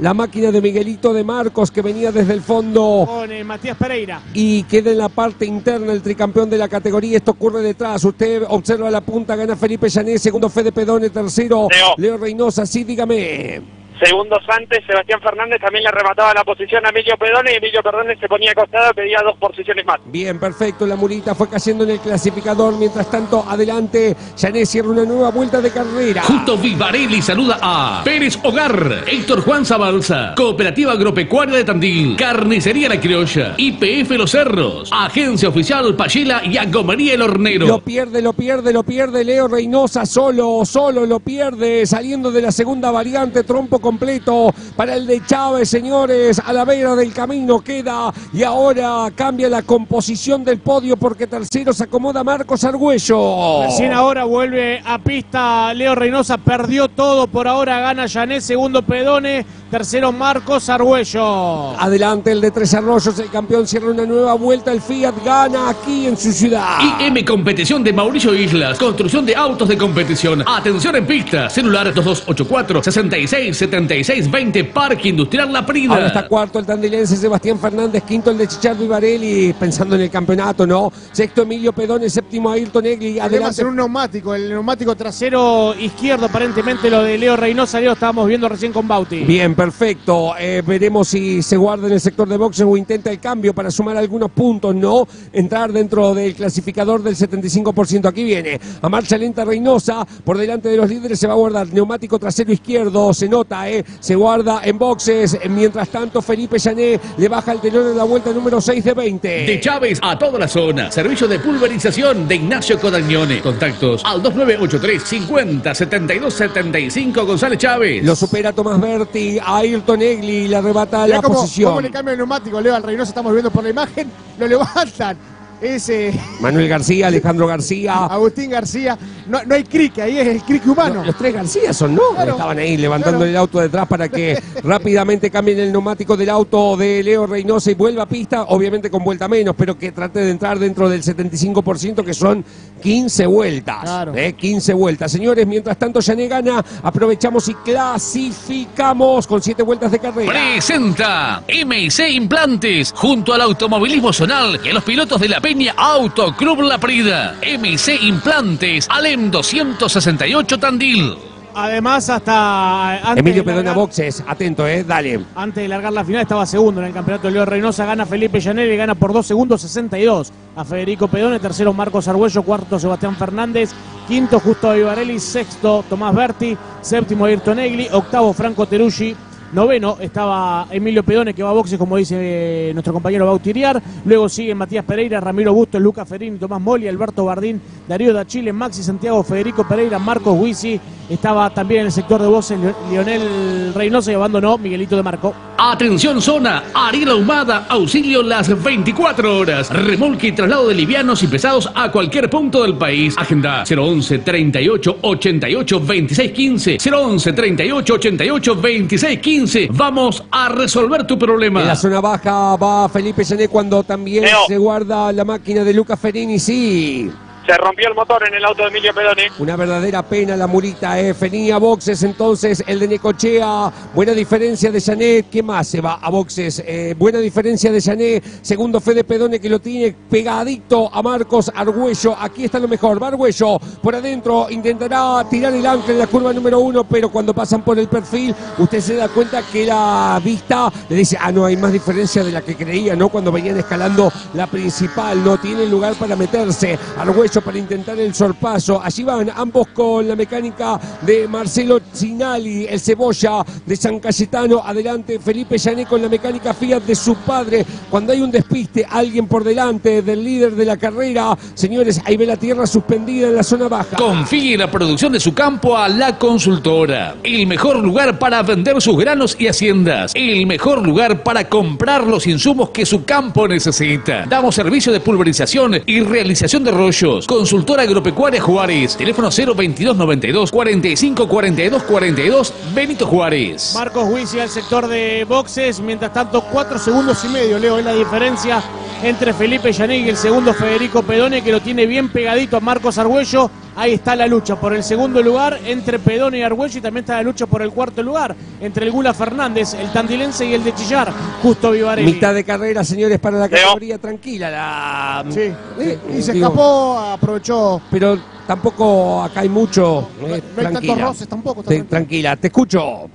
la máquina de Miguelito de Marcos que venía desde el fondo Con eh, Matías Pereira. y queda en la parte interna el tricampeón de la categoría. Esto ocurre detrás. Usted observa la punta, gana Felipe Llané, segundo Fede Pedone, tercero Leo. Leo Reynosa. Sí, dígame. Segundos antes, Sebastián Fernández también le remataba la posición a Emilio Pedone y Emilio Pedone se ponía acostado, pedía dos posiciones más. Bien, perfecto. La mulita fue cayendo en el clasificador. Mientras tanto, adelante, Llané cierra una nueva vuelta de carrera. Justo Vivarelli saluda a Pérez Hogar, Héctor Juan Zabalza, Cooperativa Agropecuaria de Tandil, Carnicería La Criolla, IPF Los Cerros, Agencia Oficial Payela y Agomería El Hornero. Lo pierde, lo pierde, lo pierde Leo Reynosa solo, solo lo pierde, saliendo de la segunda variante, trompo completo para el de Chávez, señores, a la vera del camino queda. Y ahora cambia la composición del podio porque tercero se acomoda Marcos Argüello. Recién ahora vuelve a pista Leo Reynosa, perdió todo, por ahora gana Llané, segundo Pedone, tercero Marcos Argüello. Adelante el de Tres Arroyos, el campeón cierra una nueva vuelta, el Fiat gana aquí en su ciudad. IM Competición de Mauricio Islas, construcción de autos de competición. Atención en pista, celular 2284 66 76 20, Parque Industrial La Prida. Ahora está cuarto el tandilense Sebastián Fernández, quinto el de Chichardo Ibarelli, pensando en el campeonato, ¿no? Sexto Emilio Pedone, séptimo Ayrton Egli, Además adelante. en un neumático, el neumático trasero izquierdo, aparentemente lo de Leo Reynosa, Leo estábamos viendo recién con Bauti. Bien, perfecto. Eh, veremos si se guarda en el sector de boxes o intenta el cambio para sumar algunos puntos, ¿no? Entrar dentro del clasificador del 75%. Aquí viene a marcha lenta Reynosa. Por delante de los líderes se va a guardar neumático trasero izquierdo. Se nota, ¿eh? Se guarda en boxes. Mientras tanto, Felipe Llané le baja el telón en la vuelta número 6 de 20. De Chávez a toda la zona. Servicio de pulverización de Ignacio Codagnone. Contactos al 2983 50 72 75 González Chávez. Lo supera Tomás Berti a Ayrton Egli y le arrebata Mirá la cómo, posición. cómo le cambia el neumático Leo al Reynoso, estamos viendo por la imagen, lo levantan. Ese Manuel García, Alejandro García. Agustín García, no, no hay crique, ahí es el crique humano. Los tres García son, ¿no? Claro, Estaban ahí levantando claro. el auto detrás para que rápidamente cambien el neumático del auto de Leo Reynosa y vuelva a pista, obviamente con vuelta menos, pero que trate de entrar dentro del 75% que son 15 vueltas. Claro. ¿eh? 15 vueltas. Señores, mientras tanto Yané gana, aprovechamos y clasificamos con 7 vueltas de carrera. Presenta MIC Implantes junto al automovilismo zonal y a los pilotos de la Peña Auto Club La Prida. MIC Implantes, Alem 268 Tandil. Además, hasta antes Emilio Pedona largar- Boxes, atento, eh, dale. Antes de largar la final estaba segundo en el campeonato de Leo Reynosa, gana Felipe Llanelli, gana por 2 segundos 62 a Federico Pedone, tercero Marcos Argüello, cuarto Sebastián Fernández, quinto Justo Vivarelli, sexto Tomás Berti, séptimo Ayrton Egli, octavo Franco Teruggi, noveno estaba Emilio Pedone que va a boxe como dice eh, nuestro compañero Bautiriar, luego siguen Matías Pereira, Ramiro Bustos, Lucas Ferini, Tomás Moli, Alberto Bardín, Darío da Chile, Maxi Santiago, Federico Pereira, Marcos Huisi, estaba también en el sector de voces Lionel Reynosa y abandonó Miguelito de Marco. Atención zona, Ariel Ahumada, auxilio las 24 horas. Remolque y traslado de livianos y pesados a cualquier punto del país. Agenda 011 38 88 26 15. 011 38 88 26 15. Vamos a resolver tu problema. En la zona baja va Felipe Llané cuando también Leo. se guarda la máquina de Luca Ferini, sí. Se rompió el motor en el auto de Emilio Pedone. Una verdadera pena la mulita, eh. Fenía boxes, entonces el de Necochea. Buena diferencia de Janet. ¿Qué más se va a boxes? Eh, buena diferencia de Janet. Segundo Fede Pedone que lo tiene pegadito a Marcos Argüello. Aquí está lo mejor. Argüello por adentro. Intentará tirar el ancla en la curva número uno, pero cuando pasan por el perfil, usted se da cuenta que la vista le dice, ah, no, hay más diferencia de la que creía, ¿no? Cuando venían escalando la principal. No tiene lugar para meterse. Argüello para intentar el sorpaso. Allí van ambos con la mecánica de Marcelo Zinali, el cebolla de San Cayetano. Adelante Felipe Llané con la mecánica Fiat de su padre. Cuando hay un despiste, alguien por delante del líder de la carrera. Señores, ahí ve la tierra suspendida en la zona baja. Confíe la producción de su campo a La Consultora. El mejor lugar para vender sus granos y haciendas. El mejor lugar para comprar los insumos que su campo necesita. Damos servicio de pulverización y realización de rollos. Consultora Agropecuaria Juárez. Teléfono 022 92 45 42 42 Benito Juárez. Marcos Huisi al sector de boxes, mientras tanto 4 segundos y medio, Leo, es la diferencia entre Felipe Llané y el segundo Federico Pedone, que lo tiene bien pegadito a Marcos Argüello. Ahí está la lucha por el segundo lugar entre Pedone y Argüello y también está la lucha por el cuarto lugar entre el Gula Fernández, el tandilense y el de Chillar, Justo Vivarelli. Mitad de carrera, señores, para la categoría tranquila. La... Sí, Eh, y se digo, escapó, aprovechó. Pero tampoco acá hay mucho. eh, No hay tantos tranquila. roces tampoco. está Te- tranquilo. tranquila, te escucho.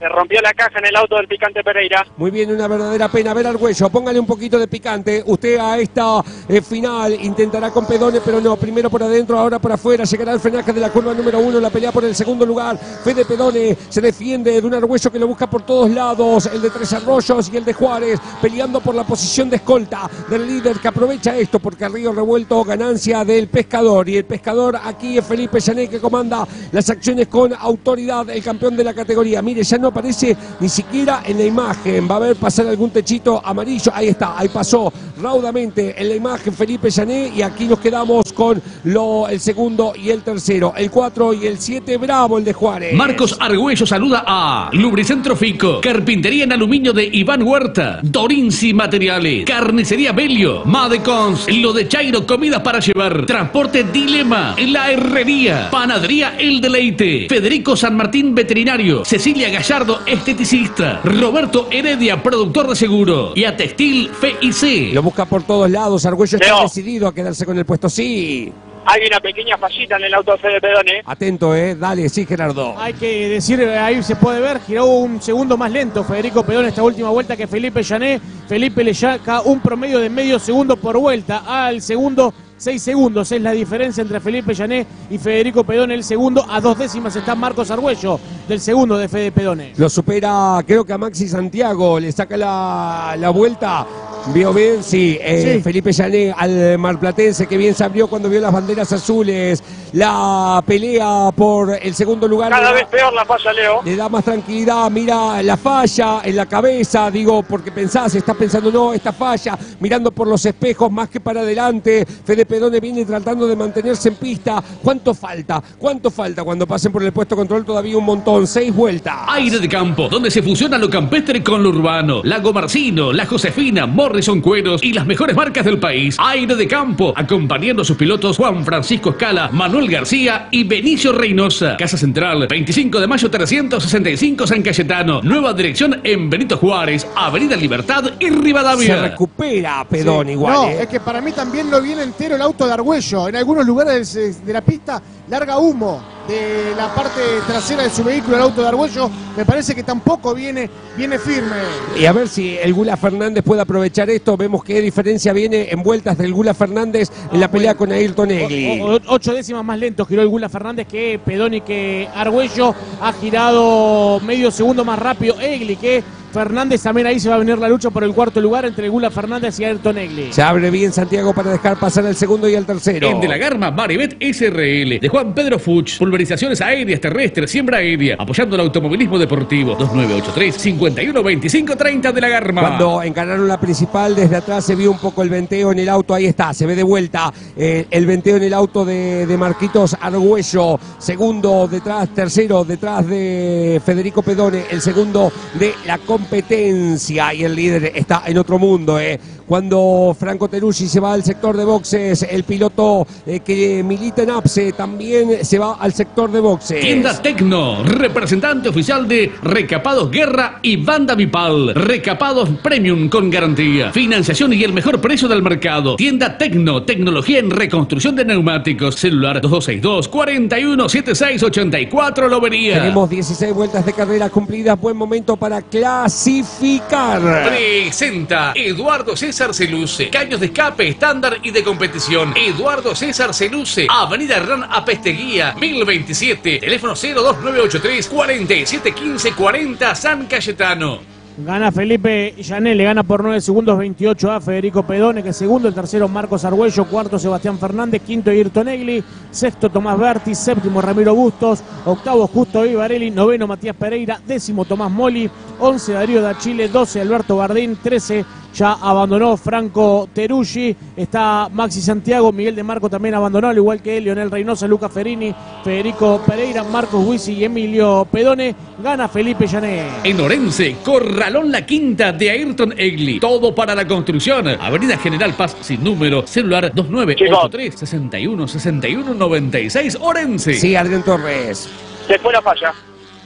Se rompió la caja en el auto del picante Pereira. Muy bien, una verdadera pena ver al Argüello. Póngale un poquito de picante. Usted a esta eh, final intentará con Pedone, pero no. Primero por adentro, ahora por afuera. Llegará el frenaje de la curva número uno. La pelea por el segundo lugar. Fede Pedone se defiende de un Argüello que lo busca por todos lados. El de Tres Arroyos y el de Juárez. Peleando por la posición de escolta del líder que aprovecha esto porque Río Revuelto ganancia del pescador. Y el pescador aquí es Felipe Llané que comanda las acciones con autoridad. El campeón de la categoría. Mire, ya no aparece ni siquiera en la imagen. Va a haber pasar algún techito amarillo. Ahí está, ahí pasó raudamente en la imagen Felipe Llané. Y aquí nos quedamos con lo, el segundo y el tercero. El 4 y el 7, bravo el de Juárez. Marcos Argüello saluda a Lubricentro Fico, Carpintería en Aluminio de Iván Huerta, Dorinci Materiales, Carnicería Belio, Madecons, Lo de Chairo Comidas para Llevar, Transporte Dilema, La Herrería, Panadería El Deleite, Federico San Martín Veterinario, Cecilia Gallardo Esteticista, Roberto Heredia Productor de Seguro y a Textil FIC. Lo busca por todos lados. Argüello está decidido a quedarse con el puesto. Sí. Hay una pequeña fallita en el auto de Fede Pedone. Atento, eh. Dale, sí, Gerardo. Hay que decir, ahí se puede ver, giró un segundo más lento Federico Pedón esta última vuelta que Felipe Llané. Felipe le saca un promedio de medio segundo por vuelta al segundo. Seis segundos es la diferencia entre Felipe Llané y Federico Pedón. El segundo, a dos décimas está Marcos Argüello del segundo de Fede Pedone. Lo supera, creo que a Maxi Santiago. Le saca la, la vuelta ¿Vio bien? Sí, eh, Sí. Felipe Llané al marplatense que bien se abrió cuando vio las banderas azules. La pelea por el segundo lugar. Cada da- vez peor la falla, Leo. Le da más tranquilidad, mira la falla en la cabeza, digo, porque pensás, estás pensando, no, esta falla, mirando por los espejos más que para adelante. Fede Pedone viene tratando de mantenerse en pista. ¿Cuánto falta? ¿Cuánto falta cuando pasen por el puesto control? Todavía un montón, seis vueltas. Aire de campo, donde se fusiona lo campestre con lo urbano. Lago Marcino, La Josefina, Morrison Cueros y las mejores marcas del país. Aire de campo, acompañando a sus pilotos Juan Francisco Escala, Manuel García y Benicio Reynosa. Casa Central, 25 de mayo 365 San Cayetano. Nueva dirección en Benito Juárez, Avenida Libertad y Se Rivadavia. recupera Pedón Sí. igual. No, eh. es que para mí también lo viene entero el auto de Argüello. En algunos lugares de la pista larga humo de la parte trasera de su vehículo el auto de Argüello. Me parece que tampoco viene, viene firme. Y a ver si el Gula Fernández puede aprovechar esto. Vemos qué diferencia viene en vueltas del Gula Fernández en la pelea con Ayrton Egli. O- o- ocho décimas más lento giró el Gula Fernández que Pedoni que Argüello. Ha girado medio segundo más rápido Egli que Fernández. También ahí se va a venir la lucha por el cuarto lugar entre el Gula Fernández y Ayrton Egli. Se abre bien Santiago para dejar pasar al segundo y al tercero. En De la Garma, Maribet SRL, de Juan Pedro Fuch, pulverizaciones aéreas, terrestres, siembra aérea, apoyando el automovilismo deportivo. 2983 51 25 30 de la Garma. Cuando encararon la principal, desde atrás se vio un poco el venteo en el auto. Ahí está, se ve de vuelta eh, el venteo en el auto de, de Marquitos Argüello. Segundo detrás, tercero detrás de Federico Pedone. El segundo de la competencia. Y el líder está en otro mundo. eh. Cuando Franco Teruggi se va al sector de boxes, el piloto eh, que milita en APSE también se va al sector de boxes. Tienda Tecno, representante oficial de Recapados Guerra y Banda Vipal. Recapados Premium con garantía. Financiación y el mejor precio del mercado. Tienda Tecno, tecnología en reconstrucción de neumáticos. Celular 2262 417684 Lobería. Tenemos 16 vueltas de carrera cumplidas. Buen momento para clasificar. Presenta Eduardo César Celuce. Caños de escape estándar y de competición. Eduardo César Celuce. Avenida Hernán Apesteguía, 1027. Teléfono 02983 4715 40 San Cayetano. Gana Felipe Llané, le gana por 9 segundos 28 a Federico Pedone, que segundo, el tercero Marcos Argüello, cuarto Sebastián Fernández, quinto Ayrton Egli, sexto Tomás Berti, séptimo Ramiro Bustos, octavo Justo Vivarelli, noveno Matías Pereira, décimo Tomás Moli, once Darío da Chile, 12 Alberto Bardín, 13 ya abandonó Franco Teruggi, está Maxi Santiago, Miguel de Marco también abandonó, al igual que él, Leonel Reynosa, Luca Ferini, Federico Pereira, Marcos Huisi y Emilio Pedone, gana Felipe Llané. En Orense, Corralón La Quinta de Ayrton Egli. Todo para la construcción. Avenida General Paz sin número. Celular 2983 61 61 96 Orense. Sí, Adrián Torres. Se fue la falla.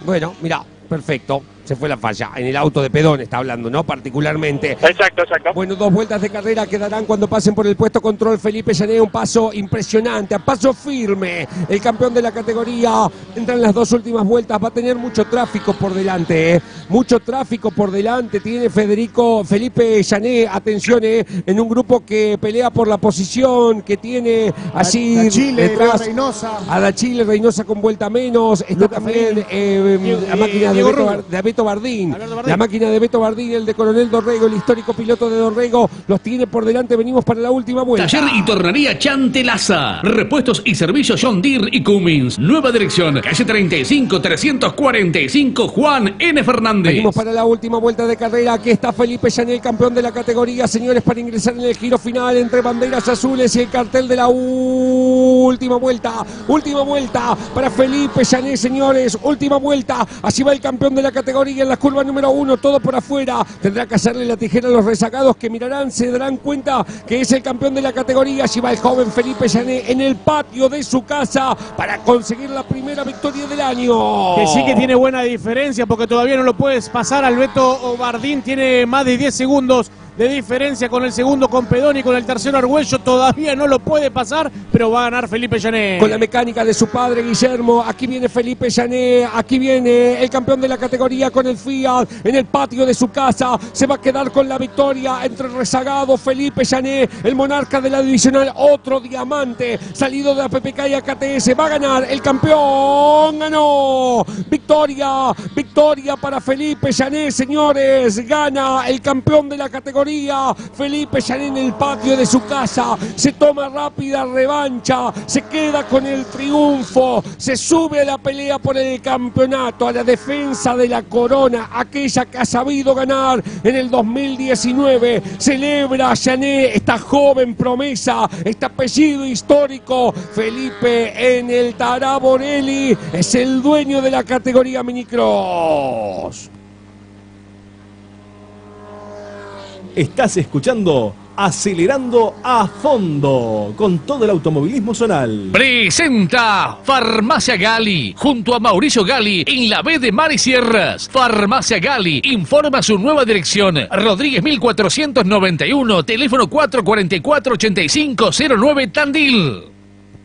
Bueno, mira, perfecto. Se fue la falla. En el auto de Pedón está hablando, ¿no? Particularmente. Exacto, exacto. Bueno, dos vueltas de carrera quedarán cuando pasen por el puesto control. Felipe Llané, un paso impresionante, a paso firme. El campeón de la categoría entra en las dos últimas vueltas. Va a tener mucho tráfico por delante, ¿eh? Mucho tráfico por delante. Tiene Federico, Felipe Llané, atención, ¿eh? En un grupo que pelea por la posición, que tiene allí Chile, detrás. Reynosa. A la Chile, Reynosa con vuelta menos. Está también eh, la máquina de Beto. Bar- de Beto Bardín. Alberto Bardín. La máquina de Beto Bardín, el de Coronel Dorrego, el histórico piloto de Dorrego. Los tiene por delante. Venimos para la última vuelta. Taller y tornería Chantelaza. Repuestos y servicios John Deere y Cummins. Nueva dirección, calle 35 345 Juan N. Fernández. Venimos para la última vuelta de carrera. Aquí está Felipe Llané, campeón de la categoría. Señores, para ingresar en el giro final entre banderas azules y el cartel de la última vuelta. Última vuelta para Felipe Llané, señores. Última vuelta. Así va el campeón de la categoría en la curva número uno. Todo por afuera. Tendrá que hacerle la tijera a los rezagados que mirarán, se darán cuenta que es el campeón de la categoría. Allí va el joven Felipe Llané en el patio de su casa para conseguir la primera victoria del año. Que sí que tiene buena diferencia porque todavía no lo puedes pasar. Alberto Bardín tiene más de 10 segundos de diferencia con el segundo con Pedón y con el tercero Argüello. Todavía no lo puede pasar, pero va a ganar Felipe Llané. Con la mecánica de su padre Guillermo, aquí viene Felipe Llané, aquí viene el campeón de la categoría con el Fiat en el patio de su casa, se va a quedar con la victoria entre rezagado Felipe Llané, el monarca de la divisional, otro diamante salido de APPK y AKTS, va a ganar el campeón, ganó, victoria, victoria para Felipe Llané, señores, gana el campeón de la categoría Felipe Llané en el patio de su casa. Se toma rápida revancha. Se queda con el triunfo. Se sube a la pelea por el campeonato, a la defensa de la corona, aquella que ha sabido ganar en el 2019. Celebra Llané esta joven promesa, este apellido histórico. Felipe en el Taraborelli es el dueño de la categoría minicross. Estás escuchando Acelerando a Fondo con todo el automovilismo zonal. Presenta Farmacia Gali junto a Mauricio Gali en la B de Mar y Sierras. Farmacia Gali informa su nueva dirección. Rodríguez 1491, teléfono 444-8509 Tandil.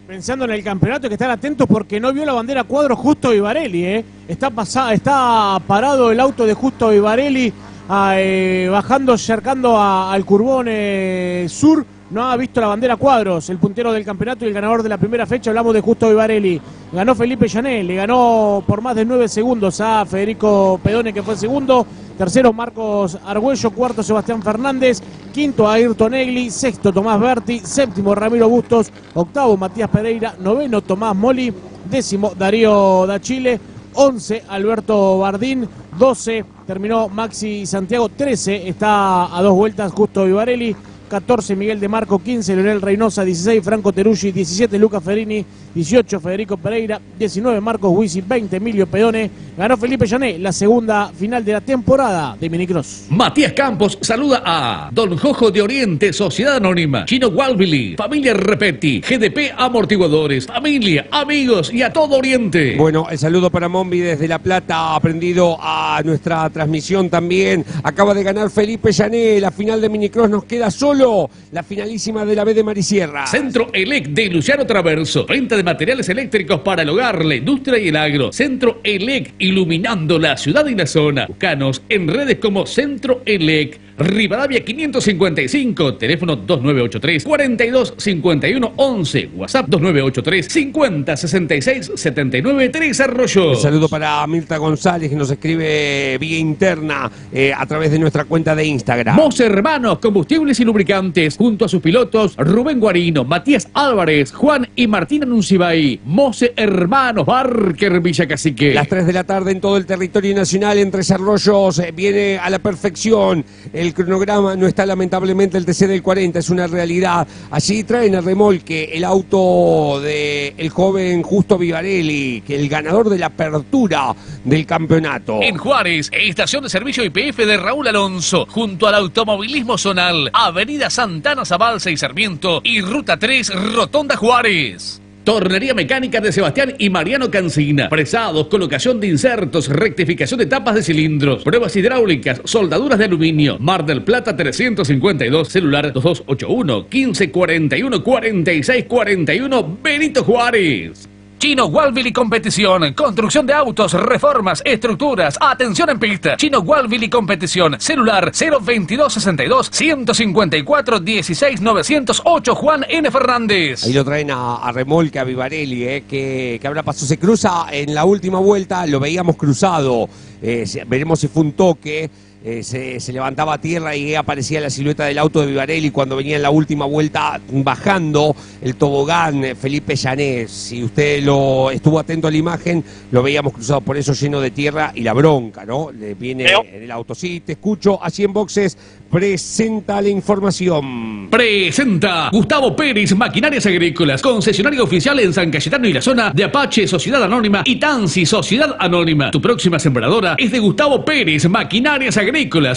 Pensando en el campeonato hay que estar atentos porque no vio la bandera cuadro Justo Vivarelli, ¿eh? Está, pasa- está parado el auto de Justo Vivarelli bajando, cercando al Curbón eh, Sur. No ha visto la bandera cuadros, el puntero del campeonato y el ganador de la primera fecha. Hablamos de Justo Vivarelli. Ganó Felipe Llané, le ganó por más de nueve segundos a Federico Pedone, que fue segundo. Tercero, Marcos Argüello. Cuarto, Sebastián Fernández. Quinto, Ayrton Egli. Sexto, Tomás Berti. Séptimo, Ramiro Bustos. Octavo, Matías Pereira. Noveno, Tomás Moli. Décimo, Darío da Chile. Once, Alberto Bardín. Doce, terminó Maxi Santiago. Trece, está a dos vueltas Justo Vivarelli. 14 Miguel de Marco, 15 Leonel Reynosa, 16 Franco Teruggi, 17 Luca Ferini, 18 Federico Pereira, 19 Marcos Huisi, 20 Emilio Pedone. Ganó Felipe Llané la segunda final de la temporada de Minicross. Matías Campos saluda a Don Jojo de Oriente, Sociedad Anónima, Chino Walvili, Familia Repetti, GDP Amortiguadores, familia, amigos y a todo Oriente. Bueno, el saludo para Mombi desde La Plata, aprendido a nuestra transmisión también. Acaba de ganar Felipe Llané, la final de Minicross nos queda solo la finalísima de la B de Marisierra. Centro ELEC de Luciano Traverso. Venta de materiales eléctricos para el hogar, la industria y el agro. Centro ELEC, iluminando la ciudad y la zona. Buscanos en redes como Centro ELEC. Rivadavia 555, teléfono 2983 4251 11, WhatsApp 2983 50 66 79 Tres Arroyos. Un saludo para Mirta González que nos escribe vía interna eh, a través de nuestra cuenta de Instagram. Mos Hermanos, combustibles y lubricantes, junto a sus pilotos Rubén Guarino, Matías Álvarez, Juan y Martín Anuncibay. Mose Hermanos, Barker Villa Cacique. Las 3 de la tarde en todo el territorio nacional en Tres Arroyos eh, viene a la perfección. El cronograma no está lamentablemente el TC del 40, es una realidad. Allí traen a remolque el auto del el joven Justo Vivarelli, que el ganador de la apertura del campeonato. En Juárez, estación de servicio IPF de Raúl Alonso, junto al automovilismo zonal, Avenida Santana Zabalza y Sarmiento y Ruta 3, Rotonda Juárez. Tornería mecánica de Sebastián y Mariano Cancina. Presados, colocación de insertos, rectificación de tapas de cilindros, pruebas hidráulicas, soldaduras de aluminio. Mar del Plata 352, celular 2281 1541 4641 Benito Juárez. Chino Walville y Competición, construcción de autos, reformas, estructuras, atención en pista. Chino Walville y Competición, celular 02262 154 16 908 Juan N. Fernández. Ahí lo traen a, a remolque a Vivarelli, eh, que, que habrá paso. Se cruza en la última vuelta, lo veíamos cruzado. eh, veremos si fue un toque. Eh, se, se levantaba a tierra y aparecía la silueta del auto de Vivarelli cuando venía en la última vuelta bajando el tobogán eh, Felipe Llanés. Si usted lo estuvo atento a la imagen, lo veíamos cruzado por eso lleno de tierra y la bronca, ¿no? Le viene en el auto. Sí, te escucho. Así en boxes presenta la información. Presenta Gustavo Pérez, Maquinarias Agrícolas, concesionario oficial en San Cayetano y la zona de Apache, Sociedad Anónima y Tansi, Sociedad Anónima. Tu próxima sembradora es de Gustavo Pérez, Maquinarias Agrícolas,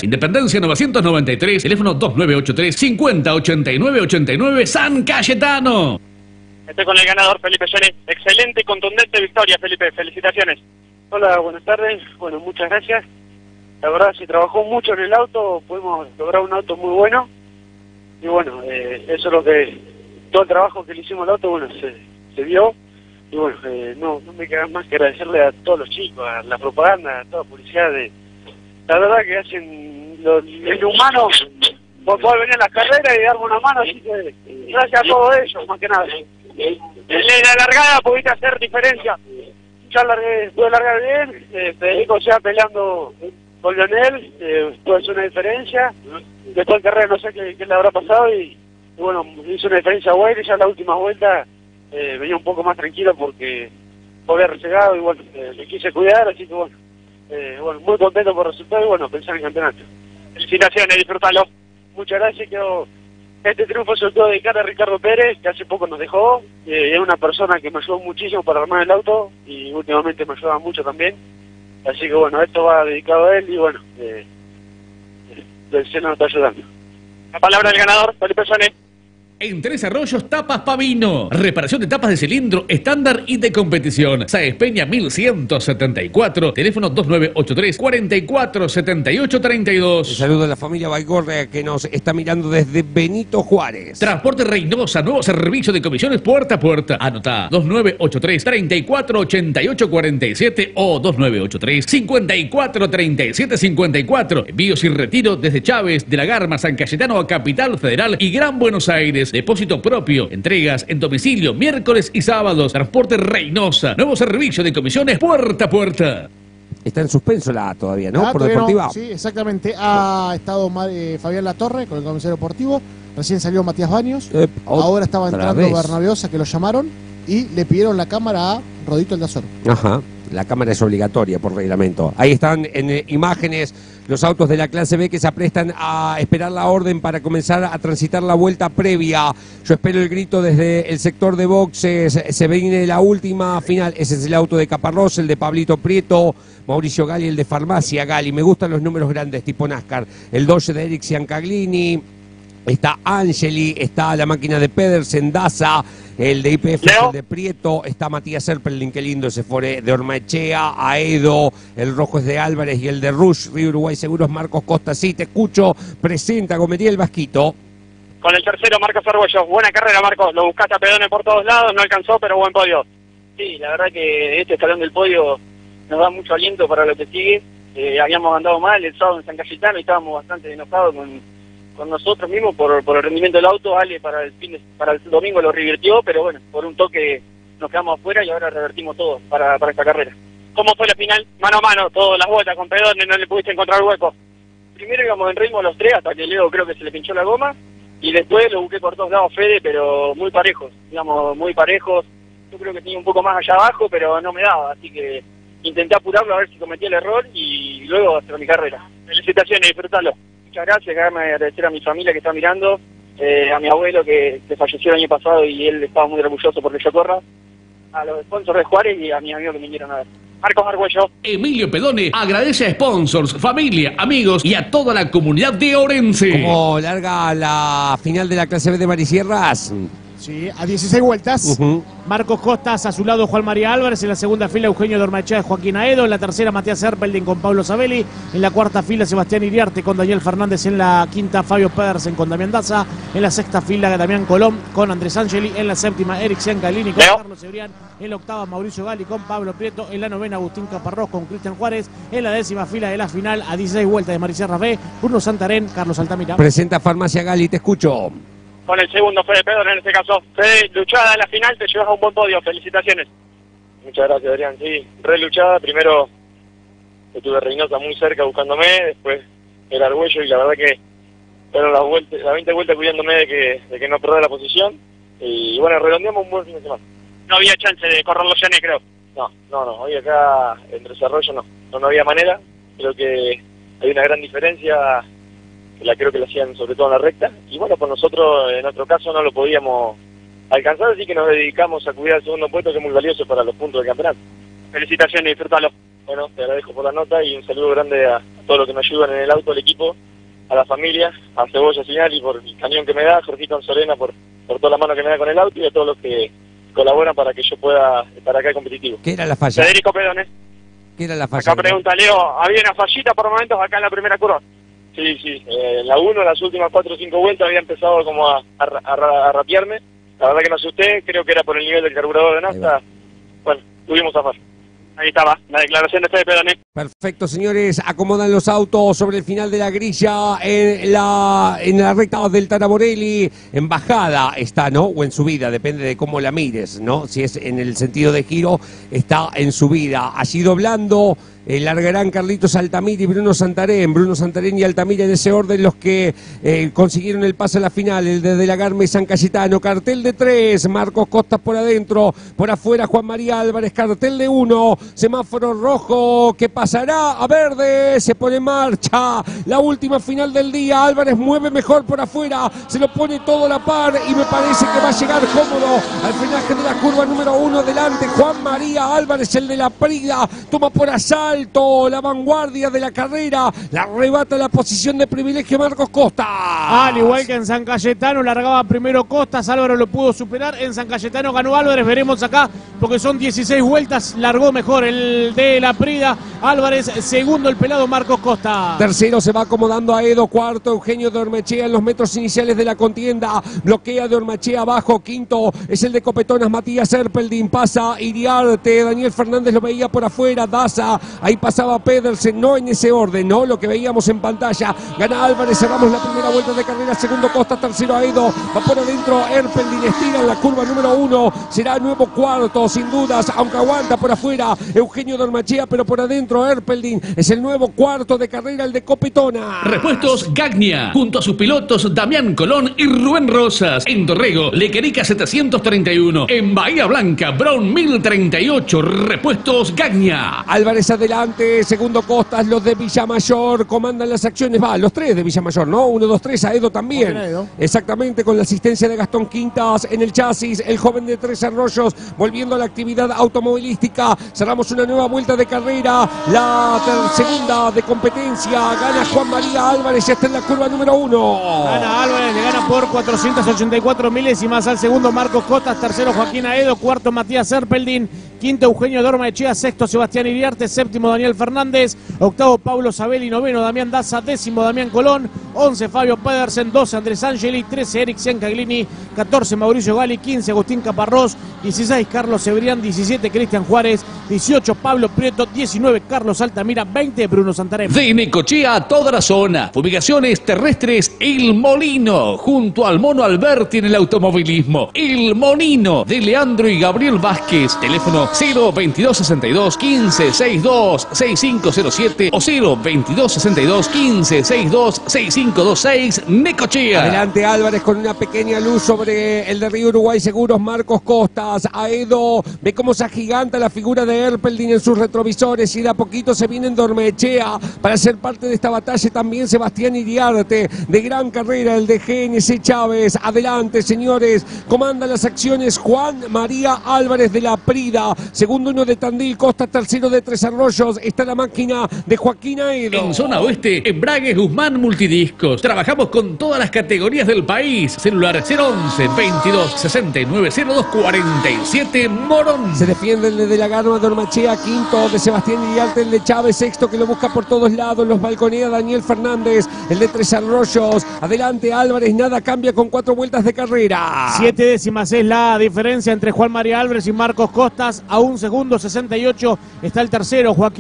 Independencia 993, teléfono 2983 5089 89 San Cayetano. Estoy con el ganador Felipe Llané. Excelente y contundente victoria, Felipe. Felicitaciones. Hola, buenas tardes. Bueno, muchas gracias. La verdad, se trabajó mucho en el auto, pudimos lograr un auto muy bueno. Y bueno, eh, eso es lo que, todo el trabajo que le hicimos al auto, bueno, se, se vio. Y bueno, eh, no, no me queda más que agradecerle a todos los chicos, a la propaganda, a toda la publicidad. De, la verdad que hacen lo, el humano por poder venir a las carreras y darme una mano, así que gracias a todos ellos, más que nada. En la largada pudiste hacer diferencia. Ya largué, pude largar bien, eh, Federico ya peleando con Leonel, eh, puede hacer una diferencia. Después de carrera no sé qué, le habrá pasado y, bueno, hizo una diferencia buena y ya la última vuelta eh, venía un poco más tranquilo porque había y bueno, eh, le quise cuidar, así que bueno, eh, bueno, muy contento por el resultado y bueno, pensar en el campeonato. Felicitaciones, disfrútalo. Muchas gracias, quiero este triunfo sobre todo dedicar a Ricardo Pérez, que hace poco nos dejó, eh, es una persona que me ayudó muchísimo para armar el auto y últimamente me ayuda mucho también. Así que bueno, esto va dedicado a él y bueno, eh, del cielo nos está ayudando. La palabra del ganador, Felipe Soné. En Tres Arroyos, Tapas Pavino. Reparación de tapas de cilindro estándar y de competición. Saez Peña 1174. Teléfono 2983 447832. Saludo a la familia Baigorria que nos está mirando desde Benito Juárez. Transporte Reynosa, nuevo servicio de comisiones puerta a puerta. Anota 2983 348847 o 2983 543754. Envíos y retiro desde Chávez, de la Garma, San Cayetano a Capital Federal y Gran Buenos Aires. Depósito propio. Entregas en domicilio miércoles y sábados. Transporte Reynosa. Nuevo servicio de comisiones puerta a puerta. Está en suspenso la todavía, ¿no? Ah, Por todavía no. Deportiva. Sí, exactamente. Ha estado eh, Fabián Latorre con el comisario deportivo. Recién salió Matías Baños. Ahora estaba entrando. Bernabiosa, que lo llamaron. Y le pidieron la cámara a Rodito Aldazor. Ajá. La cámara es obligatoria por reglamento. Ahí están en eh, imágenes los autos de la clase B que se aprestan a esperar la orden para comenzar a transitar la vuelta previa. Yo espero el grito desde el sector de boxes. Se viene la última final. Ese es el auto de Caparrós, el de Pablito Prieto, Mauricio Gali, el de Farmacia Gali. Me gustan los números grandes tipo NASCAR. El Dodge de Eric Ciancaglini. Está Angeli, está la máquina de Pedersen, Daza, el de IPF, el de Prieto, está Matías Serpelin, qué lindo ese fue de Ormaechea, Aedo, el rojo es de Álvarez y el de Rush, Río Uruguay Seguros, Marcos Costa, sí, te escucho, presenta Gomería el Vasquito. Con el tercero, Marcos Argüello. Buena carrera, Marcos. Lo buscaste a pedones por todos lados, no alcanzó, pero buen podio. Sí, la verdad que este escalón del podio nos da mucho aliento para lo que sigue. Eh, habíamos andado mal el sábado en San Cayetano y estábamos bastante enojados con, con nosotros mismos por, por el rendimiento del auto. Ale para el, fin de- para el domingo lo revirtió, pero bueno, por un toque nos quedamos afuera y ahora revertimos todo para, para esta carrera. ¿Cómo fue la final? Mano a mano, todas las vueltas con pedones, no le pudiste encontrar hueco. Primero íbamos en ritmo los tres hasta que Leo creo que se le pinchó la goma y después lo busqué por todos lados Fede, pero muy parejos, digamos, muy parejos. Yo creo que tenía un poco más allá abajo, pero no me daba, así que intenté apurarlo a ver si cometí el error y luego hacer mi carrera. Felicitaciones, disfrutalo. Muchas gracias, déjame agradecer a mi familia que está mirando, eh, a mi abuelo que, que falleció el año pasado y él estaba muy orgulloso porque yo corra, a los sponsors de Juárez y a mis amigos que me vinieron a ver. Marcos Argüello. Emilio Pedone agradece a sponsors, familia, amigos y a toda la comunidad de Orense. Como larga la final de la clase B de Marisierras. Sí, a 16 vueltas. Marcos Costas, a su lado Juan María Álvarez, en la segunda fila Eugenio Dormachea y Joaquín Aedo, en la tercera Matías Erpelding con Pablo Sabelli, en la cuarta fila Sebastián Iriarte con Daniel Fernández, en la quinta Fabio Pedersen con Damián Daza, en la sexta fila Damián Colón con Andrés Angeli, en la séptima Eric Ciancalini con Carlos Cebrián, en la octava Mauricio Gali con Pablo Prieto, en la novena Agustín Caparrós con Cristian Juárez, en la décima fila de la final a 16 vueltas de Maricierra B, Bruno Santarén, Carlos Altamira. Presenta Farmacia Gali, te escucho. Con el segundo Fede Pedro en este caso. Fede, luchada en la final, te llevas a un buen podio. Felicitaciones. Muchas gracias, Adrián. Sí, re luchada. Primero estuve Reynosa muy cerca buscándome, después el Argüello y la verdad que fueron las, vueltas, las 20 vueltas cuidándome de que, de que no perder la posición. Y bueno, redondeamos un buen fin de semana. No había chance de correr los llanes, creo. No, no, no. Hoy acá en desarrollo no, no, no había manera. Creo que hay una gran diferencia la creo que la hacían sobre todo en la recta. Y bueno, por nosotros en nuestro caso no lo podíamos alcanzar, así que nos dedicamos a cuidar el segundo puesto que es muy valioso para los puntos del campeonato. Felicitaciones, disfrútalo. Bueno, te agradezco por la nota y un saludo grande a, a todos los que me ayudan en el auto, al equipo, a la familia, a Cebolla Señal y por el camión que me da, a Jorgito Anzorena por, por toda la mano que me da con el auto y a todos los que colaboran para que yo pueda estar acá competitivo. ¿Qué era la falla? Federico Pedone. ¿Qué era la falla? Acá pregunta Leo, había una fallita por momentos acá en la primera curva. Sí, sí, eh, en la 1, las últimas 4 o 5 vueltas había empezado como a, a, a ra- a rapearme. La verdad que me asusté, creo que era por el nivel del carburador de nafta. Bueno, tuvimos a Ahí estaba, la declaración de Fede Pedone. Perfecto, señores. Acomodan los autos sobre el final de la grilla en la, en la recta del Taraborelli. En bajada está, ¿no? O en subida, depende de cómo la mires, ¿no? Si es en el sentido de giro, está en subida. Allí doblando eh, largarán Carlitos Altamira y Bruno Santarén. Bruno Santarén y Altamira en ese orden los que eh, consiguieron el pase a la final. El de De y San Cayetano. Cartel de tres. Marcos Costas por adentro. Por afuera Juan María Álvarez. Cartel de uno. Semáforo rojo. ¿Qué pasará? A verde. Se pone en marcha. La última final del día. Álvarez mueve mejor por afuera. Se lo pone todo a la par. Y me parece que va a llegar cómodo al frenaje de la curva número uno. Delante Juan María Álvarez, el de la Prida. Toma por asalto la vanguardia de la carrera. La arrebata la posición de privilegio Marcos Costa. Al igual que en San Cayetano, largaba primero Costas, Álvaro lo pudo superar. En San Cayetano ganó Álvarez, veremos acá, porque son 16 vueltas, largó mejor el de la Prida. Álvarez, segundo el pelado Marcos Costa. Tercero se va acomodando a Edo, cuarto Eugenio de Ormechea en los metros iniciales de la contienda. Bloquea de Ormechea abajo, quinto es el de Copetonas, Matías Erpeldin, pasa Iriarte, Daniel Fernández lo veía por afuera, Daza, ahí pasaba Pedersen, no en ese orden, no lo que veíamos en pantalla. Gana Álvarez, cerramos la primera vuelta de carrera, segundo Costa, tercero Aedo, va por adentro Erpeldin, estira en la curva número uno, será nuevo cuarto, sin dudas, aunque aguanta por afuera Eugenio Dormachea, pero por adentro Erpeldin es el nuevo cuarto de carrera, el de Copetona. Repuestos Gagnia, junto a sus pilotos Damián Colón y Rubén Rosas. En Torrego, Lequerica 731. En Bahía Blanca, Brown 1038. Repuestos Gagnia. Álvarez adelante, segundo Costas, los de Villamayor comandan las acciones, va, los tres de Villamayor, ¿no? Uno, dos, tres, Aedo también. Aedo. Exactamente, con la asistencia de Gastón Quintas en el chasis, el joven de Tres Arroyos, volviendo a la actividad automovilística. Cerramos una nueva vuelta de carrera, la segunda de competencia, gana Juan María Álvarez, ya está en la curva número uno. Gana Álvarez, le gana por 484 milésimas al segundo Marcos Cotas, tercero Joaquín Aedo, cuarto Matías Serpeldin, quinto Eugenio Dorma Echea, sexto Sebastián Iriarte, séptimo Daniel Fernández, octavo Pablo Sabelli, noveno Damián Daza, décimo Damián Colón, once Fabio Pedersen, doce Andrés Angeli, trece Eric Ciancaglini, catorce Mauricio Gali, quince Agustín Caparrós, dieciséis Carlos Cebrián, diecisiete Cristian Juárez, dieciocho Pablo Prieto, diecinueve Carlos Altamira, veinte Bruno Santarém. De Necochea a toda la zona. Fumigaciones terrestres El Molino. Junto al Mono Alberti en el automovilismo. El Monino de Leandro y Gabriel Vázquez. Teléfono 02262 1562 6507 o 02262 1562 6526 Necochea. Adelante Álvarez con una pequeña luz sobre el de Río Uruguay Seguros, Marcos Costas, Aedo, ve cómo se agiganta la figura de Erpeldin en sus retrovisores y de a poquito se viene en Dormechea para ser parte de esta batalla también Sebastián Iriarte, de gran carrera el de GNC Chávez, adelante señores, comanda las acciones Juan María Álvarez de la Prida, segundo uno de Tandil, Costa tercero de Tres Arroyos, está la máquina de Joaquín Aedo. En zona oeste, Embragues Guzmán Multidiscos. Trabajamos con todas las categorías del país. Celular 011 22 69 02 47 Morón. Se defiende el de la Garma de Ormachea, quinto de Sebastián Iriarte, el de Chávez, sexto que lo busca por todos lados, los balconea Daniel Fernández, el de Tres Arroyos, adelante Álvarez, nada cambia con cuatro vueltas de carrera. Siete décimas es la diferencia entre Juan María Álvarez y Marcos Costas. A un segundo 68 está el tercero, Joaquín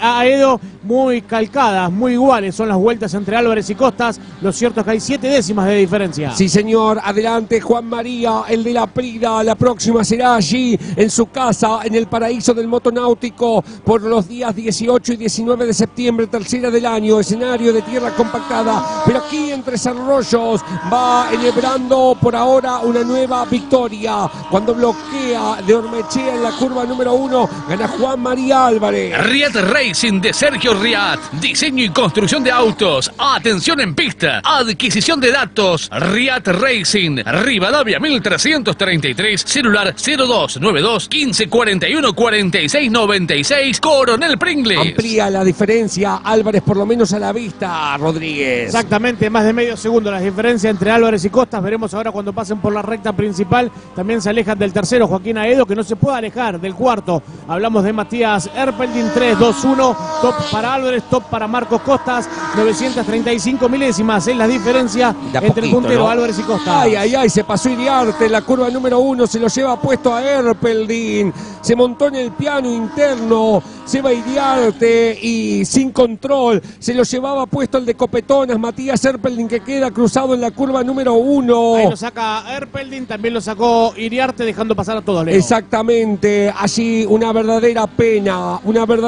Aedo. Muy calcadas, muy iguales son las vueltas entre Álvarez y Costas. Lo cierto es que hay siete décimas de diferencia. Sí, señor. Adelante, Juan María, el de la Prida. La próxima será allí, en su casa, en el paraíso del motonáutico, por los días 18 y 19 de septiembre, tercera del año. Escenario de tierra compactada. Pero aquí, en Tres Arroyos, va celebrando por ahora una nueva victoria. Cuando bloquea de Ormechea en la curva número uno, gana Juan María Álvarez. Riat Racing de Sergio Riat. Diseño y construcción de autos. Atención en pista. Adquisición de datos. Riat Racing. Rivadavia 1333. Celular 0292 1541 46 96. Coronel Pringles. Amplía la diferencia. Álvarez por lo menos a la vista, Rodríguez. Exactamente, más de medio segundo la diferencia entre Álvarez y Costas. Veremos ahora cuando pasen por la recta principal. También se alejan del tercero, Joaquín Aedo, que no se puede alejar del cuarto. Hablamos de Matías Erpeldin, 3, 2, 1. Top para Álvarez, top para Marcos Costas. 935 milésimas es la diferencia entre el puntero ¿no? Álvarez y Costas. Ay, ay, ay, se pasó Iriarte, la curva número uno, se lo lleva puesto a Erpeldin, se montó en el piano interno, Seba Iriarte y sin control, se lo llevaba puesto el de Copetonas, Matías Erpeldin que queda cruzado en la curva número uno. Ahí lo saca Erpeldin, también lo sacó Iriarte dejando pasar a todos. Leo. Exactamente, allí una verdadera pena, una verdadera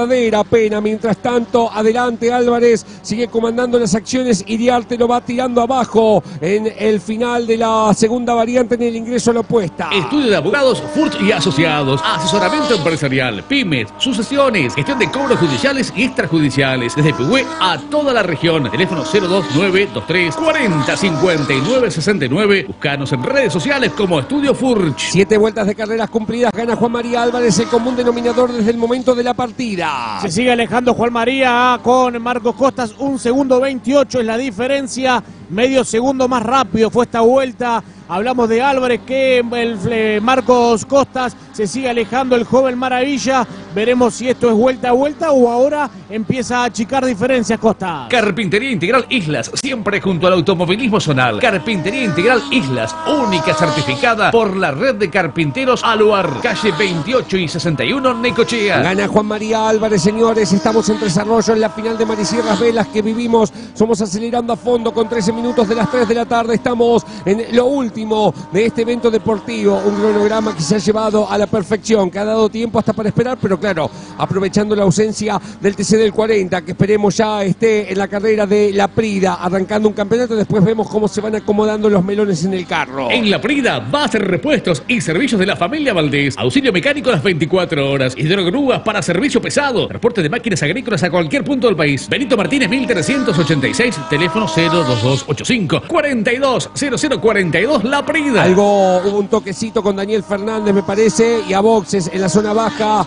pena. Mientras tanto, adelante Álvarez sigue comandando las acciones, Iriarte lo va tirando abajo en el final de la segunda variante en el ingreso a la opuesta. Estudio de abogados Furch y asociados, asesoramiento empresarial, pymes, sucesiones, gestión de cobros judiciales y extrajudiciales, desde Pigüé a toda la región. Teléfono 02923 40 59 69. Buscanos en redes sociales como Estudio Furch. Siete vueltas de carreras cumplidas, gana Juan María Álvarez, el común denominador desde el momento de la partida. Se sigue alejando Juan María con Marcos Costas, un segundo 28 es la diferencia, medio segundo más rápido fue esta vuelta. Hablamos de Álvarez que el eh, Marcos Costas se sigue alejando el joven Maravilla. Veremos si esto es vuelta a vuelta o ahora empieza a achicar diferencias Costas. Carpintería Integral Islas, siempre junto al automovilismo zonal. Carpintería Integral Islas, única certificada por la red de carpinteros Aluar, calle 28 y 61 Necochea. Gana Juan María Álvarez, señores. Estamos en desarrollo en la final de Marisierras Velas que vivimos. Somos acelerando a fondo con 13 minutos de las 3 de la tarde. Estamos en lo último de este evento deportivo. Un cronograma que se ha llevado a la perfección, que ha dado tiempo hasta para esperar, pero claro, aprovechando la ausencia del TC del 40, que esperemos ya esté en la carrera de la Prida, arrancando un campeonato. Después vemos cómo se van acomodando los melones en el carro. En la Prida, base repuestos y servicios de la familia Valdés. Auxilio mecánico las 24 horas. Hidrogrúas para servicio pesado. Reporte de máquinas agrícolas a cualquier punto del país. Benito Martínez 1386, teléfono 02285 420042 La Prida. Algo, hubo un toquecito con Daniel Fernández, me parece, y a boxes en la zona baja.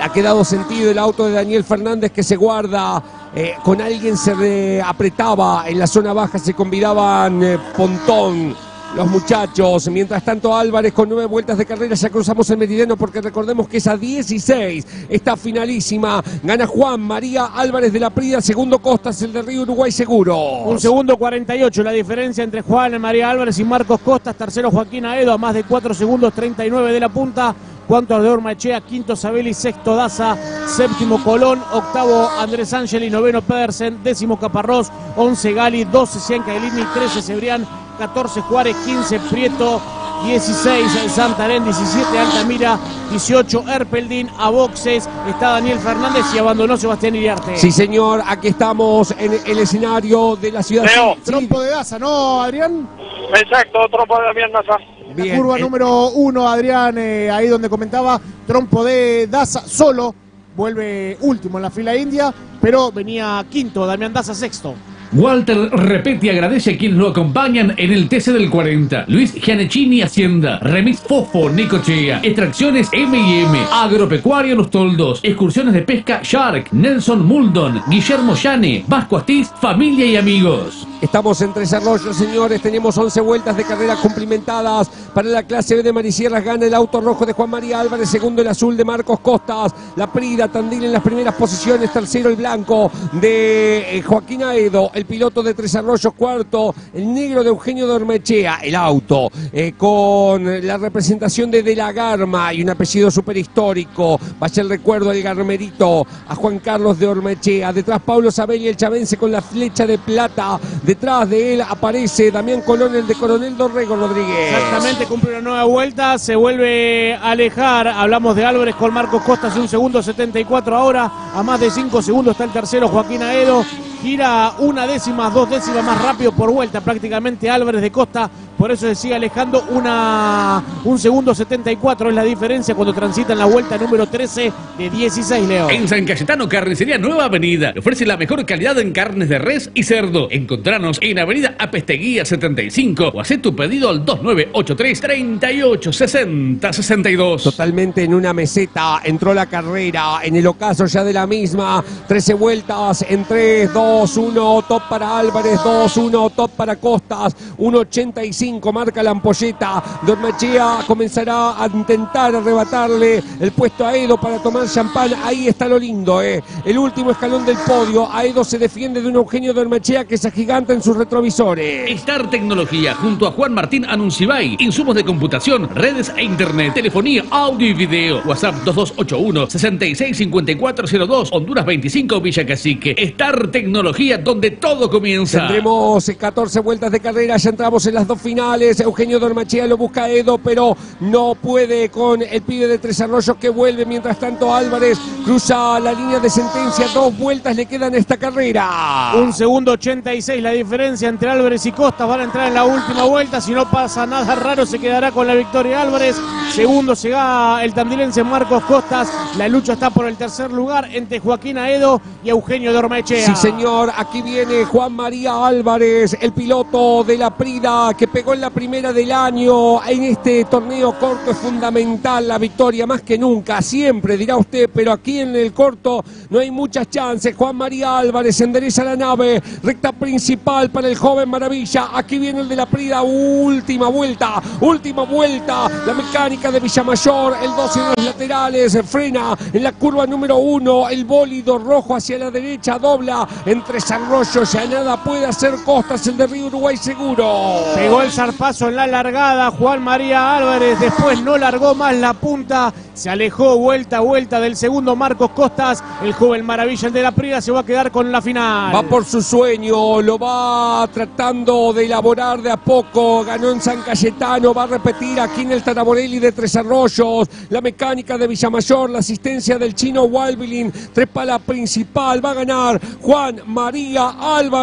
Ha quedado sentido el auto de Daniel Fernández que se guarda. eh, con alguien se re- apretaba en la zona baja, se convidaban eh, Pontón. Los muchachos, mientras tanto Álvarez con nueve vueltas de carrera, ya cruzamos el meridiano porque recordemos que es a 16, está finalísima, gana Juan María Álvarez de la Prida, segundo Costas, el de Río Uruguay Seguro. Un segundo 48, la diferencia entre Juan María Álvarez y Marcos Costas, tercero Joaquín Aedo a más de 4 segundos 39 de la punta, cuarto de Ormachea, quinto Sabeli, sexto Daza, séptimo Colón, octavo Andrés Ángeli, noveno Pedersen, décimo Caparrós, once Gali, doce Ciancaglini, trece Cebrián, 14 Juárez, 15 Prieto, 16 Santarén, 17 Altamira, 18 Erpeldín, a boxes está Daniel Fernández y abandonó Sebastián Iriarte. Sí, señor, aquí estamos en el escenario de la ciudad. Leo. Sí, Trompo de Daza, ¿no, Adrián? Exacto, trompo de Damián Maza. La curva número uno, Adrián, eh, ahí donde comentaba, trompo de Daza solo, vuelve último en la fila india, pero venía quinto, Damián Daza sexto. Walter repete y agradece a quienes lo acompañan en el TC del 40. Luis Gianecchini Hacienda, Remix Fofo Nicochea, Extracciones M&M, Agropecuario Los Toldos, Excursiones de Pesca Shark, Nelson Muldon, Guillermo Llane, Vasco Astiz, familia y amigos. Estamos en Tres Arroyos, señores. Tenemos 11 vueltas de carrera cumplimentadas para la clase B de Marisierras. Gana el auto rojo de Juan María Álvarez, segundo el azul de Marcos Costas. La Prida, Tandil en las primeras posiciones, tercero el blanco de eh, Joaquín Aedo, piloto de Tres Arroyos, cuarto el negro de Eugenio Dormechea, el auto eh, con la representación de De la Garma y un apellido súper histórico. Vaya el recuerdo del garmerito a Juan Carlos de Ormechea. Detrás Pablo Sabelli, el chavense con la flecha de plata. Detrás de él aparece Damián Colón, el de Coronel Dorrego Rodríguez. Exactamente, cumple una nueva vuelta, se vuelve a alejar. Hablamos de Álvarez con Marcos Costas, un segundo 74 ahora. A más de 5 segundos está el tercero, Joaquín Aedo. Gira una décima, dos décimas más rápido por vuelta prácticamente Álvarez de Costa. Por eso se sigue alejando una, un segundo 74 es la diferencia cuando transitan la vuelta número 13 de 16, Leo. En San Cayetano, Carnicería Nueva Avenida. Le ofrece la mejor calidad en carnes de res y cerdo. Encontranos en Avenida Apesteguía 75 o haz tu pedido al 2983 38 60 62. Totalmente en una meseta entró la carrera en el ocaso ya de la misma. 13 vueltas en 3, 2, 2-1 top para Álvarez, 2-1 top para Costas, 1.85 marca la ampolleta. Dormachea comenzará a intentar arrebatarle el puesto a Edo para tomar champán. Ahí está lo lindo, eh. El último escalón del podio. Aedo se defiende de un Eugenio Dormachea que se agiganta en sus retrovisores. Star Tecnología junto a Juan Martín Anuncibay. Insumos de computación, redes e internet, telefonía, audio y video. WhatsApp 2281 665402 Honduras 25 Villa Cacique. Star Tecnología donde todo comienza. Tendremos 14 vueltas de carrera, ya entramos en las dos finales. Eugenio Dormachea lo busca a Edo, pero no puede con el pibe de Tres Arroyos que vuelve. Mientras tanto, Álvarez cruza la línea de sentencia. Dos vueltas le quedan a esta carrera. Un segundo 86 la diferencia entre Álvarez y Costas. Van a entrar en la última vuelta. Si no pasa nada raro, se quedará con la victoria Álvarez. Segundo llega el tandilense Marcos Costas. La lucha está por el tercer lugar entre Joaquín Aedo y Eugenio Dormechea. Sí, señor. Aquí viene Juan María Álvarez, el piloto de la Prida que pegó en la primera del año. En este torneo corto es fundamental la victoria, más que nunca. Siempre, dirá usted, pero aquí en el corto no hay muchas chances. Juan María Álvarez endereza la nave. Recta principal para el joven Maravilla. Aquí viene el de la Prida. Última vuelta. Última vuelta. La mecánica de Villamayor. El 12 en los laterales. Frena en la curva número uno. El bólido rojo hacia la derecha. Dobla entre Arroyos. Ya nada puede hacer Costas. El de Río Uruguay seguro. Pegó el zarpazo en la largada. Juan María Álvarez. Después no largó más la punta. Se alejó vuelta a vuelta del segundo Marcos Costas. El joven maravilla el de la Prida se va a quedar con la final. Va por su sueño, lo va tratando de elaborar de a poco. Ganó en San Cayetano, va a repetir aquí en el Taraborelli de Tres Arroyos. La mecánica de Villamayor, la asistencia del chino Walbilin. Trepa la principal, va a ganar Juan María Álvarez.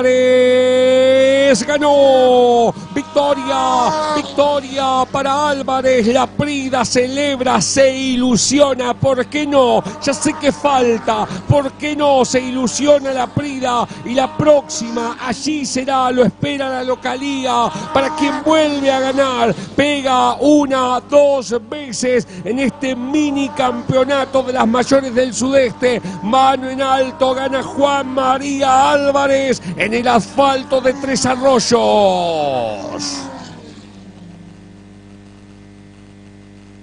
Ganó. Victoria, victoria para Álvarez. La Prida celebra, se ilusiona. ¿Por qué no? Ya sé que falta. ¿Por qué no? Se ilusiona la Prida y la próxima allí será, lo espera la localía para quien vuelve a ganar. Pega una, dos veces en este mini campeonato de las mayores del sudeste. Mano en alto gana Juan María Álvarez en el asfalto de Tres Arroyos.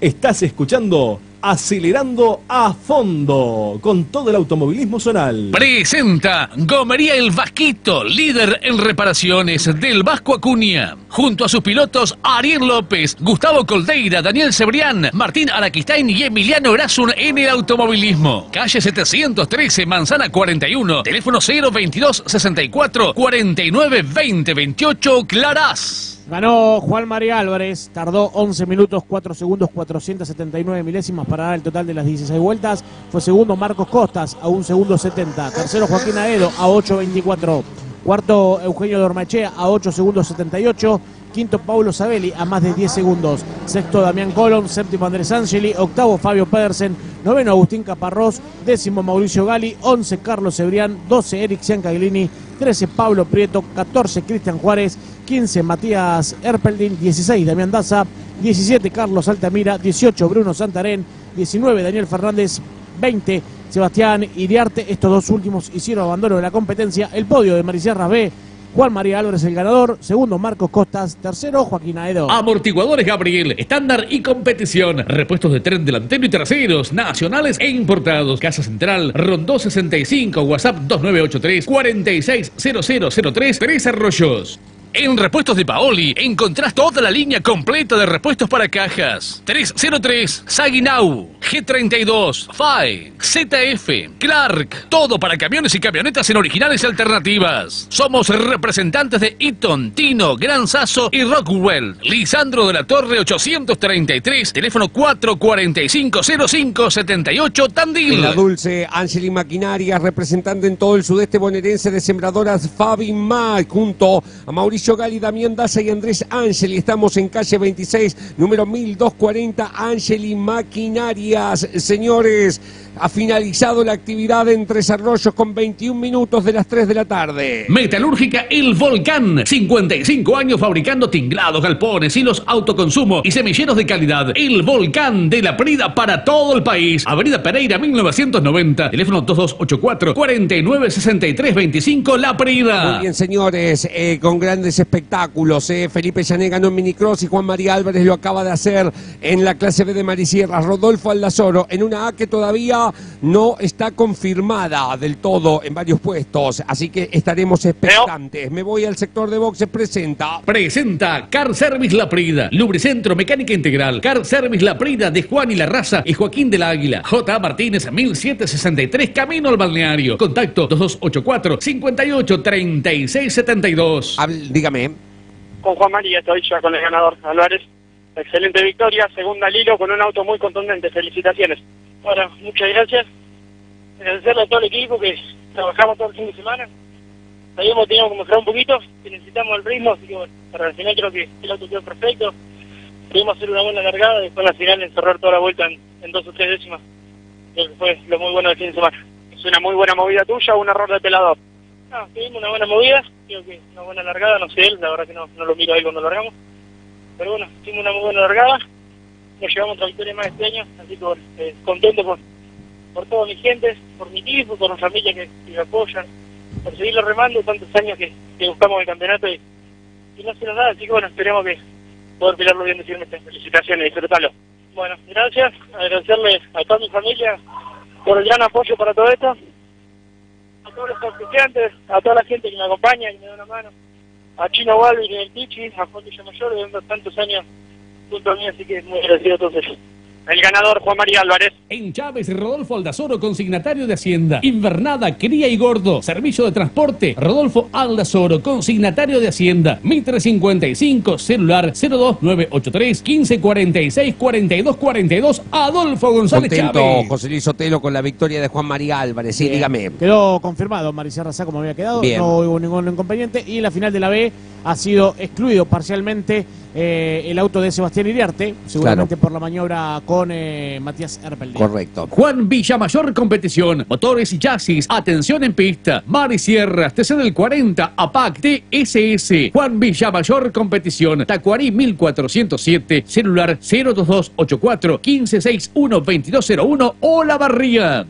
Estás escuchando Acelerando a fondo con todo el automovilismo zonal. Presenta Gomería El Vasquito, líder en reparaciones del Vasco Acuña. Junto a sus pilotos Ariel López, Gustavo Coldeira, Daniel Cebrián, Martín Araquistain y Emiliano Grasun en el automovilismo. Calle 713, Manzana 41, teléfono 022 64 49 20 28, Clarás. Ganó Juan María Álvarez, tardó 11 minutos, 4 segundos, 479 milésimas para dar el total de las 16 vueltas. Fue segundo Marcos Costas a 1 segundo 70. Tercero Joaquín Aedo a 8.24. Cuarto Eugenio Dormachea a 8 segundos 78. Quinto Paulo Sabelli a más de 10 segundos. Sexto Damián Colón. Séptimo Andrés Angeli. Octavo Fabio Pedersen. Noveno Agustín Caparrós. Décimo Mauricio Gali. 11 Carlos Cebrián. 12 Eric Ciancaglini. 13 Pablo Prieto. 14 Cristian Juárez. 15 Matías Erpeldin, 16 Damián Daza, 17 Carlos Altamira, 18 Bruno Santarén, 19 Daniel Fernández, 20 Sebastián Iriarte. Estos dos últimos hicieron abandono de la competencia. El podio de Marisierra B. Juan María Álvarez el ganador, segundo Marcos Costas, tercero Joaquín Aedo. Amortiguadores Gabriel, estándar y competición, repuestos de tren delantero y traseros, nacionales e importados. Casa Central, Rondó 65, WhatsApp 2983 460003, Tres Arroyos. En Repuestos de Paoli encontrás toda la línea completa de repuestos para cajas. 303, Saginau, G32, FAE, ZF, Clark. Todo para camiones y camionetas en originales y alternativas. Somos representantes de Eaton, Tino, Gran Sasso y Rockwell. Lisandro de la Torre 833, teléfono 445-0578 Tandil. La Dulce, Angeli Maquinarias, representante en todo el sudeste bonaerense de sembradoras Fabi Mac, junto a Mauricio Gali, Damián Daza y Andrés Angeli. Estamos en calle 26, número 1240, Angeli Maquinarias. Señores, ha finalizado la actividad en Tres Arroyos con 21 minutos de las 3 de la tarde. Metalúrgica El Volcán. 55 años fabricando tinglados, galpones, hilos autoconsumo y semilleros de calidad. El Volcán de la Prida para todo el país. Avenida Pereira 1990. Teléfono 2284 4963 25 La Prida. Muy bien, señores, eh, con grandes espectáculos. eh. Felipe Llané ganó en Minicross y Juan María Álvarez lo acaba de hacer en la clase B de Marisierras. Rodolfo Aldazoro en una A que todavía no está confirmada del todo en varios puestos, así que estaremos expectantes. Me voy al sector de boxe, presenta. Presenta Car Service La Prida, Lubricentro Mecánica Integral, Car Service La Prida de Juan y la Raza y Joaquín de la Águila, J. Martínez 1763, Camino al Balneario. Contacto 2284 58 36 72. dígame. Con Juan María estoy ya con el ganador Álvarez. Excelente victoria, segunda al con un auto muy contundente. Felicitaciones. Bueno, muchas gracias. Agradecerle a todo el equipo que trabajamos todo el fin de semana. Sabíamos teníamos que mejorar un poquito, que necesitamos el ritmo, así que bueno, para el final creo que el auto quedó perfecto. Pudimos hacer una buena largada, después en la final encerrar toda la vuelta en, dos o tres décimas. Creo fue lo muy bueno del fin de semana. Es una muy buena movida tuya o un error de pelador. No, tuvimos una buena movida, creo que una buena largada, no sé él, la verdad que no, no lo miro ahí cuando largamos. Pero bueno, hicimos una muy buena largada, nos llevamos otra victoria más este año, así que eh, contento por, por toda mi gente, por mi equipo, por mi familia que, me apoyan, por seguirlo remando tantos años que, buscamos el campeonato y, y no se nos da, así que bueno, esperemos que poder pelearlo bien de firme. Felicitaciones, disfrutarlo. Bueno, gracias, agradecerle a toda mi familia por el gran apoyo para todo esto, a todos los auspiciantes, a toda la gente que me acompaña, que me da una mano, a Chino Walvis y el Pichi, a Juan Mayor, de tantos años junto a mí, así que muy agradecido a todos ellos. El ganador, Juan María Álvarez. En Chávez, Rodolfo Aldazoro, consignatario de Hacienda. Invernada, cría y gordo. Servicio de transporte. Rodolfo Aldazoro, consignatario de Hacienda. Mitre 55, celular 02983 1546 4242. Adolfo González Contento Chávez. José Luis Otelo con la victoria de Juan María Álvarez. Sí, Bien. dígame. Quedó confirmado Maricela Razá como había quedado, Bien. no hubo ningún inconveniente y en la final de la B ha sido excluido parcialmente eh, el auto de Sebastián Iriarte, seguramente por la maniobra con eh, Matías Erpeldi. Correcto. Juan Villamayor Competición, motores y chasis, atención en pista, Mar y Sierras, TC del 40, APAC, TSS, Juan Villamayor Competición, Tacuarí 1407, celular 02284 1561 2201 o La Barría.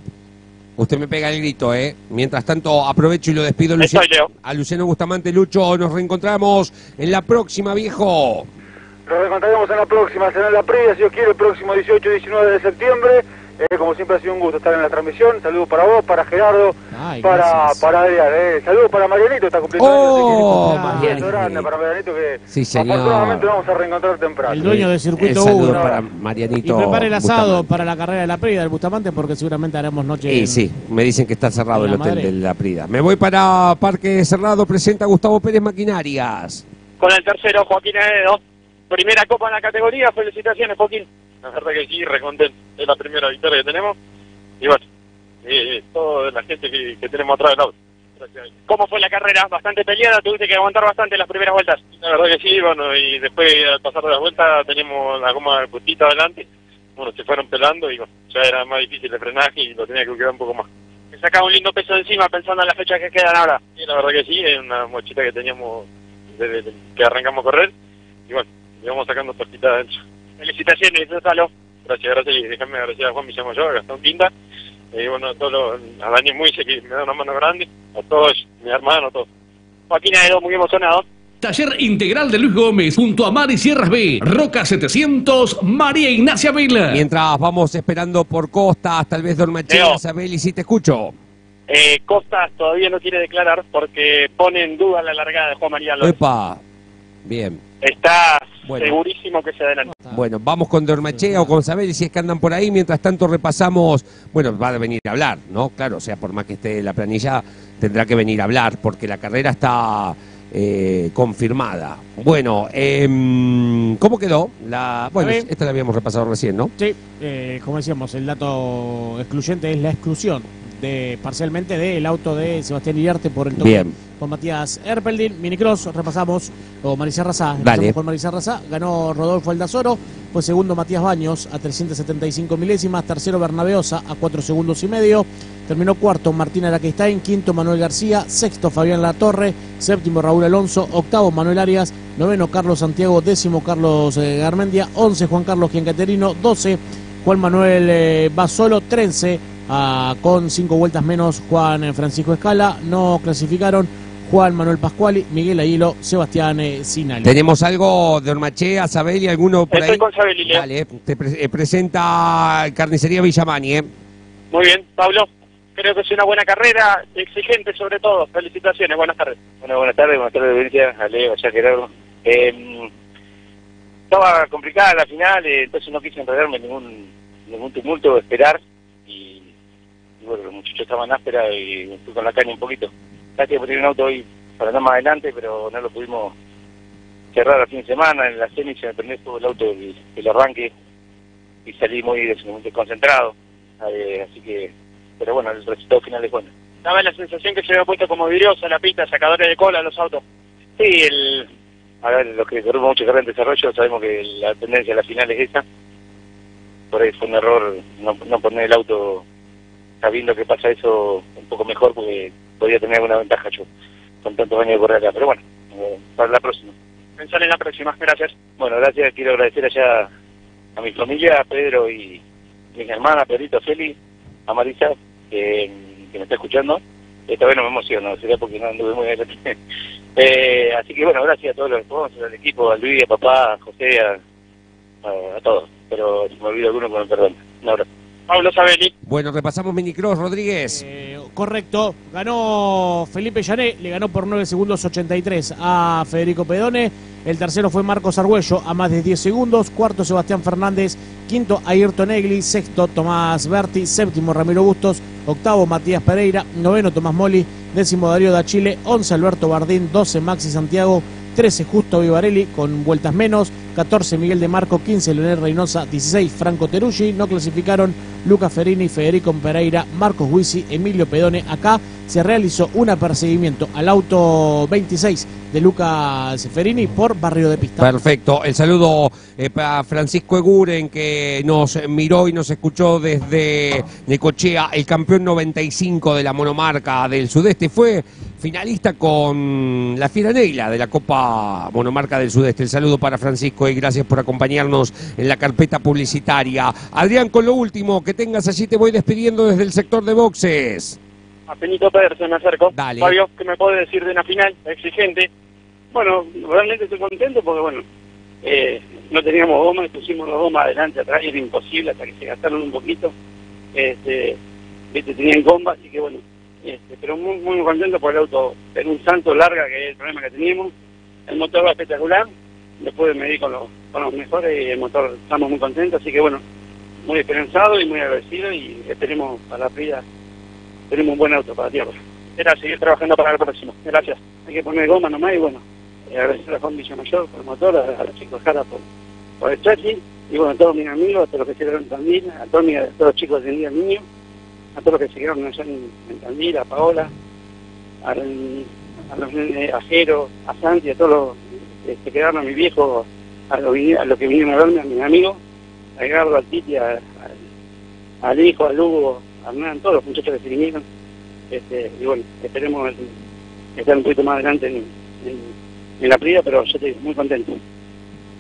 Usted me pega el grito, ¿eh? Mientras tanto, aprovecho y lo despido Luciano, a Luciano Bustamante Lucho. Nos reencontramos en la próxima, viejo. Nos reencontraremos en la próxima, será en la previa, si Dios quiere, el próximo 18 y 19 de septiembre. Eh, como siempre ha sido un gusto estar en la transmisión. Saludos para vos, para Gerardo, Ay, para, para Adrián. Eh. Saludos para Marianito, está cumpliendo Oh, años. Marianito. grande para Marianito que Sí, señor. afortunadamente vamos a reencontrar temprano. El dueño del circuito El saludo 1. para Y Marianito. prepare el asado Bustamante. para la carrera de la Prida del Bustamante porque seguramente haremos noche. Y en- sí, me dicen que está cerrado el hotel de la Prida. Me voy para Parque Cerrado, presenta Gustavo Pérez Maquinarias. Con el tercero, Joaquín Aedo. Primera copa en la categoría, felicitaciones, Joaquín. La verdad que sí, recontento. Es la primera victoria que tenemos. Y bueno, eh, toda la gente que, que tenemos atrás del auto. Gracias. ¿Cómo fue la carrera? Bastante peleada, tuviste que aguantar bastante las primeras vueltas. La verdad que sí, bueno, y después al pasar de las vueltas teníamos la goma justita adelante. Bueno, se fueron pelando y bueno, ya era más difícil el frenaje y lo tenía que cuidar un poco más. Se sacaba un lindo peso encima pensando en las fechas que quedan ahora. Sí, la verdad que sí, es una mochita que teníamos desde que arrancamos a correr. Y bueno, le vamos sacando tortita adentro. Felicitaciones, disfrútalo. Gracias, gracias. Y déjame agradecer a Juan Villamayor, a Gastón Pinta. Y bueno, a, todos los, a Daniel Muise, que me da una mano grande. A todos, mi hermano, a todos. Joaquín Aedo, muy emocionado. Taller Integral de Luis Gómez, junto a Mar y Sierras B, Roca 700, María Ignacia Vela. Mientras vamos esperando por Costas, tal vez Dormachea, Sabel, y si te escucho. Eh, Costas todavía no quiere declarar porque pone en duda la largada de Juan María López. Epa. Bien. Está Bueno. segurísimo que se adelanta. Bueno, vamos con Dormachea o con Sabel, si es que andan por ahí. Mientras tanto repasamos, bueno, va a venir a hablar, ¿no? Claro, o sea, por más que esté la planilla, tendrá que venir a hablar, porque la carrera está eh, confirmada. Bueno, em, ¿cómo quedó? La, bueno, esta la habíamos repasado recién, ¿no? Sí, eh, como decíamos, el dato excluyente es la exclusión de parcialmente del auto de Sebastián Iriarte por el toque Bien. con Matías Erpeldin. Minicross, repasamos, o Maricel Razá. Empezamos con Maricel Razá, ganó Rodolfo Aldazoro, fue segundo Matías Baños a 375 milésimas, tercero Bernabeosa a 4 segundos y medio, terminó cuarto Martín Araquistain, quinto Manuel García, sexto Fabián Latorre, séptimo Raúl Alonso, octavo Manuel Arias, noveno Carlos Santiago, décimo Carlos eh, Garmendia, once Juan Carlos Giancaterino, 12 Juan Manuel eh, Basolo, 13 ah, con cinco vueltas menos Juan Francisco Escala, no clasificaron Juan Manuel Pascuali, Miguel Aguilo, Sebastián eh, Sinali. ¿Tenemos algo de Ormachea, Sabeli, alguno por Estoy ahí? con Sabeli, Leo. Dale, te pre- eh, presenta Carnicería Villamani, ¿eh? Muy bien, Pablo. Creo que es una buena carrera, exigente sobre todo. Felicitaciones, buenas tardes. Bueno, buenas tardes, buenas tardes, audiencia, a Leo, a Gerardo. Eh, estaba complicada la final, eh, entonces no quise enredarme en ningún, ningún tumulto, esperar. Bueno, los muchachos estaban ásperas y me fui con la caña un poquito. Gracias por tener un auto hoy para andar más adelante, pero no lo pudimos cerrar a fin de semana. En la semi se me prendió todo el auto del, del arranque y salí muy des- desconcentrado. Eh, así que, pero bueno, el resultado final es bueno. Daba la sensación que se había puesto como vidriosa la pista, sacadores de cola los autos. Sí, el, a ver, los que corremos mucho carrera en desarrollo sabemos que la tendencia a la final es esa. Por ahí fue un error no, no poner el auto sabiendo que pasa eso un poco mejor porque podía tener alguna ventaja yo con tantos años de correr acá. Pero bueno, eh, para la próxima. Pensar en la próxima, gracias. Bueno, gracias. Quiero agradecer allá a mi familia, a Pedro y mis hermanas, Pedrito, Feli, a Marisa, que, que me está escuchando. Esta vez no me emociono, sería porque no anduve muy adelante. eh, así que bueno, gracias a todos los sponsors, al equipo, a Luis, a papá, a José, a, a, a todos. Pero si me olvido alguno, con perdón. Un abrazo. Pablo Sabelli. Bueno, repasamos Minicross, Rodríguez. Eh, correcto, ganó Felipe Llané, le ganó por 9 segundos 83 a Federico Pedone. El tercero fue Marcos Argüello a más de 10 segundos. Cuarto Sebastián Fernández. Quinto Ayrton Negli. Sexto Tomás Berti. Séptimo Ramiro Bustos. Octavo Matías Pereira. Noveno Tomás Moli. Décimo Darío da Chile. 11 Alberto Bardín. 12 Maxi Santiago. 13 Justo Vivarelli con vueltas menos. 14 Miguel de Marco. 15 Leonel Reynosa. 16 Franco Teruggi. No clasificaron Lucas Ferini, Federico Pereira, Marcos Huisi, Emilio Pedone. Acá se realizó un apercibimiento al auto 26 de Lucas Ferini por barrio de pista. Perfecto. El saludo eh, para Francisco Eguren, que nos miró y nos escuchó desde Necochea, el campeón 95 de la monomarca del sudeste. Fue finalista con la Fiera Neila de la Copa Monomarca del Sudeste. El saludo para Francisco y gracias por acompañarnos en la carpeta publicitaria. Adrián, con lo último, que tengas allí, te voy despidiendo desde el sector de boxes. A Penito Pérez me acercó. Dale. Fabio, ¿qué me puede decir de una final exigente? Bueno, realmente estoy contento porque, bueno, eh, no teníamos goma, pusimos las gomas adelante, atrás, era imposible hasta que se gastaron un poquito. Este, viste, tenían gomba, así que bueno, este, pero muy, muy contento por el auto, en un santo larga, que es el problema que teníamos. El motor va espectacular, después me di con los, con los mejores y el motor estamos muy contentos, así que bueno, muy esperanzado y muy agradecido y esperemos para la vida tenemos un buen auto para tierra. Era seguir trabajando para el próximo. Gracias. Hay que poner goma nomás y bueno, eh, agradecer a Juan Villamayor por el motor, a, los chicos Jara por, por el chasis y bueno, a todos mis amigos, a todos los que se quedaron en Tandil, a todos, mis- a todos los chicos de Día Niño, a todos los que se quedaron allá en, en Tandil, a Paola, al- a los nenes, a Jero, a Santi, a todos los que se quedaron, a mi viejo, a los, a que vinieron a verme, a mis amigos, a Edgardo, al Titi, a- al- al hijo, al Hugo, a Hernán, todos los muchachos que se vinieron. Este, y bueno, esperemos estar un poquito más adelante en, en, en la prida, pero yo estoy muy contento.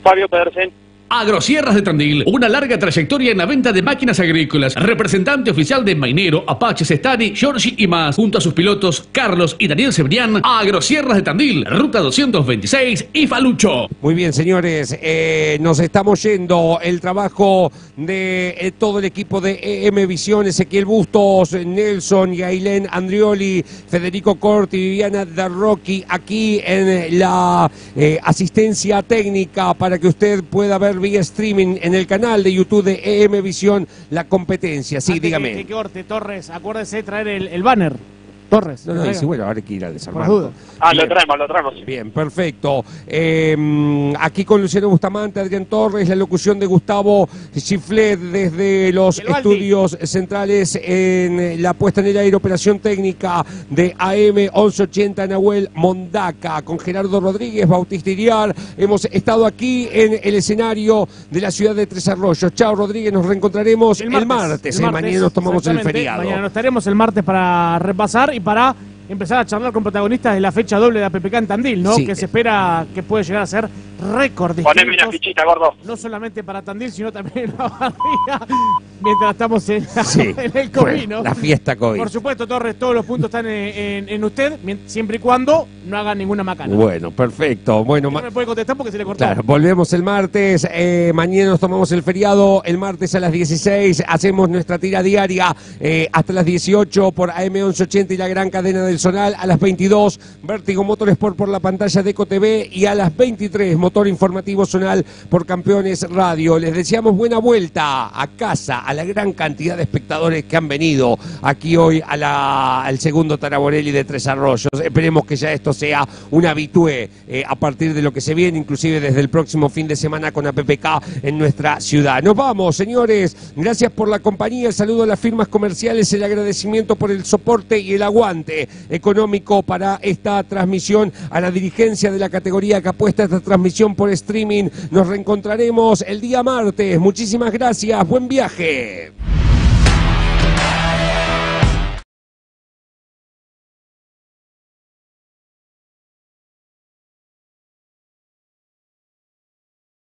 Fabio Pedersen. Agrosierras de Tandil, una larga trayectoria en la venta de máquinas agrícolas, representante oficial de Mainero, Apache, Stani, Giorgi y más, junto a sus pilotos Carlos y Daniel Cebrián, Agrosierras de Tandil, ruta 226 y Falucho. Muy bien, señores, eh, nos estamos yendo. El trabajo de eh, todo el equipo de EM Visión, Ezequiel Bustos, Nelson y Ailén Andrioli, Federico Corti, Viviana Darroqui, aquí en la eh, asistencia técnica para que usted pueda ver vía streaming en el canal de YouTube de EM Visión la competencia. Sí, Antes dígame. Que, que corte, Torres, acuérdese de traer el, el banner. Torres. No, no, dice, bueno, ahora hay que ir a desarmar. Ah, lo traemos, lo traemos. Bien, perfecto. Eh, aquí con Luciano Bustamante, Adrián Torres, la locución de Gustavo Chiflet desde los estudios centrales en la puesta en el aire operación técnica de AM 1180 Nahuel Mondaca con Gerardo Rodríguez, Bautista Iriar. Hemos estado aquí en el escenario de la ciudad de Tres Arroyos. Chao Rodríguez, nos reencontraremos el martes. el eh, mañana nos tomamos el feriado. Mañana nos estaremos el martes para repasar y para empezar a charlar con protagonistas de la fecha doble de APPK en Tandil, ¿no? Sí. Que se espera que puede llegar a ser récord de Poneme una fichita, gordo. no solamente para Tandil, sino también en la barriga, mientras estamos en, Sí, en el bueno, comino. la fiesta COVID. Por supuesto, Torres, todos los puntos están en, en- en usted, siempre y cuando no hagan ninguna macana. Bueno, perfecto. Bueno, No me puede contestar porque se le cortó. Claro, volvemos el martes. eh, mañana nos tomamos el feriado. El martes a las 16 hacemos nuestra tira diaria eh, hasta las 18 por AM 1180 y la gran cadena A las 22, Vértigo Motorsport por la pantalla de EcoTV. Y a las 23, Motor Informativo Zonal por Campeones Radio. Les deseamos buena vuelta a casa, a la gran cantidad de espectadores que han venido aquí hoy al segundo Taraborelli de Tres Arroyos. Esperemos que ya esto sea un habitué eh, a partir de lo que se viene, inclusive desde el próximo fin de semana con APPK en nuestra ciudad. Nos vamos, señores. Gracias por la compañía. El saludo a las firmas comerciales, el agradecimiento por el soporte y el aguante económico para esta transmisión, a la dirigencia de la categoría que apuesta esta transmisión por streaming. Nos reencontraremos el día martes. Muchísimas gracias. Buen viaje.